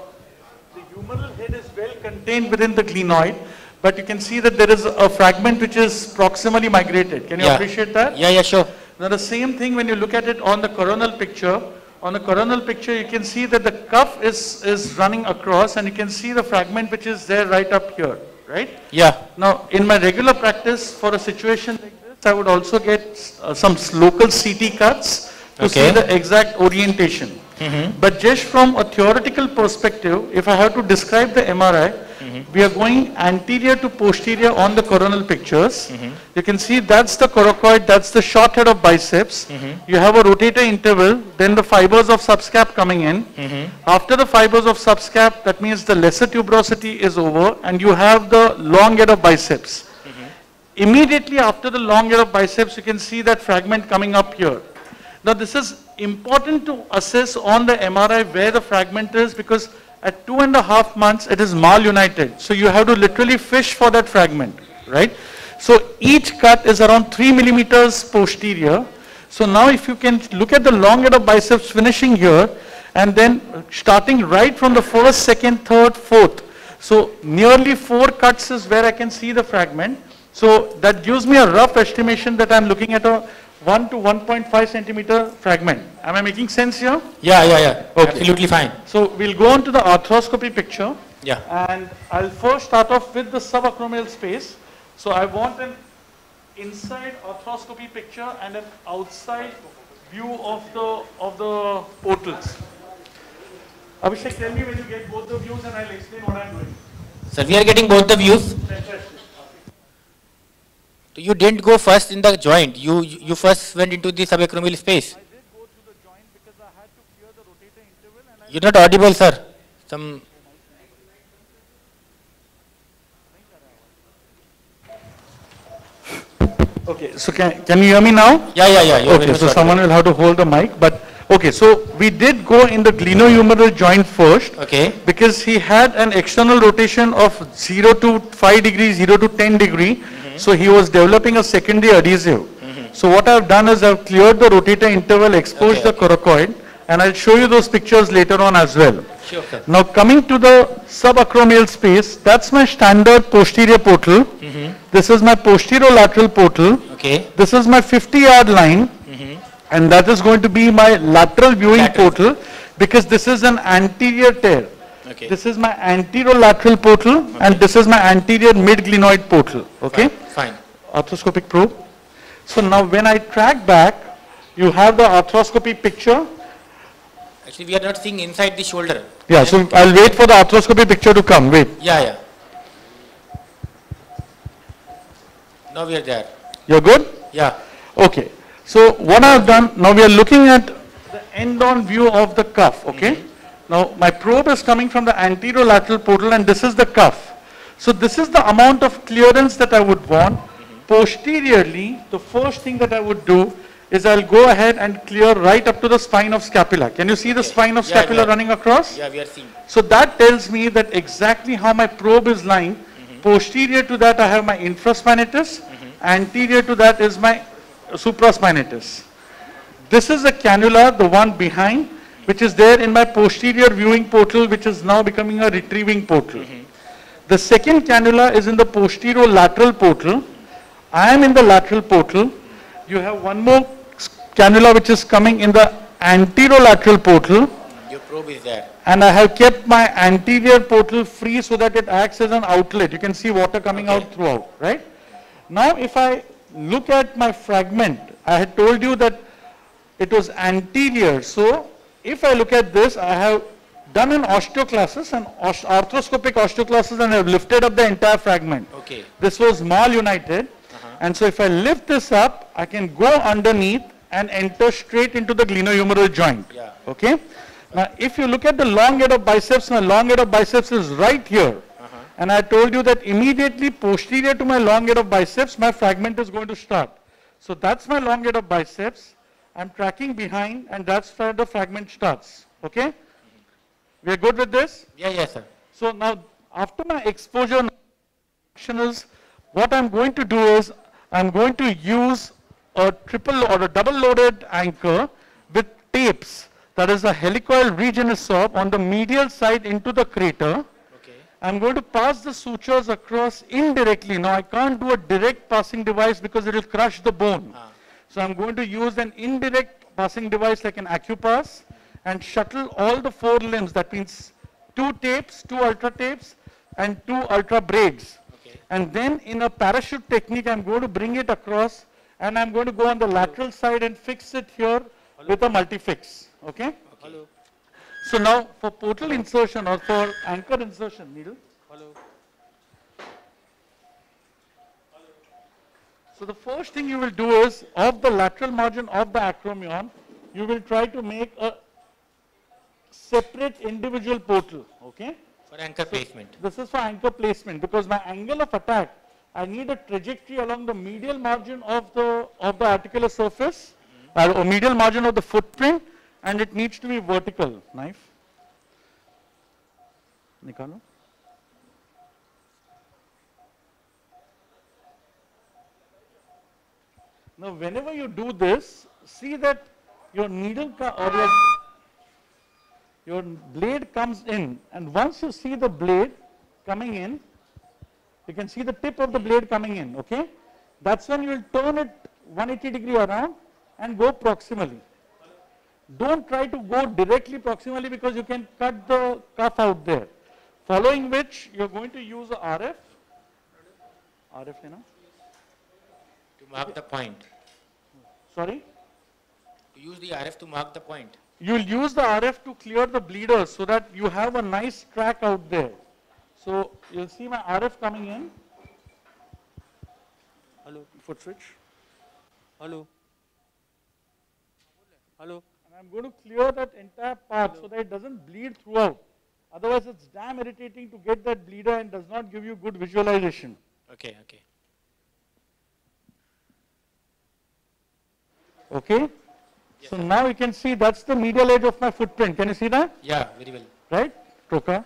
the humeral head is well contained within the glenoid, but you can see that there is a fragment which is proximally migrated. Can you Yeah. appreciate that? Yeah, yeah, sure. Now the same thing when you look at it on the coronal picture, on the coronal picture you can see that the cuff is, is running across and you can see the fragment which is there right up here, right? Yeah. Now in my regular practice for a situation like this, I would also get uh, some local CT cuts to see the exact orientation. Mhm. But just from a theoretical perspective, if I have to describe the MRI, Mm-hmm. we are going anterior to posterior on the coronal pictures. Mm-hmm. You can see that's the coracoid, that's the short head of biceps. Mm-hmm. You have a rotator interval, then the fibers of subscap coming in. After the fibers of subscap, that means the lesser tuberosity is over and you have the long head of biceps. Immediately after the long head of biceps, you can see that fragment coming up here. Now this is important to assess on the MRI where the fragment is because at two and a half months it is malunited. So you have to literally fish for that fragment. right? So each cut is around 3 millimeters posterior. So now if you can look at the long head of biceps finishing here and then starting right from the first, second, third, fourth. So nearly four cuts is where I can see the fragment. So that gives me a rough estimation that I'm looking at a 1 to 1.5 centimeter fragment. Am I making sense here? Yeah, yeah, yeah. Okay. Absolutely fine. So we'll go on to the arthroscopy picture. Yeah. And I'll first start off with the subacromial space. So I want an inside arthroscopy picture and an outside view of the of the portals. Abhishek, tell me when you get both the views and I'll explain what I'm doing. Sir, we are getting both the views. Fantastic. So you didn't go first in the joint. You you first went into the subacromial space. You're not audible, sir. Some. Okay, so can, can you hear me now? Yeah, yeah, yeah. you're Okay, so someone will have to hold the mic, but, okay, so we did go in the glenohumeral joint first. Okay. Because he had an external rotation of 0 to 5 degree, 0 to 10 degree. So he was developing a secondary adhesive. So what I've done is I've cleared the rotator interval, exposed the coracoid, and I'll show you those pictures later on as well. Sure, sir. Now coming to the subacromial space, that's my standard posterior portal. Mhm. This is my posterolateral portal. Okay. This is my 50 yard line. Mhm. And that is going to be my lateral viewing portal because this is an anterior tear. Okay. This is my anterolateral portal and this is my anterior mid-glenoid portal. Okay? Fine. Arthroscopic probe. So now when I track back, you have the arthroscopy picture. Actually, we are not seeing inside the shoulder. Yeah, so I'll wait for the arthroscopy picture to come. Wait. Yeah, yeah. Now we are there. You're good? Yeah. Okay. So what I've done, now we are looking at the end-on view of the cuff, okay? Mm-hmm. Now my probe is coming from the anterolateral portal and this is the cuff. So this is the amount of clearance that I would want. Posteriorly, the first thing that I would do is I'll go ahead and clear right up to the spine of scapula. Can you see the spine of Yeah, scapula yeah. running across? Yeah, we are seeing. So that tells me that exactly how my probe is lying. Mm-hmm. Posterior to that I have my infraspinatus. Mm-hmm. Anterior to that is my supraspinatus. This is the cannula, the one behind, which is there in my posterior viewing portal, which is now becoming a retrieving portal. Mm-hmm. The second cannula is in the posterolateral portal. I am in the lateral portal. You have one more cannula which is coming in the anterolateral portal Your probe is there. and I have kept my anterior portal free so that it acts as an outlet. You can see water coming out throughout, right? Now if I look at my fragment, I had told you that it was anterior. So if I look at this, I have done an osteoclasis, an os- arthroscopic osteoclasis and I have lifted up the entire fragment. Okay. This was malunited. Uh-huh. And so if I lift this up, I can go underneath and enter straight into the glenohumeral joint. Yeah. Okay? Now, if you look at the long head of biceps, my long head of biceps is right here. Uh-huh. And I told you that immediately posterior to my long head of biceps, my fragment is going to start. So that's my long head of biceps. I'm tracking behind and that's where the fragment starts. Okay? We are good with this? Yeah, yes, sir. So now, after my exposure action is, what I'm going to do is, I'm going to use a triple or a double loaded anchor with tapes. That is a Healicoil regenesorb on the medial side into the crater. Okay. I'm going to pass the sutures across indirectly. Now I can't do a direct passing device because it will crush the bone. Ah. So I'm going to use an indirect passing device like an Acupass and shuttle all the four limbs. That means two tapes, two ultra tapes and two ultra braids. Okay. And then in a parachute technique, I'm going to bring it across and I'm going to go on the lateral side and fix it here with a multi-fix. Okay? Hello. So now for portal insertion or for anchor insertion, needle. Hello. So the first thing you will do is, of the lateral margin of the acromion, you will try to make a separate individual portal. Okay? For anchor placement. This is for anchor placement because my angle of attack, I need a trajectory along the medial margin of the of the articular surface, uh, or medial margin of the footprint, and it needs to be vertical. Knife. Nikalo. Now, whenever you do this, see that your needle or your, your blade comes in, and once you see the blade coming in, you can see the tip of the blade coming in, okay? That's when you will turn it 180 degree around and go proximally. Don't try to go directly proximally because you can cut the cuff out there. Following which, you're going to use a RF. RF, you know? To mark the point. Sorry? To use the RF to mark the point. You'll use the RF to clear the bleeders so that you have a nice track out there. So you'll see my RF coming in. Hello, foot switch. Hello. Hello. And I'm going to clear that entire part so that it doesn't bleed throughout. Otherwise, it's damn irritating to get that bleeder and does not give you good visualization. Okay, okay. Okay. Yes, so sir. now you can see that's the medial edge of my footprint. Can you see that? Yeah, very well. Right? Trocar.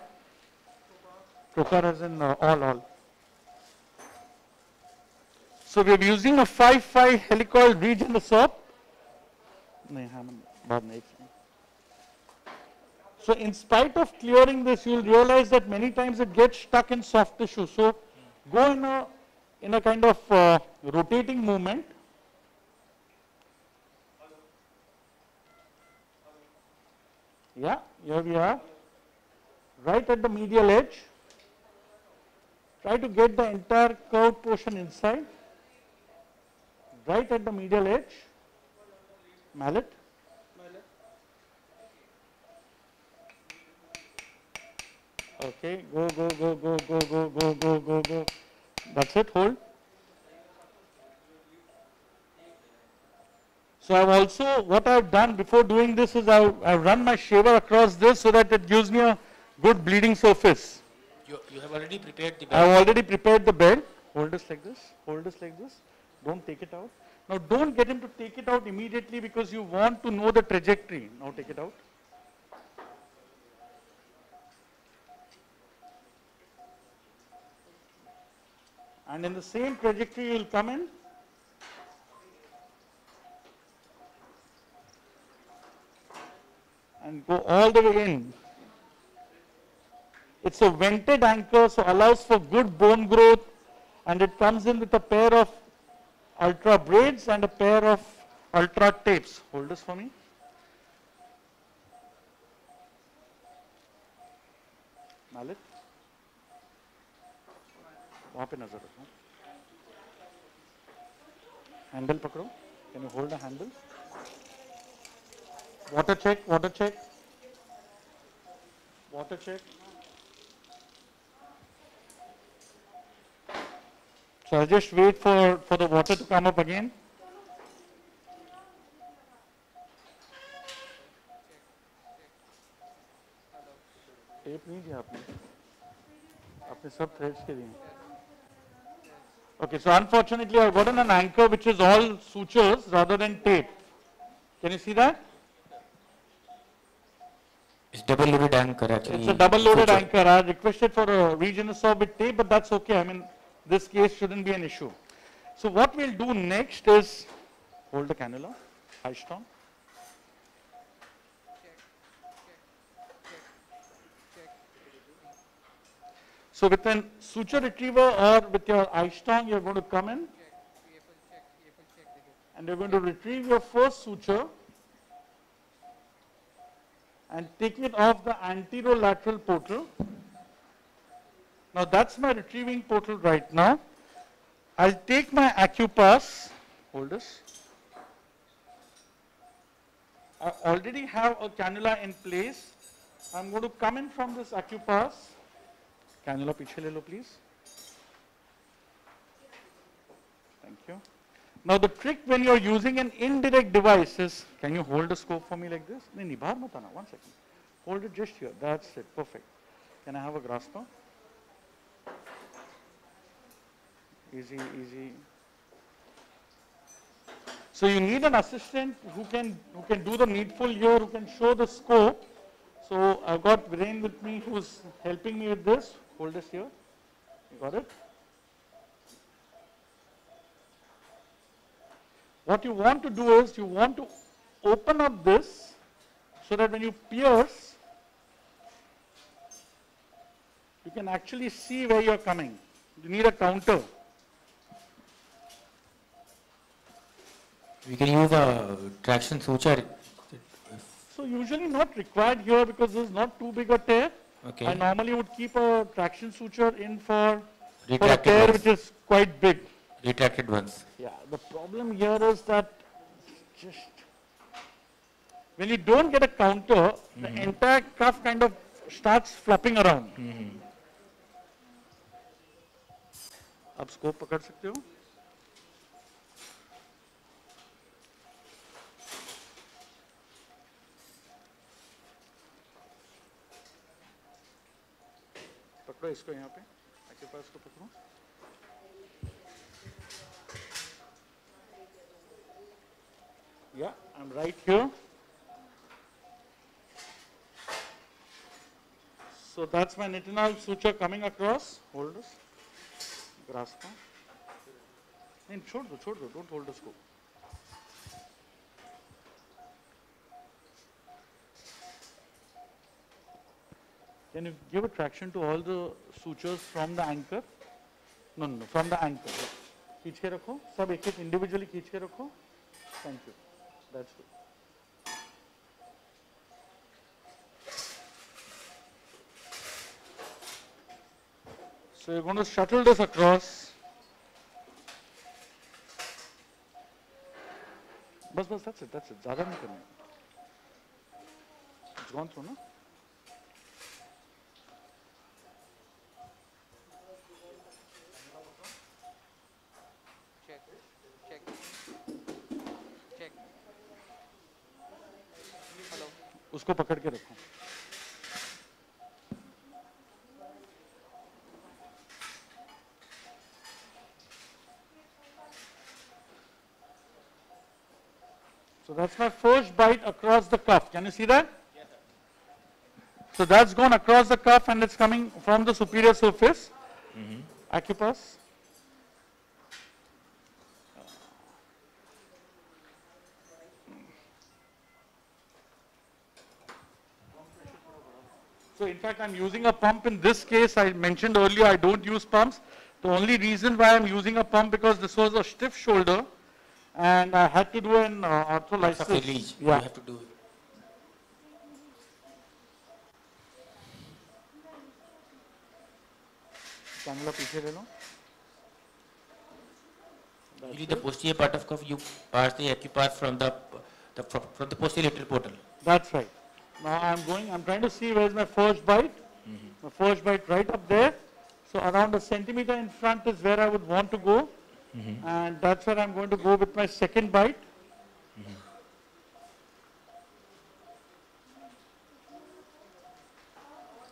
Trocar as in uh, all, all. So we are using a 5-5 Healicoil Regenesorb. So in spite of clearing this, you will realize that many times it gets stuck in soft tissue. So go in a, in a kind of uh, rotating movement Yeah, here we are. Right at the medial edge. Try to get the entire curved portion inside. Right at the medial edge. Mallet. Okay, go, go, go, go, go, go, go, go, go, go. That's it, hold. So I've also, what I've done before doing this is I've, I've run my shaver across this so that it gives me a good bleeding surface. You, you have already prepared the bed. I've already prepared the bed. Hold this like this, hold this like this. Don't take it out. Now don't get him to take it out immediately because you want to know the trajectory. Now take it out. And in the same trajectory you will come in. And go all the way in. It's a vented anchor, so allows for good bone growth, and it comes in with a pair of ultra braids and a pair of ultra tapes. Hold this for me. Mallet. वहाँ पे नजर रखो handle पकड़ो can you hold the handle Water check, water check. Water check. So I'll just wait for, for the water to come up again. Okay, so unfortunately I've gotten an anchor which is all sutures rather than tape. Can you see that? It's double loaded anchor actually. It's a double loaded Suture. anchor. I requested for a Regenesorb with tape, but that's okay. I mean, this case shouldn't be an issue. So what we'll do next is hold the cannula, high strong. So with a suture retriever or with your eye strong, you're going to come in and you're going to retrieve your first suture and take it off the anterolateral portal. Now that's my retrieving portal right now. I'll take my AcuPass. hold this. I already have a cannula in place. I'm going to come in from this AcuPass. Cannula piche please. Now the trick when you're using an indirect device is, can you hold the scope for me like this? No, no, batana, one second. Hold it just here, that's it, perfect. Can I have a grasp now? Easy, easy. So you need an assistant who can, who can do the needful here, who can show the scope. So I've got Viren with me who's helping me with this. Hold this here. You got it? What you want to do is you want to open up this so that when you pierce, you can actually see where you're coming. You need a counter. We can use a traction suture. So usually not required here because this is not too big a tear. Okay. I normally would keep a traction suture in for, for a tear which is quite big Retracted ones. Yeah, the problem here is that just when you don't get a counter, the entire cuff kind of starts flopping around. आप scope पकड़ सकते हो पकड़ो इसको यहाँ पे आपके पास को पकड़ो Yeah, I'm right here. So that's my nitinol suture coming across. Hold this. Grasp. And chod do, chod do. Don't hold the scope. Can you give a traction to all the sutures from the anchor? No, no, from the anchor. खींच के रखो सब एक एक individually खींच that's it. So you're going to shuttle this across. Bus, bus, that's it, that's it. It's gone through, no? उसको पकड़ के रखो So that's my first bite across the cuff. Can you see that? Yes, So that's gone across the cuff and it's coming from the superior surface. Acupass. So in fact, I'm using a pump in this case. I mentioned earlier I don't use pumps. The only reason why I'm using a pump because this was a stiff shoulder and I had to do an uh, arthrolysis. release. You Yeah. have to do it. Cannula पीछे ले लो. Usually the posterior part of cuff, you pass the acupass from the, the from, from the posterior lateral portal. That's right. Now I'm going, I'm trying to see where's my first bite. Mm-hmm. My first bite right up there. So around a centimeter in front is where I would want to go. Mm-hmm. And that's where I'm going to go with my second bite. Mm-hmm.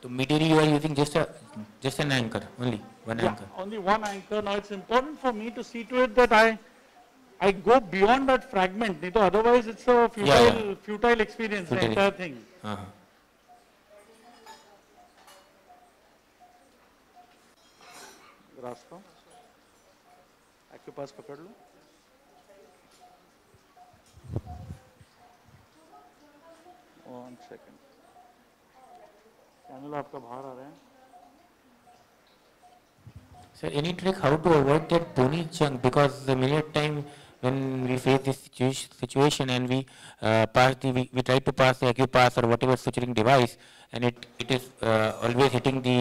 So medially you are using just a just an anchor only one Yeah, anchor. only one anchor. Now it's important for me to see to it that I I go beyond that fragment. नहीं तो otherwise it's a futile, Yeah, yeah. futile experience, the Futile. entire thing. Uh-huh. Grass को आपके पास पकड़ लो one second cannula आपका बाहर आ रहा है Sir, any trick how to avoid that bony chunk because the many a time when we face this situa- situation and we uh, pass the we, we try to pass the acupass or whatever suturing device and it it is uh, always hitting the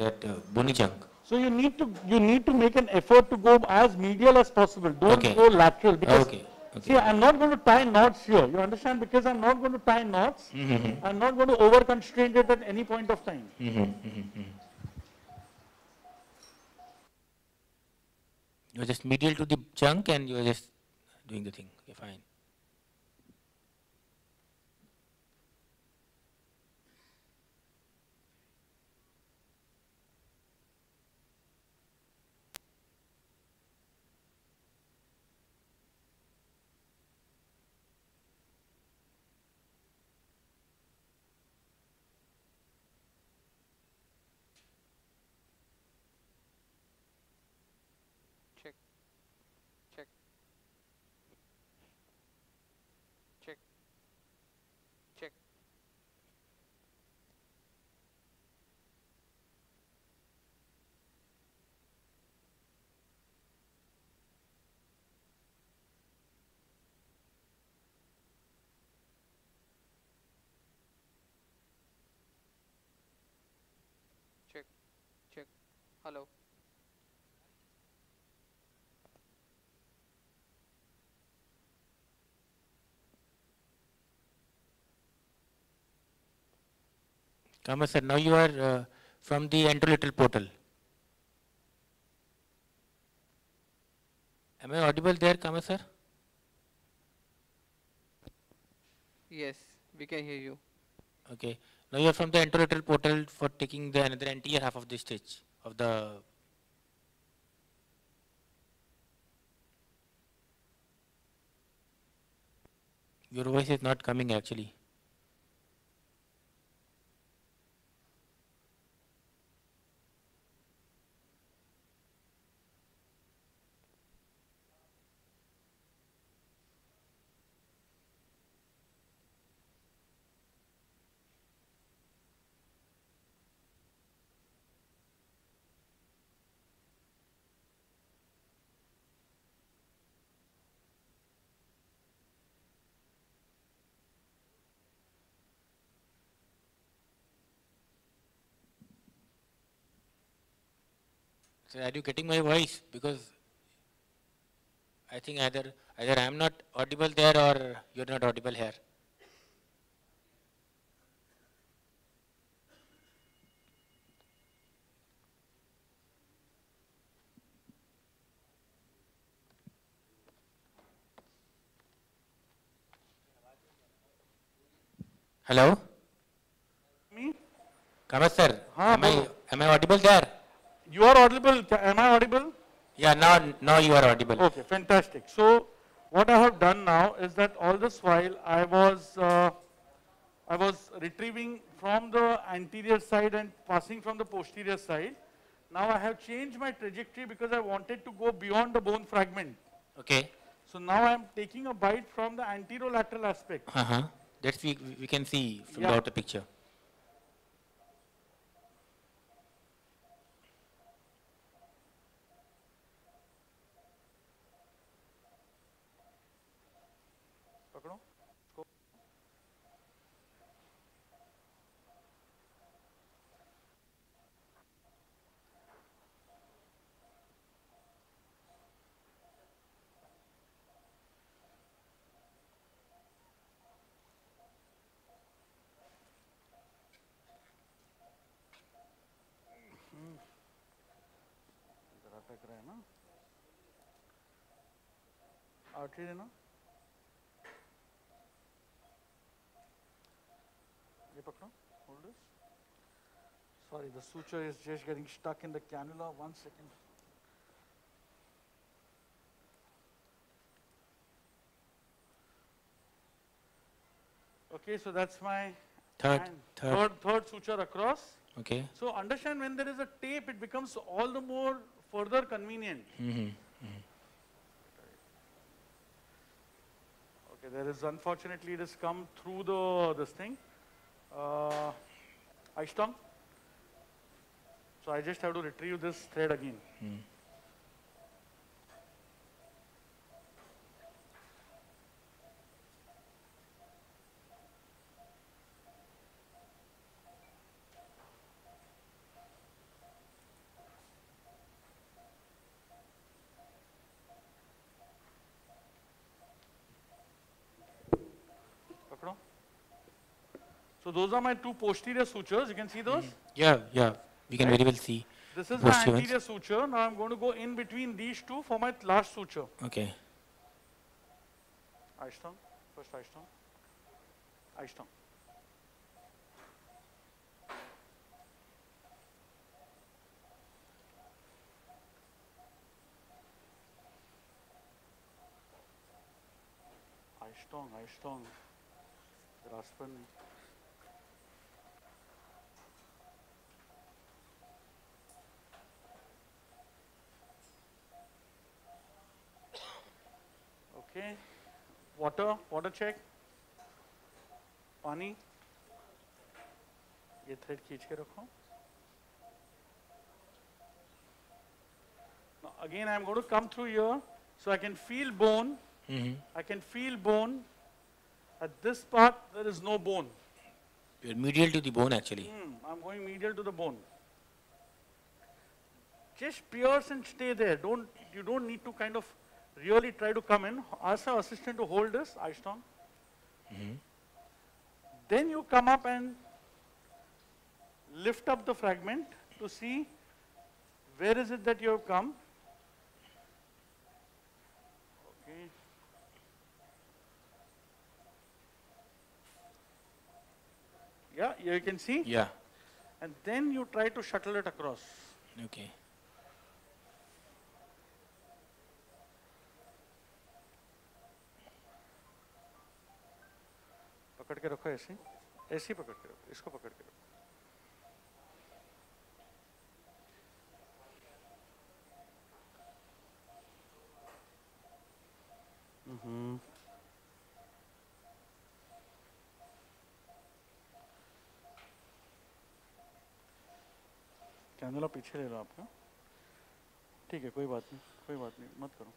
that uh, bony chunk. So you need to you need to make an effort to go as medial as possible. Don't Okay. go lateral because Okay, okay. see I'm not going to tie knots here. You understand? Because I'm not going to tie knots. Mhm. I'm not going to over constrain it at any point of time. Mhm, mhm, mhm. You're just medial to the chunk and you're just doing the thing. Okay, fine. Hello. Kamat sir, now you are uh, from the anterolateral portal. Am I audible there, Kamat sir? Yes, we can hear you. Okay. Now you are from the anterolateral portal for taking the another entire half of the stage of the Your voice is not coming actually. So are you getting my voice? Because I think either either I am not audible there or you are not audible here. Hello? Me? Kamat sir, am, I, am I audible there? You are audible. Am I audible? Yeah, now now you are audible. Okay, fantastic. So what I have done now is that all this while I was uh, I was retrieving from the anterior side and passing from the posterior side. Now I have changed my trajectory because I wanted to go beyond the bone fragment. Okay. So now I am taking a bite from the anterolateral aspect. Uh-huh. That's we we can see from Yeah. the outer picture. पकड़ो। इसको। हम्म। अटक रहा है ना। है ना? Hold this. Sorry, the suture is just getting stuck in the cannula. One second. Okay, so that's my third, third. third, third suture across. Okay. So understand when there is a tape, it becomes all the more further convenient. Mm -hmm. Mm -hmm. Okay, there is unfortunately it has come through the this thing uh, I stung. So I just have to retrieve this thread again. Mm. Those are my two posterior sutures. You can see those. Mm-hmm. Yeah, yeah. We can very well see. This is my anterior suture. Now I'm going to go in between these two for my last suture. Okay. Aishtang. First Aishtang. Aishtang. Aishtang, Aishtang. Raspan. Okay Water, water check. पानी ये thread खींच के रखो Now again I am going to come through here so I can feel bone Mm-hmm. I can feel bone at this part there is no bone You're medial to the bone actually. Hmm, I'm going medial to the bone just pierce and stay there. Don't, you don't need to kind of really try to come in. Ask our assistant to hold this, Aishton. Mm-hmm. Then you come up and lift up the fragment to see where is it that you have come. Okay. Yeah, you can see. Yeah. And then you try to shuttle it across. Okay. पकड़ के रखो ऐसे ऐसे ही पकड़ के रखो, इसको पकड़ के रखो। हम्म कैमरा पीछे ले लो आपका ठीक है, कोई बात नहीं, कोई बात नहीं, मत करो।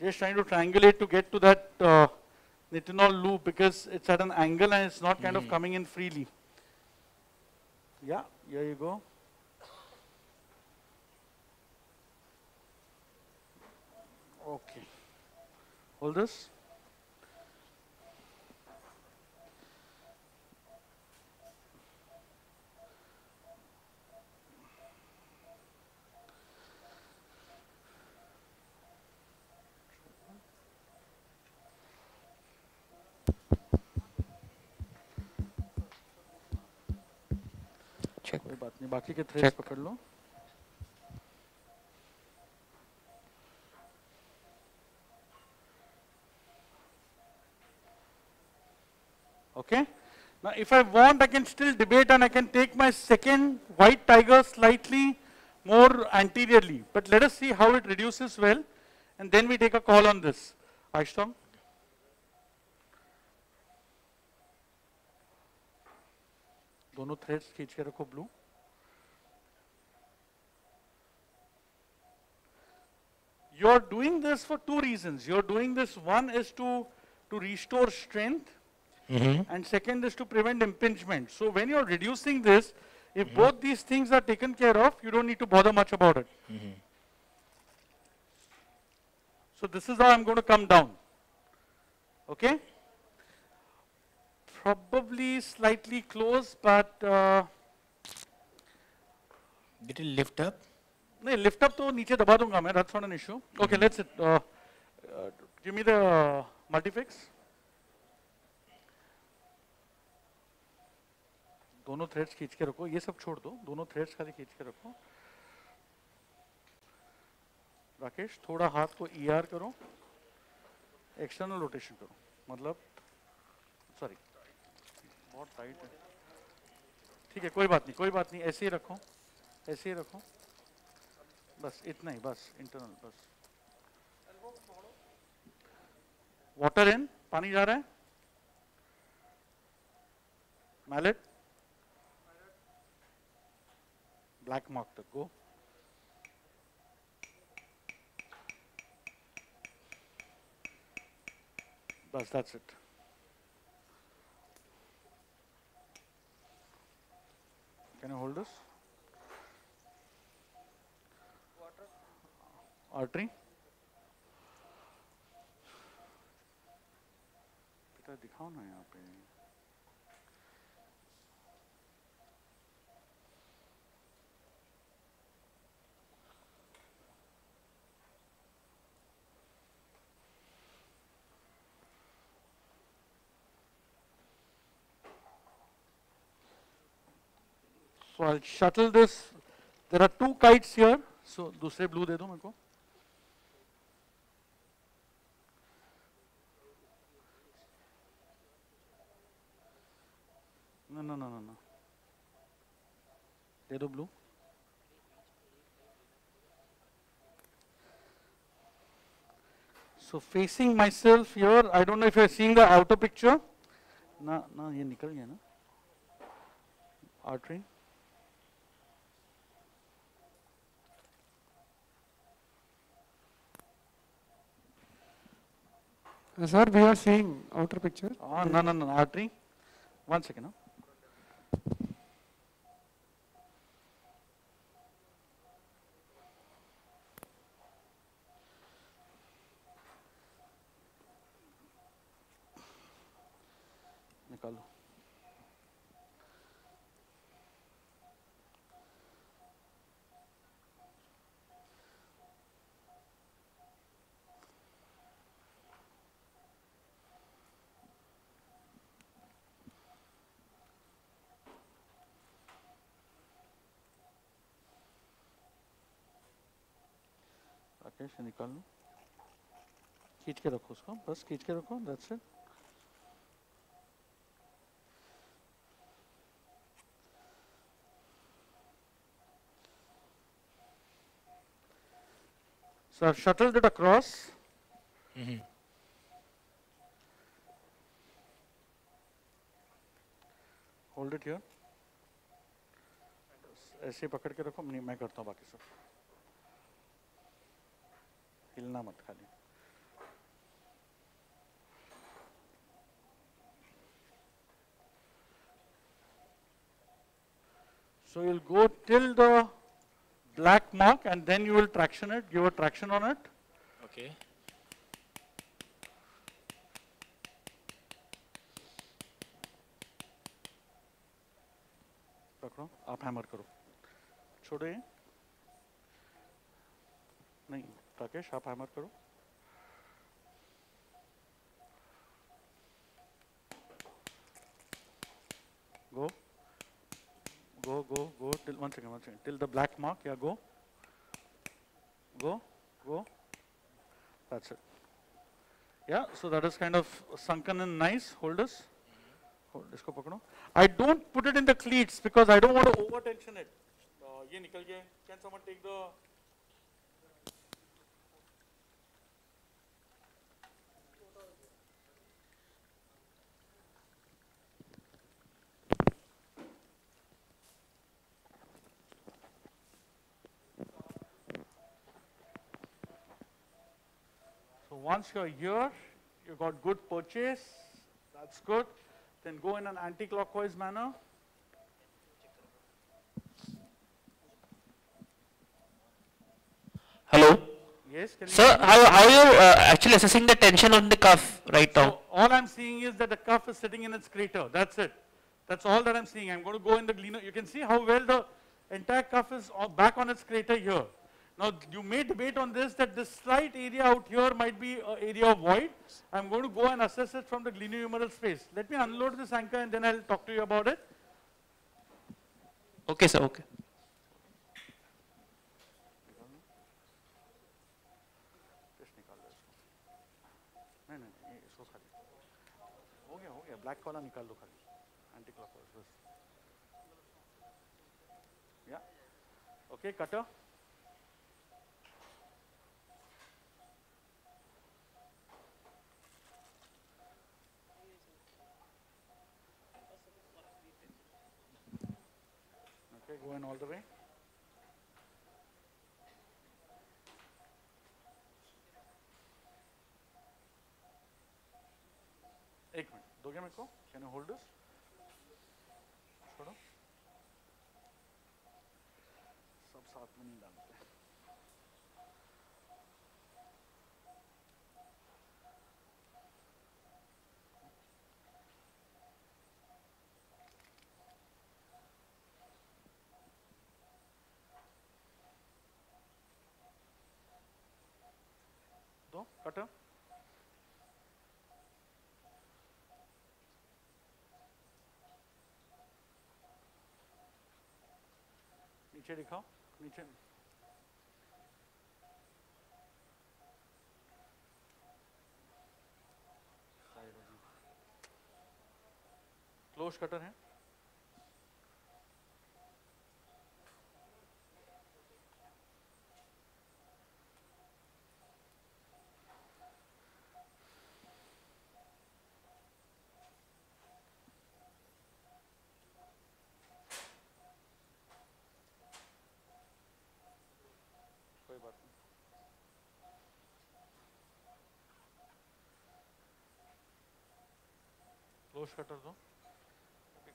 Just trying to triangulate to get to that uh, nitinol loop because it's at an angle and it's not kind of Mm. coming in freely. Yeah, here you go. Okay. Hold this. Check. कोई बात नहीं बाकी के threads Check. पकड़ लो Okay. Now, if I want, I can still debate and I can take my second white tiger slightly more anteriorly. But let us see how it reduces well, and then we take a call on this. Aishtong? दोनों threads खींच के रखो blue You're doing this for two reasons. You're doing this, one is to, to restore strength, Mhm. and second is to prevent impingement. So when you're reducing this, if both these things are taken care of, you don't need to bother much about it. So this is how I'm going to come down. Okay? Probably slightly close, but uh, Did it lift up? नहीं lift up तो नीचे दबा दूँगा मैं that's not an issue. Okay, let's it. Uh, uh, give me the uh, multifix. दोनों threads खींच के रखो ये सब छोड़ दो दोनों थ्रेड्स खाली खींच के रखो राकेश थोड़ा हाथ को ई आर करो एक्सटर्नल रोटेशन करो मतलब सॉरी बहुत टाइट है। ठीक है, कोई बात नहीं, कोई बात नहीं, ऐसे ही रखो, ऐसे ही रखो। बस इतना ही, बस इंटरनल बस। वाटर इन पानी जा रहा है? मैलेट ब्लैक मार्क तक गो बस that's it Can you hold this? Water. Artery. बेटा दिखाओ ना यहाँ पे So I'll shuttle this. There are two kites here. So दूसरे blue दे दो मेरे को. No, no, no, no, no. दे दो blue. So facing myself here, I don't know if you're seeing the outer picture. ना ना ये निकल गया ना. Artery. Sir, we are seeing outer picture. Ah, no, no, no, artery. One second. Huh? Rakesh ये निकाल लो खींच के रखो उसको बस खींच के रखो that's it So I've shuttled it across. Hold it here. ऐसे पकड़ के रखो नहीं मैं करता हूँ बाकी सब हिलना मत खाली So you'll go till the black mark and then you will traction it, give a traction on it. Okay. पकड़ो आप हैमर करो छोड़ो नहीं राकेश आप हैमर करो go go go till one second one second till the black mark yeah go go go that's it yeah so that is kind of sunken in nice hold this hold इसको पकड़ो don't put it in the cleats because I don't want to over tension it uh, ये निकल गया can someone take the once you're here, you got good purchase, that's good. Then go in an anti-clockwise manner. Hello? Yes, can Sir, how, how are you uh, actually assessing the tension on the cuff right now? All I'm seeing is that the cuff is sitting in its crater. That's it. That's all that I'm seeing. I'm going to go in the gleaner. You can see how well the entire cuff is back on its crater here. Now, you may debate on this that this slight area out here might be an area of void. I'm going to go and assess it from the glenohumeral space. Let me unload this anchor and then I'll talk to you about it. Okay, sir, okay. Just निकाल दो इसको। नहीं नहीं नहीं ये इसको खाली हो गया हो गया ब्लैक कॉलर निकाल लो खाली एंटी क्लॉकवाइज बस या okay cutter Okay, all the way. एक मिनट दोगे मेरे को कैन यू होल्ड दिस छोड़ो सब साथ में नहीं डालते दो कटर नीचे दिखाओ नीचे। क्लोज कटर है। दोष कटर दो।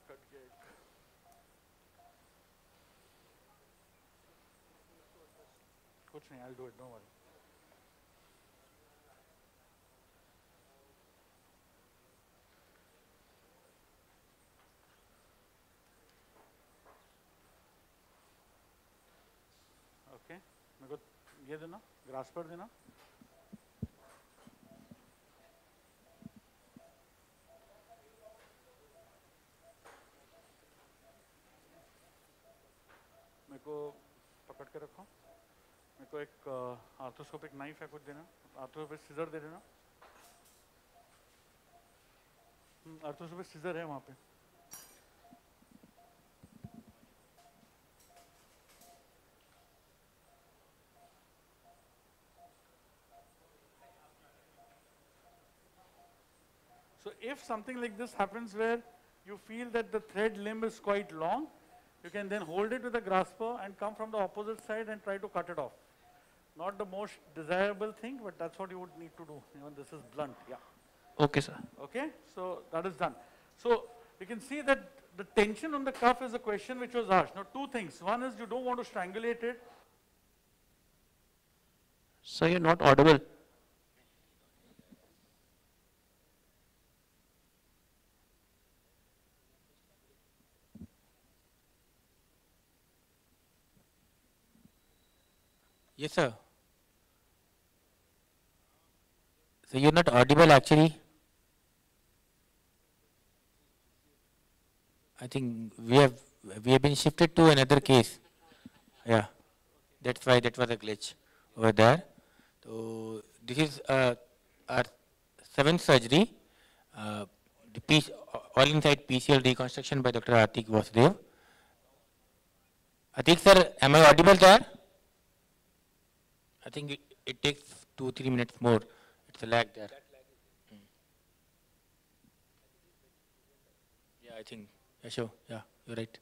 कट गया एक। कुछ नहीं I do it no worry okay मेरे को ये देना ग्रास पर देना। को पकड़ के रखो मेरे को एक आर्थोस्कोपिक नाइफ है कुछ देना आर्थोस्कोपिक सीजर दे देना आर्थोस्कोपिक सीजर है वहाँ पे So if something like this happens where you feel that the thread limb is quite long, you can then hold it with a grasper and come from the opposite side and try to cut it off. Not the most desirable thing, but that's what you would need to do. Even this is blunt, yeah. Okay, sir. Okay, so that is done. So you can see that the tension on the cuff is a question which was asked. Now two things. One is you don't want to strangulate it. So you're not audible. Yes, sir. So you're not audible actually. I think we have we have been shifted to another case. Yeah, that's why that was a glitch over there. So this is uh, our seventh surgery, uh, the piece, all inside PCL reconstruction by Dr. Attique Vasdev. Atik sir, am I audible there? I think it, it takes two three minutes more. It's a lag there. Mm. Yeah, I think. Yeah, sure. Yeah, you're right.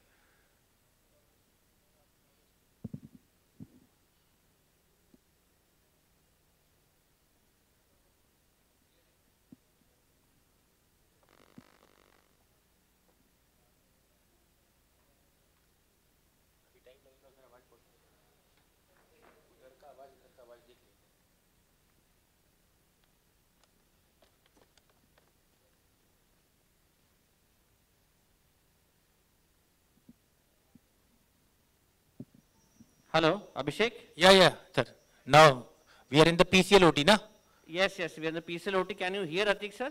Hello, Abhishek? Yeah, yeah, sir. Now we are in the PCL OT, na? Yes, yes, we are in the PCL OT. Can you hear Atik sir?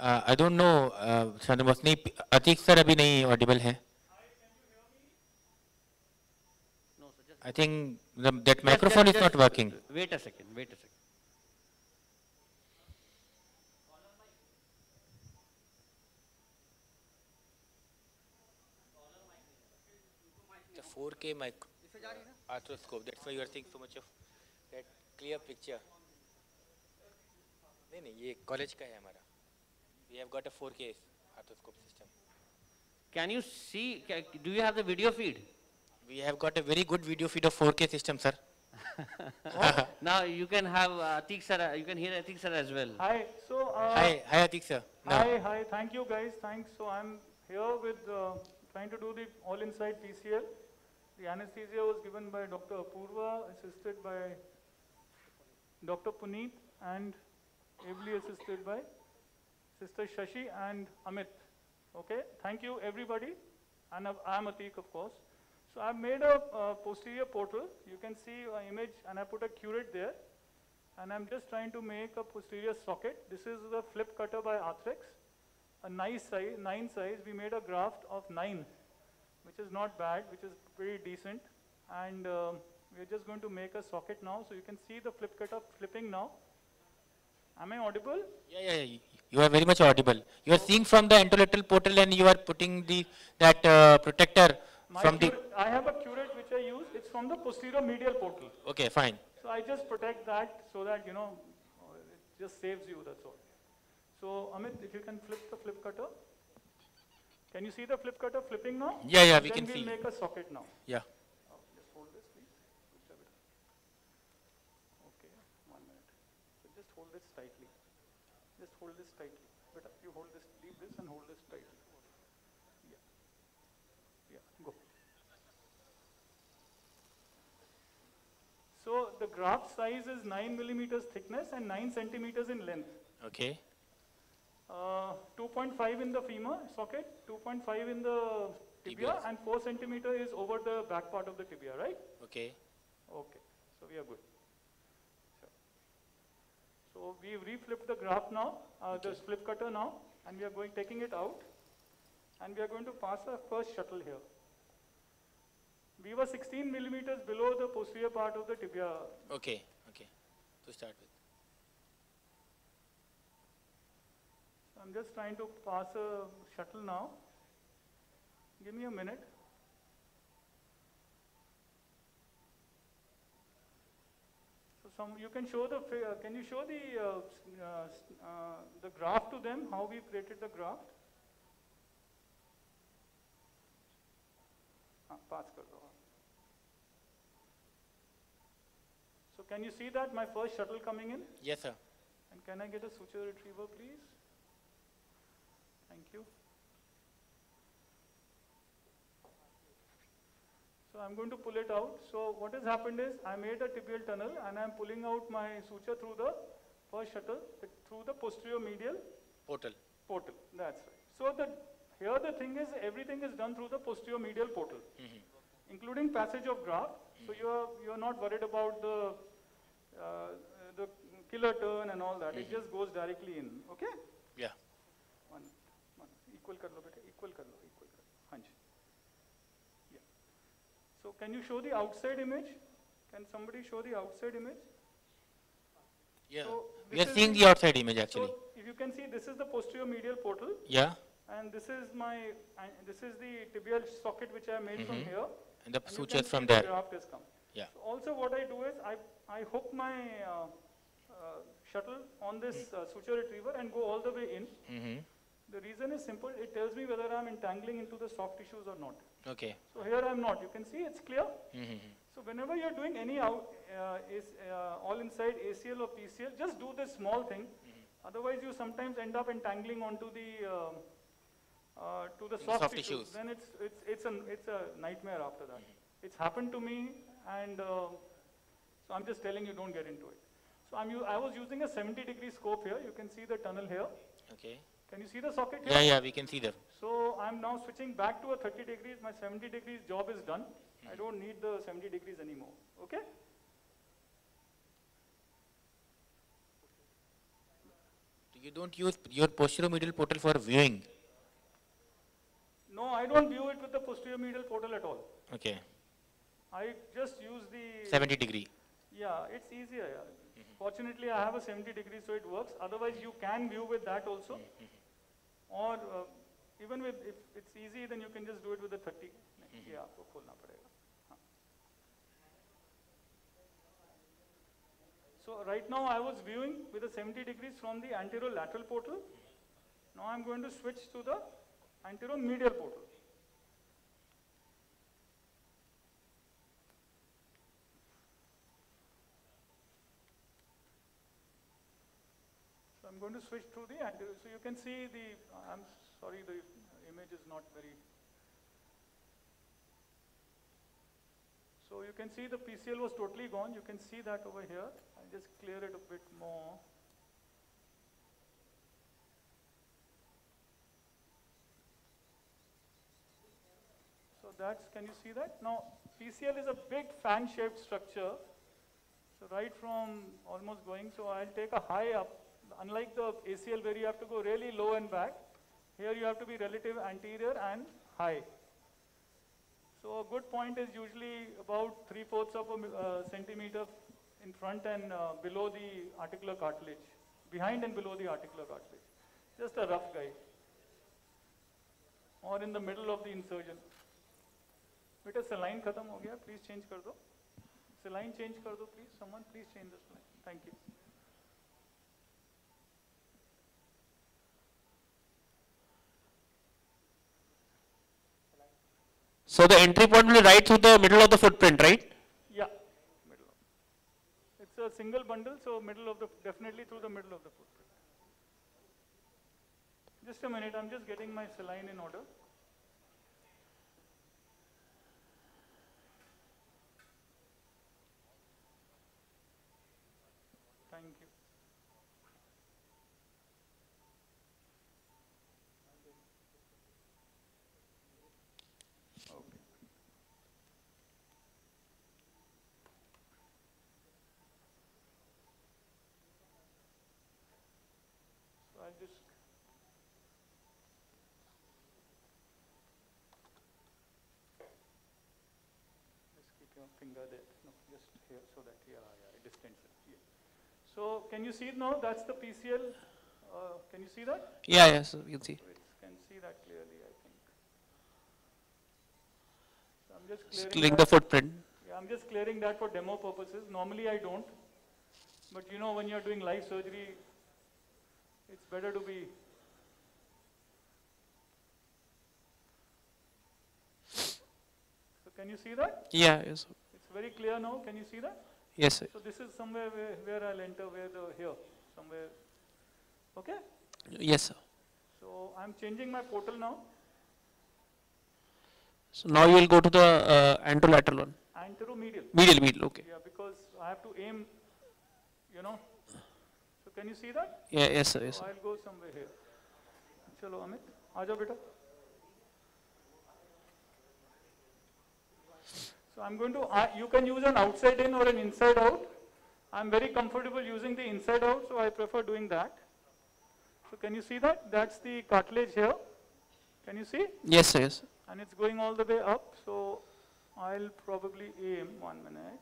Uh, I don't know. Uh, sir, was नहीं Atiq sir अभी नहीं audible है. I think the, that microphone is just- not working. Wait a second, wait a second. The 4K mic arthroscope. That's why you are seeing so much of that clear picture. No, no, this is का है we have got a 4K arthroscope system. Can you see, do you have the video feed? We have got a very good video feed of 4K system, sir. (laughs) now you can have uh, Attique sir, uh, you can hear Attique sir as well. Hi, so. Uh, hi, hi Attique sir. No. Hi, hi, thank you guys, thanks. So I'm here with uh, trying to do the All Inside PCL. The anesthesia was given by Dr. Apurva, assisted by Dr. Puneet, and ably assisted by Sister Shashi and Amit. Okay, thank you everybody, and I'm- Attique, of course. So I've made a posterior portal. You can see an image, and I put a curette there. And I'm just trying to make a posterior socket. This is the flip cutter by Arthrex, a nice size, nine size. We made a graft of nine, which is not bad, which is pretty decent. And um, we're just going to make a socket now. So you can see the flip cutter flipping now. Am I audible? yeah, yeah, yeah, you are very much audible. You are seeing from the anterolateral portal and you are putting the that uh, protector My from the. I have a curette which I use. It's from the posterior medial portal. Okay, fine. So I just protect that so that, you know, it just saves you, that's all. So Amit, if you can flip the flip cutter. Can you see the flip cutter flipping now? Yeah, yeah, we then can we'll see. make a socket now. Yeah. Oh, Just hold this, please. Good job, beta. Okay, one minute. So just hold this tightly. Just hold this tightly. Beta, you hold this, leave this and hold this tightly. Yeah. Yeah, go. So the graft size is 9 millimeters thickness and 9 centimeters in length. Okay. Uh, 2.5 in the femur socket, 2.5 in the tibia, Tibias. and 4 centimeter is over the back part of the tibia, right? Okay. Okay, so we are good. So we reflipped the graft now, uh, the flip cutter now, and we are going, taking it out, and we are going to pass our first shuttle here. We were 16 millimeters below the posterior part of the tibia. Okay, okay. To start with. I'm just trying to pass a shuttle now. Give me a minute. So some, you can show the, can you show the, uh, uh, uh, the graft to them, how we created the graft? Ah, so can you see that my first shuttle coming in? Yes, sir. And can I get a suture retriever, please? Thank you. So I'm going to pull it out. So what has happened is I made a tibial tunnel and I'm pulling out my suture through the first shuttle, through the posterior medial Portal. portal. That's right. So the, here the thing is everything is done through the posterior medial portal, mm-hmm. including passage of graft. So mm-hmm. you're, you're not worried about the, uh, the killer turn and all that. It mm-hmm. just goes directly in. Okay? Yeah One, one. Equal कर लो बेटे, equal कर लो, equal कर लो. हाँ जी. Yeah. So can you show the outside image? Can somebody show the outside image? Yeah. So we this are is seeing the outside image actually. So if you can see, this is the posterior medial portal. Yeah. And this is my, and this is the tibial socket which I made from Mhm. here. And the you can sutures see from the there. graft has come. Yeah. So also what I do is I, I hook my uh, uh, shuttle on this uh, suture retriever and go all the way in. Mm-hmm. The reason is simple, it tells me whether I'm entangling into the soft tissues or not. Okay. So here I'm not, you can see it's clear. Mm-hmm. So whenever you're doing any out, uh, is, uh, all inside ACL or PCL, just do this small thing. Mm-hmm. Otherwise you sometimes end up entangling onto the, uh, uh, to the soft, soft tissues. tissues. Then it's, it's, it's, an, it's a nightmare after that. Mm-hmm. It's happened to me and uh, so I'm just telling you don't get into it. So I'm, I was using a 70 degree scope here. You can see the tunnel here. Okay. Can you see the socket here? Yeah, yeah, we can see that. So I'm now switching back to a 30 degrees. My 70 degrees job is done. I don't need the 70 degrees anymore. Okay? You don't use your posterior medial portal for viewing. No, I don't view it with the posterior medial portal at all. Okay. I just use the 70 degree. Yeah, it's easier. Yeah. Mm-hmm. Fortunately, I have a 70 degree, so it works. Otherwise, you can view with that also. Or uh, even with, if it's easy, then you can just do it with the 30. Yeah, आपको खोलना पड़ेगा. हाँ. So right now I was viewing with a 70 degrees from the anterolateral portal. Now I'm going to switch to the anteromedial portal. Going to switch to the anterior. So you can see the, I'm sorry, the image is not very. So you can see the PCL was totally gone. You can see that over here. I'll just clear it a bit more. So that's, can you see that? Now, PCL is a big fan-shaped structure. So right from almost going, so I'll take a high up Unlike the ACL where you have to go really low and back, here you have to be relative anterior and high. So a good point is usually about three-fourths of a mi- uh, centimeter in front and uh, below the articular cartilage, behind and below the articular cartilage. Just a rough guide. Or in the middle of the insertion. बेटा saline खत्म हो गया please change कर दो saline change कर दो please someone please change the saline thank you So the entry point will be right through the middle of the footprint, right? yeah. Middle it's a single bundle so middle of the definitely through the middle of the footprint. Just a minute I'm just getting my saline in order thank you Okay. Finger there. No, just here, so that, yeah, yeah, distance. it, Yeah. So can you see it now? That's the PCL. Uh, can you see that? Yeah, yeah, so you can see. So can see that clearly, I think. So I'm just clearing clearing the footprint. Yeah, I'm just clearing that for demo purposes. Normally I don't. But you know, when you're doing live surgery, it's better to be. So can you see that? Yeah, yes very clear now. Can you see that? Yes, sir. So this is somewhere where, where I'll enter, where the, here, somewhere. Okay? Yes, sir. So I'm changing my portal now. So now you will go to the uh, anterolateral one. Anteromedial. Medial, medial, okay. Yeah, because I have to aim, you know. So can you see that? Yeah, yes, sir. Yes, sir. So I'll go somewhere here. Chalo, Amit. Aaja, beta. So I'm going to, uh, you can use an outside in or an inside out. I'm very comfortable using the inside out, so I prefer doing that. So can you see that? That's the cartilage here. Can you see? Yes, sir, yes. sir. And it's going all the way up, so I'll probably aim, one minute.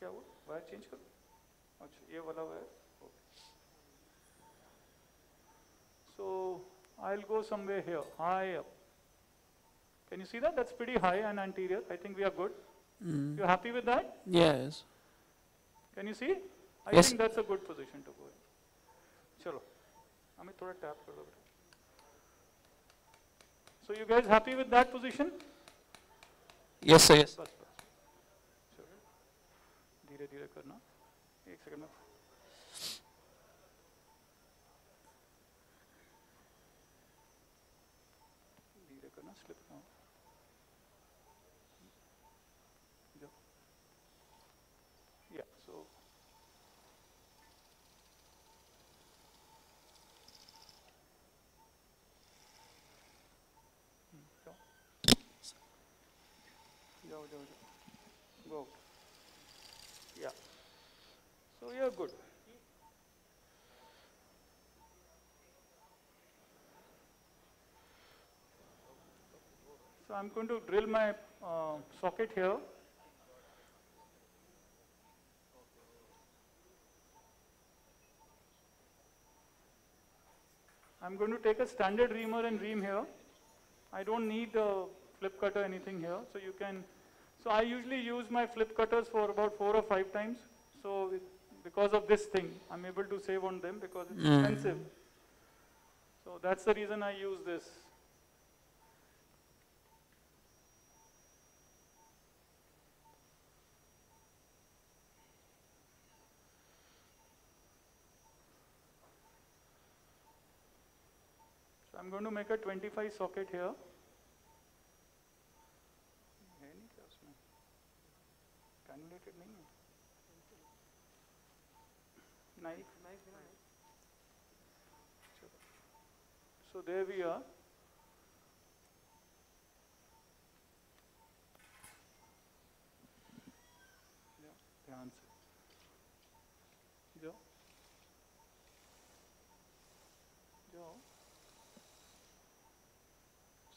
क्या हुआ? Wire change करो? अच्छा, ये वाला wire. Okay. So I'll go somewhere here, high up. Can you see that? That's pretty high and anterior. I think we are good. Mm. You're happy with that? Yes. Can you see? I Yes. think that's a good position to go in. चलो अमित थोड़ा tap कर दो बेटा. So you guys happy with that position? Yes, sir, yes. बस बस चलो धीरे धीरे करना एक सेकंड में out, Yeah. So you're good. So I'm going to drill my uh, socket here. I'm going to take a standard reamer and ream here. I don't need a flip cutter or anything here. So you can so I usually use my flip cutters for about four or five times. So it, because of this thing, I'm able to save on them because it's Mm. expensive. So that's the reason I use this. So I'm going to make a 25 socket here. So there we are.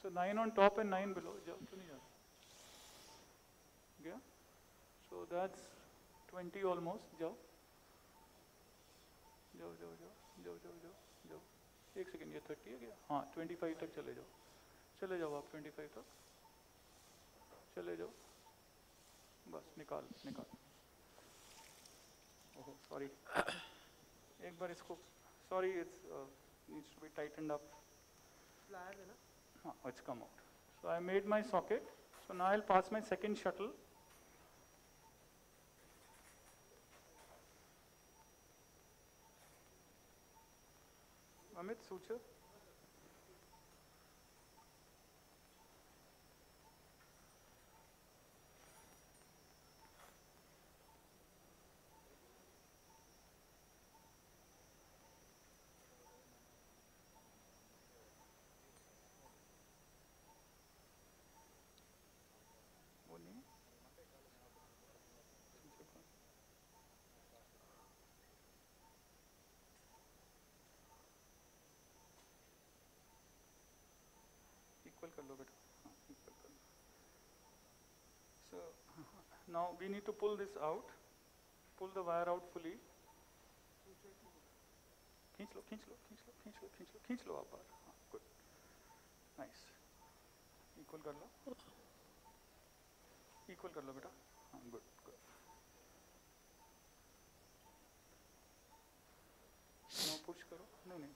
So 9 on top and 9 below. Yeah? So that's 20 almost. जाओ जाओ जाओ जाओ जाओ जाओ जाओ एक second ये 30 है क्या हाँ 25 तक चले जाओ चले जाओ आप 25 तक चले जाओ बस निकाल निकाल ओहो सॉरी एक बार इसको sorry it's needs to be tightened up Flat है ना? It's come out. So I made my socket. So now I'll pass my second shuttle. Amit, Suche. कर लो बेटा हाँ इक्वल कर लो सो Now we need to pull this out, pull the wire out fully. खींच लो खींच लो खींच लो खींच लो खींच लो खींच लो आप बाहर हाँ गुड नाइस इक्वल कर लो इक्वल कर लो बेटा हाँ गुड गुड नो पुश करो नहीं नहीं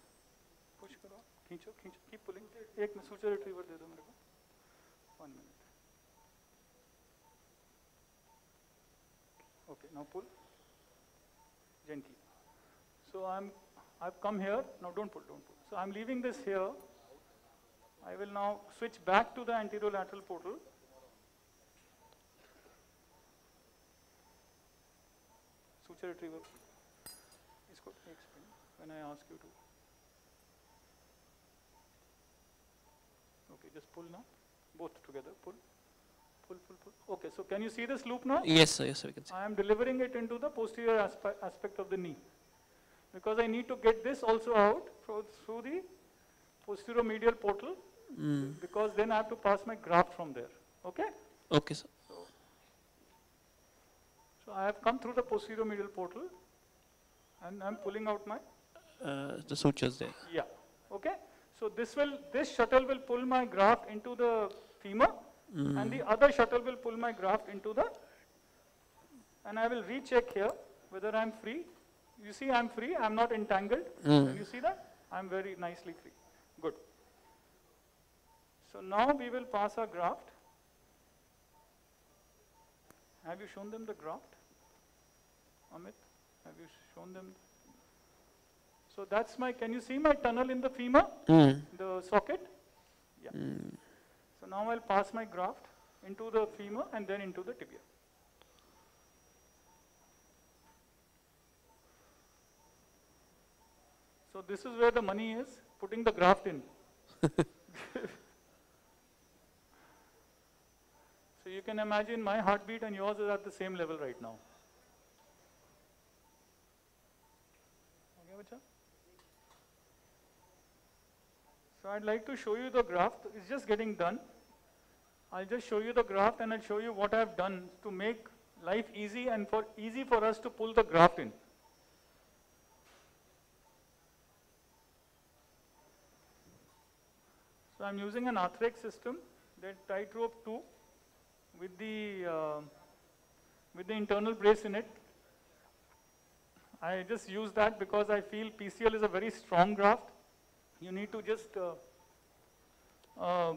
पुश करो खींचो खींचो कीप पुलिंग एक सूचो रिट्रीवर दे दो मेरे one minute okay now pull gently so I am I come here now don't pull don't pull so I am leaving this here I will now switch back to the anterolateral portal suture retriever इसको explain when i ask you to just pull now, both together, pull. Pull, pull, pull. Okay, so can you see this loop now? Yes, sir, yes, sir, we can see. I am delivering it into the posterior aspe- aspect of the knee. Because I need to get this also out through, the posterior medial portal. Mm. Because then I have to pass my graft from there. Okay? Okay, sir. So I have come through the posterior medial portal and I'm pulling out my, Uh, the sutures there. yeah. Okay? So this will, this shuttle will pull my graft into the femur and the other shuttle will pull my graft into the, and I will recheck here whether I'm free. You see I'm free, I'm not entangled. Mm. You see that? I'm very nicely free. Good. So now we will pass our graft. Have you shown them the graft? Amit, have you shown them? So that's my, can you see my tunnel in the femur? Mm. The socket? Yeah. Mm. So now I'll pass my graft into the femur and then into the tibia. So this is where the money is, putting the graft in. (laughs) so you can imagine my heartbeat and yours is at the same level right now. Okay, bacha? So I'd like to show you the graft. It's just getting done. I'll just show you the graft and I'll show you what I've done to make life easy and for easy for us to pull the graft in. So I'm using an Arthrex system, that tightrope 2 with the uh, with the internal brace in it. I just use that because I feel PCL is a very strong graft. You need to just uh, uh, uh,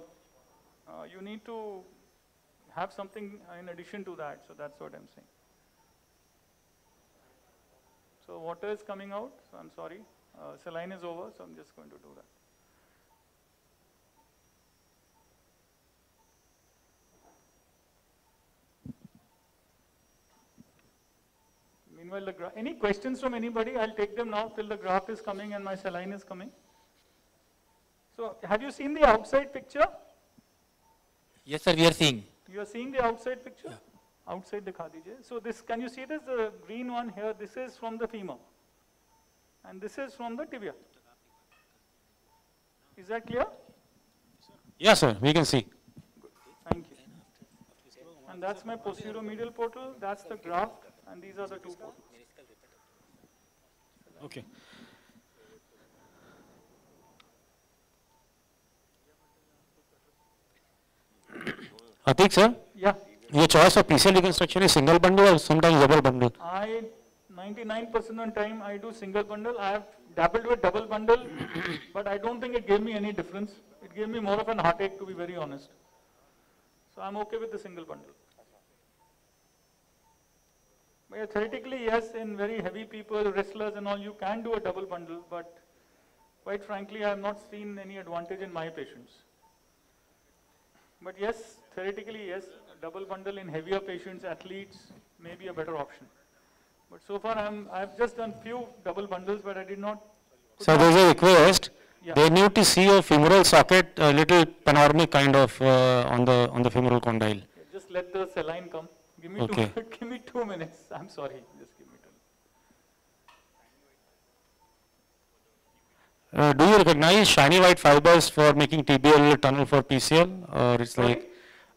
you need to have something in addition to that. So that's what I'm saying. So water is coming out. So I'm sorry. Uh, saline is over. So I'm just going to do that. Meanwhile, any questions from anybody? I'll take them now till the graft is coming and my saline is coming. So have you seen the outside picture? Yes, sir, we are seeing. You are seeing the outside picture? Yeah. Outside the Khadija. So this, can you see this, the green one here, this is from the femur. And this is from the tibia. Is that clear? Yes, sir, we can see. Good. Thank you. And that's my posteromedial portal, that's the graft, and these are the two portals. Okay. Attique sir? Yeah. Your choice of PCL reconstruction is single bundle or sometimes double bundle? I, 99% of the time, I do single bundle. I have dabbled with double bundle, (clears throat) but I don't think it gave me any difference. It gave me more of an heartache, to be very honest. So I'm okay with the single bundle. But yeah, theoretically, yes, in very heavy people, wrestlers and all, you can do a double bundle, but quite frankly, I have not seen any advantage in my patients. But yes, theoretically, yes, double bundle in heavier patients, athletes, may be a better option. But so far, I'm, I've just done few double bundles, but I did not. So there's a request, Yeah. they need to see a femoral socket, a little panoramic kind of uh, on the on the femoral condyle. Just let the saline come. Give me Okay. two, (laughs) give me two minutes. I'm sorry, just give me two. Uh, do you recognize shiny white fibers for making tibial tunnel for PCL or it's like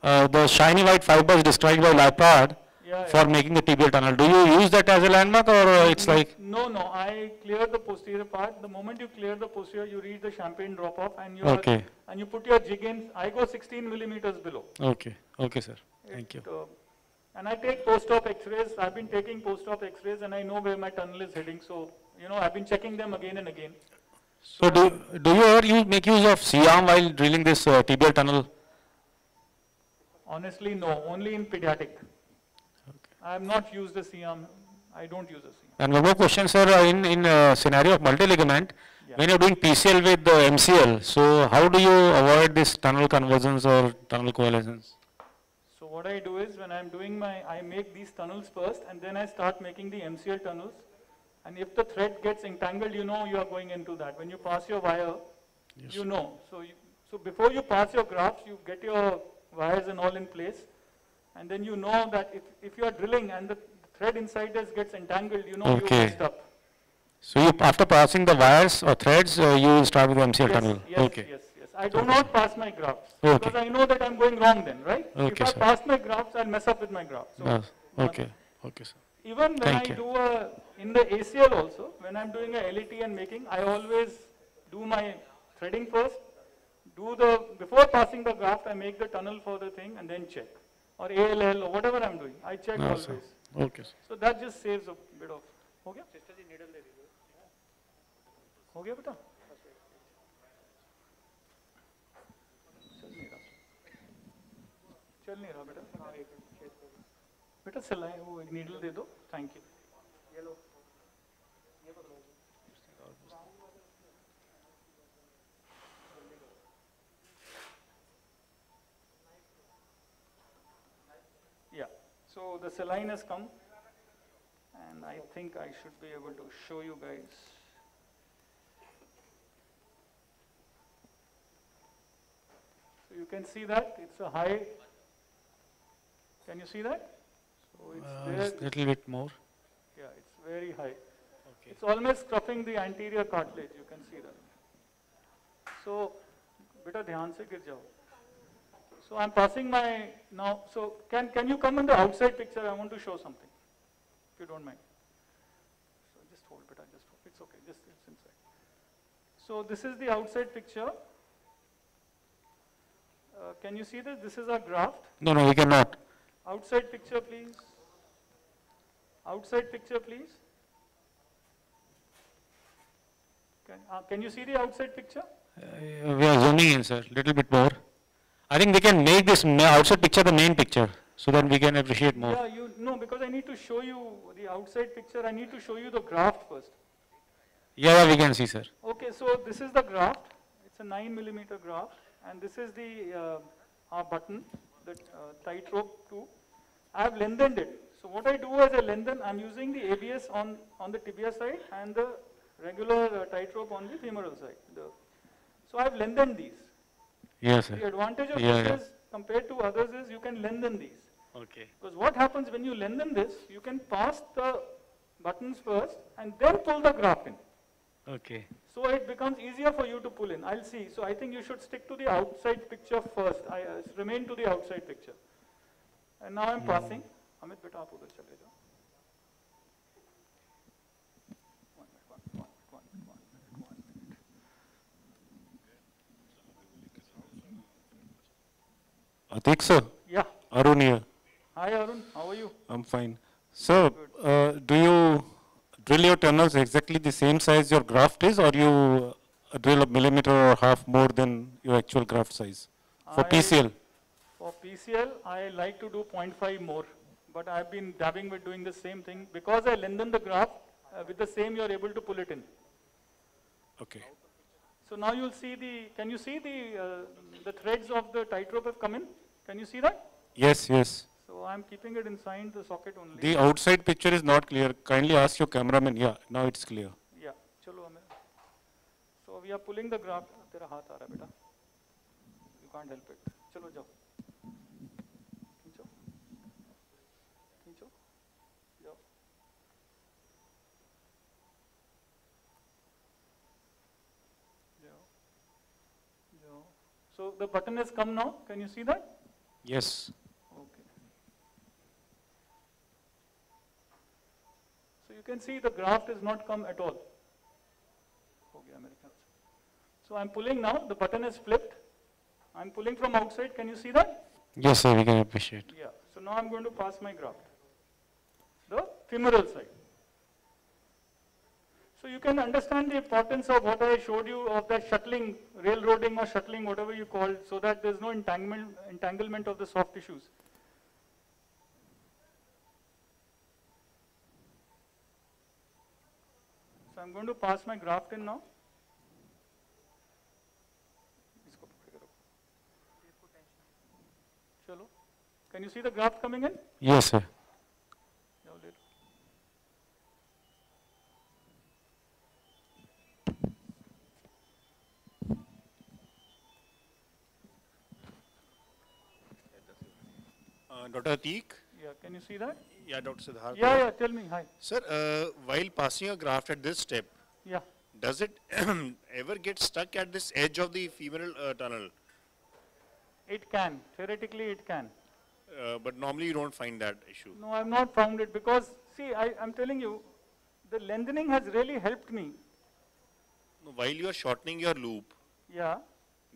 uh, the shiny white fibers described by LaPrade Yeah, for yeah. making the tibial tunnel. Do you use that as a landmark or uh, it's like? No, no, I clear the posterior part. The moment you clear the posterior, you reach the champagne drop off and you Okay. and you put your jig in. I go 16 millimeters below. Okay, okay, sir. Thank you. Uh, and I take post-op x-rays. I've been taking post-op x-rays and I know where my tunnel is heading. So, you know, I've been checking them again and again. So do, do you ever use, make use of C-arm while drilling this uh, tibial tunnel? Honestly, no, only in pediatric. I have not used the C-arm. I don't use the C-arm. And one more question, sir, uh, in, in uh, scenario of multi-ligament, when you're doing PCL with the MCL, so how do you avoid this tunnel convergence or tunnel coalescence? So what I do is when I'm doing my, I make these tunnels first and then I start making the MCL tunnels. And if the thread gets entangled, you know you are going into that. When you pass your wire, you know. So, you, so before you pass your grafts, you get your wires and all in place. And then you know that if, if you are drilling and the thread inside this gets entangled, you know you Okay. messed up. So you, after passing the wires or threads, uh, you start with the MCL Yes, tunnel? yes, Okay. yes, yes. I do not pass my grafts. Okay. Because I know that I'm going wrong then, right? Okay, if I sir. pass my grafts, I'll mess up with my grafts. So Yes. Okay, okay, sir. Even when Thank I you. do a, in the ACL also, when I'm doing a LET and making, I always do my threading first, do the, before passing the graft, I make the tunnel for the thing and then check. Or ALL or whatever I'm doing, I check No, always. sir. Okay, sir. So that just saves a bit of, हो गया? हो गया बेटा? चल नहीं रहा। चल नहीं रहा बेटा हाँ। बेटा सिलाई वो एक नीडल दे दो thank you so the saline has come and I think I should be able to show you guys. So you can see that it's a high. Can you see that? So it's Uh, it's little bit more. Yeah, it's very high. Okay. It's almost scruffing the anterior cartilage, you can see that. So, beta dhyan se gir jao. So I'm passing my, now, so can, can you come in the outside picture? I want to show something, if you don't mind. So just hold, it, I just hold. It's okay, just it's inside. So this is the outside picture. Uh, can you see this? This is our graft. No, no, we cannot. Outside picture, please. Outside picture, please. Can, uh, can you see the outside picture? Uh, we are zooming in, sir, little bit more. I think we can make this outside picture the main picture, so that we can appreciate more. Yeah, you, no, because I need to show you the outside picture. I need to show you the graft first. Yeah, yeah, we can see, sir. Okay, so this is the graft. It's a 9 millimeter graft. And this is the uh, our button, the uh, tightrope too. I have lengthened it. So what I do as a lengthen, I'm using the ABS on, on the tibia side and the regular uh, tightrope on the femoral side. The, so I've lengthened these. Yes, sir. The advantage of Yeah, this yeah. is, compared to others is you can lengthen these. Okay. Because what happens when you lengthen this, you can pass the buttons first and then pull the graft in. Okay. So it becomes easier for you to pull in. I'll see. So I think you should stick to the outside picture first. I uh, remain to the outside picture. And now I'm passing. Amit, beta, aap udhar chale jao. One minute, one minute, one minute, one minute, one minute. Attique, sir? Yeah. Arun here. Hi Arun, how are you? I'm fine. Sir, uh, do you drill your tunnels exactly the same size your graft is, or you uh, drill a millimeter or half more than your actual graft size? For I- PCL? For PCL, I like to do 0.5 more, but I've been dabbing with doing the same thing. Because I lengthen the graft, uh, with the same you're able to pull it in. Okay. So now you'll see the, can you see the, uh, the threads of the tightrope have come in? Can you see that? Yes, yes. So I'm keeping it inside the socket only. The outside picture is not clear. Kindly ask your cameraman. Yeah, now it's clear. Yeah. Chalo, so we are pulling the graft. Tera haath aa raha beta. You can't help it. Chalo, jao. So the button has come now. Can you see that? Yes. Okay. So you can see the graft has not come at all. Okay, Americans. So I'm pulling now. The button is flipped. I'm pulling from outside. Can you see that? Yes, sir. We can appreciate. Yeah. So now I'm going to pass my graft. The femoral side. So you can understand the importance of what I showed you of that shuttling, railroading or shuttling, whatever you call it, so that there's no entanglement, entanglement of the soft tissues. So I'm going to pass my graft in now. Can you see the graft coming in? Yes, sir. Dr. Attique? Yeah, can you see that? Yeah, Dr. Siddharth. Yeah, yeah, tell me, hi. Sir, uh, while passing a graft at this step, Yeah. does it (clears throat) ever get stuck at this edge of the femoral uh, tunnel? It can, theoretically it can. Uh, but normally you don't find that issue. No, I've not found it because, see, I, I'm telling you, the lengthening has really helped me. While you are shortening your loop, Yeah,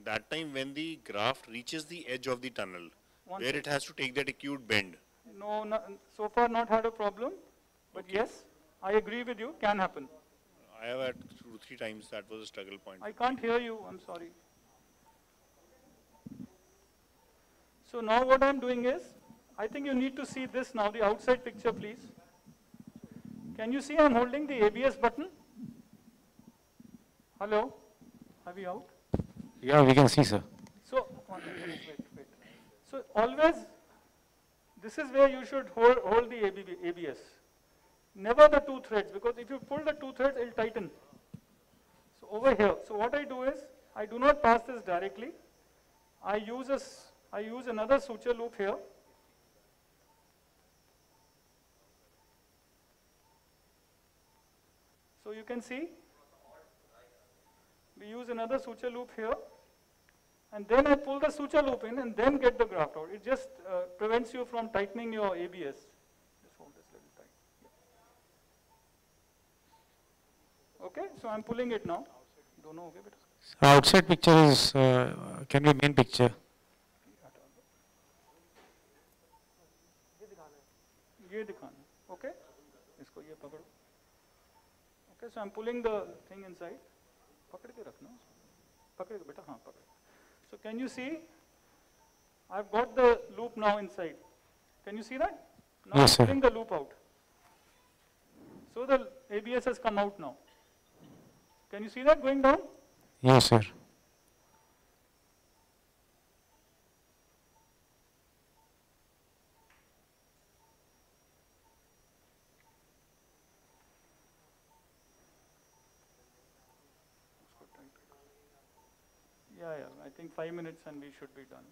that time when the graft reaches the edge of the tunnel, One where sec- it has to take that acute bend, no, no, so far not had a problem, but yes, I agree with you, can happen. I have had two, three times that was a struggle point. I can't hear you, I'm sorry. So now what I'm doing is, I think you need to see this now, the outside picture, please. Can you see I'm holding the ABS button? Hello? Are we out? Yeah, we can see, sir. So, one minute, wait, wait. So always, this is where you should hold, hold the ABS. Never the two threads, because if you pull the two threads, it'll tighten. So over here, so what I do is, I do not pass this directly. I use a, I use another suture loop here. So you can see, we use another suture loop here And then I pull the suture loop in and then get the graft out. It just uh, prevents you from tightening your ABS. Just hold this little tight. Yeah. Okay, so I'm pulling it now. दोनों हो गए बेटा? So outside picture is, uh, can be main picture. ये दिखाना है, okay? इसको ये पकड़ो. Okay, so I'm pulling the thing inside. पकड़ के रखना. पकड़ के बेटा हाँ पकड़. so can you see? I've got the loop now inside. Can you see that? Now Yes, sir. pulling the loop out. So the ABS has come out now. Can you see that going down? Yes, sir. Yeah, yeah, I think five minutes and we should be done.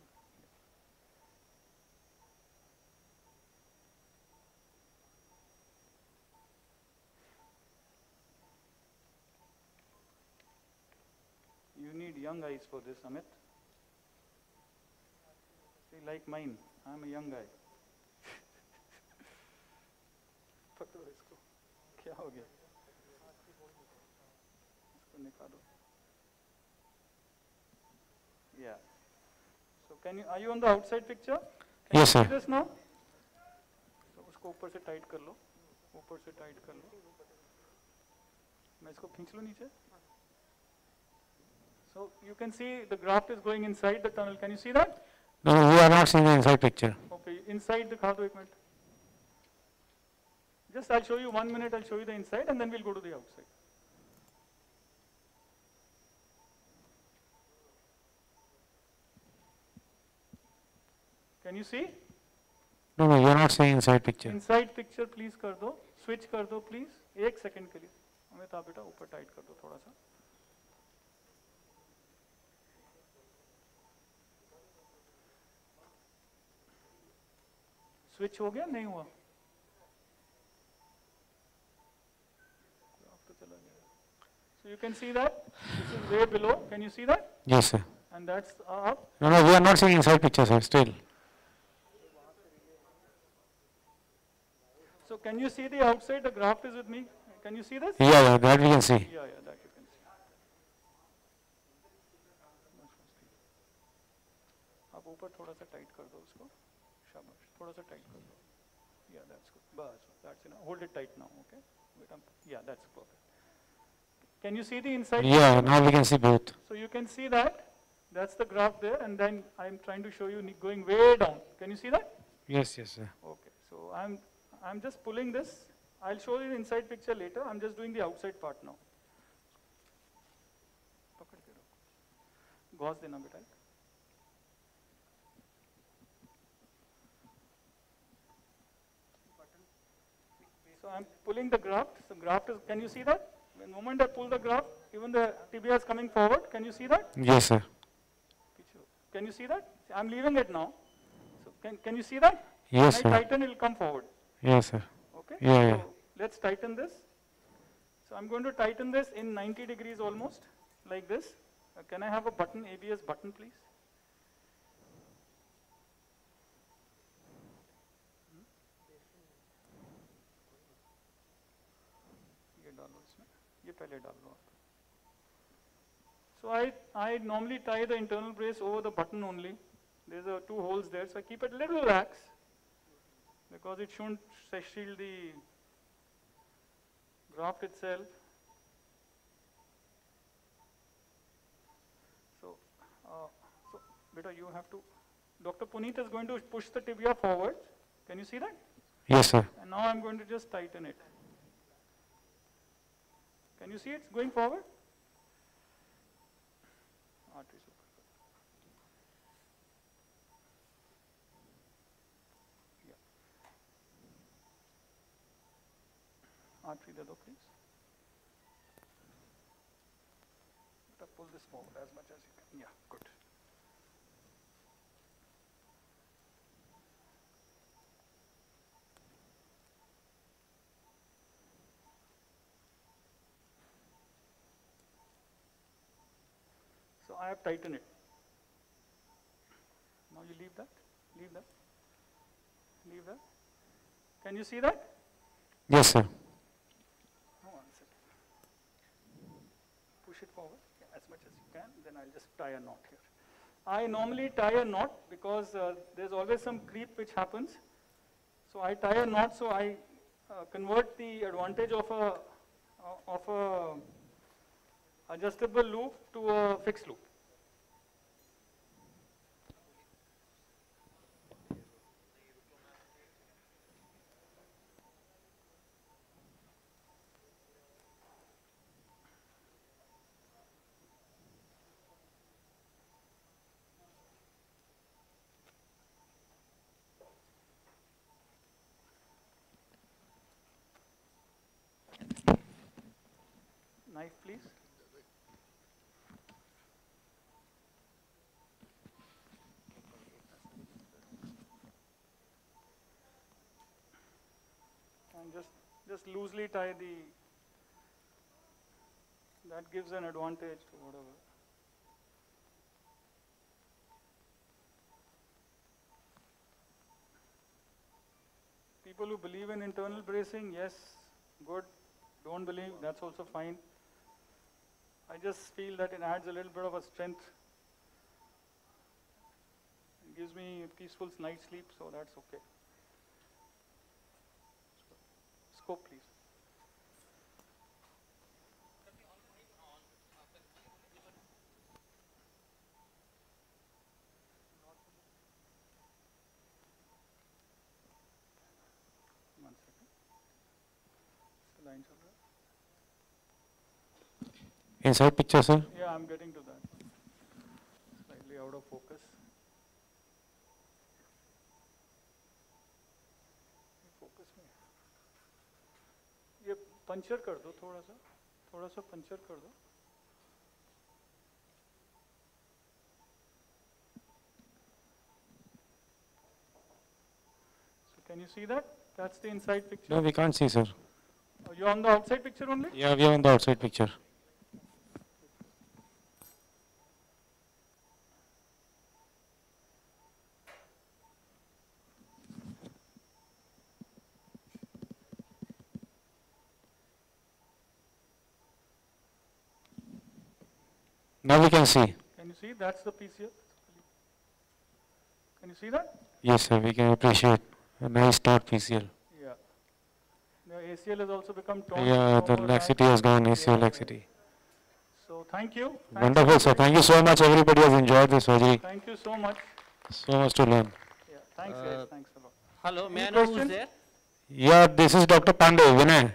You need young eyes for this, Amit. See, like mine, I'm a young guy. पकड़ो इसको क्या हो गया इसको निकालो (laughs) Yeah. So can you, are you on the outside picture? Can Yes, you sir. see this now? So उसको ऊपर से टाइट कर लो ऊपर से टाइट कर लो मैं इसको खींच लूँ नीचे So you can see the graft is going inside the tunnel. Can you see that? No, no, we are not seeing the inside picture. Okay, inside दिखा दो एक minute. Just I'll show you one minute. I'll show you the inside, and then we'll go to the outside. Can you see? No, no, you are not seeing inside picture. Inside picture please कर दो. Switch कर दो please. एक second के लिए. अमित आप बेटा ऊपर टाइट कर दो थोड़ा सा. स्विच हो गया नहीं हुआ So you can see that this is way below. Can you see that? Yes, sir. And that's up. No, no, we are not seeing inside picture, sir, still. So can you see the outside? The graft is with me. Can you see this? Yeah, yeah, that we can see. Yeah, yeah, that you can see. आप ऊपर थोड़ा सा tight कर दो उसको शाबाश थोड़ा सा टाइट कर दो या दैट्स गुड बस that's enough hold it tight now okay wait up That's the graft there, and then I'm trying to show you going way down. Can you see that? Yes, yes, sir. Okay, so I'm I'm just pulling this. I'll show you the inside picture later. I'm just doing the outside part now. पकड़ के रखो। Gauss देना बेटा एक। So I'm pulling the graft. So graft is, can you see that? The moment I pull the graft, even the tibia is coming forward. Can you see that? Yes, sir. Can you see that? I'm leaving it now. So can, can you see that? Yes, when I sir. tighten, it will come forward. Yeah, sir. Okay. Yeah, yeah. So let's tighten this. So I'm going to tighten this in 90 degrees almost, like this. Uh, can I have a button, ABS button, please? Hmm? So I, I normally tie the internal brace over the button only. There's a, two holes there, so I keep it a little relaxed because it shouldn't shield the graft itself. So, uh, so beta, you have to. Dr. Puneet is going to push the tibia forward. Can you see that? Yes, sir. And now I'm going to just tighten it. Can you see it's going forward? Arteries open. Yeah. Artery दे दो please. Beta, pull this forward as much as you can. Yeah, good. So I have tightened it. Now you leave that, leave that, leave that. Can you see that? Yes, sir. Hold on a second. Push it forward as much as you can, then I'll just tie a knot here. I normally tie a knot because uh, there's always some creep which happens. So I tie a knot so I uh, convert the advantage of a uh, of a adjustable loop to a fixed loop. Knife, please. And just, just loosely tie the, that gives an advantage to whatever. People who believe in internal bracing, yes, good. Don't believe, that's also fine. I just feel that it adds a little bit of a strength. It gives me a peaceful night sleep, so that's okay. Scope, please. Inside picture, sir. Yeah, I'm getting to that. Slightly out of focus. Focus में. ये puncture कर दो थोड़ा सा थोड़ा सा puncture कर दो So can you see that? That's the inside picture. No, we can't see, sir. Oh, You're on the outside picture only? Yeah, we are on the outside picture. Now we can see. Can you see? That's the PCL. Can you see that? Yes, sir, we can appreciate a nice taut PCL. Yeah. The ACL has also become torn. Yeah, the laxity has gone, Yeah, ACL yeah. laxity. So thank you. Thanks Wonderful, sir. Thank you so much. Everybody has enjoyed this surgery. Thank you so much. So much to learn. Yeah, thanks, uh, guys. Thanks a lot. Hello, may Any I know who's there? Yeah, this is Dr. Pandey, Vinay.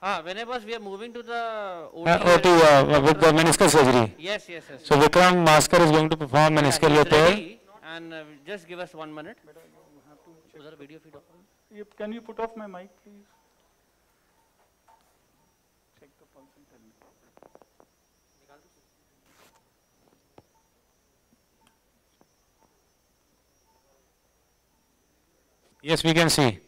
Ah, whenever we are moving to the OT. Uh, OT, uh, with meniscal surgery. Yes, yes, yes. So Vikram Mhaskar is going to perform Yeah, meniscal he's repair. And uh, just give us one minute. Was there a video feed on? Can you put off my mic, please? Check the pulse and tell me. Yes, we can see.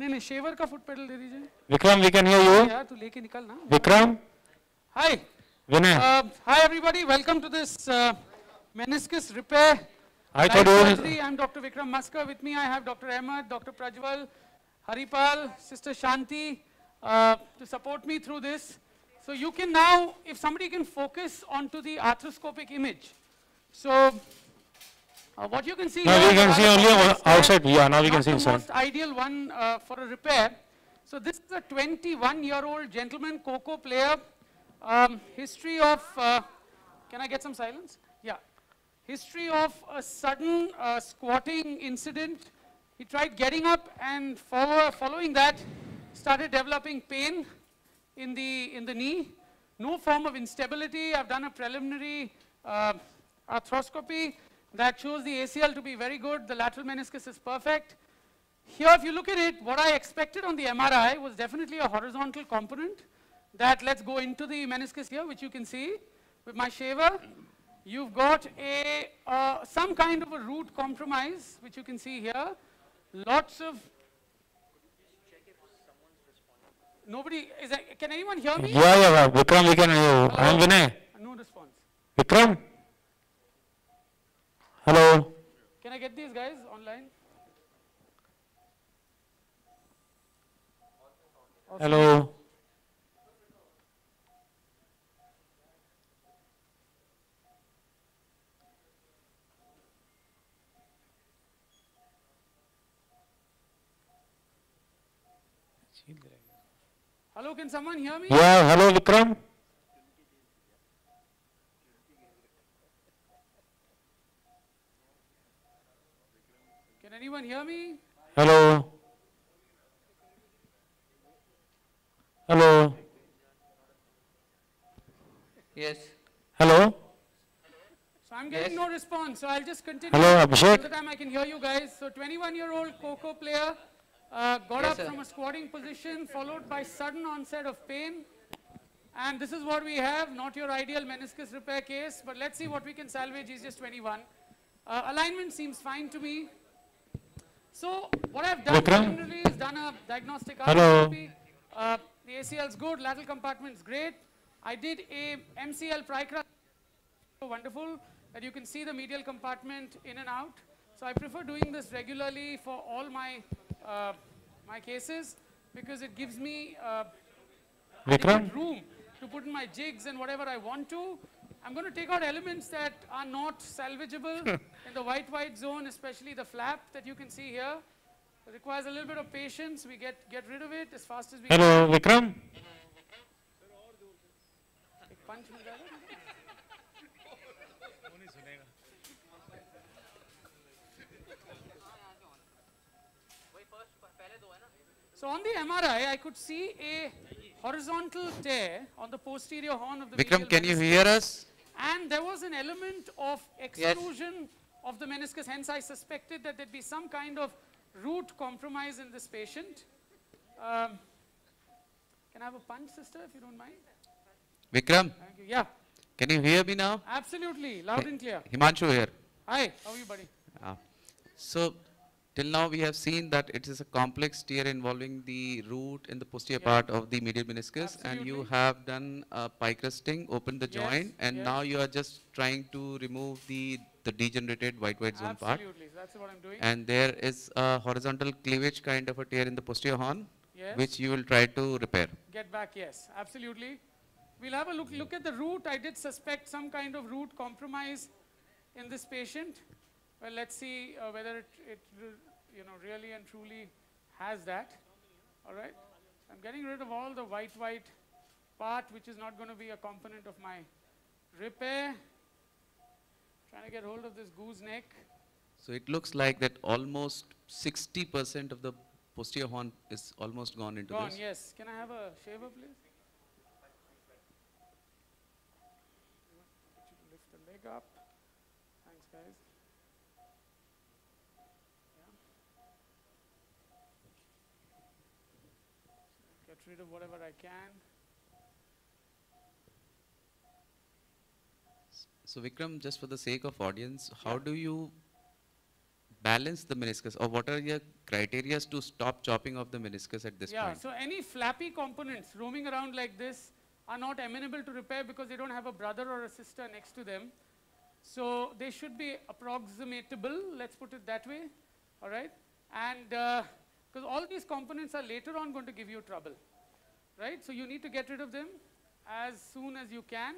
नहीं नहीं shaver का foot pedal दे दीजिए। Vikram we can hear you यार तू लेके निकल ना। Vikram. Hi Vinay. Hi everybody welcome to this meniscus repair I thought you I am doctor Vikram Maskar with me I have doctor Ahmed doctor Prajwal Haripal sister Shanti to support me through this so you can now if somebody can focus on to arthroscopic image. So uh, uh, what you can see Now here we can see only outside. Yeah, now we can see inside. most ideal one uh, for a repair. So this is a 21-year-old gentleman, kho-kho player. Um, history of, uh, can I get some silence? Yeah. History of a sudden uh, squatting incident. He tried getting up and follow, following that, started developing pain in the, in the knee. No form of instability. I've done a preliminary uh, arthroscopy that shows the ACL to be very good. The lateral meniscus is perfect. Here, if you look at it, what I expected on the MRI was definitely a horizontal component that let's go into the meniscus here, which you can see with my shaver. You've got a, uh, some kind of a root compromise, which you can see here. Lots of, nobody, is that, can anyone hear me? Yeah, yeah, Vikram, we can hear you. I am Vinay. No response. Vikram? Hello? Can I get these guys online? Hello? Hello, can someone hear me? Yeah, hello Vikram? Anyone hear me? Hello? Hello? Yes. Hello? So I'm getting no response, so I'll just continue. Hello, Abhishek. Till the time I can hear you guys. So 21-year-old kho-kho player uh, got Yes, up sir. from a squatting position, followed by sudden onset of pain. And this is what we have, not your ideal meniscus repair case, but let's see what we can salvage. He's just 21. Uh, alignment seems fine to me. So what I've done Vikram? preliminarily is done a diagnostic arthroscopy. Uh, the ACL is good, lateral compartment is great. I did a MCL Pricra so wonderful that you can see the medial compartment in and out. So I prefer doing this regularly for all my uh, my cases because it gives me uh, Vikram? room to put in my jigs and whatever I want to. I'm going to take out elements that are not salvageable (laughs) in the white white zone, especially the flap that you can see here. It requires a little bit of patience. We get, get rid of it as fast as we Hello, can. Vikram. So on the MRI, I could see a horizontal tear on the posterior horn of the Vikram, can you hear us? And there was an element of extrusion of the meniscus. Hence, I suspected that there'd be some kind of root compromise in this patient. Um, can I have a punch, sister, if you don't mind? Vikram, Thank you. Yeah, can you hear me now? absolutely, loud and clear. Himanshu here. Hi, how are you, buddy? Uh, so, till now we have seen that it is a complex tear involving the root in the posterior part of the medial meniscus and you have done a pie crusting, opened the Yes, joint and yes. now you are just trying to remove the, the degenerated white white zone part. Absolutely, that's what I'm doing. And there is a horizontal cleavage kind of a tear in the posterior horn Yes. which you will try to repair. Get back, yes, absolutely. We'll have a look, look at the root. I did suspect some kind of root compromise in this patient. Well, let's see uh, whether it, it, you know, really and truly has that. All right. I'm getting rid of all the white, white part, which is not going to be a component of my repair. Trying to get hold of this goose neck. So it looks like that almost 60% of the posterior horn is almost gone into Gone, this. yes. Can I have a shaver, please? Get you to lift the leg up. Thanks, guys. Yeah. Get rid of whatever I can. So Vikram, just for the sake of audience, how do you balance the meniscus or what are your criteria to stop chopping off the meniscus at this yeah, point? Yeah, so any flappy components roaming around like this are not amenable to repair because they don't have a brother or a sister next to them. So they should be approximatable, let's put it that way, all right? And uh, because all these components are later on going to give you trouble, right? So you need to get rid of them as soon as you can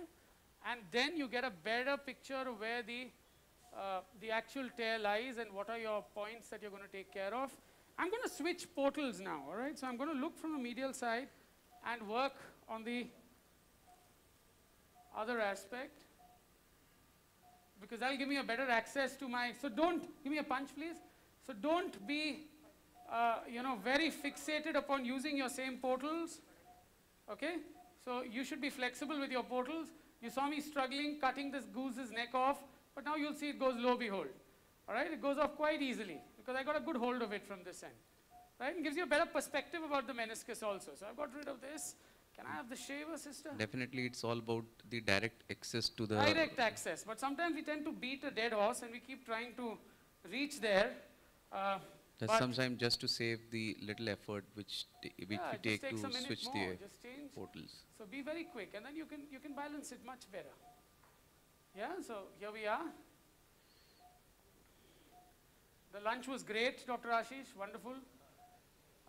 and then you get a better picture of where the, uh, the actual tear lies and what are your points that you're going to take care of. I'm going to switch portals now, all right? So I'm going to look from the medial side and work on the other aspect because that'll give me a better access to my, so don't, give me a punch please. So don't be, uh, you know, very fixated upon using your same portals, okay? So you should be flexible with your portals. You saw me struggling cutting this goose's neck off, but now you'll see it goes low behold. All right, it goes off quite easily because I got a good hold of it from this end. Right, and gives you a better perspective about the meniscus also. So I've got rid of this. Can I have the shaver, sister? Definitely it's all about the direct access to the Direct access, but sometimes we tend to beat a dead horse and we keep trying to reach there. Uh, That's sometimes just to save the little effort which which Yeah, we take to switch more, the portals. So be very quick and then you can, you can balance it much better. Yeah, so here we are. The lunch was great, Dr. Ashish, wonderful.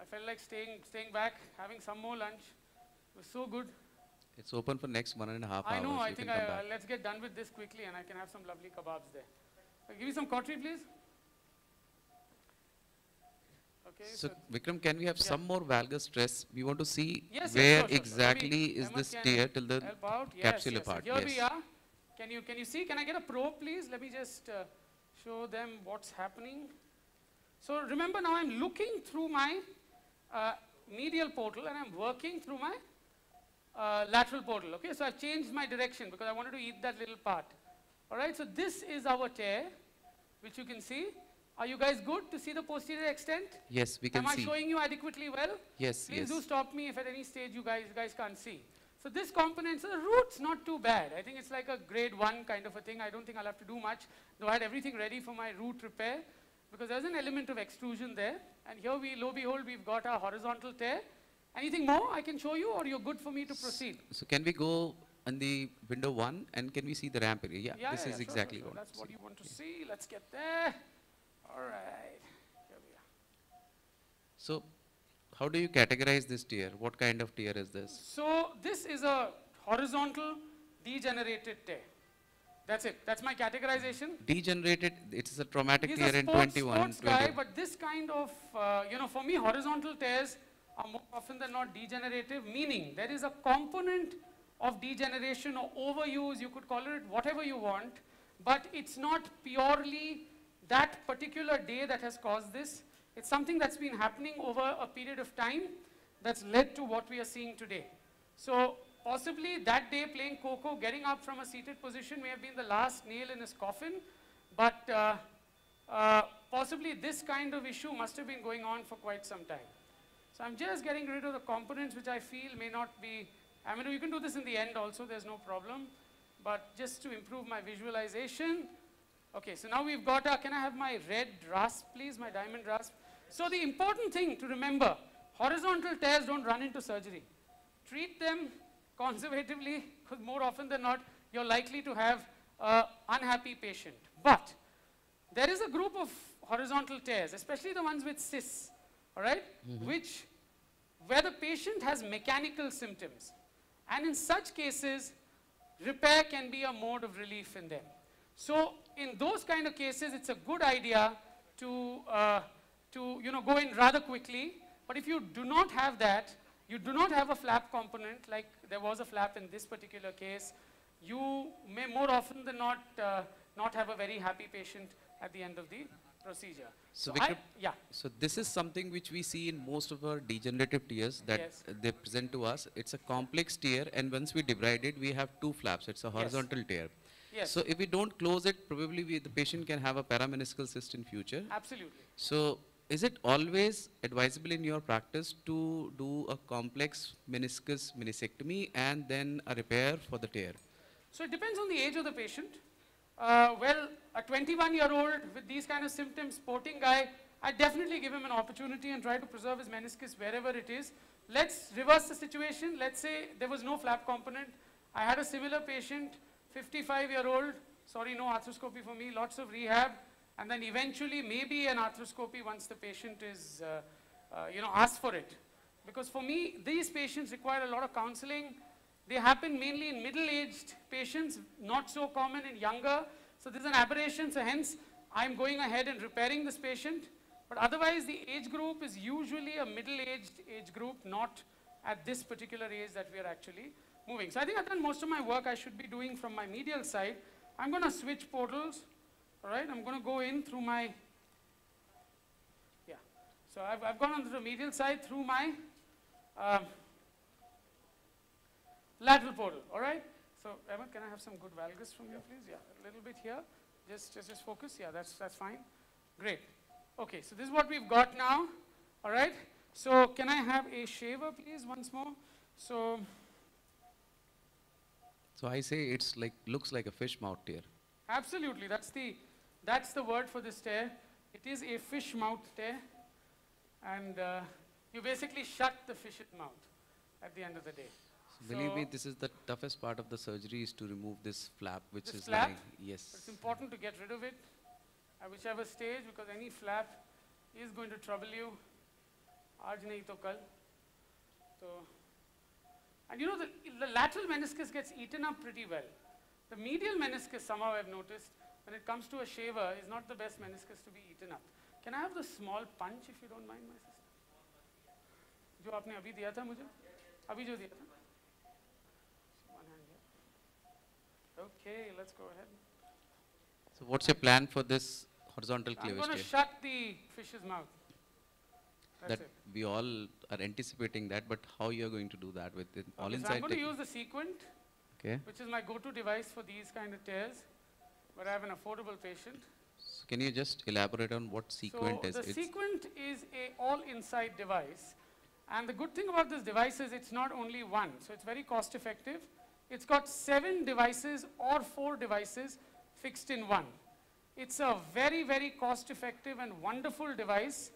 I felt like staying, staying back, having some more lunch. It was so good. It's open for next one and a half I hours. know, I think I, uh, let's get done with this quickly and I can have some lovely kebabs there. Uh, give me some cautery, please. Okay, So Vikram, can we have Yeah. some more valgus stress? We want to see Yes, yes, where sure, sure, sure. exactly Maybe is this tear till the. Yes, capsular yes. Part. Here yes. we are. Can you, can you see? Can I get a probe, please? Let me just uh, show them what's happening. So remember now I'm looking through my uh, medial portal and I'm working through my uh, lateral portal. Okay, so I've changed my direction because I wanted to eat that little part. All right, so this is our tear, which you can see. Are you guys good to see the posterior extent? Yes, we can Am I see. showing you adequately well? Yes, Please yes. do stop me if at any stage you guys, you guys can't see. So this component, so the root's not too bad. I think it's like a grade one kind of a thing. I don't think I'll have to do much. Though I had everything ready for my root repair because there's an element of extrusion there. And here we, lo behold, we've got our horizontal tear. Anything more I can show you or you're good for me to proceed? So can we go on the window one and can we see the ramp area? Yeah, Yeah, this yeah, is yeah, exactly sure, sure. what. That's what you want to see. Let's get there. All right. Here we are. So how do you categorize this tear? What kind of tear is this? So this is a horizontal degenerated tear. That's it. That's my categorization. Degenerated, it's a traumatic He's tear a in sports, 21. sports guy, 21. but this kind of, uh, you know, for me, horizontal tears are more often than not degenerative, meaning there is a component of degeneration or overuse, you could call it whatever you want, but it's not purely that particular day that has caused this. It's something that's been happening over a period of time that's led to what we are seeing today. So possibly that day playing kho-kho, getting up from a seated position may have been the last nail in his coffin, but uh, uh, possibly this kind of issue must have been going on for quite some time. So I'm just getting rid of the components which I feel may not be, I mean you can do this in the end also, there's no problem, but just to improve my visualization. Okay, so now we've got, a, can I have my red rasp please, my diamond rasp? So the important thing to remember, horizontal tears don't run into surgery. Treat them conservatively because more often than not, you're likely to have an unhappy patient. But there is a group of horizontal tears, especially the ones with cysts, all right, Mhm. which, where the patient has mechanical symptoms And in such cases, repair can be a mode of relief in them. So in those kind of cases, it's a good idea to, uh, to you know, go in rather quickly. But if you do not have that, you do not have a flap component, like there was a flap in this particular case, you may more often than not uh, not have a very happy patient at the end of the procedure. So, I- Vikram, yeah. so this is something which we see in most of our degenerative tears that Yes. they present to us. It's a complex tear and once we divide it, we have two flaps. It's a horizontal tear. Yes. So if we don't close it, probably we, the patient can have a parameniscal cyst in future. Absolutely. So is it always advisable in your practice to do a complex meniscus meniscectomy and then a repair for the tear? So it depends on the age of the patient. Uh, well, a 21 year old with these kind of symptoms, sporting guy, I definitely give him an opportunity and try to preserve his meniscus wherever it is. Let's reverse the situation. Let's say there was no flap component. I had a similar patient, 55 year old, sorry, no arthroscopy for me, lots of rehab, and then eventually maybe an arthroscopy once the patient is, uh, uh, you know, asked for it. Because for me, these patients require a lot of counseling. They happen mainly in middle-aged patients, not so common in younger. So this is an aberration, so hence I'm going ahead and repairing this patient. But otherwise, the age group is usually a middle-aged age group, not at this particular age that we are actually moving. So I think I've done most of my work I should be doing from my medial side. I'm going to switch portals, all right? I'm going to go in through my, yeah. So I've, I've gone on the medial side through my um, lateral portal, all right? So Emma, can I have some good valgus from you, please? Yeah, a little bit here. Just, just, just focus. Yeah, that's, that's fine. Great. Okay, so this is what we've got now, all right? So can I have a shaver, please, once more? So, So I say it's like, looks like a fish mouth tear. absolutely, that's the, that's the word for this tear. It is a fish mouth tear, and uh, you basically shut the fish's mouth at the end of the day. Believe me, this is the toughest part of the surgery is to remove this flap, which This is flap? lying. Yes. It's important to get rid of it at whichever stage because any flap is going to trouble you. Aaj nahi to kal. So, and you know the, the lateral meniscus gets eaten up pretty well. The medial meniscus somehow I've noticed when it comes to a shaver is not the best meniscus to be eaten up. Can I have the small punch if you don't mind my sister? जो आपने अभी दिया था मुझे अभी जो दिया था One hand here. Okay, let's go ahead. So what's your plan for this horizontal I'm cleavage going to tear? shut the fish's mouth. that's That it. we all are anticipating that, but how you are going to do that with it all Okay, so inside? I'm going to use the Sequent, Okay. which is my go-to device for these kind of tears, where I have an affordable patient. So can you just elaborate on what sequent so is? the It's- Sequent is a all-inside device, and the good thing about this device is it's not only one, so it's very cost-effective. It's got seven devices or four devices fixed in one. It's a very, very cost-effective and wonderful device,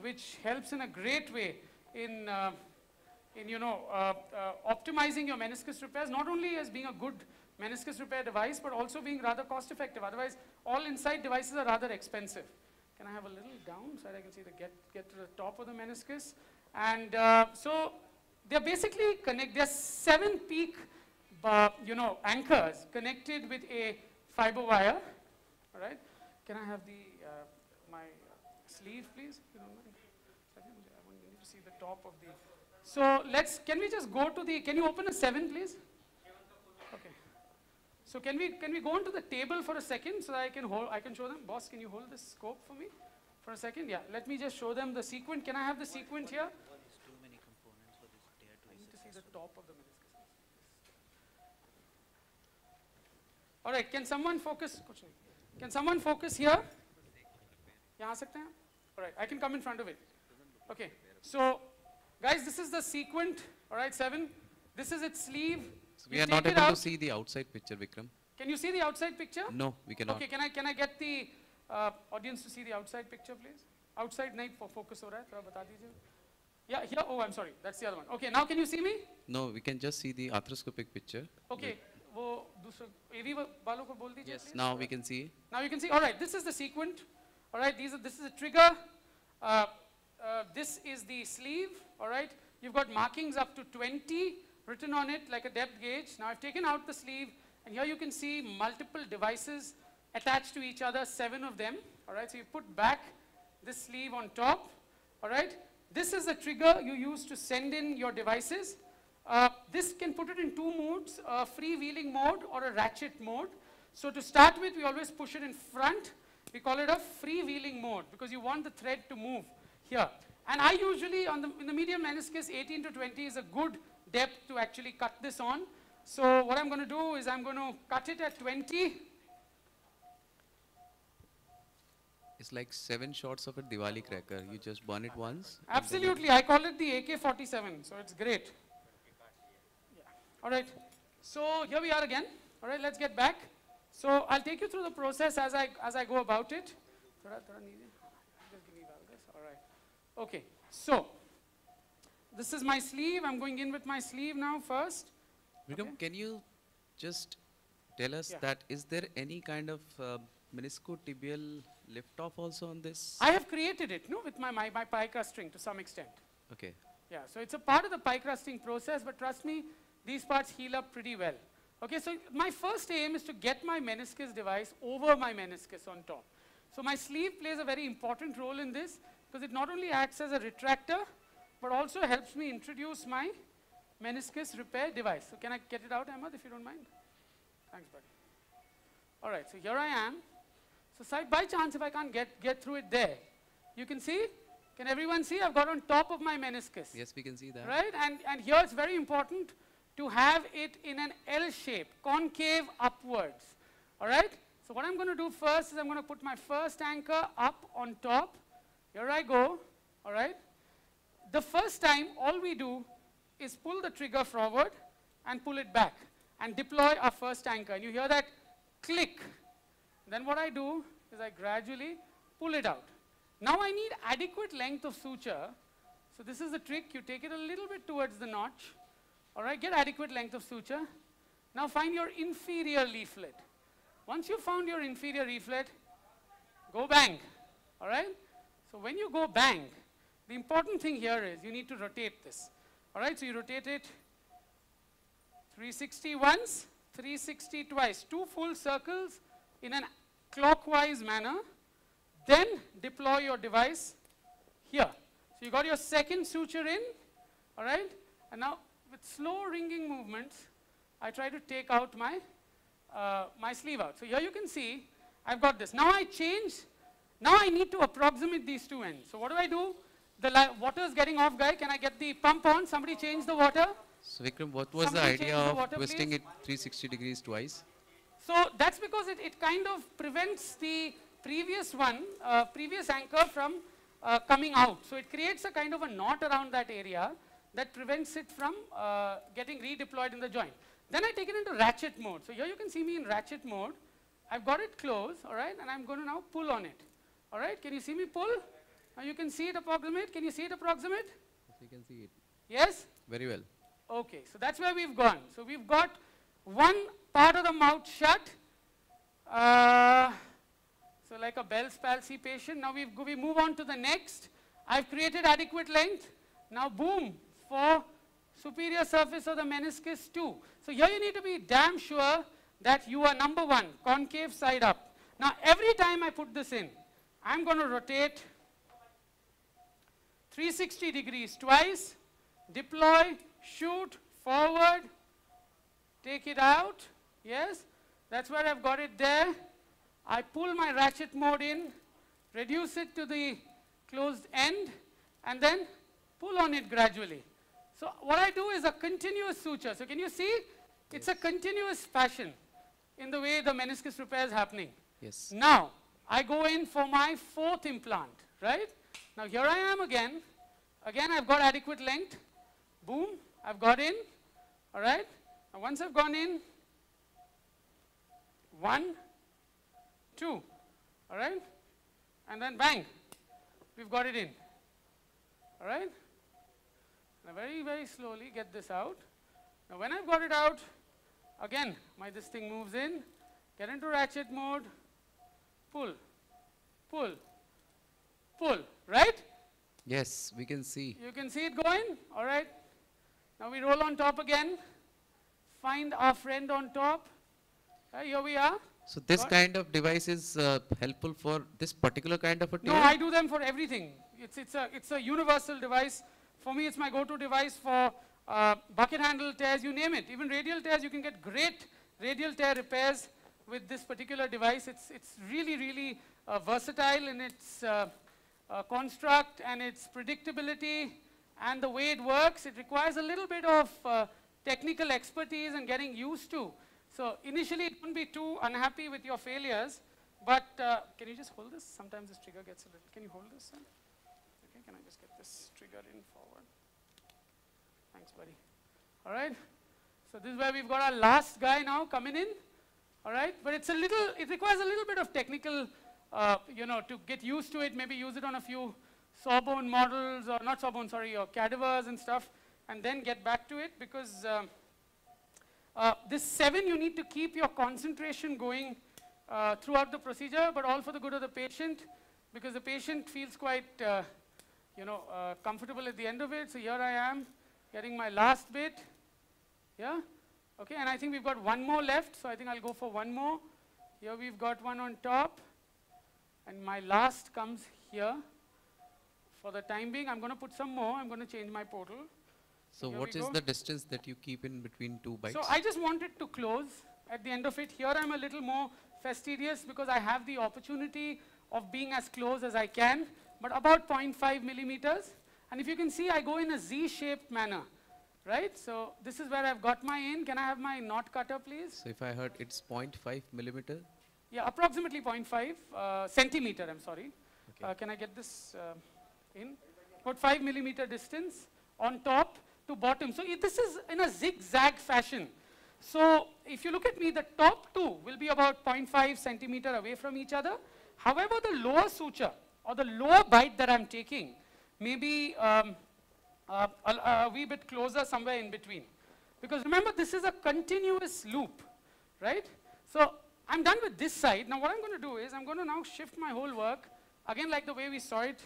which helps in a great way in, uh, in you know, uh, uh, optimizing your meniscus repairs, not only as being a good meniscus repair device, but also being rather cost-effective. Otherwise, all inside devices are rather expensive. Can I have a little down so that I can see the get, get to the top of the meniscus? And uh, so they're basically connect, they're seven PEEK, uh, you know, anchors connected with a fiber wire, all right? Can I have the, uh, sleeve, please, you know. I want you to see the top of the. So let's, can we just go to the, can you open a 7, please? Okay. So can we, can we go onto the table for a second so that I can hold, I can show them? Boss, can you hold this scope for me for a second? Yeah, let me just show them the Sequent. Can I have the Sequent here? I need to see the top of the. All right, can someone focus? Can someone focus here? Yeah, can all right, I can come in front of it. Okay, so guys, this is the sequent, all right, seven. This is its sleeve. So we, are not able to see the outside picture, Vikram. Can you see the outside picture? No, we cannot. Okay, can I, can I get the uh, audience to see the outside picture, please? Outside night for focus ho raha hai, bata. Yeah, here, oh, I'm sorry, that's the other one. Okay, now can you see me? No, we can just see the arthroscopic picture. Okay. Yes, now we can see. Now you can see, all right, this is the sequent. All right, these are this is a trigger. Uh, uh, this is the sleeve. All right, you've got markings up to 20 written on it like a depth gauge. Now I've taken out the sleeve and here you can see multiple devices attached to each other, seven of them. All right, so you put back this sleeve on top. All right, this is the trigger you use to send in your devices. Uh, this can put it in two modes, a freewheeling mode or a ratchet mode. So to start with, we always push it in front. We call it a freewheeling mode because you want the thread to move here. And I usually, on the, in the medium meniscus, 18 to 20 is a good depth to actually cut this on. So what I'm going to do is I'm going to cut it at 20. It's like seven shots of a Diwali cracker. You just burn it once. and then it- Absolutely, I call it the AK-47, so it's great. All right, so here we are again. All right, let's get back. So I'll take you through the process as I, as I go about it. Thoda- thoda neeje. Just give me valgus. All right. Okay, so this is my sleeve. I'm going in with my sleeve now first. Vikram, can you just tell us Yeah. that is there any kind of uh, meniscotibial lift off also on this? I have created it, no, with my, my, my pie crusting to some extent. Okay. Yeah, so it's a part of the pie crusting process, but trust me, these parts heal up pretty well. Okay, so my first aim is to get my meniscus device over my meniscus on top. So my sleeve plays a very important role in this because it not only acts as a retractor, but also helps me introduce my meniscus repair device. So can I get it out, Ahmad, if you don't mind? Thanks, buddy. All right, so here I am. So by chance, if I can't get, get through it there, you can see, can everyone see? I've got on top of my meniscus. Yes, we can see that. Right? And, and here it's very important to have it in an L shape, concave upwards. All right? So what I'm going to do first is I'm going to put my first anchor up on top. Here I go. All right? The first time, all we do is pull the trigger forward and pull it back and deploy our first anchor. And you hear that click. Then what I do is I gradually pull it out. Now I need adequate length of suture. So this is the trick. You take it a little bit towards the notch. All right, get adequate length of suture. Now find your inferior leaflet. Once you've found your inferior leaflet, go bang. All right? So when you go bang, the important thing here is you need to rotate this. All right, so you rotate it 360 once, 360 twice, two full circles in an clockwise manner. Then deploy your device here. So you got your second suture in, all right? And now with slow ringing movements, I try to take out my, uh, my sleeve out. So here you can see, I've got this. Now I change, now I need to approximate these two ends. So what do I do? The water is getting off, guy. Can I get the pump on? Somebody change the water. So Vikram, what was Somebody the idea change the of water, twisting please. it 360 degrees twice? So that's because it, it kind of prevents the previous one, uh, previous anchor from uh, coming out. So it creates a kind of a knot around that area that prevents it from uh, getting redeployed in the joint. Then I take it into ratchet mode. So here you can see me in ratchet mode. I've got it close, all right, and I'm going to now pull on it. All right, can you see me pull? Now you can see it approximate. Can you see it approximate? Yes, you can see it. Yes? Very well. Okay, so that's where we've gone. So we've got one part of the mouth shut. Uh, so like a Bell's palsy patient. Now we've, go- we move on to the next. I've created adequate length. Now boom, for superior surface of the meniscus 2. So here you need to be damn sure that you are number one, concave side up. Now every time I put this in, I'm going to rotate 360 degrees twice, deploy, shoot, forward, take it out, yes, that's where I've got it there. I pull my ratchet mode in, reduce it to the closed end, and then pull on it gradually. So what I do is a continuous suture. So can you see? It's a continuous fashion in the way the meniscus repair is happening. Yes. Now, I go in for my fourth implant, right? Now here I am again. Again, I've got adequate length. Boom, I've got in, all right? Now once I've gone in, one, two, all right? And then bang, we've got it in, all right? Now very, very slowly get this out. Now when I've got it out, again, my this thing moves in, get into ratchet mode, pull, pull, pull, right? Yes, we can see. You can see it going, all right? Now we roll on top again, find our friend on top. Uh, here we are. So this Got- kind of device is uh, helpful for this particular kind of a No. I do them for everything. It's, it's, a, it's a universal device. For me, it's my go-to device for uh, bucket handle tears, you name it. Even radial tears, you can get great radial tear repairs with this particular device. It's, it's really, really uh, versatile in its uh, uh, construct and its predictability and the way it works. It requires a little bit of uh, technical expertise and getting used to. So initially, don't be too unhappy with your failures, but uh, can you just hold this? Sometimes this trigger gets a little, can you hold this? Can I just get this trigger in forward? Thanks, buddy. All right. So this is where we've got our last guy now coming in. All right. But it's a little, it requires a little bit of technical, uh, you know, to get used to it. Maybe use it on a few sawbone models, or not sawbone, sorry, or cadavers and stuff, and then get back to it because um, uh, this seven, you need to keep your concentration going uh, throughout the procedure, but all for the good of the patient, because the patient feels quite, uh, you know, uh, comfortable at the end of it. So here I am, getting my last bit. Yeah? Okay, and I think we've got one more left, so I think I'll go for one more. Here we've got one on top, and my last comes here. For the time being, I'm going to put some more. I'm going to change my portal. So Here what is go. the distance that you keep in between two bites? So I just wanted to close at the end of it. Here I'm a little more fastidious because I have the opportunity of being as close as I can, but about 0.5 millimeters. And if you can see, I go in a Z-shaped manner, right? So this is where I've got my in. Can I have my knot cutter, please? So if I heard it's 0.5 millimeter, Yeah, approximately 0.5 uh, centimeter, I'm sorry. Uh, can I get this uh, in? About 5 millimeter distance on top to bottom. So this is in a zigzag fashion. So if you look at me, the top two will be about 0.5 centimeter away from each other. However, the lower suture or the lower bite that I'm taking may be um, uh, a, a wee bit closer somewhere in between. Because remember, this is a continuous loop, right? So I'm done with this side. Now what I'm going to do is I'm going to now shift my whole work, again like the way we saw it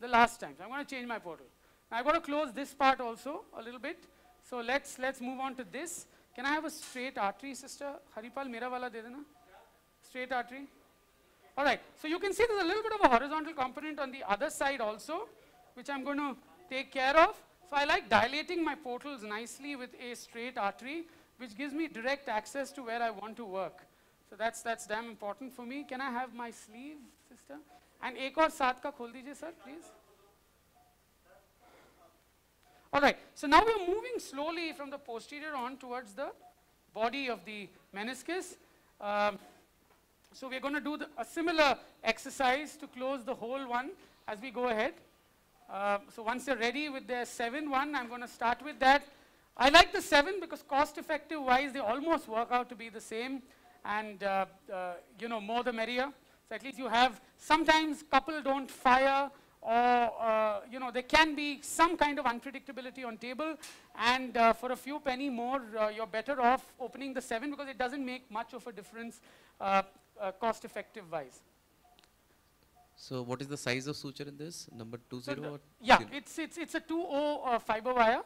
the last time. So I'm going to change my portal. Now I've got to close this part also a little bit. So let's, let's move on to this. Can I have a straight artery, sister? Haripal, mera wala de dena. Straight artery. All right. So you can see there's a little bit of a horizontal component on the other side also, which I'm going to take care of. So I like dilating my portals nicely with a straight artery, which gives me direct access to where I want to work. So that's, that's damn important for me. Can I have my sleeve, sister? And ek aur saat ka khol dijiye, sir, please. All right, so now we're moving slowly from the posterior on towards the body of the meniscus. Um, so we're going to do the, a similar exercise to close the whole one as we go ahead. Uh, so once you're ready with the 7 one, I'm going to start with that. I like the 7 because cost effective wise, they almost work out to be the same and uh, uh, you know, more the merrier. So at least you have, sometimes couple don't fire or uh, you know, there can be some kind of unpredictability on table and uh, for a few penny more, uh, you're better off opening the 7 because it doesn't make much of a difference cost effective wise. so what is the size of suture in this? Number 20 So or Yeah, zero? it's, it's, it's a 2O uh, fiber wire,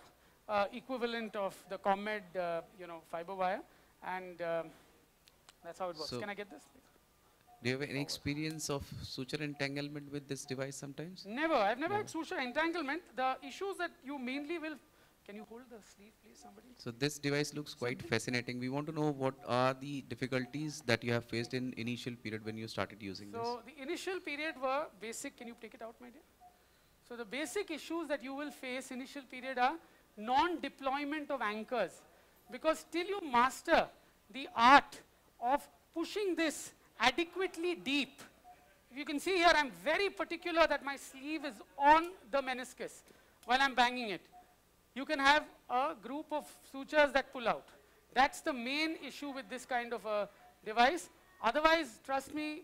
uh, equivalent of the ConMed, uh, you know, fiber wire, and um, that's how it works. So- Can I get this? Do you have any experience of suture entanglement with this device sometimes? Never. I've never had suture entanglement. The issues that you mainly will, can you hold the sleeve, please, somebody? So this device looks quite fascinating. We want to know what are the difficulties that you have faced in initial period when you started using this. So the initial period were basic. Can you take it out, my dear? So the basic issues that you will face initial period are non-deployment of anchors, because till you master the art of pushing this adequately deep. You can see here, I'm very particular that my sleeve is on the meniscus while I'm banging it. You can have a group of sutures that pull out. That's the main issue with this kind of a device. Otherwise, trust me,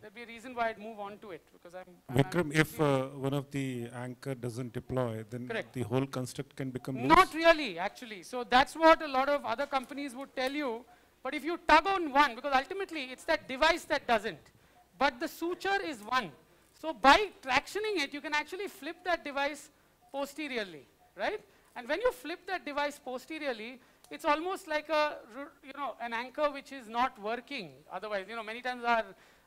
there'd be a reason why I'd move on to it because I'm. I'm- Vikram, if uh, one of the anchor doesn't deploy, then Correct. the whole construct can become loose? Not really, actually. So that's what a lot of other companies would tell you. But if you tug on one, because ultimately it's that device that doesn't, but the suture is one. So by tractioning it, you can actually flip that device posteriorly, right? And when you flip that device posteriorly, it's almost like a, you know, an anchor which is not working. Otherwise, you know, many times our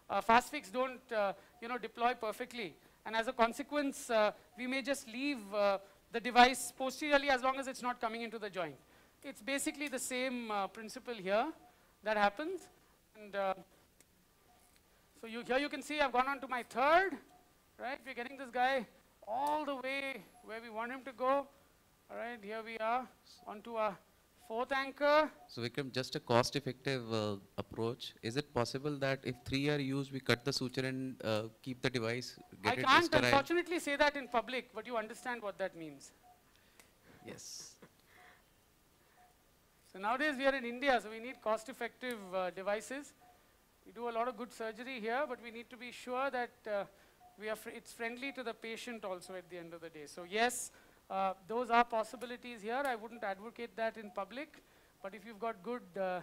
uh, FAST-FIX don't, uh, you know, deploy perfectly. And as a consequence, uh, we may just leave uh, the device posteriorly as long as it's not coming into the joint. It's basically the same uh, principle here that happens. And uh, so you, here you can see I've gone on to my third, right? We're getting this guy all the way where we want him to go. All right, here we are onto our fourth anchor. So Vikram, just a cost-effective uh, approach. Is it possible that if three are used, we cut the suture and uh, keep the device, get I can't unfortunately say that in public, but you understand what that means. Yes. So nowadays we are in India, so we need cost-effective uh, devices. We do a lot of good surgery here, but we need to be sure that uh, we are fr it's friendly to the patient also at the end of the day. So yes, uh, those are possibilities here. I wouldn't advocate that in public, but if you've got good uh,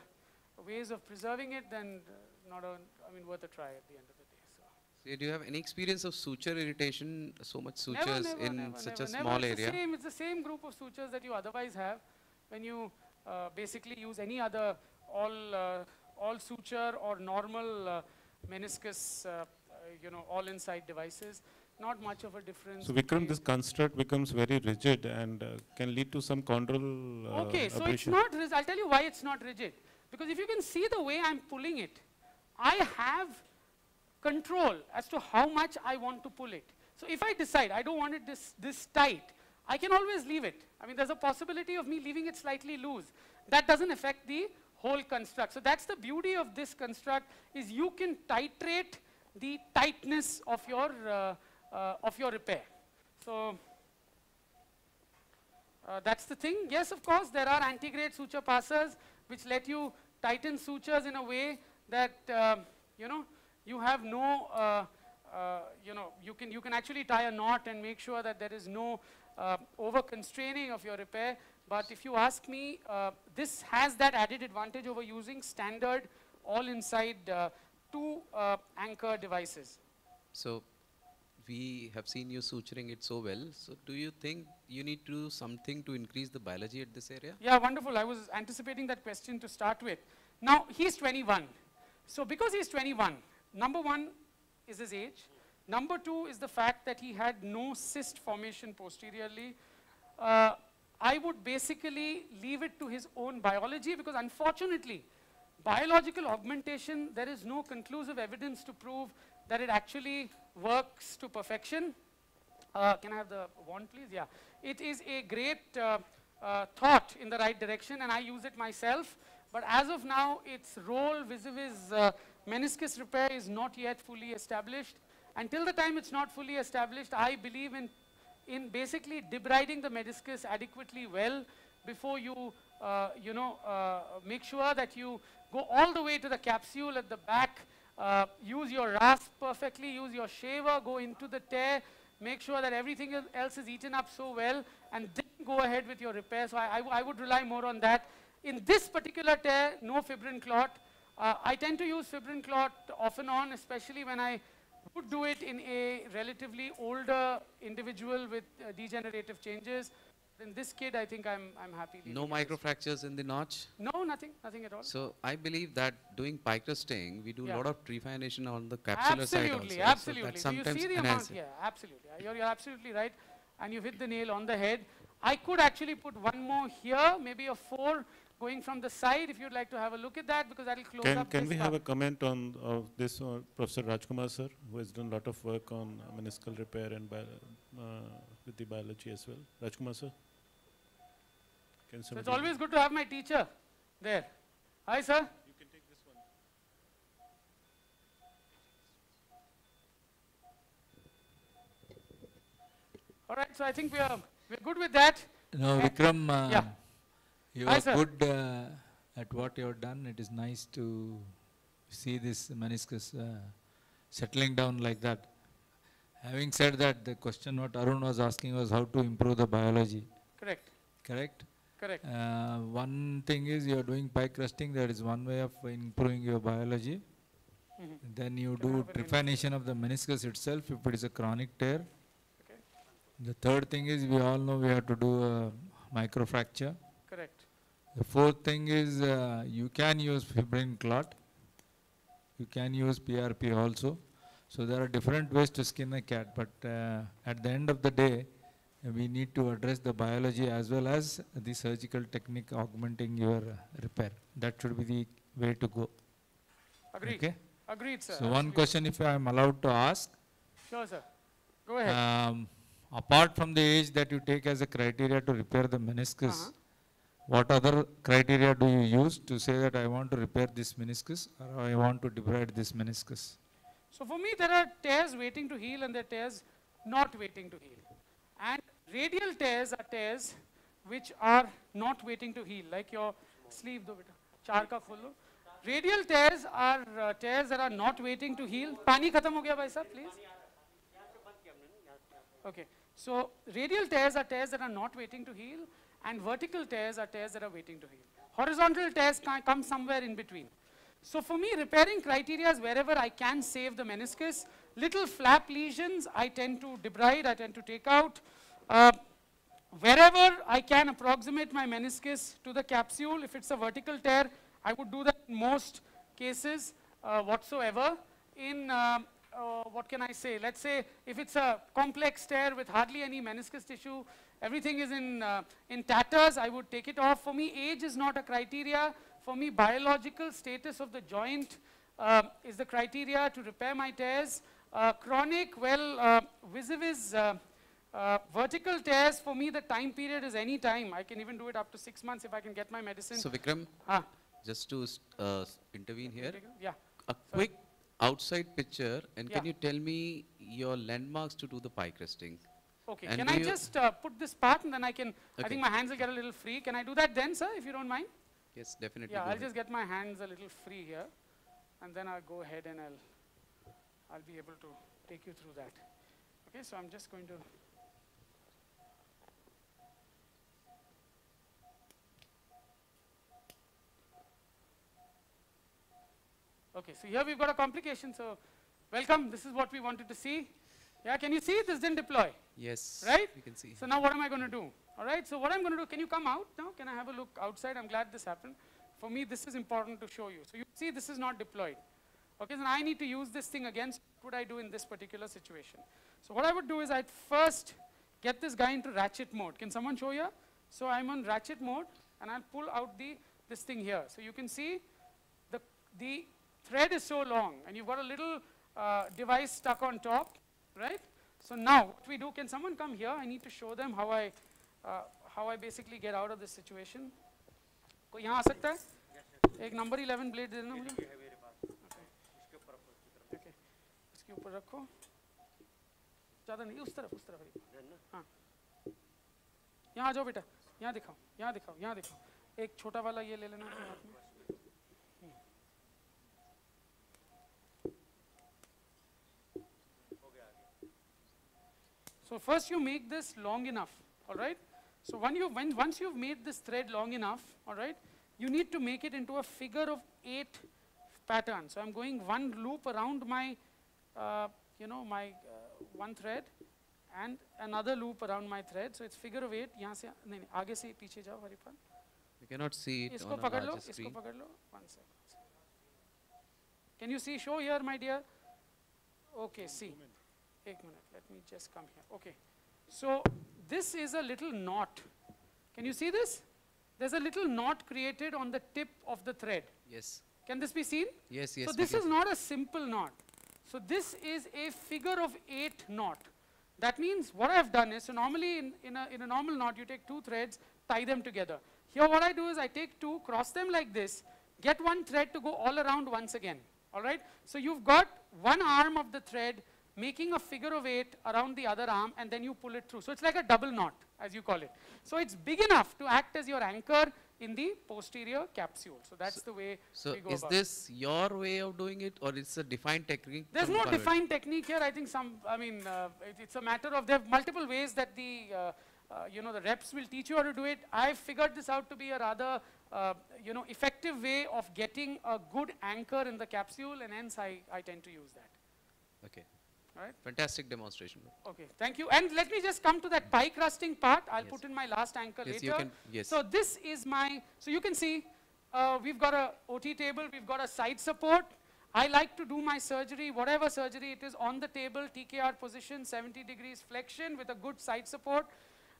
ways of preserving it, then uh, not a, I mean, worth a try at the end of the day. So do you have any experience of suture irritation, so much sutures never, in never, such never, a never. small it's The area? same, it's the same group of sutures that you otherwise have when you uh, basically use any other all, uh, all suture or normal uh, meniscus, you know, all inside devices. Not much of a difference. So Vikram, this construct becomes very rigid and uh, can lead to some chondral uh, Okay, so it's not, I'll tell you why it's not rigid. Because if you can see the way I'm pulling it, I have control as to how much I want to pull it. So if I decide I don't want it this, this tight, I can always leave it. I mean, there's a possibility of me leaving it slightly loose. That doesn't affect the whole construct. So that's the beauty of this construct is you can titrate the tightness of your, uh, uh, of your repair. So uh, that's the thing. Yes, of course, there are antigrade suture passers which let you tighten sutures in a way that, um, you know, you have no, uh, uh, you know, you can, you can actually tie a knot and make sure that there is no uh, over constraining of your repair. But if you ask me, uh, this has that added advantage over using standard all inside uh, two uh, anchor devices. So we have seen you suturing it so well. So do you think you need to do something to increase the biology at this area? Yeah, wonderful. I was anticipating that question to start with. Now, he's 21. So because he's 21, number one is his age. Number two is the fact that he had no cyst formation posteriorly. Uh, I would basically leave it to his own biology because unfortunately, biological augmentation, there is no conclusive evidence to prove that it actually works to perfection. Uh, can I have the wand, please? Yeah. It is a great uh, uh, thought in the right direction, and I use it myself. But as of now, its role vis-a-vis uh, meniscus repair is not yet fully established. Until the time it's not fully established, I believe in, in basically debriding the meniscus adequately well before you, uh, you know, uh, make sure that you go all the way to the capsule at the back, uh, use your rasp perfectly, use your shaver, go into the tear, make sure that everything else is eaten up so well, and then go ahead with your repair. So I would rely more on that. In this particular tear, no fibrin clot. Uh, I tend to use fibrin clot off and on, especially when I would do it in a relatively older individual with uh, degenerative changes. In this kid, I think I'm, I'm happy. No microfractures in the notch? No, nothing, nothing at all. So I believe that doing pie crusting, we do a Yeah. lot of trephination on the capsular side also. Absolutely, so absolutely. that So you see the amount? Yeah, absolutely. You're, you're absolutely right. And you've hit the nail on the head. I could actually put one more here, maybe a four going from the side if you'd like to have a look at that because that'll close Can, up can this we part. have a comment on of this uh, Professor Rajkumar sir, who has done a lot of work on uh, meniscal repair and bio, uh, with the biology as well? Rajkumar sir? Can So it's always good to have my teacher there. Hi, sir. You can take this one. All right, so I think we are we're good with that. No, Vikram, uh, yeah. you Hi, are sir. good uh, at what you have done. It is nice to see this meniscus uh, settling down like that. Having said that, the question what Arun was asking was how to improve the biology. Correct. Correct? Correct. Uh, one thing is you are doing pie crusting, that is one way of improving your biology. Mhm. Then you do trephination of the meniscus itself if it is a chronic tear. Okay. The third thing is we all know we have to do a microfracture. Correct. The fourth thing is uh, you can use fibrin clot. You can use PRP also. So there are different ways to skin a cat, but uh, at the end of the day, uh, we need to address the biology as well as the surgical technique augmenting your uh, repair. That should be the way to go. Agreed. Okay? Agreed, sir. So one question if I am allowed to ask. Sure, sir. Go ahead. Um, apart from the age that you take as a criteria to repair the meniscus, Uh-huh. what other criteria do you use to say that I want to repair this meniscus or I want to debride this meniscus? So for me, there are tears waiting to heal and there are tears not waiting to heal. And radial tears are tears which are not waiting to heal, like your sleeve, the char ka full. Radial tears are uh, tears that are not waiting to heal. Pani khatam ho gaya, bhai sahab, please. Okay. So radial tears are tears that are not waiting to heal, and vertical tears are tears that are waiting to heal. Horizontal tears come somewhere in between. So for me, repairing criteria is wherever I can save the meniscus. Little flap lesions, I tend to debride, I tend to take out. Uh, wherever I can approximate my meniscus to the capsule, if it's a vertical tear, I would do that in most cases uh, whatsoever. In, uh, uh, what can I say, let's say if it's a complex tear with hardly any meniscus tissue, everything is in, uh, in tatters, I would take it off. For me, age is not a criteria. For me, biological status of the joint uh, is the criteria to repair my tears. Uh, chronic, well, uh, vis-a-vis uh, uh, vertical tears, for me, the time period is any time. I can even do it up to six months if I can get my medicine. So Vikram, Ah. just to uh, intervene here, Yeah. a quick outside picture, and can you tell me your landmarks to do the pie crusting? Okay, And can I just uh, put this part and then I can, I think my hands will get a little free. Can I do that then, sir, if you don't mind? Yes, definitely. Yeah, I'll ahead. just get my hands a little free here, and then I'll go ahead and I'll, I'll be able to take you through that. Okay, so I'm just going to. Okay, so here we've got a complication. So, welcome. This is what we wanted to see. Yeah, can you see this didn't deploy? Yes, Right? we can see. So now what am I going to do? All right, so what I'm going to do, can you come out now? Can I have a look outside? I'm glad this happened. For me, this is important to show you. So you see this is not deployed. Okay, so I need to use this thing again. So what would I do in this particular situation? So what I would do is I'd first get this guy into ratchet mode. Can someone show here? So I'm on ratchet mode and I'll pull out the this thing here. So you can see the, the thread is so long and you've got a little uh, device stuck on top, right? So now what we do, can someone come here? I need to show them how I, how I basically get out of this situation. कोई यहाँ आ सकता है? एक number 11 blade दे देना मुझे. इसके ऊपर रखो. ज़्यादा नहीं उस तरफ़ उस तरफ़ हाँ. यहाँ आ जाओ बेटा. यहाँ दिखाओ. यहाँ दिखाओ. यहाँ दिखाओ. एक छोटा वाला ये ले लेना हाथ में. So first you make this long enough, all right? So when you, when, once you've made this thread long enough, all right, you need to make it into a figure of eight pattern. So I'm going one loop around my, uh, you know, my uh, one thread and another loop around my thread. So it's figure of eight. यहाँ से नहीं नहीं आगे से पीछे जाओ Haripal. We cannot see it इसको on a पकड़ लो, larger इसको screen. पकड़ लो. One second. Can you see? Show here, my dear. Okay, see. एक minute. Let me just come here. Okay. So this is a little knot. Can you see this? There's a little knot created on the tip of the thread. Yes. Can this be seen? Yes, yes. So this is not a simple knot. So this is a figure of eight knot. That means what I've done is, so normally in, in, a, in a normal knot, you take two threads, tie them together. Here what I do is I take two, cross them like this, get one thread to go all around once again. All right? So you've got one arm of the thread making a figure of eight around the other arm and then you pull it through. So it's like a double knot, as you call it. So it's big enough to act as your anchor in the posterior capsule. So that's the way So we go is this your way of doing it or it's a defined technique? There's no defined technique here. I think some, I mean, uh, it, it's a matter of, there are multiple ways that the, uh, uh, you know, the reps will teach you how to do it. I've figured this out to be a rather, uh, you know, effective way of getting a good anchor in the capsule and hence I, I tend to use that. Okay. Right. Fantastic demonstration. Okay, thank you. And let me just come to that pie crusting part. I'll Yes. put in my last anchor Yes, later. you can- yes. So this is my, so you can see, uh, we've got a OT table, we've got a side support. I like to do my surgery, whatever surgery it is, on the table, TKR position, 70 degrees flexion with a good side support.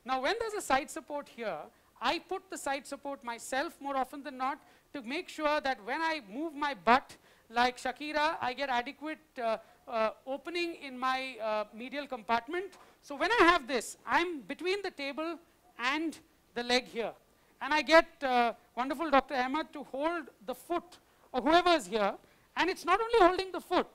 Now, when there's a side support here, I put the side support myself more often than not to make sure that when I move my butt, like Shakira, I get adequate uh, uh, opening in my uh, medial compartment. So when I have this, I'm between the table and the leg here. And I get uh, wonderful Dr. Ahmed to hold the foot or whoever is here. And it's not only holding the foot,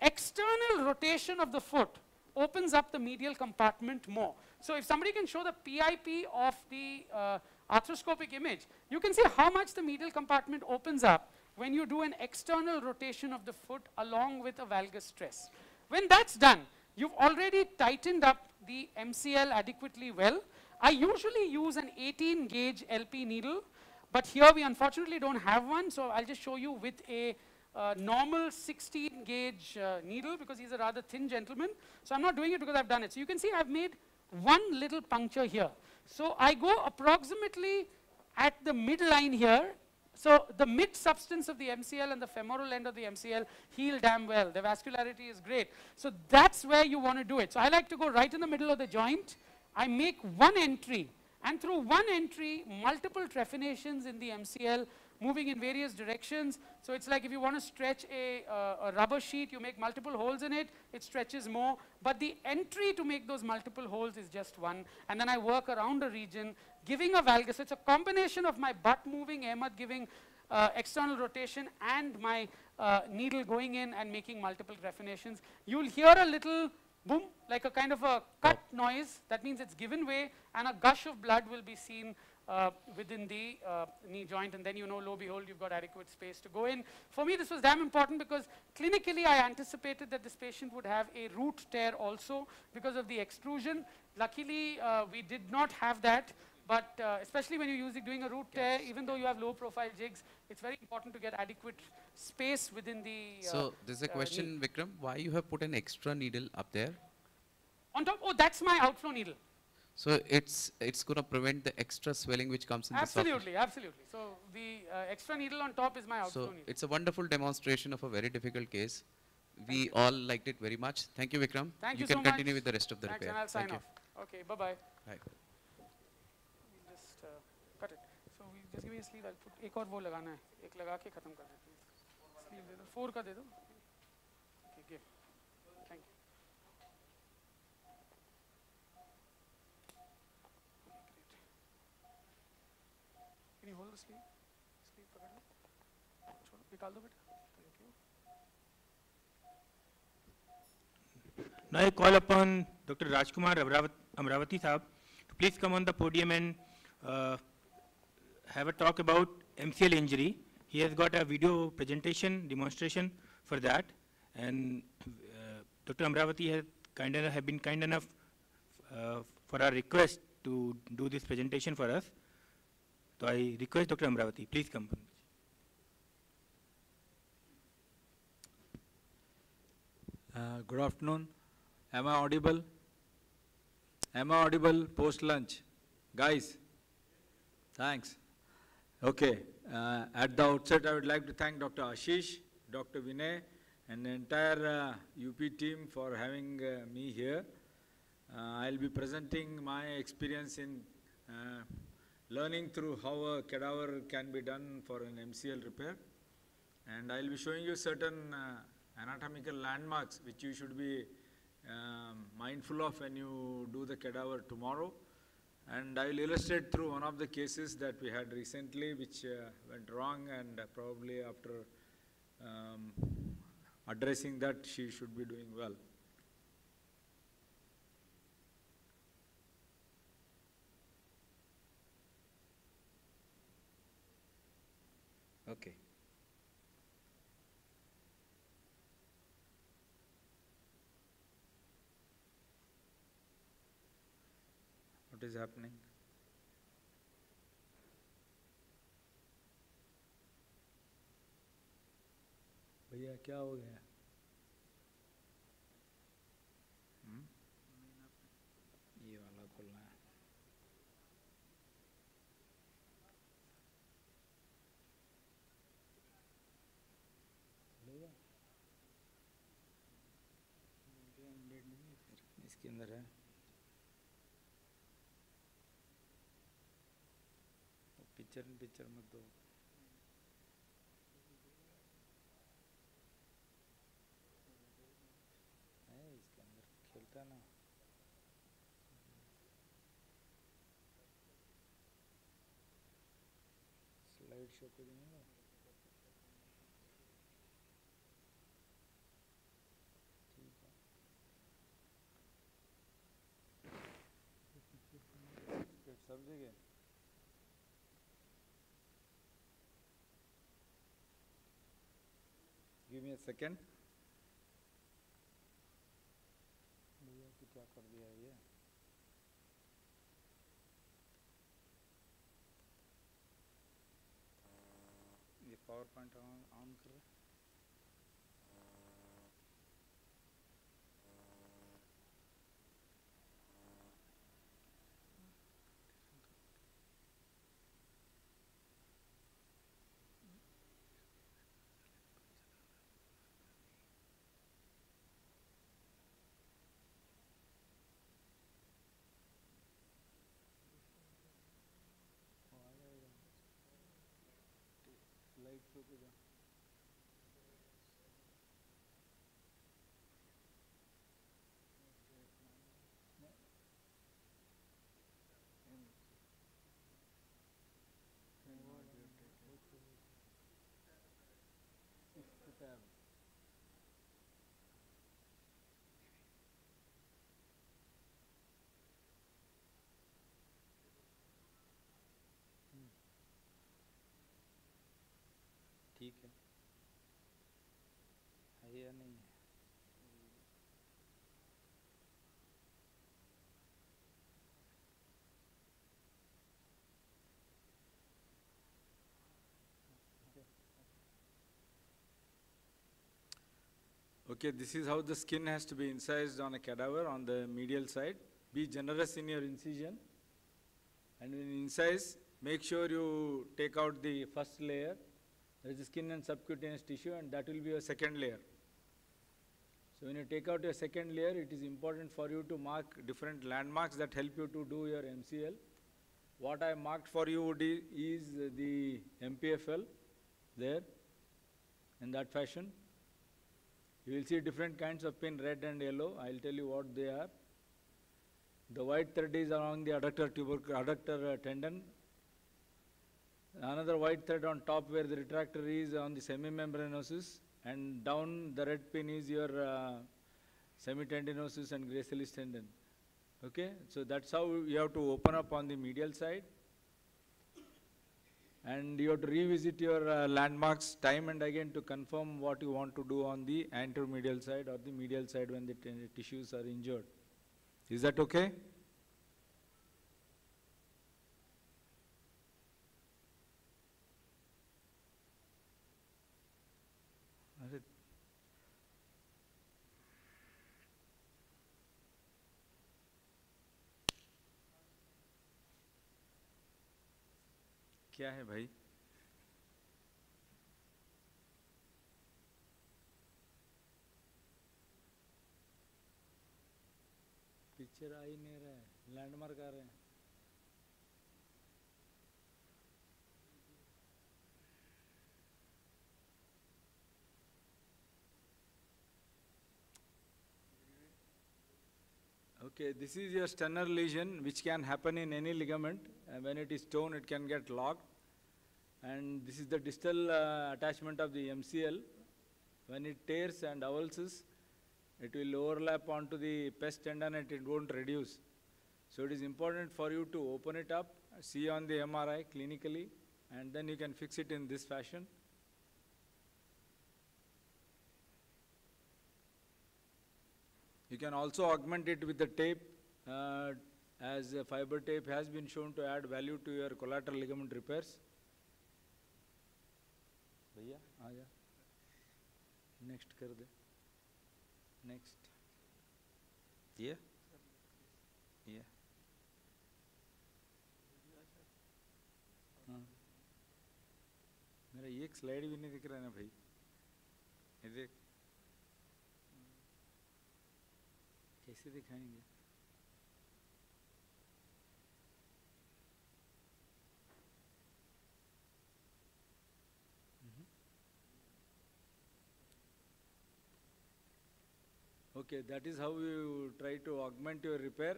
external rotation of the foot opens up the medial compartment more. So if somebody can show the PIP of the uh, arthroscopic image, you can see how much the medial compartment opens up when you do an external rotation of the foot along with a valgus stress. When that's done, you've already tightened up the MCL adequately well. I usually use an 18 gauge LP needle, but here we unfortunately don't have one, so I'll just show you with a uh, normal 16 gauge uh, needle because he's a rather thin gentleman. So I'm not doing it because I've done it. So you can see I've made one little puncture here. So I go approximately at the midline here. So the mid substance of the MCL and the femoral end of the MCL heal damn well. The vascularity is great. So that's where you want to do it. So I like to go right in the middle of the joint. I make one entry and through one entry, multiple trephinations in the MCL moving in various directions. So it's like if you want to stretch a, uh, a rubber sheet, you make multiple holes in it, it stretches more. But the entry to make those multiple holes is just one. And then I work around a region, giving a valgus. So it's a combination of my butt moving, Ahmed giving uh, external rotation, and my uh, needle going in and making multiple trephinations. You'll hear a little boom, like a kind of a cut noise. That means it's given way, and a gush of blood will be seen uh, within the uh, knee joint, and then you know, lo behold, you've got adequate space to go in. For me, this was damn important because clinically, I anticipated that this patient would have a root tear also because of the extrusion. Luckily, uh, we did not have that. But uh, especially when you're using doing a root tear, even though you have low profile jigs, it's very important to get adequate space within the. uh, So there's a uh, question, knee. Vikram, why you have put an extra needle up there? On top, oh, that's my outflow needle. So it's it's going to prevent the extra swelling which comes in the Absolutely, absolutely. So the uh, extra needle on top is my outflow So needle. it's a wonderful demonstration of a very difficult case. We all liked it very much. Thank you, Vikram. Thank you you can so continue much. with the rest of the Thanks, repair. and I'll sign Thank off. Okay, bye-bye. Bye. We'll A sleeve. I'll put एक और वो लगाना है. एक लगा के खत्म कर देते हैं. Sleeve दे दो. Four का दे दो. Okay, give. Thank you. Can you hold the sleeve? Sleeve पकड़ लो. छोड़ो, निकाल दो बेटा. Thank you. Now I call upon Dr. Rajkumar Amravati Sahab to please come on the podium and uh, have a talk about MCL injury. He has got a video presentation demonstration for that, and uh, Dr. Amaravathi has kind enough, have been kind enough uh, for our request to do this presentation for us. So I request Dr. Amaravathi, please come. Uh, Good afternoon. Am I audible? Am I audible post lunch? Guys? Thanks. Okay. uh, At the outset, I would like to thank Dr. Ashish, Dr. Vinay, and the entire uh, UP team for having uh, me here. Uh, I'll be presenting my experience in uh, learning through how a cadaver can be done for an MCL repair. And I'll be showing you certain uh, anatomical landmarks which you should be um, mindful of when you do the cadaver tomorrow. And I will illustrate through one of the cases that we had recently which uh, went wrong and uh, probably after um, addressing that she should be doing well. Is happening? भैया क्या हो गया picture picture मत दो। है इसके अंदर खेलता ना। स्लाइड शो देंगे a second. ये पावर पॉइंट ऑन कर रहे Hallelujah. ठीक है है या नहीं है Okay, this is how the skin has to be incised on a cadaver on the medial side. Be generous in your incision. And when you incise, make sure you take out the first layer. there is the skin and subcutaneous tissue and that will be your second layer. So when you take out your second layer, it is important for you to mark different landmarks that help you to do your MCL. What I marked for you i- is the MPFL there in that fashion. You will see different kinds of pin, red and yellow. I'll tell you what they are. The white thread is along the adductor tubercle, adductor uh, tendon. Another white thread on top where the retractor is on the semimembranosus and down the red pin is your uh, semitendinosus and gracilis tendon. Okay, so that's how you have to open up on the medial side. And you have to revisit your uh, landmarks time and again to confirm what you want to do on the anteromedial side or the medial side when the tissues are injured. Is that okay? क्या है भाई picture आ ही नहीं रहा है landmark आ रहे हैं Okay, this is your sterner lesion which can happen in any ligament. And when it is torn, it can get locked. And this is the distal uh, attachment of the MCL. When it tears and avulses, it will overlap onto the pes tendon and it won't reduce. So it is important for you to open it up, see on the MRI clinically, and then you can fix it in this fashion. You can also augment it with the tape, uh, as fiber tape has been shown to add value to your collateral ligament repairs. भैया? आ जा next कर दे। Next ये? ये। हाँ। मेरा एक slide भी नहीं दिख रहा है ना भाई। ये देख। कैसे दिखाएँगे? Okay, that is how you try to augment your repair.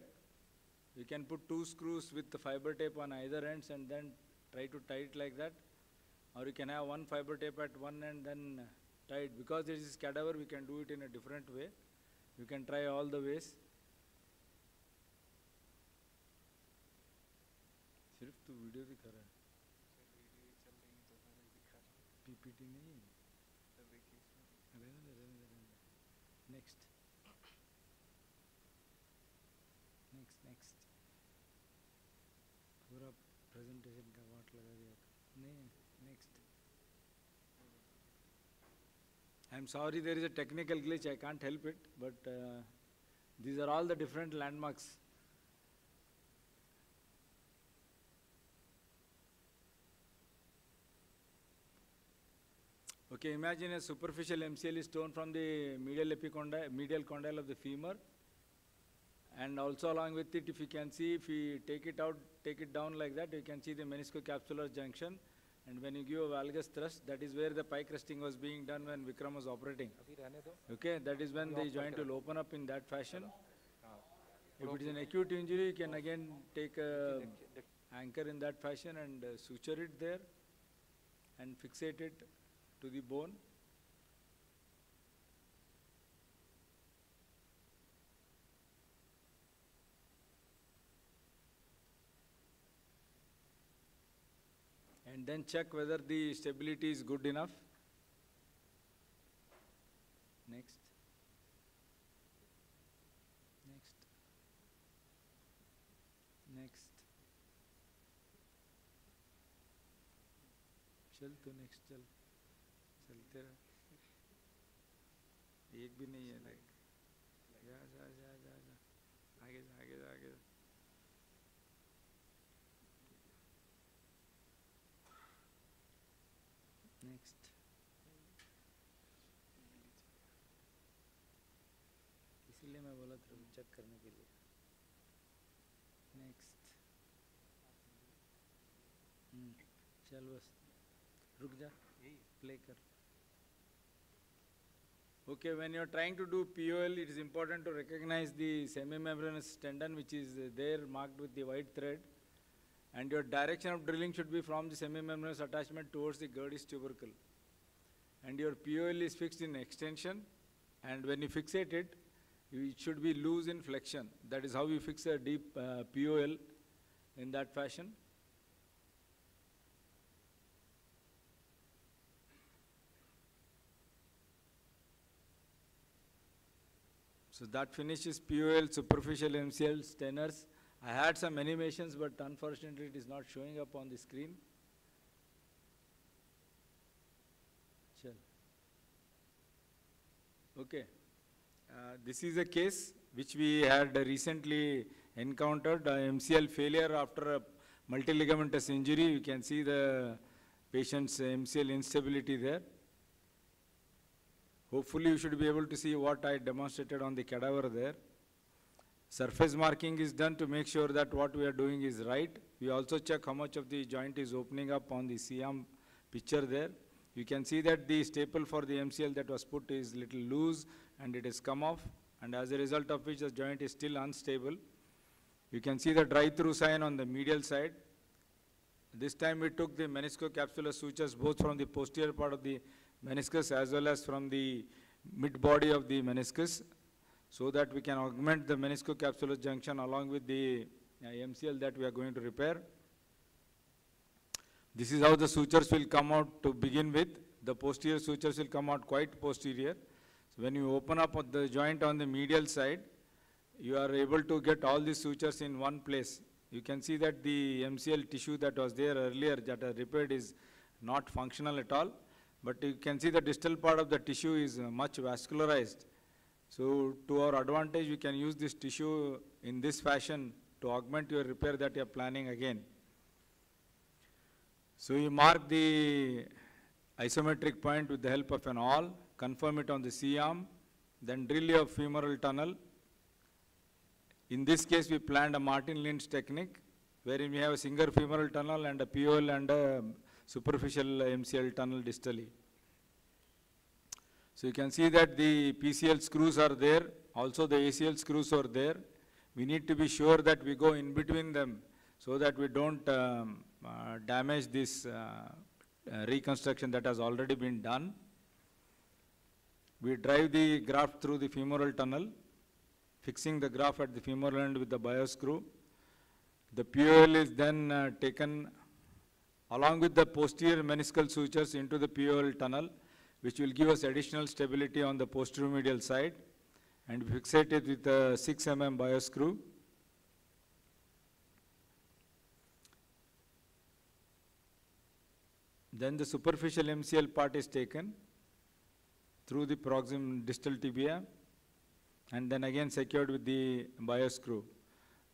You can put two screws with the fiber tape on either ends and then try to tie it like that. Or you can have one fiber tape at one end then tie it. Because this is cadaver, we can do it in a different way. You can try all the ways. सिर्फ तू video दिखा रहा है PPT नहीं presentation का वाट लगा दिया था नहीं next I am sorry there is a technical glitch I can't help it but uh, these are all the different landmarks Okay, imagine a superficial MCL is torn from the medial epicondyle, medial condyle of the femur. And also along with it, if you can see, if we take it out, take it down like that, you can see the meniscocapsular junction. And when you give a valgus thrust, that is where the pie crusting was being done when Vikram was operating. Okay, that is when the joint will open up in that fashion. If it is an acute injury, you can again take a anchor in that fashion and uh, suture it there and fixate it to the bone. And then check whether the stability is good enough. Next. Next. Next. चल तो next चल चलते रह एक भी नहीं है like जा जा जा जा जा आगे जा आगे जा आगे जा चेक करने के लिए नेक्स्ट चल बस रुक जा प्ले कर Okay, when you are trying to do POL, it is important to recognize the semimembranous tendon which is uh, there marked with the white thread. And your direction of drilling should be from the semimembranous attachment towards the Gerdy's tubercle. And your POL is fixed in extension. And when you fixate it, you- it should be loose in flexion. That is how we fix a deep uh, POL in that fashion. So that finishes POL, superficial MCL, Steners. I had some animations, but unfortunately it is not showing up on the screen. Okay. Uh, this is a case which we had recently encountered, uh, MCL failure after a multiligamentous injury. You can see the patient's MCL instability there. Hopefully you should be able to see what I demonstrated on the cadaver there. Surface marking is done to make sure that what we are doing is right. We also check how much of the joint is opening up on the CM picture there. You can see that the staple for the MCL that was put is little loose and it has come off and as a result of which the joint is still unstable. You can see the drive through sign on the medial side. This time we took the meniscocapsular sutures both from the posterior part of the meniscus as well as from the mid body of the meniscus so that we can augment the meniscocapsular junction along with the uh, MCL that we are going to repair. This is how the sutures will come out to begin with. The posterior sutures will come out quite posterior. So when you open up the joint on the medial side, you are able to get all the sutures in one place. You can see that the MCL tissue that was there earlier that are repaired is not functional at all. But you can see the distal part of the tissue is uh, much vascularized. So to our advantage, we can use this tissue in this fashion to augment your repair that you are planning again. So you mark the isometric point with the help of an awl, confirm it on the C-arm, then drill your femoral tunnel. In this case, we planned a Martin Lynch technique, wherein we have a single femoral tunnel and a POL and a superficial MCL tunnel distally. So you can see that the PCL screws are there Also the ACL screws are there. We need to be sure that we go in between them so that we don't um, uh, damage this uh, uh, reconstruction that has already been done. We drive the graft through the femoral tunnel, fixing the graft at the femoral end with the bios screw. The POL is then uh, taken along with the posterior meniscal sutures into the POL tunnel, which will give us additional stability on the posterior medial side and fixate it with a 6 mm bios screw. Then the superficial MCL part is taken through the proximal distal tibia and then again secured with the bios screw.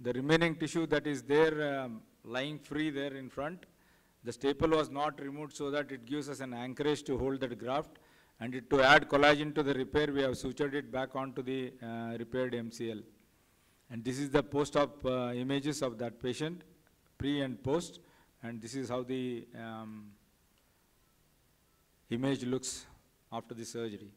The remaining tissue that is there um, lying free there in front, the staple was not removed so that it gives us an anchorage to hold that graft and it, to add collagen to the repair we have sutured it back onto the uh, repaired MCL. And this is the post-op uh, images of that patient, pre and post, and this is how the um, image looks after the surgery.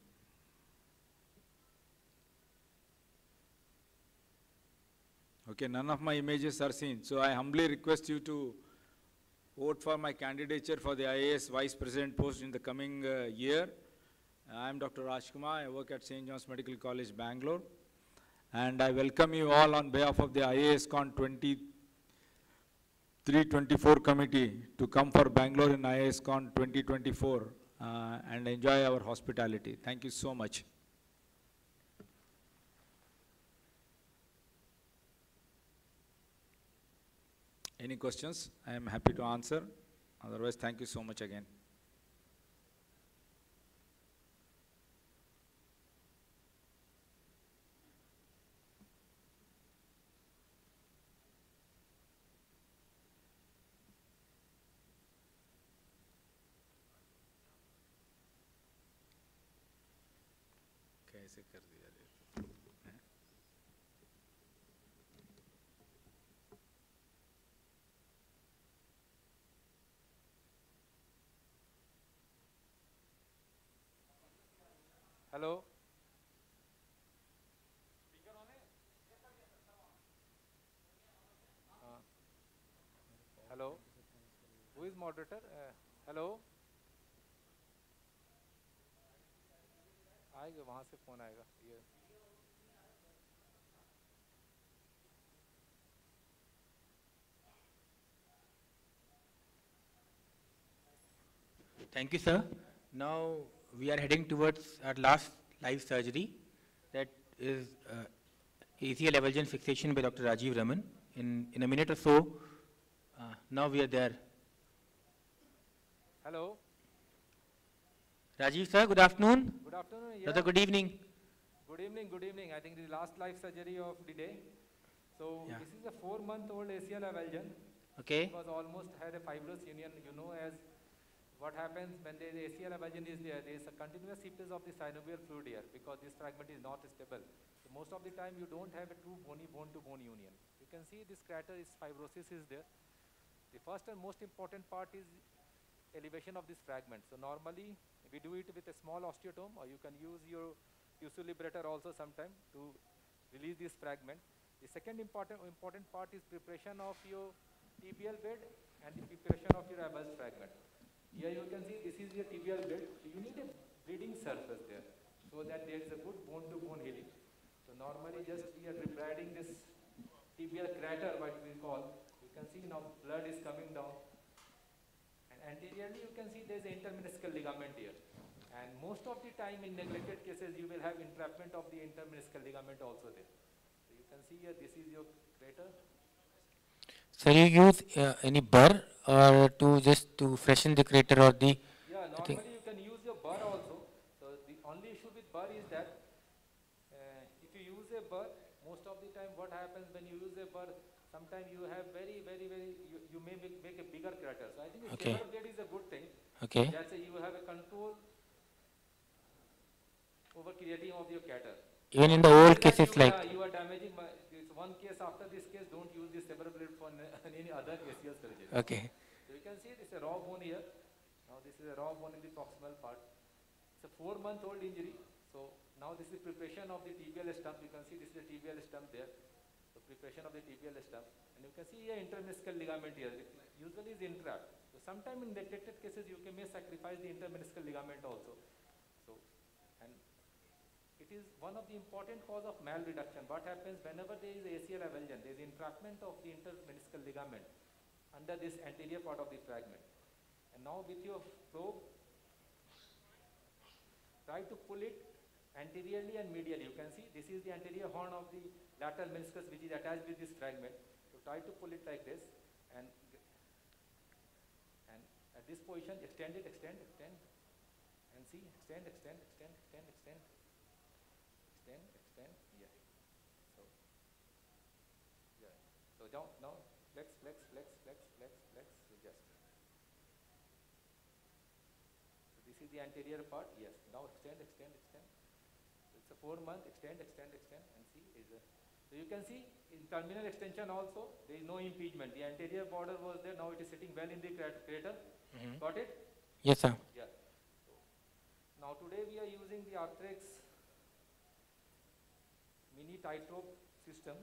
Okay, none of my images are seen. So I humbly request you to vote for my candidature for the IAS Vice President post in the coming uh, year. I am Dr. Rajkumar. I work at St. John's Medical College, Bangalore. And I welcome you all on behalf of the IAS Con 2324 committee to come for Bangalore in IAS Con 2024 uh, and enjoy our hospitality. Thank you so much. Any questions? I am happy to answer. Otherwise, thank you so much again. Hello. Hello. Who is moderator hello आएगा, वहाँ से phone आएगा। ये thank you sir now we are heading towards our last live surgery that is uh, ACL avulsion fixation by Dr. Rajeev Raman. In, in a minute or so, uh, now we are there. Hello? Rajeev sir, good afternoon. Good afternoon. Yeah. Good evening. Good evening, good evening. I think this is the last live surgery of the day. So Yeah. this is a four-month-old ACL avulsion. Okay. It was almost had a fibrous union. You know, as what happens when the ACL avulsion is there, there is a continuous seepage of the synovial fluid here because this fragment is not stable. So most of the time you don't have a true bony bone-to-bone union. You can see this crater is fibrosis is there. The first and most important part is elevation of this fragment. So normally we do it with a small osteotome or you can use your tissue liberator also sometime to release this fragment. The second important, important part is preparation of your tibial bed and the preparation of your avulsed fragment. Here you can see this is your tibial bed. So you need a bleeding surface there so that there is a good bone-to-bone healing. So normally just we are repairing this tibial crater what we call. You can see now blood is coming down. And anteriorly you can see there is an intermeniscal ligament here. And most of the time in neglected cases you will have entrapment of the intermeniscal ligament also there. So you can see here this is your crater. So you use uh, any burr or to just to freshen the crater or the Yeah, normally you can use your bar also. So the only issue with bar is that uh, if you use a bar, most of the time what happens when you use a bar, sometimes you have very, very, very, you, you may make, make a bigger crater. So I think a Okay. blade is a good thing. Okay. That's a, you have a control over creating of your crater. Even in the old cases you like- You are damaging, one case after this case, don't use this blade for any other surgery. Okay. So you can see this is a raw bone here. Now this is a raw bone in the proximal part. It's a four month old injury. So now this is preparation of the tibial stump. You can see this is the tibial stump there. So preparation of the tibial stump. And you can see here intermeniscal ligament here. It usually is entrapped. So sometime in neglected cases you can may sacrifice the intermeniscal ligament also. Is one of the important cause of malreduction. What happens whenever there is ACL avulsion, there is entrapment of the intermeniscal ligament under this anterior part of the fragment. And now with your probe, try to pull it anteriorly and medially. You can see this is the anterior horn of the lateral meniscus which is attached with this fragment. So try to pull it like this and and at this position extend it, extend, extend and see extend, extend, extend, extend, extend, yeah. So yeah. Down now flex, flex, flex, flex, flex, flex, so this is the anterior part, yes. Now extend, extend, extend. It's a four month, extend, extend, extend, and see is a, so you can see in terminal extension also, there is no impingement. The anterior border was there, now it is sitting well in the crat- crater. Mhm. Got it? Yes, sir. Yeah. So, now today we are using the Arthrex mini tightrope system.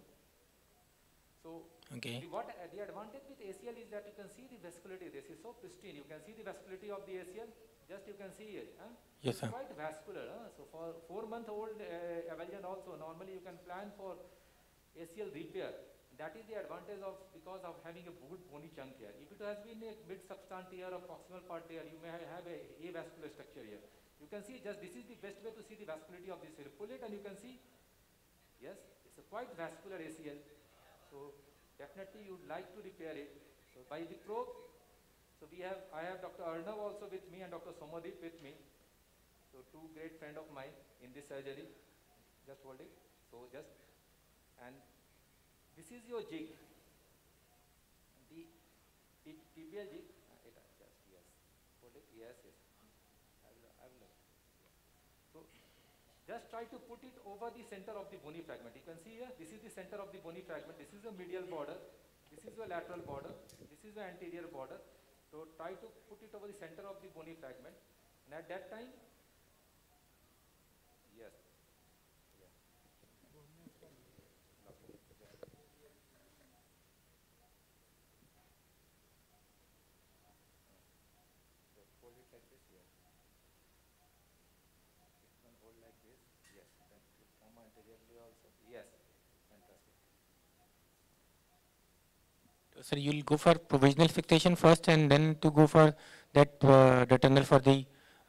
So Okay. the, what uh, the advantage with ACL is that you can see the vascularity. This is so pristine. You can see the vascularity of the ACL. Just you can see it. Huh? Yes, it's sir. quite vascular. Huh? So for four month old uh, avulsion also, normally you can plan for ACL repair. That is the advantage of because of having a good bony chunk here. If it has been a mid substance tear or proximal part tear, you may have a avascular structure here. You can see just this is the best way to see the vascularity of this here. Pull it and you can see, yes, it's a quite vascular ACL. So definitely you'd like to repair it. So by the probe, so we have, I have Dr. Arnav also with me and Dr. Somadeep with me. So two great friend of mine in this surgery. Just hold it. So just, and this is your jig. The tibial jig. uh, it, uh, just, yes. Hold it. Yes, yes. I will, I will. So just try to put it over the center of the bony fragment. You can see here, this is the center of the bony fragment. This is the medial border. This is the lateral border. This is the anterior border. So try to put it over the center of the bony fragment. And at that time, yes. Yeah. Just hold it like this, yes. This one hold like this, yes. Then flip from anteriorly also, yes. Fantastic. Sir, you'll go for provisional fixation first and then to go for that, uh, the tunnel for the,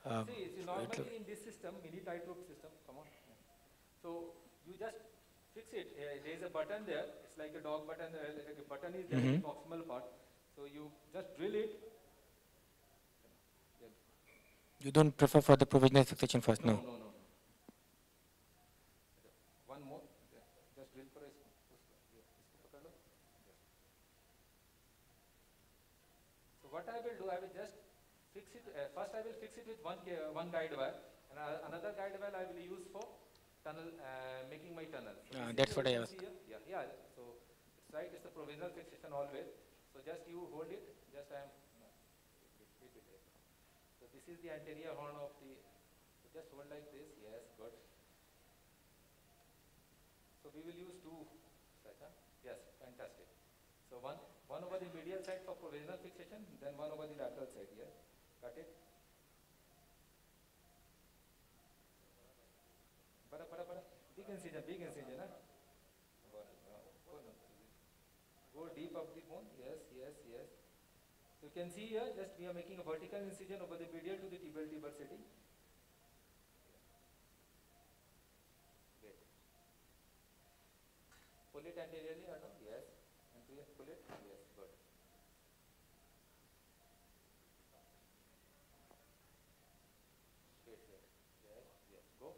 uh, See, see, normally in this system, mini tightrope system, come on. So you just fix it. Uh, there is a button there. It's like a dog button. Uh, like a button is there in the Mhm. proximal part. So you just drill it. You don't prefer for the provisional fixation first, no? No, no, no. One one guide wire, and uh, another guide wire I will use for tunnel, uh, making my tunnel. So is that's what I asked. here. Yeah, yeah. So it's right. It's the provisional fixation always. So just you hold it. Just I am. No, keep it- keep it there. So this is the anterior horn of the. So just hold like this. Yes, good. So we will use two such. Huh? Yes, fantastic. So one one over the medial side for provisional fixation, then one over the lateral side. here. got it. बड़ा big incision, big incision, huh? Go, deep of the bone. Yes, yes, yes. You can see here, just we are making a vertical incision over the medial to the tibial tuberosity. Pull it anteriorly or no? Yes. Anterior, pull it. Yes, good. Straight here. Yes, yes. Go.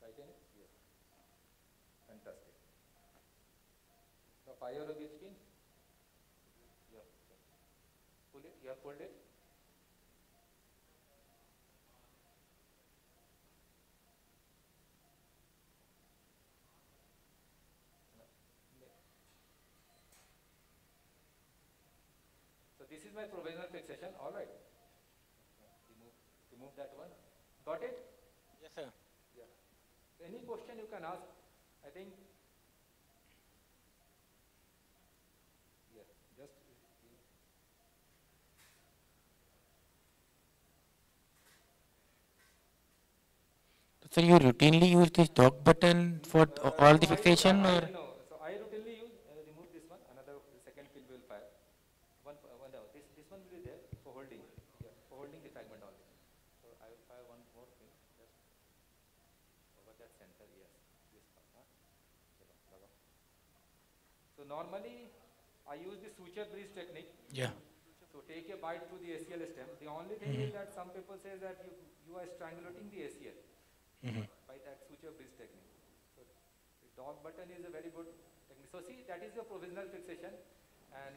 Tighten it. Yes. Fantastic. Now fire of the skin. Yeah. Pull it. You have pulled it. So this is my provisional fixation. All right. Remove, remove that one. Got it? Yes, sir. Yeah. any question you can ask. I think. So you routinely use this dock button for all the fixation or? No, so I routinely use, uh, remove this one, another the second pin will fire. One, uh, one, no, this, this one will be there for holding, yeah, for holding the fragment only. So I will fire one more pin, just over that center, yes, this one, huh? So normally, I use the suture bridge technique. Yeah. So take a bite through the ACL stem. The only thing is that some people say that you, you are strangulating the ACL Mhm. by that suture bridge technique. So the dog button is a very good technique. So see, that is your provisional fixation. And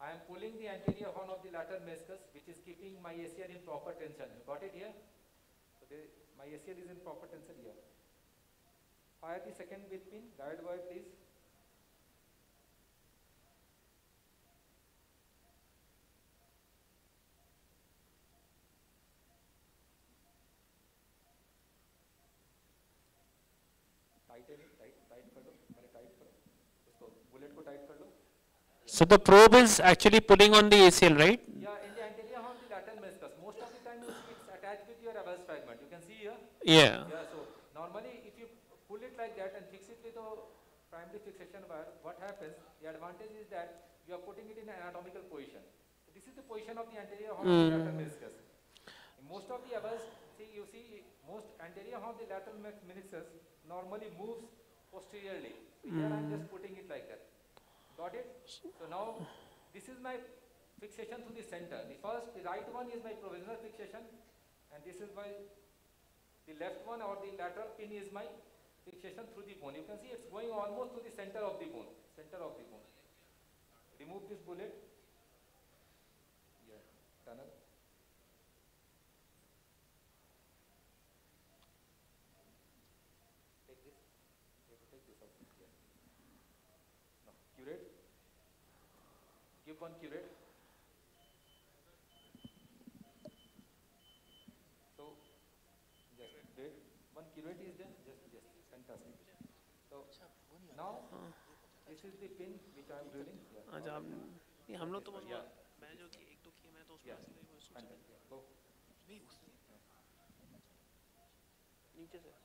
I am pulling the anterior horn of the lateral meniscus, which is keeping my ACL in proper tension. You got it here? So the, my ACL is in proper tension here. Fire the second bit pin, guide wire please. So the probe is actually pulling on the ACL, right? Yeah, in the anterior horn, the lateral meniscus. Most of the time, it's attached with your avulse fragment. You can see here. Yeah. Yeah. So normally, if you pull it like that and fix it with a primary fixation wire, what happens? The advantage is that you are putting it in an anatomical position. So this is the position of the anterior horn of the lateral Mm. meniscus. In most of the avulse, see you see most anterior horn of the lateral meniscus normally moves posteriorly. So here I am Mm. just putting it like that. Got it? So now this is my fixation to the center. The first, the right one is my provisional fixation, and this is my the left one or the lateral pin is my fixation through the bone. You can see it's going almost to the center of the bone. Center of the bone. Remove this bullet. Give one curate. So, just wait. One curate is there. Just, just fantastic. So, now, this is the pin which I am drilling. Yeah. अच्छा आप ये हम लोग तो बस. मैं जो कि एक तो किया मैं तो उसमें Yeah. वो सोचा. नहीं उस नीचे से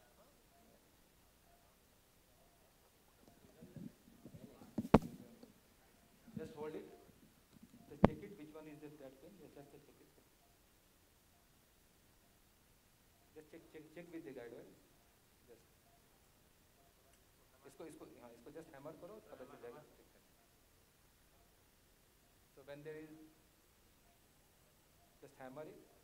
Just hold it. Just check it. Which one is it, that pin? Just, just check it. Just check, check, check with the guide wire. Just. इसको इसको हाँ इसको just hammer करो पता चल जाएगा. So when there is, just hammer it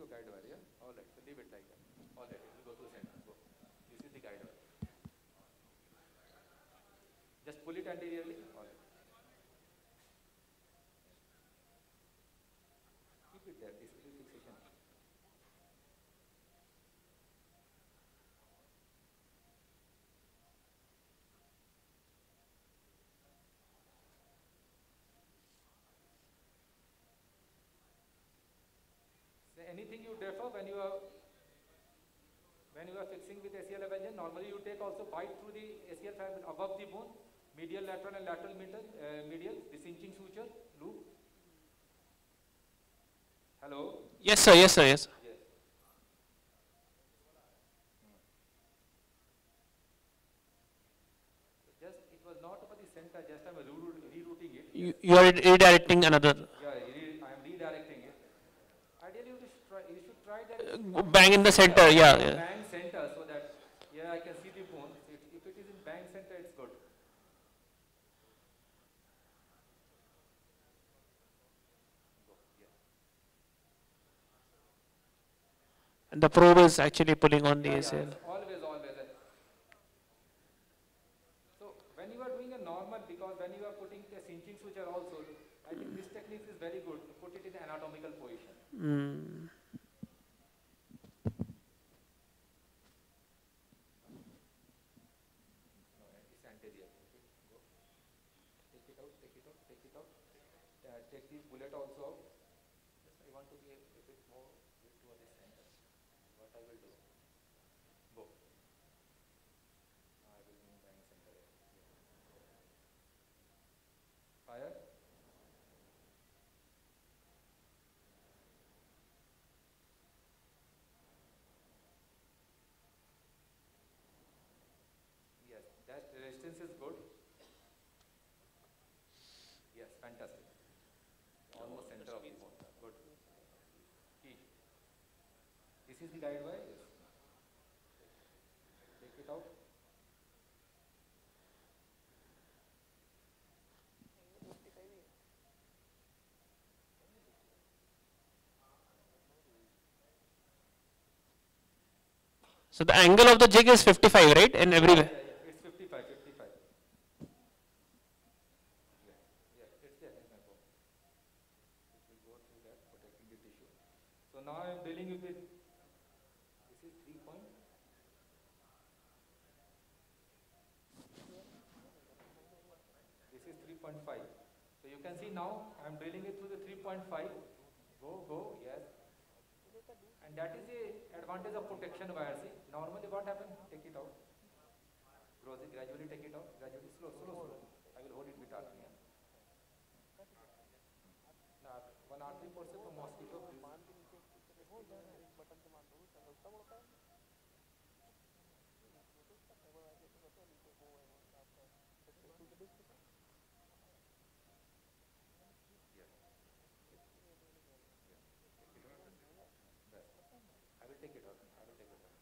your guide wire, yeah? All right, so leave it like that. All right, it will go to the center. Go. This is the guide wire. Just pull it anteriorly. All right. Keep it there. This is the fixation. So anything you defer when you are when you are fixing with ACL avulsion, normally you take also bite through the ACL fiber above the bone, medial lateral and lateral medial, uh, medial, the cinching suture, loop. Hello? Yes, sir. Yes, sir. Yes. Yes. Just, it was not over the center, just I'm rerouting it. You, you are redirecting another. Yeah, re- I am redirecting it. Ideally, you should try, you should try that. Uh, bang in the center, yeah, yeah. Bang center, so that, yeah, I can see the bone. If, if it is in bang center, it's good. And the probe is actually pulling on the Yeah, yeah, ACL. it's Always, always. So when you are doing a normal, because when you are putting a cinching suture also, I think this technique is very good to put it in anatomical position. Mm. it out, take it out. Uh, take the bullet also out. Yes, I want to be a, a bit more bit toward the center. What I will do? Go. I will move bang center. Fire. Yes, that resistance is good. Yes, fantastic. Almost center of the bone. Good. Key. This is the guide wire. Yes. Take it out. So the angle of the jig is 55, right? In everywhere. It's 55, 55. Yeah, yeah, it's there in my book. It will go through that, protecting the tissue. So now I am dealing with it. This is three point. This is 3.5. So you can now I am drilling it through the 3.5. Go, go, yes. And that is the advantage of protection wire. See, normally what happens? Take it out. Gradually take it out. Gradually, slow, slow, slow. I will hold it with artery. yeah. Now, one artery portion for mosquito. please. I will take it out. I will take it out.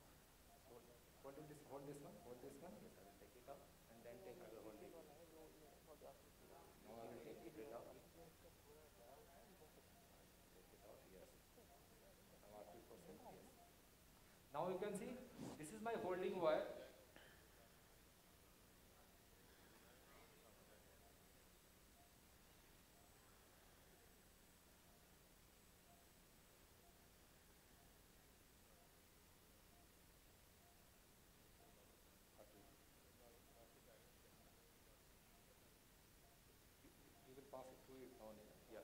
Hold, hold it this, hold this one, hold this one. Yes, I will take it out and then take. I will hold it. Now I will take it out. Take it out. Yes. Now artery portion. Yes. Now you can see this is my holding wire. You will pass it through it only. Yeah.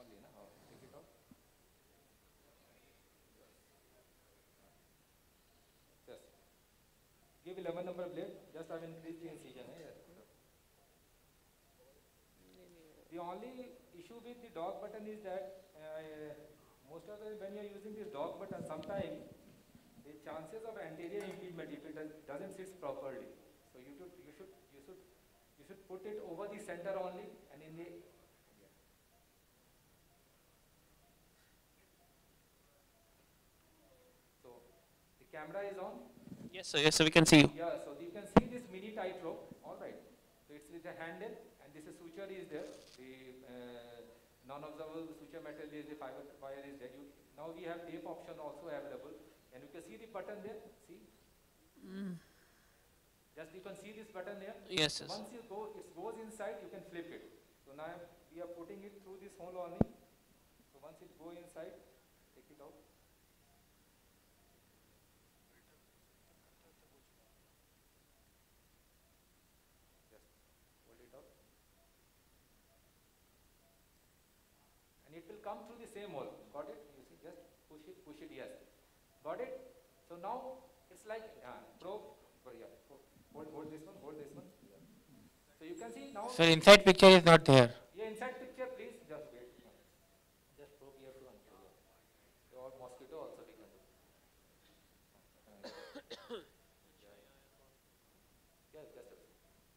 Only, na? Oh, take it out. Just give 11 number blade. Just I will increase the incision. eh, Yes. The only issue with the dog button is that uh, most of the when you are using this dog button, sometimes the chances of anterior impingement if it does- doesn't sit properly. So you should you should you should you should put it over the center only and in the so the camera is on. Yes, sir. Yes, sir. We can see you. Yeah, so you can see this mini tightrope. All right. So it's with the handle, and this is suture is there. The uh, non-absorbable suture metal is the fiber wire is there. You, now we have tape option also available, and you can see the button there. See. Just you can see this button here. Yes, yes. Once you go, it goes inside, you can flip it. So now we are putting it through this hole only. So once it go inside, take it out. Just hold it out. And it will come through the same hole. Got it? You see, just push it, push it, yes. Got it? So now it's like uh, probe. yeah, hold, hold this one, hold this one. So you can see now. So inside picture is not there. Yeah, inside picture, please just wait. Just probe here to uncover. Or mosquito also we can do. (coughs) Yeah, just a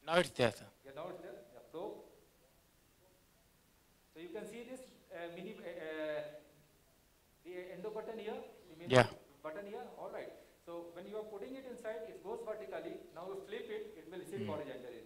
Now it's there, sir. Yeah, now it's there. Yeah, probe. So you can see this uh, mini, uh, uh, the endo button Yeah. Button here. All right. So when you are putting it inside, it goes vertically. Now you flip it, it will sit Hmm. horizontally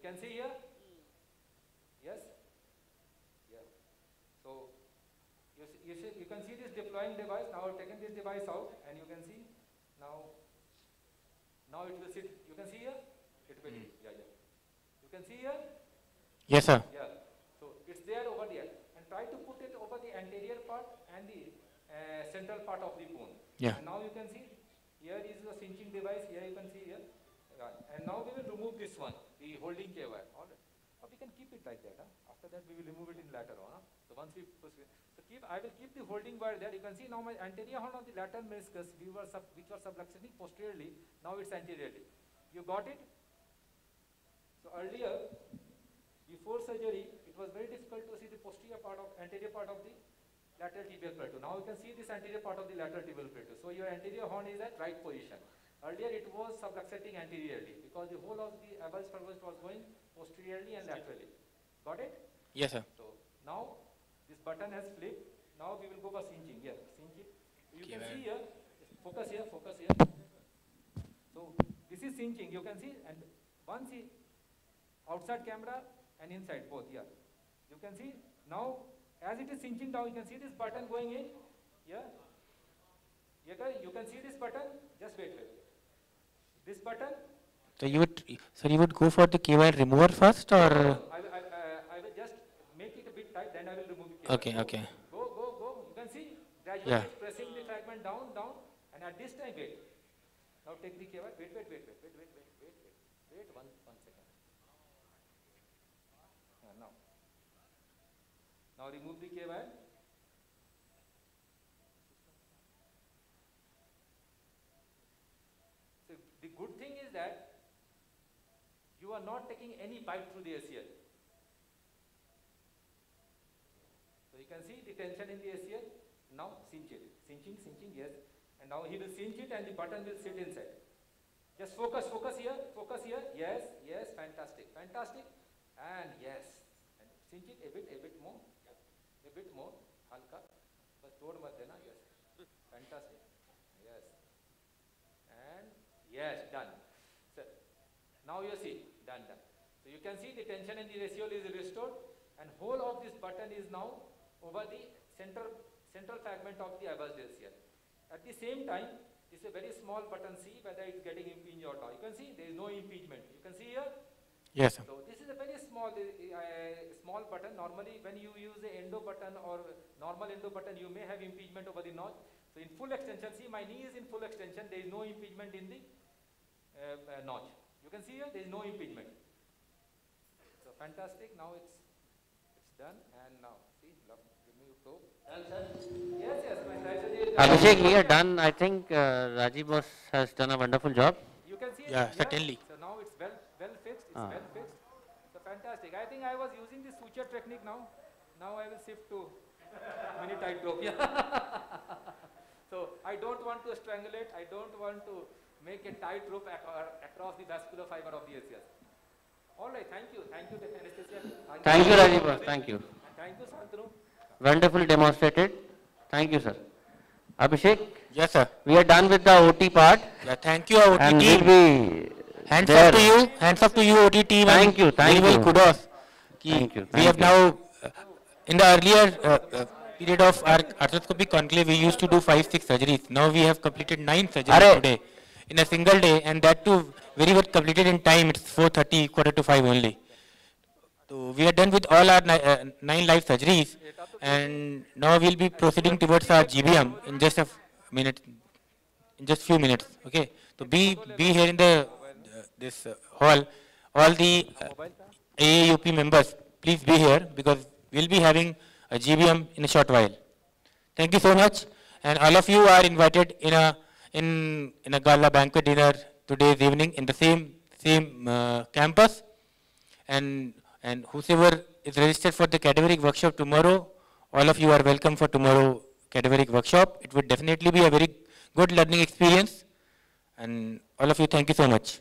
You can see here? Yes? Yeah. So, you, see, you, see, you can see this deploying device. Now I've taken this device out and you can see now, now it will sit. You can see here? It will, mm. yeah, yeah. You can see here? Yes, sir. Yeah. So, it's there over there. And try to put it over the anterior part and the uh, central part of the bone. Yeah. And now you can see here is the cinching device. Here you can see here. And now we will remove this one holding K wire. All right. Or we can keep it like that. Huh? After that we will remove it in later on. Huh? So once we push it, so keep, I will keep the holding wire there. You can see now my anterior horn of the lateral meniscus, we were sub, which was subluxating posteriorly, now it's anteriorly. You got it? So earlier, before surgery, it was very difficult to see the posterior part of, anterior part of the lateral tibial plateau. Now you can see this anterior part of the lateral tibial plateau. So your anterior horn is at right position. Earlier it was subluxating anteriorly because the whole of the avals pervus was going posteriorly and laterally. Got it? Yes, sir. So now this button has flipped. Now we will go for cinching. Here, cinch it. You can see here. Focus here. Focus here. So this is cinching. You can see, and once he outside camera and inside both. here. You can see now as it is cinching down. You can see this button going in. Can, you can see this button. Just wait, wait. This button. So you would, so you would go for the K wire remover first, or? I, will- I, uh, I will just make it a bit tight. Then I will remove it. Okay, okay. Go, go, go. You can see gradually Yeah. pressing the fragment down, down, and at this time, wait. Now take the K wire. Wait, wait, wait, wait, wait, wait, wait, wait, wait, wait. One, one second. Yeah, now. Now remove the K wire. So the good thing is that you are not taking any bite through the ACL. So you can see the tension in the ACL. Now cinch it. Cinching, cinching, yes. And now he will cinch it and the button will sit inside. Just focus, focus here, focus here. Yes, yes, fantastic, fantastic. And yes. And cinch it a bit, a bit more. A bit more. Halka. बस तोड़ मत देना. Yes. Fantastic. Yes. And yes, done. So now you see, done, done. So you can see the tension in the ratio is restored and whole of this button is now over the central, central fragment of the here. At the same time, this is a very small button C, whether it's getting impinged or not. You can see there is no impingement. You can see here? Yes, sir. So this is a very small, uh, uh, small button. Normally when you use a endo button or normal endo button, you may have impingement over the notch. So in full extension, see my knee is in full extension, there is no impingement in the uh, uh, notch. You can see here, there is no impingement. So fantastic, now it's, it's done and now, see, love, give me a probe. Yes, yes, my tricep is. Abhishek, here done. I think uh, Rajeev boss has done a wonderful job. You can see it Yeah, here. certainly. So now it's well, well fixed, it's Ah. well fixed. So fantastic. I think I was using the suture technique now. Now I will shift to (laughs) mini tightrope. Yeah. (laughs) so I don't want to strangulate. I don't want to make a tight rope across the vascular fiber of the ACS. All right. Thank you. Thank you, the anesthesia. Thank you, Rajeev. Thank you. And thank you, Shantnu. Wonderfully demonstrated. Thank you, sir. Abhishek? Yes, sir. We are done with the OT part. Yeah, thank you, OT and team. we'll be Hands there. off to you. Hands up to you, OT team. Thank and you, thank very, you. very kudos. Ki Thank you, Thank We thank have you. now, uh, in the earlier uh, uh, period of our arthroscopic conclave, we used to do five, six surgeries. Now we have completed nine surgeries Arre. today in a single day, and that too very well completed in time. It's 4:30, quarter to five only. So we are done with all our ni- uh, nine live surgeries, and now we'll be proceeding towards our GBM in just a minute, in just few minutes. Okay, so be be here in the uh, this uh, hall. All the uh, AAUP members, please be here because we'll be having a GBM in a short while. Thank you so much, and all of you are invited in a in in a gala banquet dinner today's evening in the same same uh, campus, and and whosoever is registered for the cadaveric workshop tomorrow, all of you are welcome for tomorrow cadaveric workshop. It would definitely be a very good learning experience, and all of you, thank you so much.